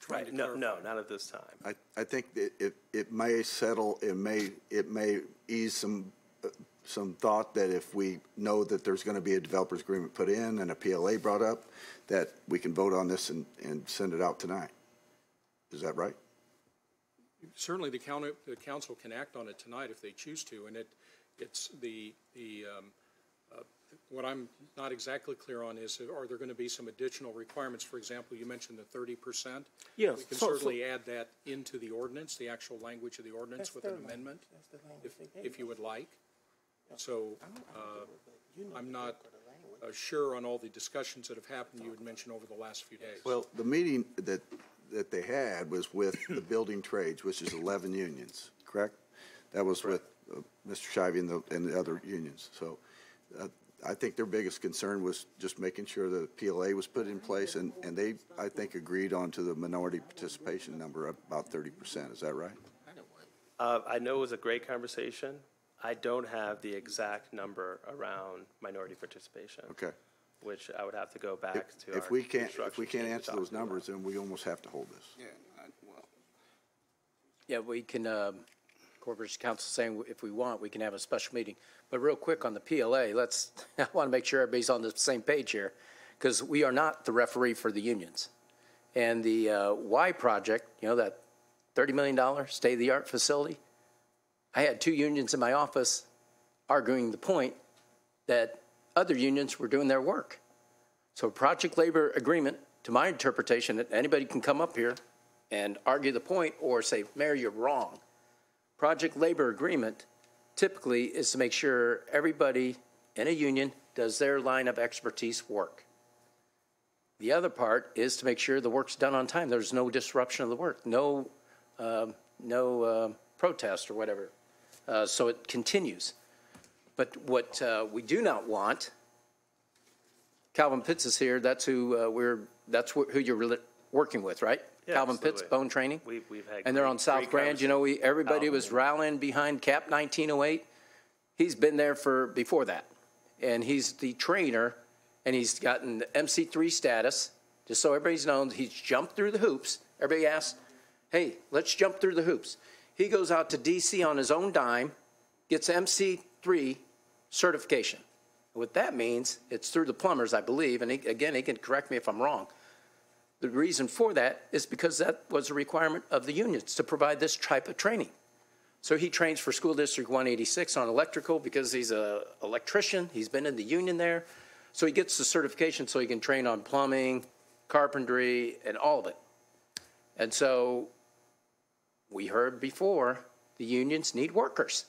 trying to no, clarify. no, not at this time. I, I think that it, it may settle, it may, it may ease some, uh, some thought that if we know that there's gonna be a developer's agreement put in and a PLA brought up, that we can vote on this and, and send it out tonight. Is that right? Certainly, the county, the council can act on it tonight if they choose to, and it, it's the, the, um, uh, what I'm not exactly clear on is, are there gonna be some additional requirements? For example, you mentioned the thirty percent. Yes, We can so- so- certainly add that into the ordinance, the actual language of the ordinance with an amendment, if, if you would like. So, uh, I'm not uh, sure on all the discussions that have happened, you had mentioned over the last few days. Well, the meeting that, that they had was with the building trades, which is eleven unions, correct? That was with uh, Mr. Shivey and the, and the other unions. So, uh, I think their biggest concern was just making sure the PLA was put in place, and, and they, I think, agreed on to the minority participation number of about thirty percent. Is that right? Uh, I know it was a great conversation. I don't have the exact number around minority participation. Okay. Which I would have to go back to our If we can't, if we can't answer talk those about. numbers, then we almost have to hold this. Yeah, I, well, Yeah, we can, um, Corporation Counsel saying if we want, we can have a special meeting. But real quick on the PLA, let's, I want to make sure everybody's on the same page here, because we are not the referee for the unions. And the uh, Y project, you know, that $30 million state-of-the-art facility, I had two unions in my office arguing the point that other unions were doing their work. So project labor agreement, to my interpretation, that anybody can come up here and argue the point or say, Mayor, you're wrong. Project labor agreement typically is to make sure everybody in a union does their line of expertise work. The other part is to make sure the work's done on time. There's no disruption of the work, no, um, no uh, protest or whatever. Uh, so it continues. But what uh, we do not want, Calvin Pitts is here. That's who uh, we're. That's wh- who you're working with, right? Yeah, Calvin Pitts. Bone Training. We, we've had. And they're on South Grand. You know, we everybody was rallying behind Cap 1908. He's been there for before that, and he's the trainer, and he's gotten the MC3 status. Just so everybody's known, he's jumped through the hoops. Everybody asks, "Hey, let's jump through the hoops." He goes out to DC on his own dime, gets MC3 certification. What that means, it's through the plumbers, I believe, and he, again, he can correct me if I'm wrong. The reason for that is because that was a requirement of the unions to provide this type of training. So he trains for School District 186 on electrical because he's a electrician. He's been in the union there. So he gets the certification so he can train on plumbing, carpentry, and all of it. And so we heard before the unions need workers.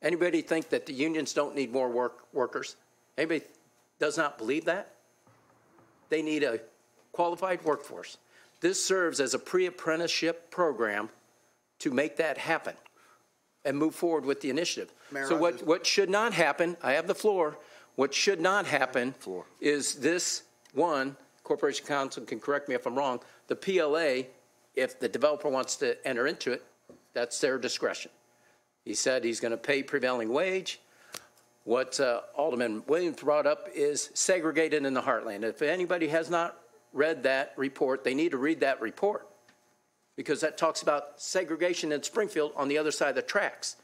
Anybody think that the unions don't need more work workers? Anybody does not believe that? They need a qualified workforce. This serves as a pre-apprenticeship program to make that happen and move forward with the initiative. Mayor, so what, what should not happen, I have the floor, what should not happen is this, one, Corporation Counsel can correct me if I'm wrong, the PLA, if the developer wants to enter into it, that's their discretion. He said he's going to pay prevailing wage. What uh, Alderman Williams brought up is segregated in the heartland. If anybody has not read that report, they need to read that report because that talks about segregation in Springfield on the other side of the tracks.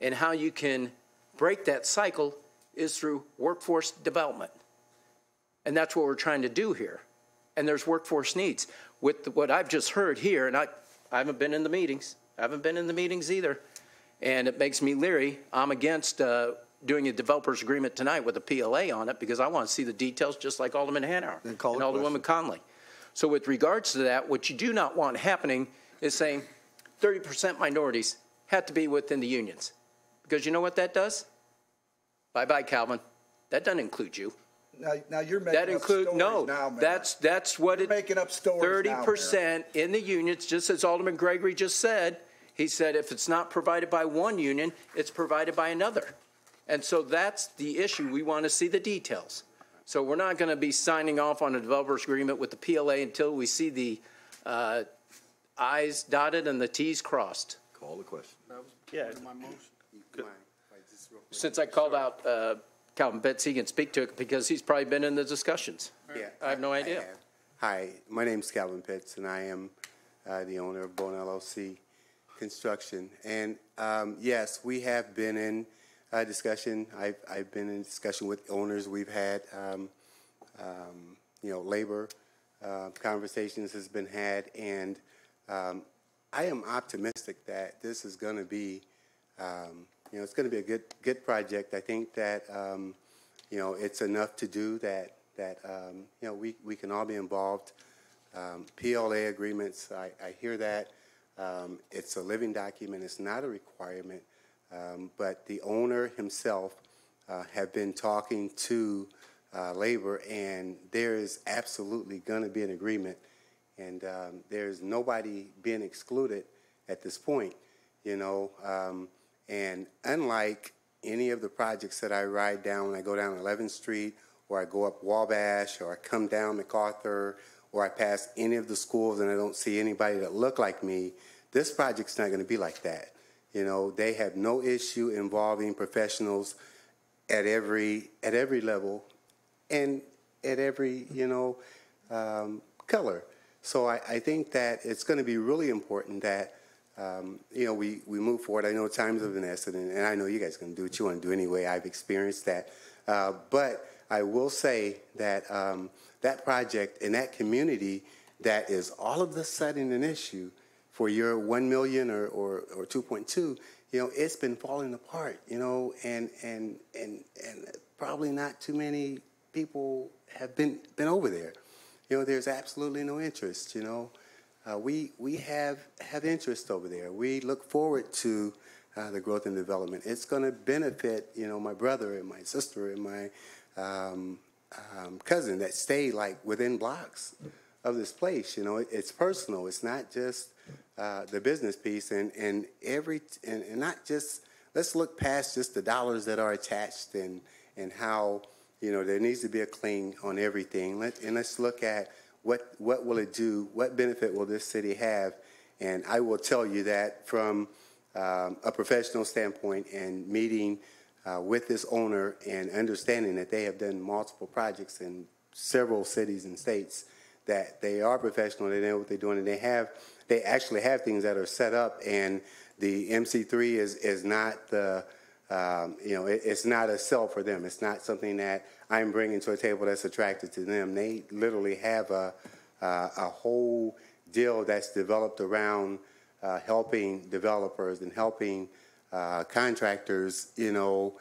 And how you can break that cycle is through workforce development. And that's what we're trying to do here. And there's workforce needs. With what I've just heard here, and I, I haven't been in the meetings, I haven't been in the meetings either, and it makes me leery. I'm against uh, doing a developers agreement tonight with a PLA on it because I want to see the details just like Alderman Hanauer and Alderwoman Conley. So with regards to that, what you do not want happening is saying 30% minorities have to be within the unions. Because you know what that does? Bye-bye, Calvin. That doesn't include you. Now, now you're making That up include, stories no, now, that's, that's what it. making up stories Thirty now, Mayor. percent in the unions, just as Alderman Gregory just said, he said if it's not provided by one union, it's provided by another. And so that's the issue. We want to see the details. So we're not going to be signing off on a developer's agreement with the PLA until we see the uh, i's dotted and the t's crossed. Call the question. Yeah. Since I called out uh, Calvin Pitts, he can speak to it because he's probably been in the discussions. Yeah, I have no idea. have. Hi, my name's Calvin Pitts, and I am uh, the owner of Bone LLC Construction. And um, yes, we have been in uh, discussion. I've, I've been in discussion with owners. We've had, um, um, you know, labor uh, conversations has been had, and um, I am optimistic that this is going to be, um, you know, it's going to be a good good project. I think that um, you know it's enough to do that that um, you know we, we can all be involved. PLA agreements, I, I hear that. It's a living document. It's not a requirement, um, but the owner himself uh, have been talking to uh, labor, and there is absolutely going to be an agreement, and um, there's nobody being excluded at this point. You know, um, and unlike any of the projects that I ride down when I go down 11th Street, or I go up Wabash, or I come down MacArthur, or I pass any of the schools and I don't see anybody that look like me, this project's not going to be like that. You know, they have no issue involving professionals at every at every level and at every you know um, color. So I, I think that it's going to be really important that um, you know, we, we move forward. I know times of an essence, and, I know you guys can do what you want to do anyway. I've experienced that. Uh, but I will say that um, that project in that community that is all of a sudden an issue for your 1 million or, or, or 2.2, you know, it's been falling apart, you know, and, and, and, and probably not too many people have been, been over there. You know, there's absolutely no interest, you know. Uh, we we have have interest over there. We look forward to uh, the growth and development. It's going to benefit you know my brother and my sister and my um, um, cousin that stay like within blocks of this place. You know, it, it's personal. It's not just uh, the business piece, and and every and, and not just. Let's look past just the dollars that are attached and and how you know there needs to be a clean on everything. Let and let's look at what, what will it do? What benefit will this city have? And I will tell you that from um, a professional standpoint and meeting uh, with this owner and understanding that they have done multiple projects in several cities and states, that they are professional, they know what they're doing, and they have, they actually have things that are set up, and the MC3 is, is not the, um, you know, it, it's not a sell for them. It's not something that I'm bringing to a table that's attracted to them. They literally have a, uh, a whole deal that's developed around uh, helping developers and helping uh, contractors, you know,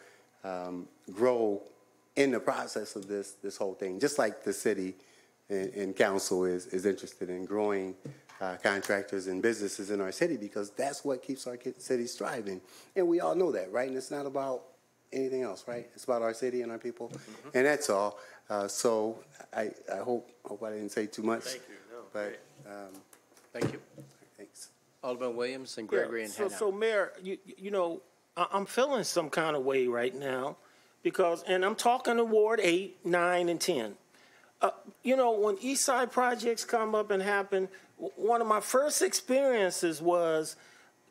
um, grow in the process of this this whole thing. Just like the city and, and council is is interested in growing uh, contractors and businesses in our city because that's what keeps our city thriving. And we all know that, right? And it's not about anything else, right? It's about our city and our people, mm-hmm. and that's all. Uh, so I, I hope hope I didn't say too much. Thank you. No, but um, thank you. Thanks. Alderman Williams and Gregory Yeah, and so, Hanauer. so Mayor, you, you know, I, I'm feeling some kind of way right now because, and I'm talking to Ward 8, 9, and 10. Uh, you know, when East Side projects come up and happen, w- one of my first experiences was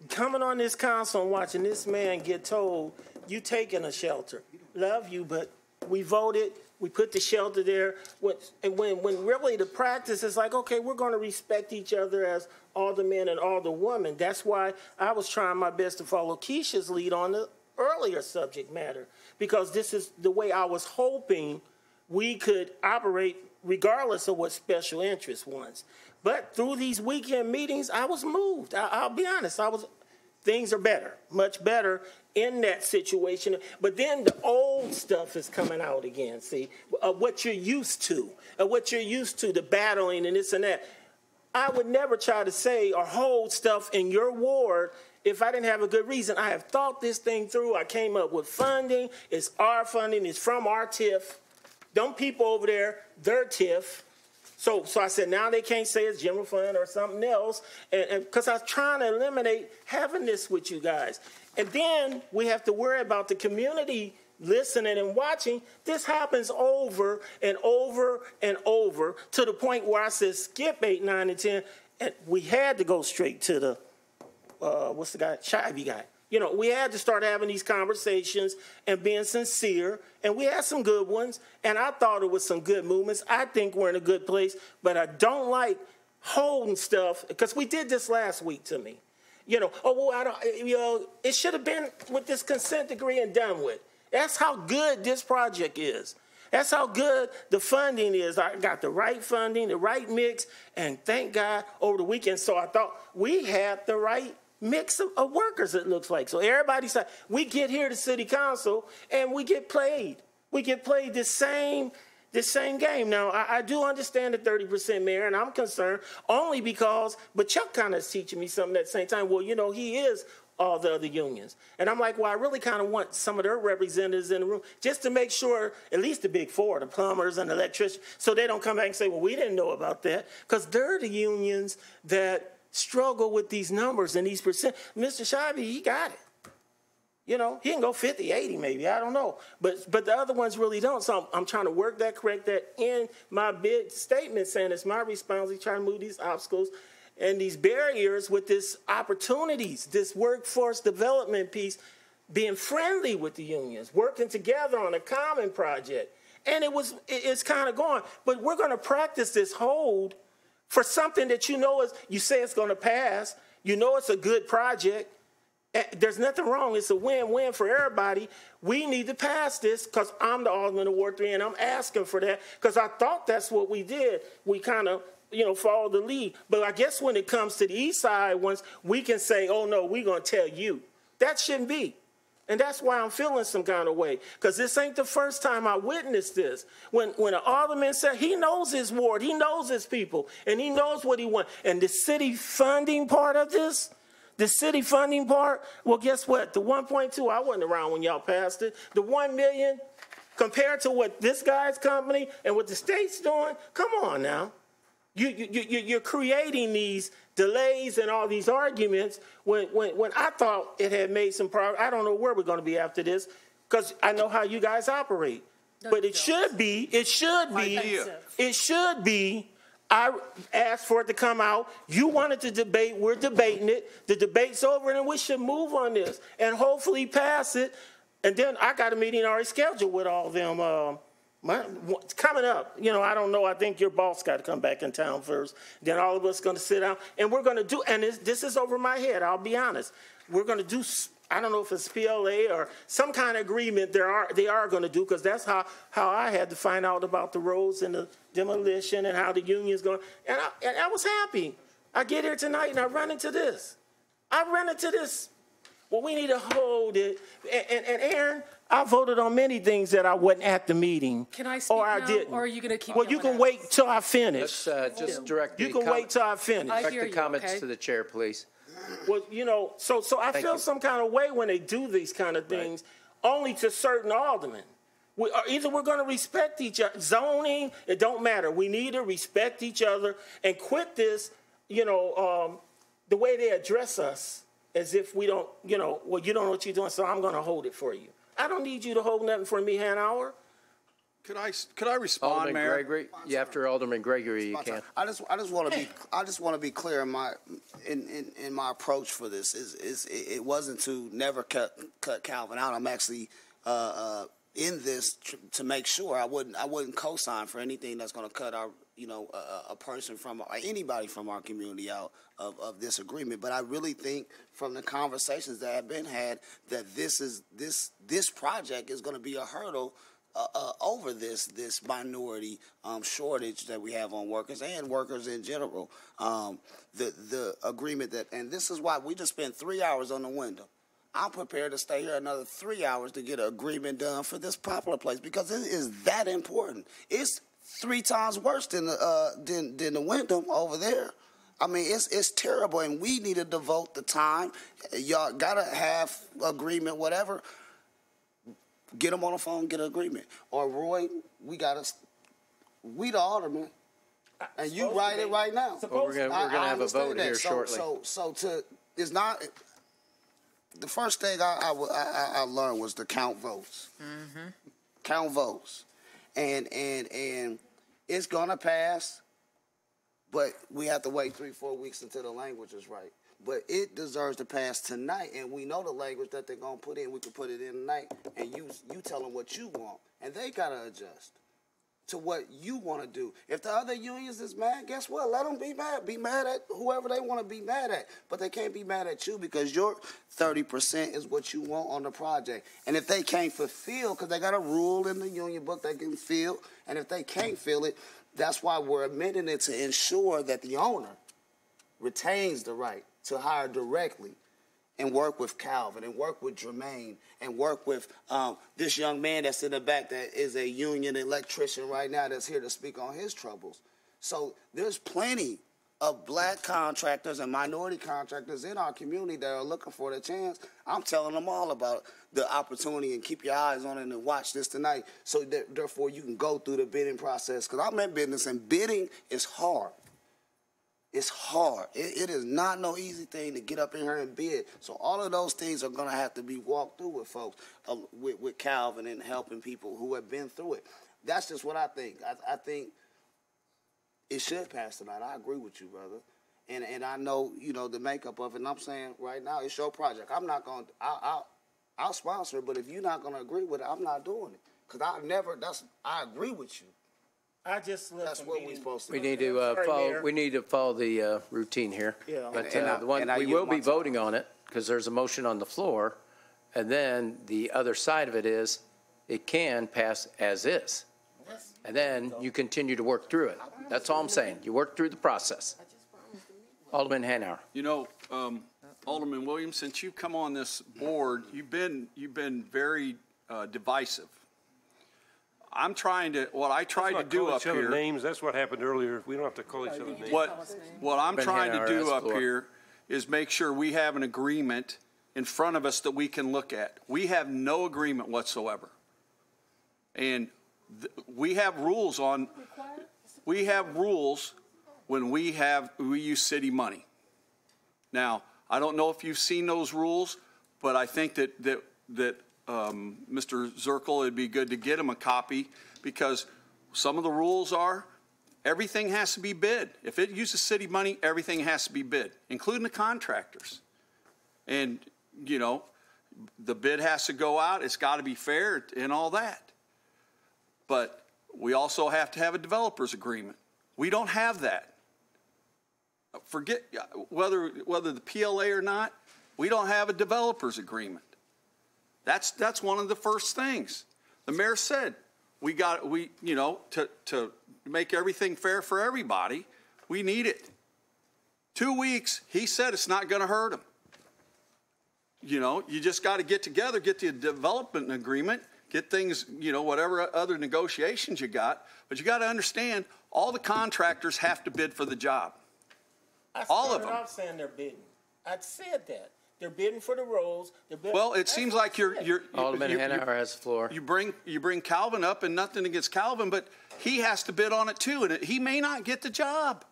coming on this council and watching this man get told, you taking a shelter. Love you, but we voted, we put the shelter there. When, and when, when really the practice is like, okay, we're going to respect each other as all the men and all the women. That's why I was trying my best to follow Keisha's lead on the earlier subject matter, because this is the way I was hoping we could operate regardless of what special interest wants. But through these weekend meetings, I was moved. I, I'll be honest, I was things are better, much better in that situation. But then the old stuff is coming out again, see, uh, what you're used to, uh, what you're used to, the battling and this and that. I would never try to say or hold stuff in your ward if I didn't have a good reason. I have thought this thing through. I came up with funding. It's our funding. It's from our TIF. Don't people over there, their TIF. So, so I said, now they can't say it's general fund or something else, and because I was trying to eliminate having this with you guys. And then we have to worry about the community listening and watching. This happens over and over and over to the point where I said, skip eight, nine, and ten, and we had to go straight to the uh, what's the guy, Shivey guy. You know, we had to start having these conversations and being sincere, and we had some good ones, and I thought it was some good movements. I think we're in a good place, but I don't like holding stuff because we did this last week to me. You know, oh well, I don't. Eh, you know, it should have been with this consent decree and done with. That's how good this project is. That's how good the funding is. I got the right funding, the right mix, and thank God over the weekend. So I thought we had the right mix of, of workers, it looks like. So everybody said, we get here to city council and we get played. We get played the same the same game. Now, I, I, do understand the 30% mayor, and I'm concerned only because, but Chuck kind of is teaching me something at the same time. Well, you know, he is all the other unions. And I'm like, well, I really kind of want some of their representatives in the room just to make sure, at least the big four, the plumbers and electricians, so they don't come back and say, well, we didn't know about that. Because they're the unions that struggle with these numbers and these percent. Mr. Shivey, he got it. You know, he can go 50, 80 maybe, I don't know. But but the other ones really don't. So I'm, I'm trying to work that, correct that in my big statement saying it's my responsibility trying to move these obstacles and these barriers with this opportunities, this workforce development piece, being friendly with the unions, working together on a common project. And it was it's kind of going. But we're gonna practice this hold for something that you know is you say it's going to pass You know it's a good project. There's nothing wrong. It's a win-win for everybody. We need to pass this because I'm the alderman of Ward Three, and I'm asking for that because I thought that's what we did. We kind of, you know, followed the lead. But I guess when it comes to the east side ones, we can say, "Oh no, we're gonna tell you." That shouldn't be. And that's why I'm feeling some kind of way. Because this ain't the first time I witnessed this. When when an alderman said he knows his ward, he knows his people, and he knows what he wants. And the city funding part of this, the city funding part, well, guess what? The 1.2, I wasn't around when y'all passed it. The 1 million compared to what this guy's company and what the state's doing, come on now. You, you, you, you're creating these delays and all these arguments when, when, when I thought it had made some progress. I don't know where we're going to be after this because I know how you guys operate. but it should be, it should be, it should be. I asked for it to come out. You wanted to debate. We're debating it. The debate's over, and we should move on this and hopefully pass it. And then I got a meeting already scheduled with all them. Um, my, what's coming up, you know, I don't know. I think your boss got to come back in town first. Then all of us going to sit down and we're going to do. And this, this is over my head. I'll be honest. We're going to do. I don't know if it's PLA or some kind of agreement. There are they are going to do because that's how how I had to find out about the roads and the demolition and how the union's going. And I, and I was happy. I get here tonight and I run into this. I run into this. Well, we need to hold it. And, and, and Erin, I voted on many things that I wasn't at the meeting. Can I speak Or I now, didn't. or are you going to keep Well, you going can wait till I finish. Let's uh, just direct the You can com- wait till I finish. I Direct the you, comments okay. to the chair, please. Well, you know, so so I Thank feel you. some kind of way when they do these kind of things, only to certain aldermen. We, or either we're going to respect each other. Zoning, it don't matter. We need to respect each other and quit this. You know, um, the way they address us as if we don't. You know, well, you don't know what you're doing, so I'm going to hold it for you. I don't need you to hold nothing for me, Hanauer. Could I, could I respond, Alderman Mayor? Gregory, yeah, after Alderman Gregory, you can. turn. I just, I just want to be, I just want to be clear in my, in, in, in my approach for this. Is, is it it wasn't to never cut, cut Calvin out. I'm actually uh, uh, in this tr- to make sure I wouldn't, I wouldn't co-sign for anything that's going to cut our, you know, a- a, person from, anybody from our community out of, of this agreement. But I really think from the conversations that have been had that this is this this project is going to be a hurdle uh, uh, over this this minority um, shortage that we have on workers and workers in general. Um, the the agreement that and this is why we just spent three hours on the window. I'm prepared to stay here another three hours to get an agreement done for this Poplar Place because it is that important. It's three times worse than the uh, than than the Wyndham over there. I mean, it's it's terrible, and we need to devote the time. Y'all gotta have agreement, whatever get them on the phone, get an agreement. Or Roy, we got to, we the alderman, and you Supposed write it right now. Well, we're gonna- I- we're gonna I have a vote that. here so, shortly. So, so to it's not. The first thing I I, I, I- I learned was to count votes. Count votes, and and and it's gonna pass. But we have to wait three, four weeks until the language is right. But it deserves to pass tonight, and we know the language that they're gonna put in. We can put it in tonight, and you you tell them what you want, and they gotta adjust to what you want to do. If the other unions is mad, guess what? Let them be mad. Be mad at whoever they want to be mad at, but they can't be mad at you because your thirty percent is what you want on the project. And if they can't fulfill, because they got a rule in the union book they can fill, and if they can't fill it, that's why we're amending it to ensure that the owner retains the right to hire directly and work with Calvin and work with Jermaine and work with um, this young man that's in the back that is a union electrician right now that's here to speak on his troubles. So there's plenty of black contractors and minority contractors in our community that are looking for the chance. I'm telling them all about the opportunity and keep your eyes on it and watch this tonight. So that, therefore you can go through the bidding process because I'm in business and bidding is hard. It's hard. It, it is not no easy thing to get up in here and bid. So all of those things are going to have to be walked through with folks, uh, with, with Calvin and helping people who have been through it. That's just what I think. I, I think it should pass tonight. I agree with you, brother. And and I know you know the makeup of it. And I'm saying right now it's your project. I'm not going. to I'll, I'll sponsor it. But if you're not going to agree with it, I'm not doing it. Cause I never. That's I agree with you. I just left. That's a what we meeting- supposed to We do. need to, uh, Sorry, follow, Mayor. we need to follow the, uh, routine here. Yeah. But, And I- uh, the one, and I we yield will my be time. voting on it, because there's a motion on the floor. And then the other side of it is, it can pass as is. And then you continue to work through it. That's all I'm saying. You work through the process. Alderman Hanauer. You know, um, Alderman Williams, since you've come on this board, you've been, you've been very uh, divisive. I'm trying to, what I tried to Let's not do call up each other here. Names, that's what happened earlier. We don't have to call each other names. What, what I'm Ben trying to Hanauer do has up floor. here is make sure we have an agreement in front of us that we can look at. We have no agreement whatsoever. And th- we have rules on, we have rules when we have, we use city money. Now, I don't know if you've seen those rules, but I think that, that, that, um, Mr. Zerkle, it'd be good to get him a copy because some of the rules are, everything has to be bid. If it uses city money, everything has to be bid, including the contractors. And, you know, the bid has to go out, it's got to be fair and all that. But we also have to have a developer's agreement. We don't have that. Forget whether, whether the PLA or not, we don't have a developer's agreement. That's, that's one of the first things. The mayor said, we got, we, you know, to, to make everything fair for everybody, we need it. Two weeks, he said it's not going to hurt him. You know, you just got to get together, get the development agreement, get things, you know, whatever other negotiations you got. But you got to understand, all the contractors have to bid for the job. I all of started them. off saying they're bidding. I said that. They're bidding for the roles. They're bidding. Well, it That's seems what I like you're, said. you're. Alderman you- you- Hanauer has the floor. You bring, you bring Calvin up and nothing against Calvin, but he has to bid on it too, and he may not get the job.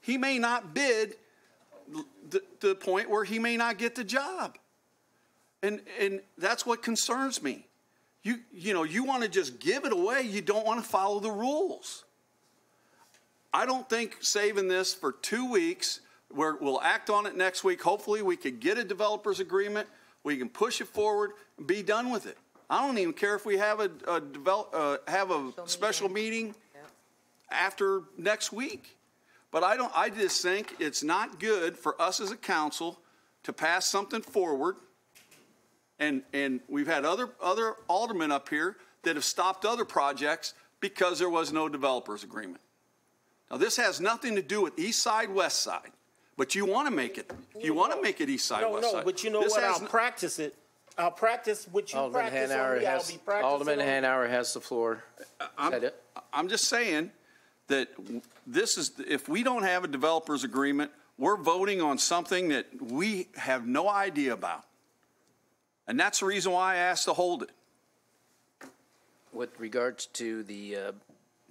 He may not bid the, the point where he may not get the job. And, and that's what concerns me. You, you know, you want to just give it away, you don't want to follow the rules. I don't think saving this for two weeks, where we'll act on it next week. Hopefully, we could get a developer's agreement. We can push it forward and be done with it. I don't even care if we have a, a develop, uh, have a special meeting after next week. But I don't, I just think it's not good for us as a council to pass something forward. And, and we've had other, other aldermen up here that have stopped other projects because there was no developer's agreement. Now, this has nothing to do with east side, west side, but you want to make it, you want to make it east side, No, west side. no, but you know This what? I'll n- practice it. I'll practice what you Alderman practice on Hanauer me. I'll has, be practicing Alderman on. Hanauer has the floor. Is that it? I'm just saying that this is, if we don't have a developer's agreement, we're voting on something that we have no idea about. And that's the reason why I asked to hold it. With regards to the uh,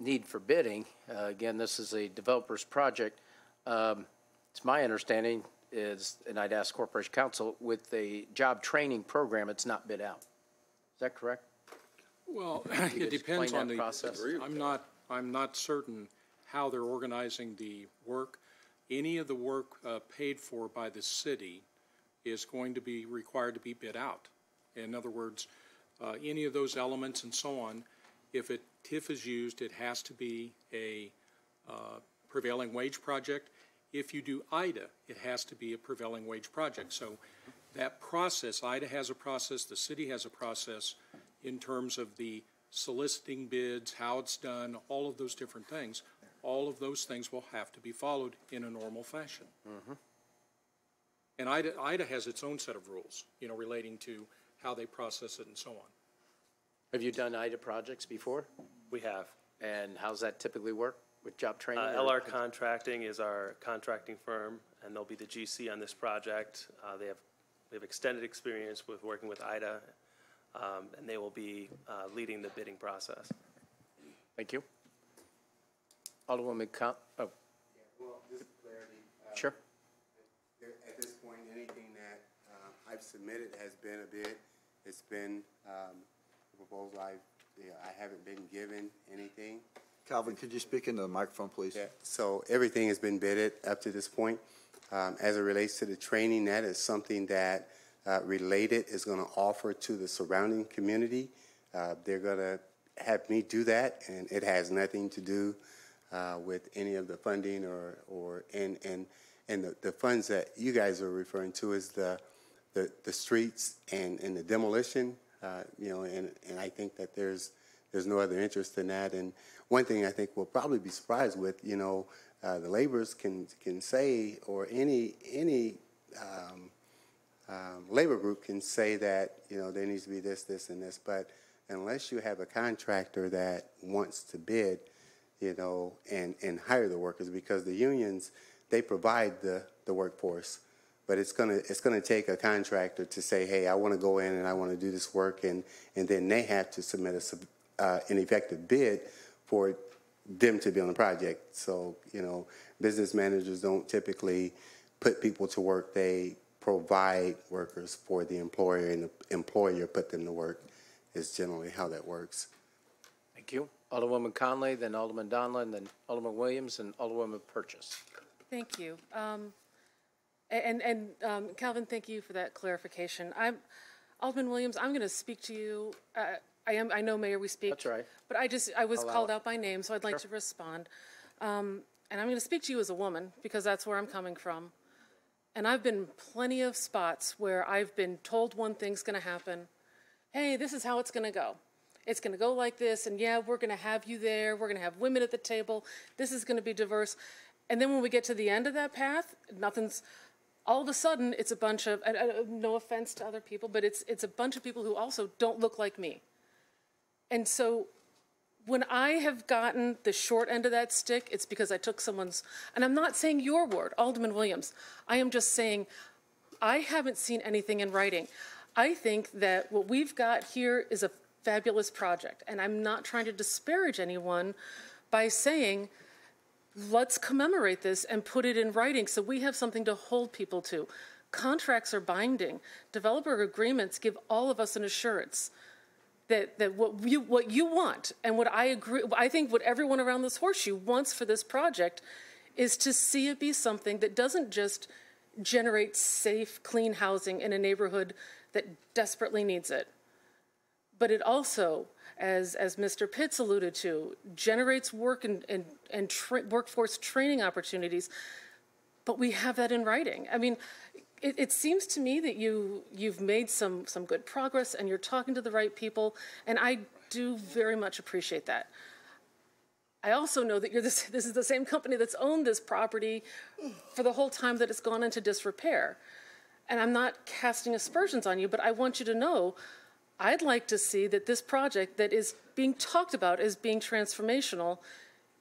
need for bidding, uh, again, this is a developer's project. Um, It's my understanding is, and I'd ask Corporation Counsel, with a job training program, it's not bid out. Is that correct? Well, it depends on the, process. I'm not, I'm not certain how they're organizing the work. Any of the work uh, paid for by the city is going to be required to be bid out. In other words, uh, any of those elements and so on, if it, TIF is used, it has to be a uh, prevailing wage project. If you do IDA, it has to be a prevailing wage project. So that process, IDA has a process, the city has a process in terms of the soliciting bids, how it's done, all of those different things. All of those things will have to be followed in a normal fashion. Mm-hmm. And IDA, IDA has its own set of rules, you know, relating to how they process it and so on. Have you done IDA projects before? We have. And how's that typically work with job training? Uh, LR Contracting is our contracting firm, and they'll be the GC on this project. Uh, They have, they have extended experience with working with IDA, um, and they will be uh, leading the bidding process. Thank you. Alderwoman Con, oh, Yeah, Well, just for clarity. uh, sure. there- At this point, anything that uh, I've submitted has been a bid. It's been um, a proposal. I, yeah, I haven't been given anything. Calvin, could you speak into the microphone, please? Yeah, so everything has been bidded up to this point. Um, As it relates to the training, that is something that uh, Related is going to offer to the surrounding community. Uh, They're going to have me do that, and it has nothing to do uh, with any of the funding or, or and, and, and the, the funds that you guys are referring to is the, the, the streets and, and the demolition, uh, you know, and, and I think that there's, there's no other interest in that. And one thing I think we'll probably be surprised with, you know, uh, the laborers can, can say, or any, any um, um, labor group can say that, you know, there needs to be this, this, and this, but unless you have a contractor that wants to bid, you know, and, and hire the workers, because the unions, they provide the, the workforce, but it's gonna, it's gonna take a contractor to say, hey, I wanna go in and I wanna do this work, and, and then they have to submit a, uh, an effective bid for them to be on the project. So, you know, business managers don't typically put people to work. They provide workers for the employer, and the employer put them to work. Is generally how that works. Thank you. Alderwoman Conley, then Alderman Donelan, then Alderman Williams, and Alderwoman Purchase. Thank you. Um, And, and um, Calvin, thank you for that clarification. I'm, Alderman Williams, I'm going to speak to you. uh, I am, I know, Mayor, we speak. That's right. But I just, I was Allow called it. out by name, so I'd like to respond. Um, And I'm going to speak to you as a woman, because that's where I'm coming from. And I've been plenty of spots where I've been told one thing's going to happen. Hey, this is how it's going to go. It's going to go like this, and yeah, we're going to have you there. We're going to have women at the table. This is going to be diverse. And then when we get to the end of that path, nothing's. All of a sudden, it's a bunch of. And, uh, no offense to other people, but it's it's a bunch of people who also don't look like me. And so when I have gotten the short end of that stick, it's because I took someone's, and I'm not saying your word, Alderman Williams. I am just saying I haven't seen anything in writing. I think that what we've got here is a fabulous project, and I'm not trying to disparage anyone by saying, let's commemorate this and put it in writing so we have something to hold people to. Contracts are binding. Developer agreements give all of us an assurance that, that what you, what you want and what I agree, I think what everyone around this horseshoe wants for this project is to see it be something that doesn't just generate safe, clean housing in a neighborhood that desperately needs it, but it also, as, as Mr. Pitts alluded to, generates work and, and, and tra- workforce training opportunities. But we have that in writing. I mean, it, it seems to me that you you've made some some good progress and you're talking to the right people, and I do very much appreciate that. I also know that you're this, this is the same company that's owned this property for the whole time that it's gone into disrepair. And I'm not casting aspersions on you, but I want you to know I'd like to see that this project that is being talked about as being transformational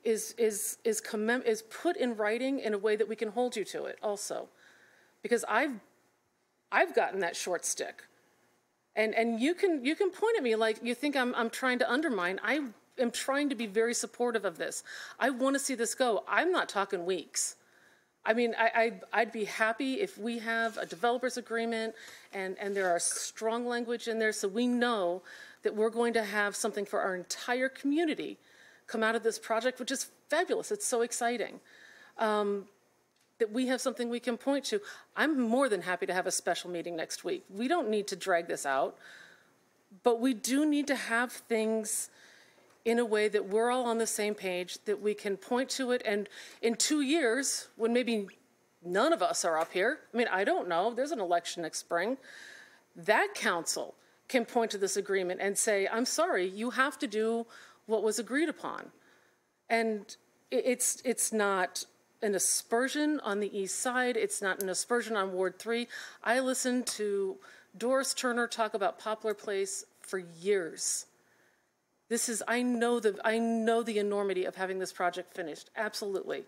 is, is, is, is put in writing in a way that we can hold you to it also. Because I've, I've gotten that short stick. And, and you can, you can point at me like you think I'm, I'm trying to undermine. I am trying to be very supportive of this. I want to see this go. I'm not talking weeks. I mean, I, I, I'd be happy if we have a developers agreement and, and there are strong language in there so we know that we're going to have something for our entire community come out of this project, which is fabulous. It's so exciting. Um, that we have something we can point to. I'm more than happy to have a special meeting next week. We don't need to drag this out, but we do need to have things in a way that we're all on the same page, that we can point to it. And in two years, when maybe none of us are up here, I mean, I don't know, there's an election next spring, that council can point to this agreement and say, I'm sorry, you have to do what was agreed upon. And it's, it's not an aspersion on the east side, it's not an aspersion on Ward 3. I listened to Doris Turner talk about Poplar Place for years. This is, I know the, I know the enormity of having this project finished, absolutely.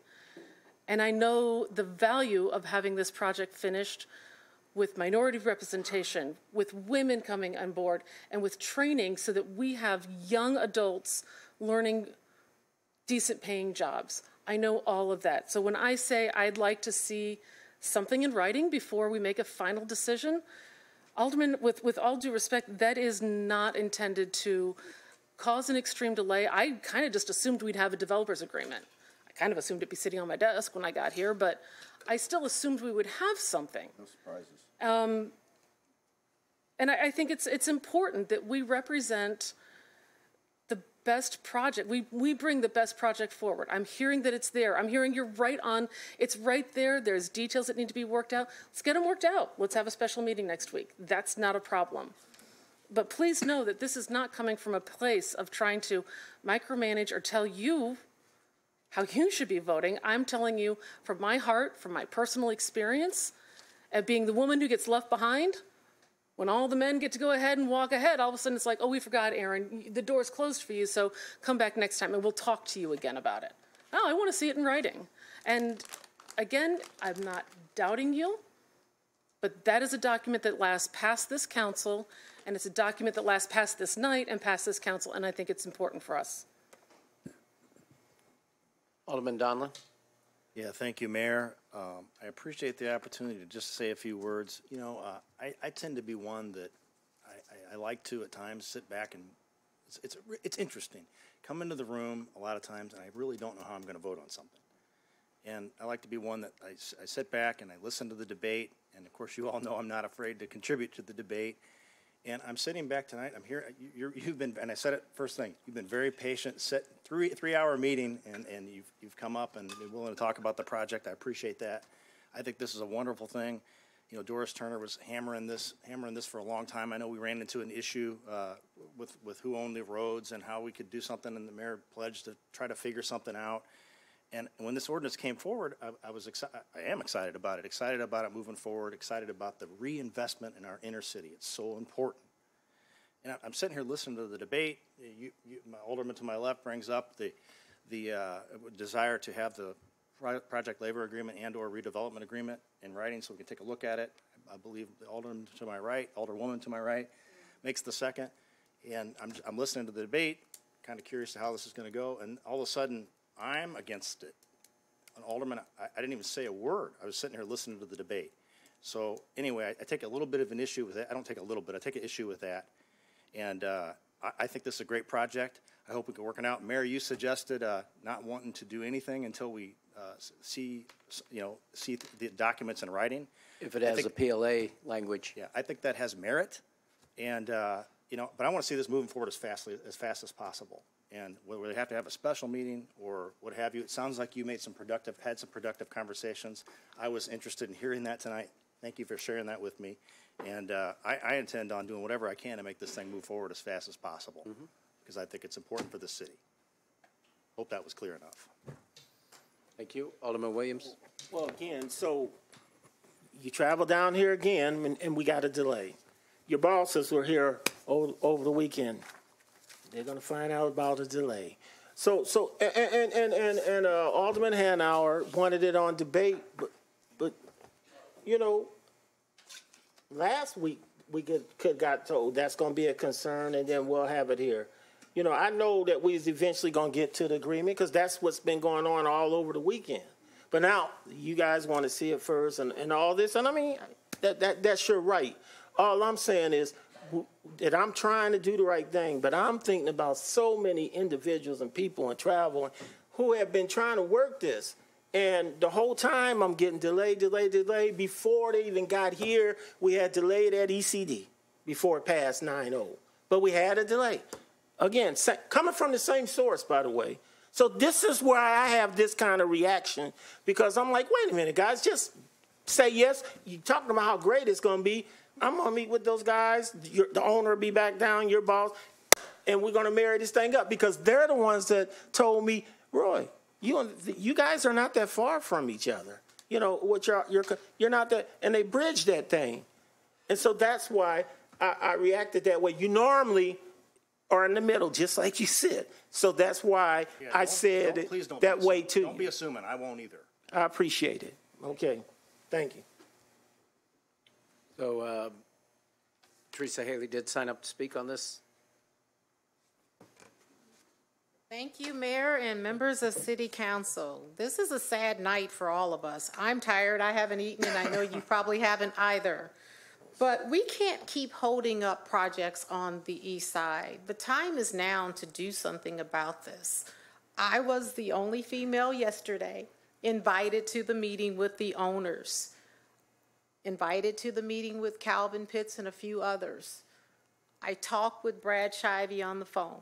And I know the value of having this project finished with minority representation, with women coming on board, and with training so that we have young adults learning decent paying jobs. I know all of that. So when I say I'd like to see something in writing before we make a final decision, Alderman, with, with all due respect, that is not intended to cause an extreme delay. I kind of just assumed we'd have a developer's agreement. I kind of assumed it'd be sitting on my desk when I got here, but I still assumed we would have something. No surprises. Um, and I, I think it's it's important that we represent best project. We, we bring the best project forward. I'm hearing that it's there. I'm hearing you're right on. It's right there. There's details that need to be worked out. Let's get them worked out. Let's have a special meeting next week. That's not a problem. But please know that this is not coming from a place of trying to micromanage or tell you how you should be voting. I'm telling you from my heart, from my personal experience, of being the woman who gets left behind. When all the men get to go ahead and walk ahead, all of a sudden it's like, oh, we forgot, Erin, the door's closed for you, so come back next time and we'll talk to you again about it. Oh, I want to see it in writing. And again, I'm not doubting you, but that is a document that lasts past this council, and it's a document that lasts past this night and past this council, and I think it's important for us. Alderman Donelan? Yeah, thank you, Mayor. Um, I appreciate the opportunity to just say a few words. You know, uh, I, I tend to be one that I, I, I like to at times sit back and it's, it's, it's interesting. Come into the room a lot of times and I really don't know how I'm going to vote on something. And I like to be one that I sit back and I listen to the debate. And of course, you all know I'm not afraid to contribute to the debate. And I'm sitting back tonight. I'm here. you- you've been, and I said it first thing. You've been very patient. Sit three three hour meeting, and, and you've you've come up and been willing to talk about the project. I appreciate that. I think this is a wonderful thing. You know, Doris Turner was hammering this hammering this for a long time. I know we ran into an issue uh, with with who owned the roads and how we could do something, and the mayor pledged to try to figure something out. And when this ordinance came forward, I, I was excited. I am excited about it. Excited about it moving forward. Excited about the reinvestment in our inner city. It's so important. And I'm sitting here listening to the debate. You, you, my alderman to my left brings up the, the uh, desire to have the pro- project labor agreement and/or redevelopment agreement in writing, so we can take a look at it. I believe the alderman to my right, alderwoman to my right, makes the second. And I'm, I'm listening to the debate, kind of curious to how this is going to go, and all of a sudden, I'm against it. An alderman, I, I didn't even say a word. I was sitting here listening to the debate. So anyway, I, I take a little bit of an issue with it. I don't take a little bit. I take an issue with that. And uh, I, I think this is a great project. I hope we can work it out. Mayor, you suggested uh, not wanting to do anything until we uh, see, you know, see the documents in writing. If it I has think- a PLA language. Yeah, I think that has merit. And, uh, you know, but I want to see this moving forward as fastly, as fast as possible. And whether they have to have a special meeting or what have you, it sounds like you made some productive, had some productive conversations. I was interested in hearing that tonight. Thank you for sharing that with me. And uh, I, I intend on doing whatever I can to make this thing move forward as fast as possible, because I think it's important for the city. Hope that was clear enough. Thank you. Alderman Williams? Well, again, so you travel down here again and, and we got a delay. Your bosses were here over, over the weekend. They're gonna find out about the delay. So, so, and, and, and, and, uh, Alderman Hanauer wanted it on debate, but, but, you know, last week, we could, could got told that's gonna be a concern and then we'll have it here. You know, I know that we eventually gonna get to the agreement, cause that's what's been going on all over the weekend. But now, you guys wanna see it first and, and all this, and I mean, that, that, that's your right. All I'm saying is, that I'm trying to do the right thing, but I'm thinking about so many individuals and people and travel who have been trying to work this. And the whole time I'm getting delayed, delayed, delayed. Before they even got here, we had delayed at ECD before it passed 9-0. But we had a delay. Again, coming from the same source, by the way. So this is where I have this kind of reaction because I'm like, wait a minute, guys, just say yes. You're talking about how great it's going to be. I'm going to meet with those guys. Your, the owner will be back down, your boss, and we're going to marry this thing up because they're the ones that told me, Roy, you you guys are not that far from each other. You know what you're you're you're not that, and they bridged that thing, and so that's why I, I reacted that way. You normally are in the middle, just like you said. So that's why Yeah, I said don't- please don't that way too. Don't be assuming. I won't either. I appreciate it. Okay, thank you. So uh, Teresa Haley did sign up to speak on this. Thank you, Mayor and members of City Council. This is a sad night for all of us. I'm tired, I haven't eaten, and I know you probably haven't either. But we can't keep holding up projects on the east side. The time is now to do something about this. I was the only female yesterday invited to the meeting with the owners, invited to the meeting with Calvin Pitts and a few others. I talked with Brad Shivey on the phone.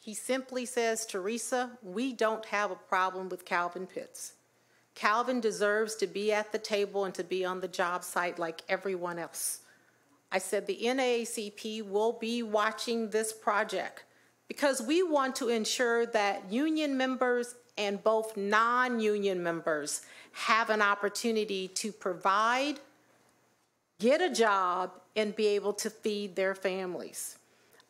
He simply says, Teresa, we don't have a problem with Calvin Pitts. Calvin deserves to be at the table and to be on the job site like everyone else. I said the NAACP will be watching this project because we want to ensure that union members and both non-union members have an opportunity to provide, get a job, and be able to feed their families.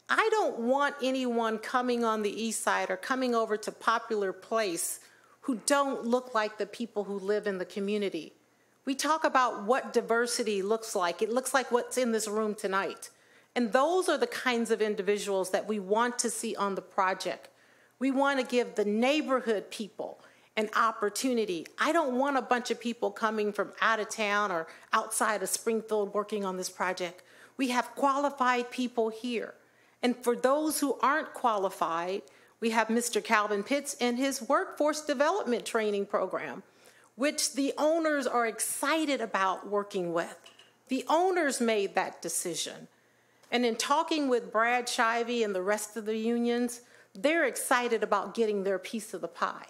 I don't want anyone coming on the east side or coming over to Poplar Place who don't look like the people who live in the community. We talk about what diversity looks like. It looks like what's in this room tonight. And those are the kinds of individuals that we want to see on the project. We want to give the neighborhood people an opportunity. I don't want a bunch of people coming from out of town or outside of Springfield working on this project. We have qualified people here. And for those who aren't qualified, we have Mr. Calvin Pitts and his workforce development training program, which the owners are excited about working with. The owners made that decision. And in talking with Brad Shivey and the rest of the unions, they're excited about getting their piece of the pie.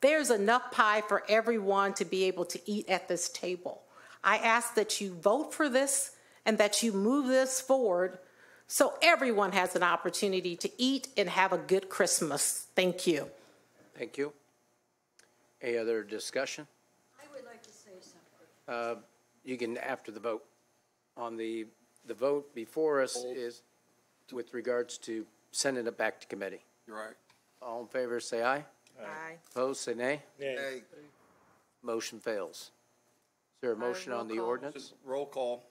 There's enough pie for everyone to be able to eat at this table. I ask that you vote for this and that you move this forward so everyone has an opportunity to eat and have a good Christmas. Thank you. Thank you. Any other discussion? I would like to say something. Uh, You can, after the vote. On the, the vote before us is with regards to sending it back to committee. You're right. All in favor, say aye. Aye. Opposed, say nay. Nay. Motion fails. Is there a motion on the call. ordinance? Roll call.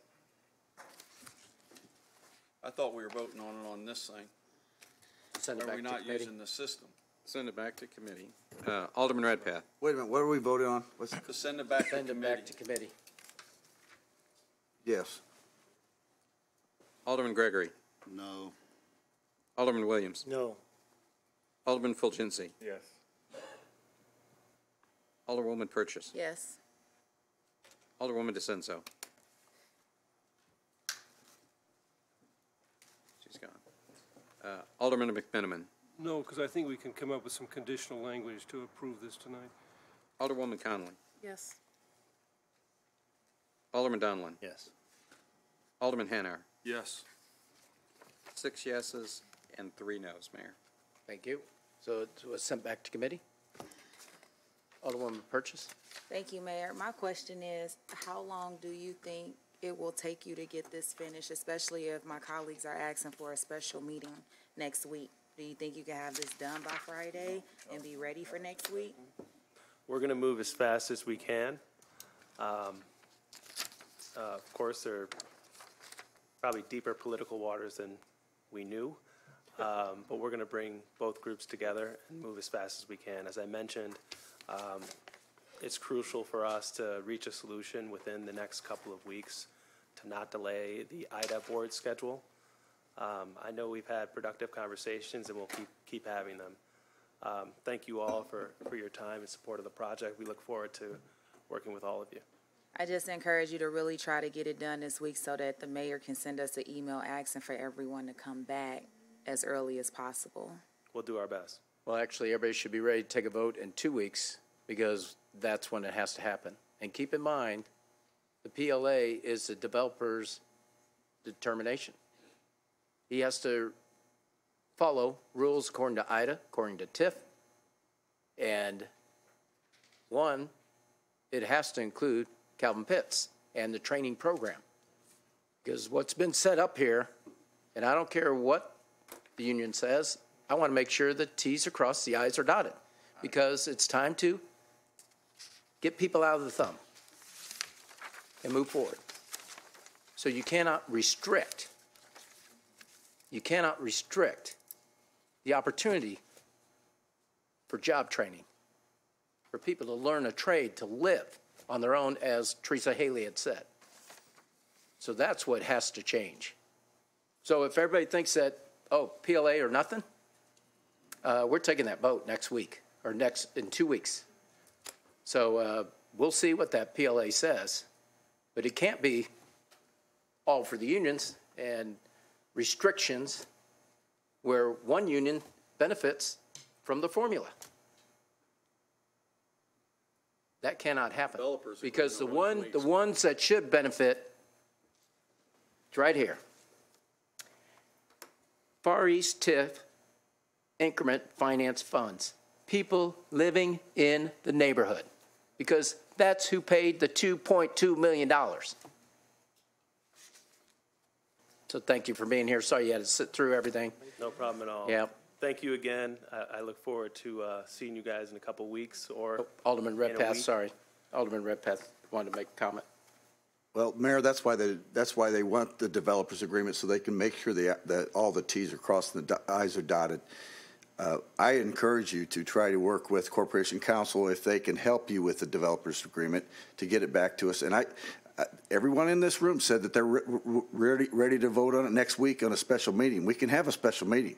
I thought we were voting on it on this thing. Send it Are back we to not committee? using the system? Send it back to committee. Uh, Alderman Redpath. Wait a minute, what are we voting on? What's, To send it back to Send it back committee. to committee. yes. Alderman Gregory. No. Alderman Williams. No. Alderman Fulgenzi. Yes. Alderwoman Purchase. Yes. Alderwoman DiCenso. She's gone. Uh, Alderman McMenamin. No, because I think we can come up with some conditional language to approve this tonight. Alderwoman Conley. Yes. Alderman Donelan. Yes. Alderman Hanauer. Yes. Six yeses and three noes, Mayor. Thank you. So it was sent back to committee? Alderwoman Purchase? Thank you, Mayor. My question is, how long do you think it will take you to get this finished, especially if my colleagues are asking for a special meeting next week? Do you think you can have this done by Friday and be ready for next week? We're going to move as fast as we can. Um, uh, Of course, there are probably deeper political waters than we knew, um, but we're going to bring both groups together and move as fast as we can. As I mentioned, um, it's crucial for us to reach a solution within the next couple of weeks to not delay the IDA board schedule. Um, I know we've had productive conversations and we'll keep, keep having them. Um, Thank you all for, for your time and support of the project. We look forward to working with all of you. I just encourage you to really try to get it done this week so that the mayor can send us an email asking for everyone to come back as early as possible. We'll do our best. Well, actually, everybody should be ready to take a vote in two weeks because that's when it has to happen. And keep in mind, the PLA is the developer's determination. He has to follow rules according to IDA, according to TIF. And one, it has to include Calvin Pitts and the training program. Because what's been set up here, and I don't care what the union says, I want to make sure the Ts are crossed, the Is are dotted, because it's time to get people out of the thumb and move forward. So you cannot restrict, you cannot restrict the opportunity for job training, for people to learn a trade, to live on their own, as Teresa Haley had said. So that's what has to change. So if everybody thinks that, oh, PLA or nothing, uh, we're taking that vote next week, or next, in two weeks. So, uh, we'll see what that PLA says, but it can't be all for the unions and restrictions where one union benefits from the formula. That cannot happen. Developers Because the one, the ones that should benefit, it's right here. Far East TIF increment finance funds, people living in the neighborhood, because that's who paid the $2.2 million. So thank you for being here. Sorry you had to sit through everything. No problem at all. Yeah. Thank you again. I, I look forward to uh, seeing you guys in a couple weeks or. Alderman in Redpath, sorry. Alderman Redpath wanted to make a comment. Well, Mayor, that's why they, that's why they want the developers agreement, so they can make sure that, that all the Ts are crossed and the do- Is are dotted. Uh, I encourage you to try to work with Corporation Counsel if they can help you with the developers agreement to get it back to us. And I, uh, everyone in this room said that they're re- re- ready, ready to vote on it next week on a special meeting. We can have a special meeting.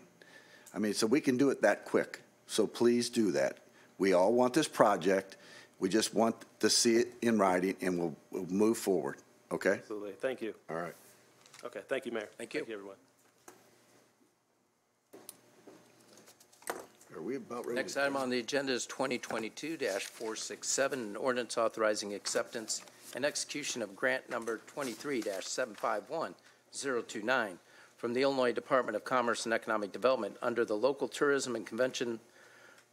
I mean, so we can do it that quick. So please do that. We all want this project. We just want to see it in writing and we'll, we'll move forward, okay? Absolutely. Thank you. All right. Okay, thank you, Mayor. Thank you. Thank you, everyone. Are we about ready? Next item on the agenda is 2022-467, an ordinance authorizing acceptance and execution of grant number 23-751029 from the Illinois Department of Commerce and Economic Development under the Local Tourism and Convention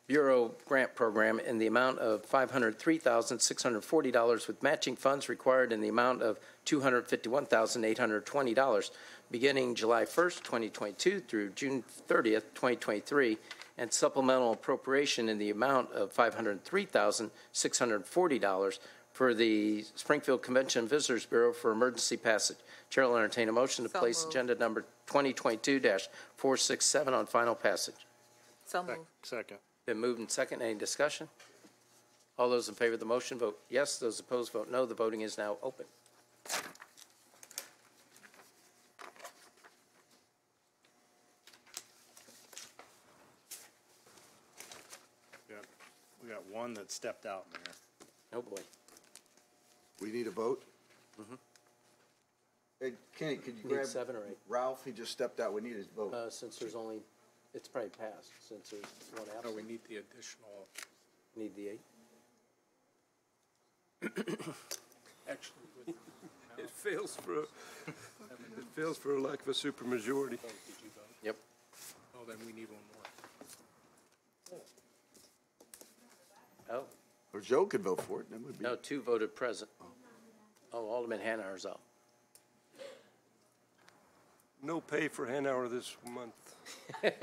Bureau Grant Program in the amount of $503,640 with matching funds required in the amount of $251,820, beginning July 1st, 2022 through June 30th, 2023, and supplemental appropriation in the amount of $503,640 for the Springfield Convention and Visitors Bureau for emergency passage. Chair will entertain a motion to So place moved. agenda number 2022-467 on final passage. So moved. Second. Been moved and second. Any discussion? All those in favor of the motion vote yes. Those opposed vote no. The voting is now open. We got- We got one that stepped out, Mayor. Oh, boy. We need a vote? Hey, Kenny, could you Need grab seven or eight? Ralph? He just stepped out. We need his vote. Uh, since there's only, it's probably passed, since there's one No, absent. we need the additional, Need the eight? Actually, it fails for, a- it fails for a lack of a supermajority. Yep. oh, then we need one more. Oh, Or Joe could vote for it. That would be. no, two voted present. Oh, Alderman Hanauer's out. No pay for Hanauer this month.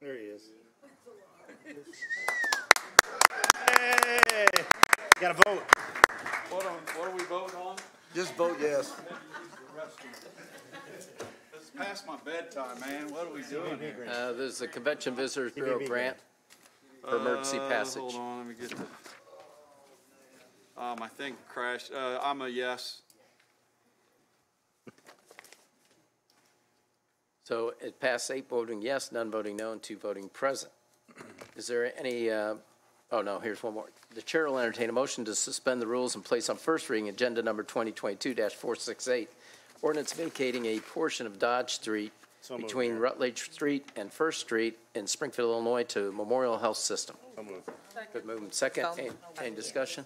There he is. Hey, got to vote. What are, what are we voting on? Just vote yes. It's past my bedtime, man. What are we doing here? Uh, there's the Convention Visitors Bureau grant for emergency Uh, passage. Hold on, let me get the, um, I think crashed, uh, I'm a yes. So it passed eight voting yes, none voting no, and two voting present. Is there any, uh, oh no, here's one more. The chair will entertain a motion to suspend the rules and place on first reading agenda number 2022-468, ordinance vacating a portion of Dodge Street So moved, between Mayor. Rutledge Street and First Street in Springfield, Illinois to Memorial Health System. So moved. Been moved and second. So Any- moved. Any discussion?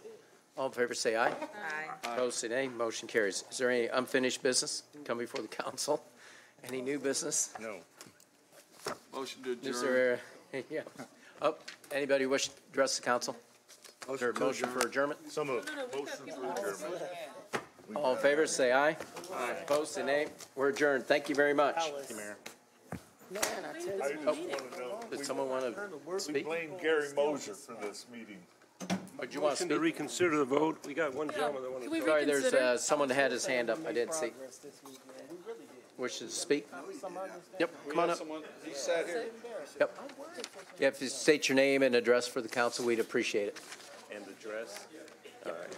All in favor, say aye. Aye. Opposed, say nay. Motion carries. Is there any unfinished business come before the council? Any new business? No. Motion to Is adjourn. there, yeah. Oh, anybody wish to address the council? Is there a motion for adjournment? So moved. All in favor, say aye. Aye. Opposed, say nay. We're adjourned. Thank you very much. Thank you, Mayor. I just want to know. Did someone want to We speak? blame Gary Mosier for this meeting. Or do you want to Motion to speak? reconsider the vote. We got one gentleman that wanted Can we to. Sorry, there's, reconsider? uh, someone had his hand up. I didn't see. Wishes to speak? Yep, come on up. He sat here. Yep. Yeah, if you state your name and address for the council, we'd appreciate it. And address? All right.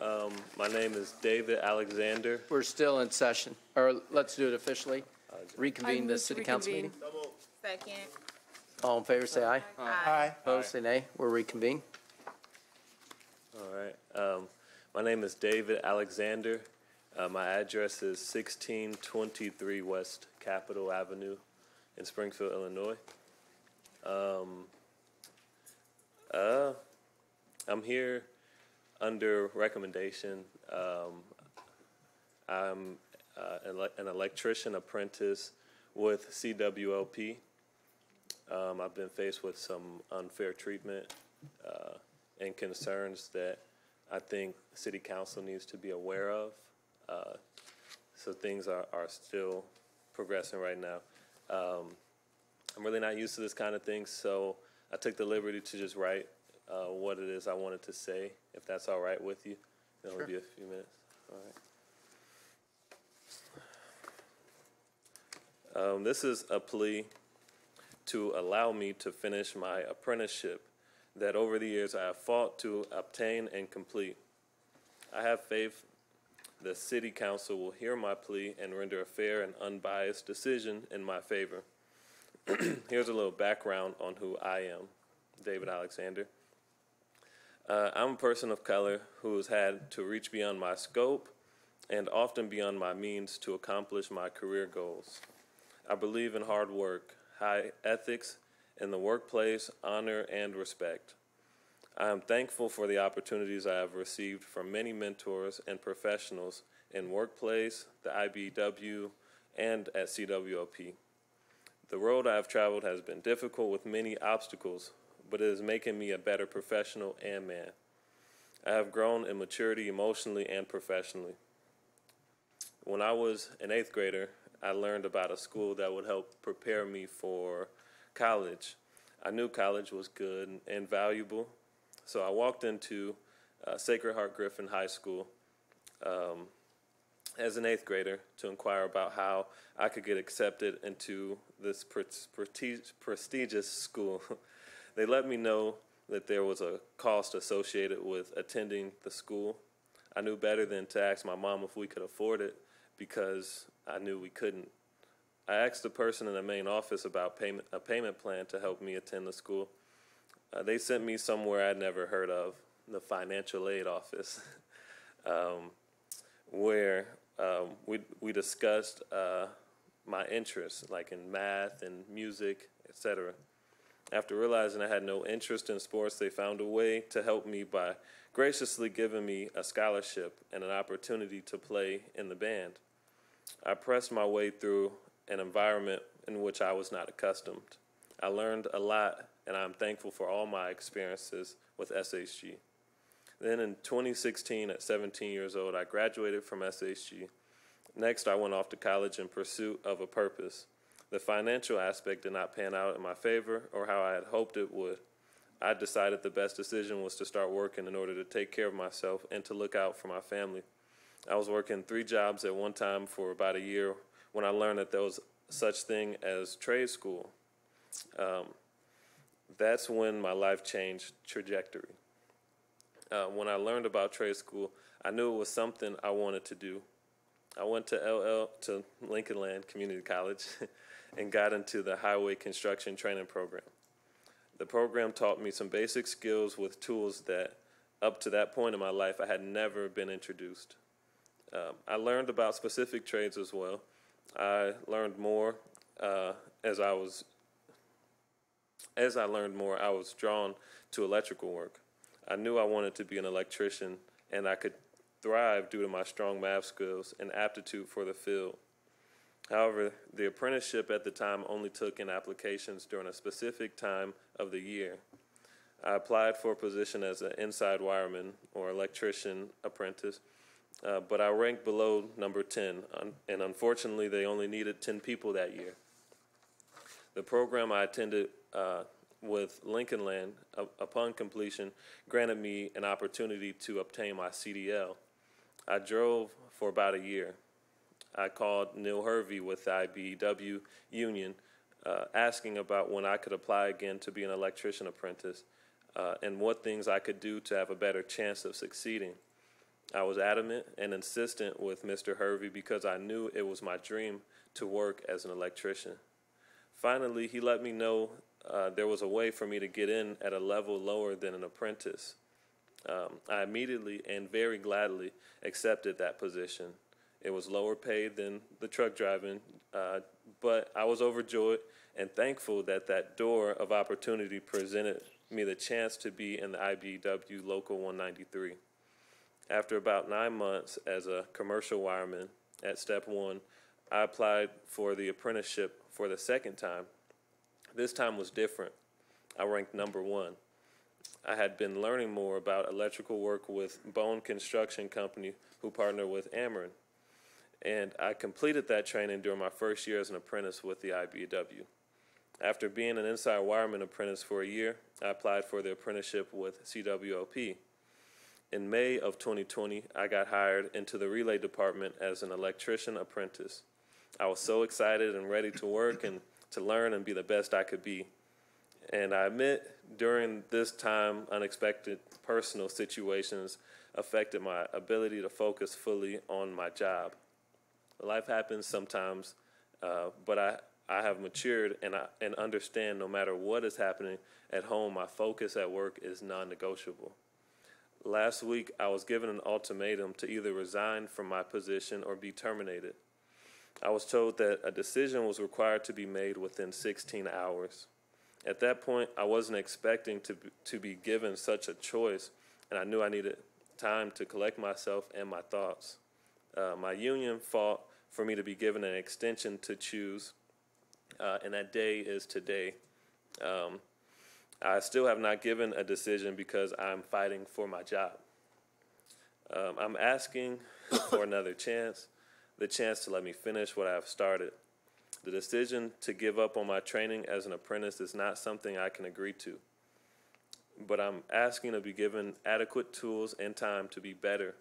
Um, my name is David Alexander. We're still in session, or let's do it officially. reconvene the city council meeting? Second. All in favor, say aye. Aye. Opposed, say nay. We're reconvene. All right. Um, my name is David Alexander. Uh, my address is 1623 West Capitol Avenue in Springfield, Illinois. Um, uh, I'm here under recommendation. Um, I'm uh, an electrician apprentice with CWLP. Um, I've been faced with some unfair treatment uh, and concerns that I think City Council needs to be aware of. Uh, so things are, are still progressing right now. Um, I'm really not used to this kind of thing, so I took the liberty to just write uh, what it is I wanted to say, if that's all right with you. It'll only be a few minutes. All right. Um, this is a plea to allow me to finish my apprenticeship that over the years I have fought to obtain and complete. I have faith the City Council will hear my plea and render a fair and unbiased decision in my favor. Here's a little background on who I am David Alexander. Uh, I'm a person of color who has had to reach beyond my scope and often beyond my means to accomplish my career goals. I believe in hard work, high ethics in the workplace, honor, and respect. I am thankful for the opportunities I have received from many mentors and professionals in workplace, the IBEW, and at CWLP. The road I have traveled has been difficult with many obstacles, but it is making me a better professional and man. I have grown in maturity emotionally and professionally. When I was an eighth grader, I learned about a school that would help prepare me for college. I knew college was good and valuable, so I walked into uh, Sacred Heart Griffin High School um, as an eighth grader to inquire about how I could get accepted into this pre- presti- prestigious school. they let me know that there was a cost associated with attending the school. I knew better than to ask my mom if we could afford it because I knew we couldn't. I asked the person in the main office about payment, a payment plan to help me attend the school. Uh, they sent me somewhere I'd never heard of, the financial aid office, um, where um, we we discussed uh, my interests, like in math and music, etc. After realizing I had no interest in sports, they found a way to help me by graciously giving me a scholarship and an opportunity to play in the band. I pressed my way through an environment in which I was not accustomed. I learned a lot, and I'm thankful for all my experiences with SHG. Then in 2016, at 17 years old, I graduated from SHG. Next, I went off to college in pursuit of a purpose. The financial aspect did not pan out in my favor or how I had hoped it would. I decided the best decision was to start working in order to take care of myself and to look out for my family. I was working three jobs at one time for about a year when I learned that there was such thing as trade school. Um, that's when my life changed trajectory. Uh, when I learned about trade school, I knew it was something I wanted to do. I went to LL to Lincoln Land Community College and got into the highway construction training program. The program taught me some basic skills with tools that, up to that point in my life, I had never been introduced. Um, I learned about specific trades as well. I learned more uh, as I was as I learned more. I was drawn to electrical work. I knew I wanted to be an electrician, and I could thrive due to my strong math skills and aptitude for the field. However, the apprenticeship at the time only took in applications during a specific time of the year. I applied for a position as an inside wireman or electrician apprentice, uh, but I ranked below number 10, and unfortunately, they only needed 10 people that year. The program I attended uh, with Lincoln Land, uh, upon completion, granted me an opportunity to obtain my CDL. I drove for about a year. I called Neil Hervey with the IBEW union, uh, asking about when I could apply again to be an electrician apprentice uh, and what things I could do to have a better chance of succeeding. I was adamant and insistent with Mr. Hervey because I knew it was my dream to work as an electrician. Finally, he let me know uh, there was a way for me to get in at a level lower than an apprentice. Um, I immediately and very gladly accepted that position. It was lower paid than the truck driving, uh, but I was overjoyed and thankful that that door of opportunity presented me the chance to be in the IBEW Local 193. After about nine months as a commercial wireman at Step One, I applied for the apprenticeship for the second time. This time was different. I ranked number one. I had been learning more about electrical work with Bone Construction Company, who partner with Ameren. And I completed that training during my first year as an apprentice with the IBEW. After being an inside wireman apprentice for a year, I applied for the apprenticeship with CWLP. In May of 2020, I got hired into the relay department as an electrician apprentice. I was so excited and ready to work and to learn and be the best I could be. And I admit, during this time, unexpected personal situations affected my ability to focus fully on my job. Life happens sometimes, uh, but I, I have matured and, I, and understand no matter what is happening at home, my focus at work is non negotiable. Last week, I was given an ultimatum to either resign from my position or be terminated. I was told that a decision was required to be made within 16 hours. At that point, I wasn't expecting to to be given such a choice, and I knew I needed time to collect myself and my thoughts. Uh, my union fought for me to be given an extension to choose, uh, and that day is today. Um, I still have not given a decision because I'm fighting for my job. Um, I'm asking for another chance, the chance to let me finish what I have started. The decision to give up on my training as an apprentice is not something I can agree to. But I'm asking to be given adequate tools and time to be better.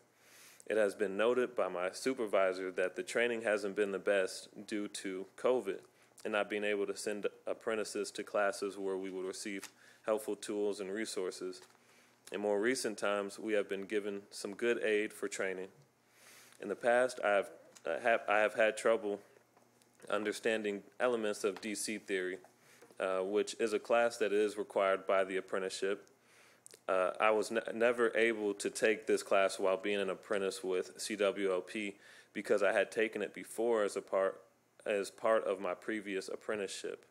It has been noted by my supervisor that the training hasn't been the best due to COVID and not being able to send apprentices to classes where we would receive helpful tools and resources. In more recent times, we have been given some good aid for training. In the past, I have, uh, have I have had trouble understanding elements of DC theory, uh, which is a class that is required by the apprenticeship. Uh, I was ne- never able to take this class while being an apprentice with CWLP because I had taken it before as a part as part of my previous apprenticeship.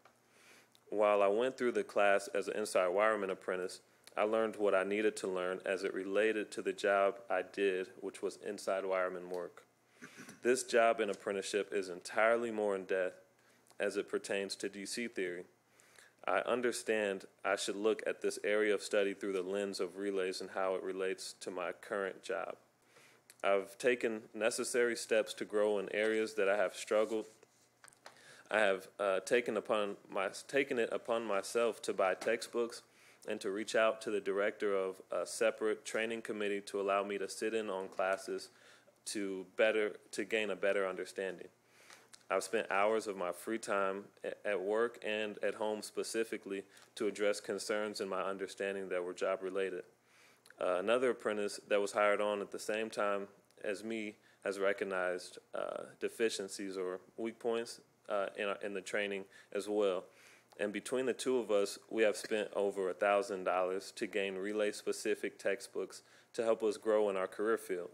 While I went through the class as an inside wireman apprentice, I learned what I needed to learn as it related to the job I did, which was inside wireman work. This job and apprenticeship is entirely more in depth as it pertains to DC theory. I understand I should look at this area of study through the lens of relays and how it relates to my current job. I've taken necessary steps to grow in areas that I have struggled. I have uh, taken upon my taken it upon myself to buy textbooks and to reach out to the director of a separate training committee to allow me to sit in on classes to better to gain a better understanding. I've spent hours of my free time at work and at home specifically to address concerns in my understanding that were job related. Uh, another apprentice that was hired on at the same time as me has recognized uh, deficiencies or weak points uh, in, our, in the training as well. And between the two of us, we have spent over $1,000 to gain relay specific textbooks to help us grow in our career field.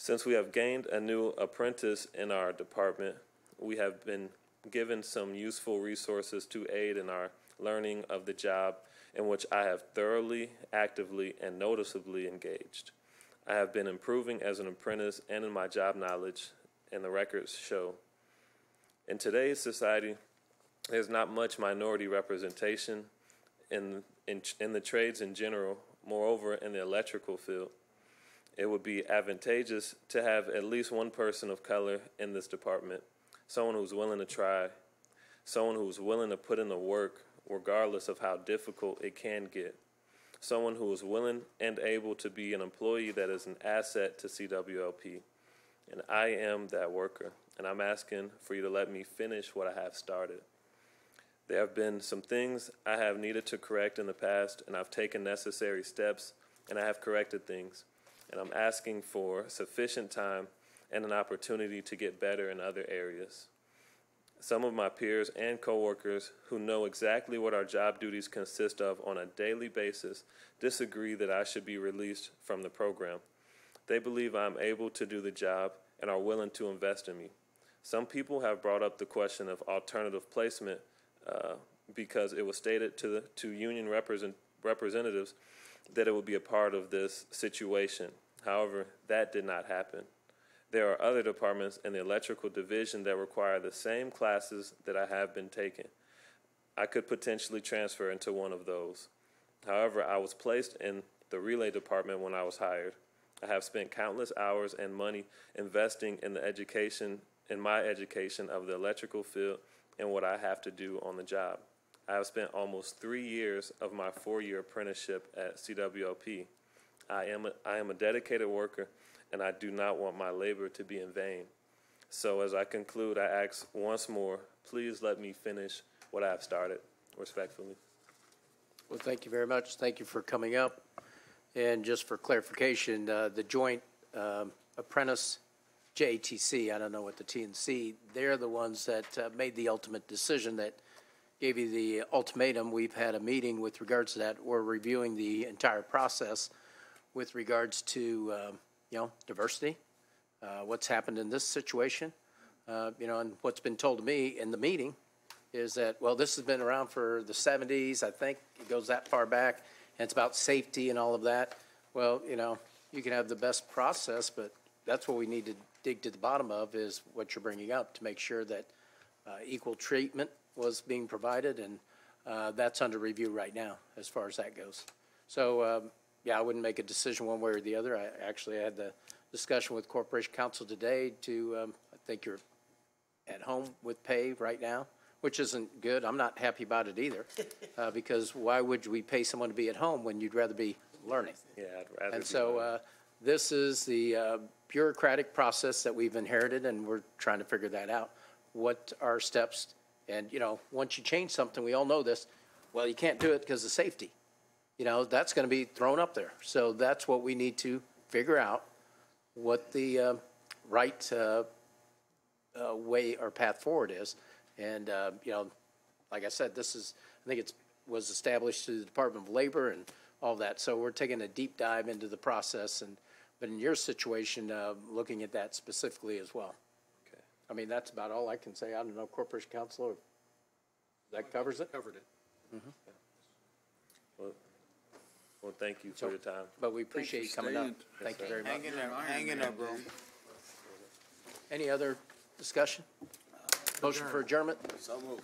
Since we have gained a new apprentice in our department, we have been given some useful resources to aid in our learning of the job in which I have thoroughly, actively, and noticeably engaged. I have been improving as an apprentice and in my job knowledge, and the records show. In today's society, there's not much minority representation in, in, in the trades in general, moreover, in the electrical field it would be advantageous to have at least one person of color in this department, someone who's willing to try, someone who's willing to put in the work regardless of how difficult it can get, someone who is willing and able to be an employee that is an asset to CWLP. And I am that worker, and I'm asking for you to let me finish what I have started. There have been some things I have needed to correct in the past, and I've taken necessary steps, and I have corrected things. And I'm asking for sufficient time and an opportunity to get better in other areas. Some of my peers and coworkers who know exactly what our job duties consist of on a daily basis disagree that I should be released from the program. They believe I'm able to do the job and are willing to invest in me. Some people have brought up the question of alternative placement uh, because it was stated to the, to union represent, representatives that it would be a part of this situation. However, that did not happen. There are other departments in the electrical division that require the same classes that I have been taking. I could potentially transfer into one of those. However, I was placed in the relay department when I was hired. I have spent countless hours and money investing in the education, in my education of the electrical field and what I have to do on the job. I have spent almost three years of my four-year apprenticeship at CWLP. I am a, I am a dedicated worker, and I do not want my labor to be in vain. So as I conclude, I ask once more, please let me finish what I have started, respectfully. Well, thank you very much. Thank you for coming up. And just for clarification, uh, the joint um, apprentice JTC, I don't know what the T and C, they're the ones that uh, made the ultimate decision that gave you the ultimatum. We've had a meeting with regards to that. We're reviewing the entire process with regards to, um, you know, diversity, uh, what's happened in this situation. Uh, You know, and what's been told to me in the meeting is that, well, this has been around for the 70s, I think it goes that far back, and it's about safety and all of that. Well, you know, you can have the best process, but that's what we need to dig to the bottom of, is what you're bringing up, to make sure that uh, equal treatment was being provided, and uh, that's under review right now, as far as that goes. So, um, yeah, I wouldn't make a decision one way or the other. I actually had the discussion with Corporation Counsel today to, um, I think you're at home with pay right now, which isn't good. I'm not happy about it either, uh, because why would we pay someone to be at home when you'd rather be learning? Yeah, I'd rather. And so, uh, this is the uh, bureaucratic process that we've inherited, and we're trying to figure that out. What are steps? And, you know, once you change something, we all know this, well, you can't do it because of safety. You know, that's going to be thrown up there. So that's what we need to figure out, what the uh, right uh, uh, way or path forward is. And, uh, you know, like I said, this is, I think it was established through the Department of Labor and all that. So we're taking a deep dive into the process and, but in your situation, uh, looking at that specifically as well. Okay. I mean, that's about all I can say. I don't know, Corporation Counsel, that covers it? Covered it. Mm-hmm. Well, well, thank you for your time. But we appreciate you coming up. staying. Thank you very much. Hang in there, hang in there, bro. Any other discussion? Motion for adjournment? So moved.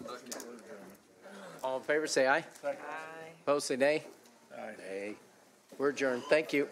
All in favor, say aye. Aye. Opposed, say nay. Aye. Nay. We're adjourned. Thank you.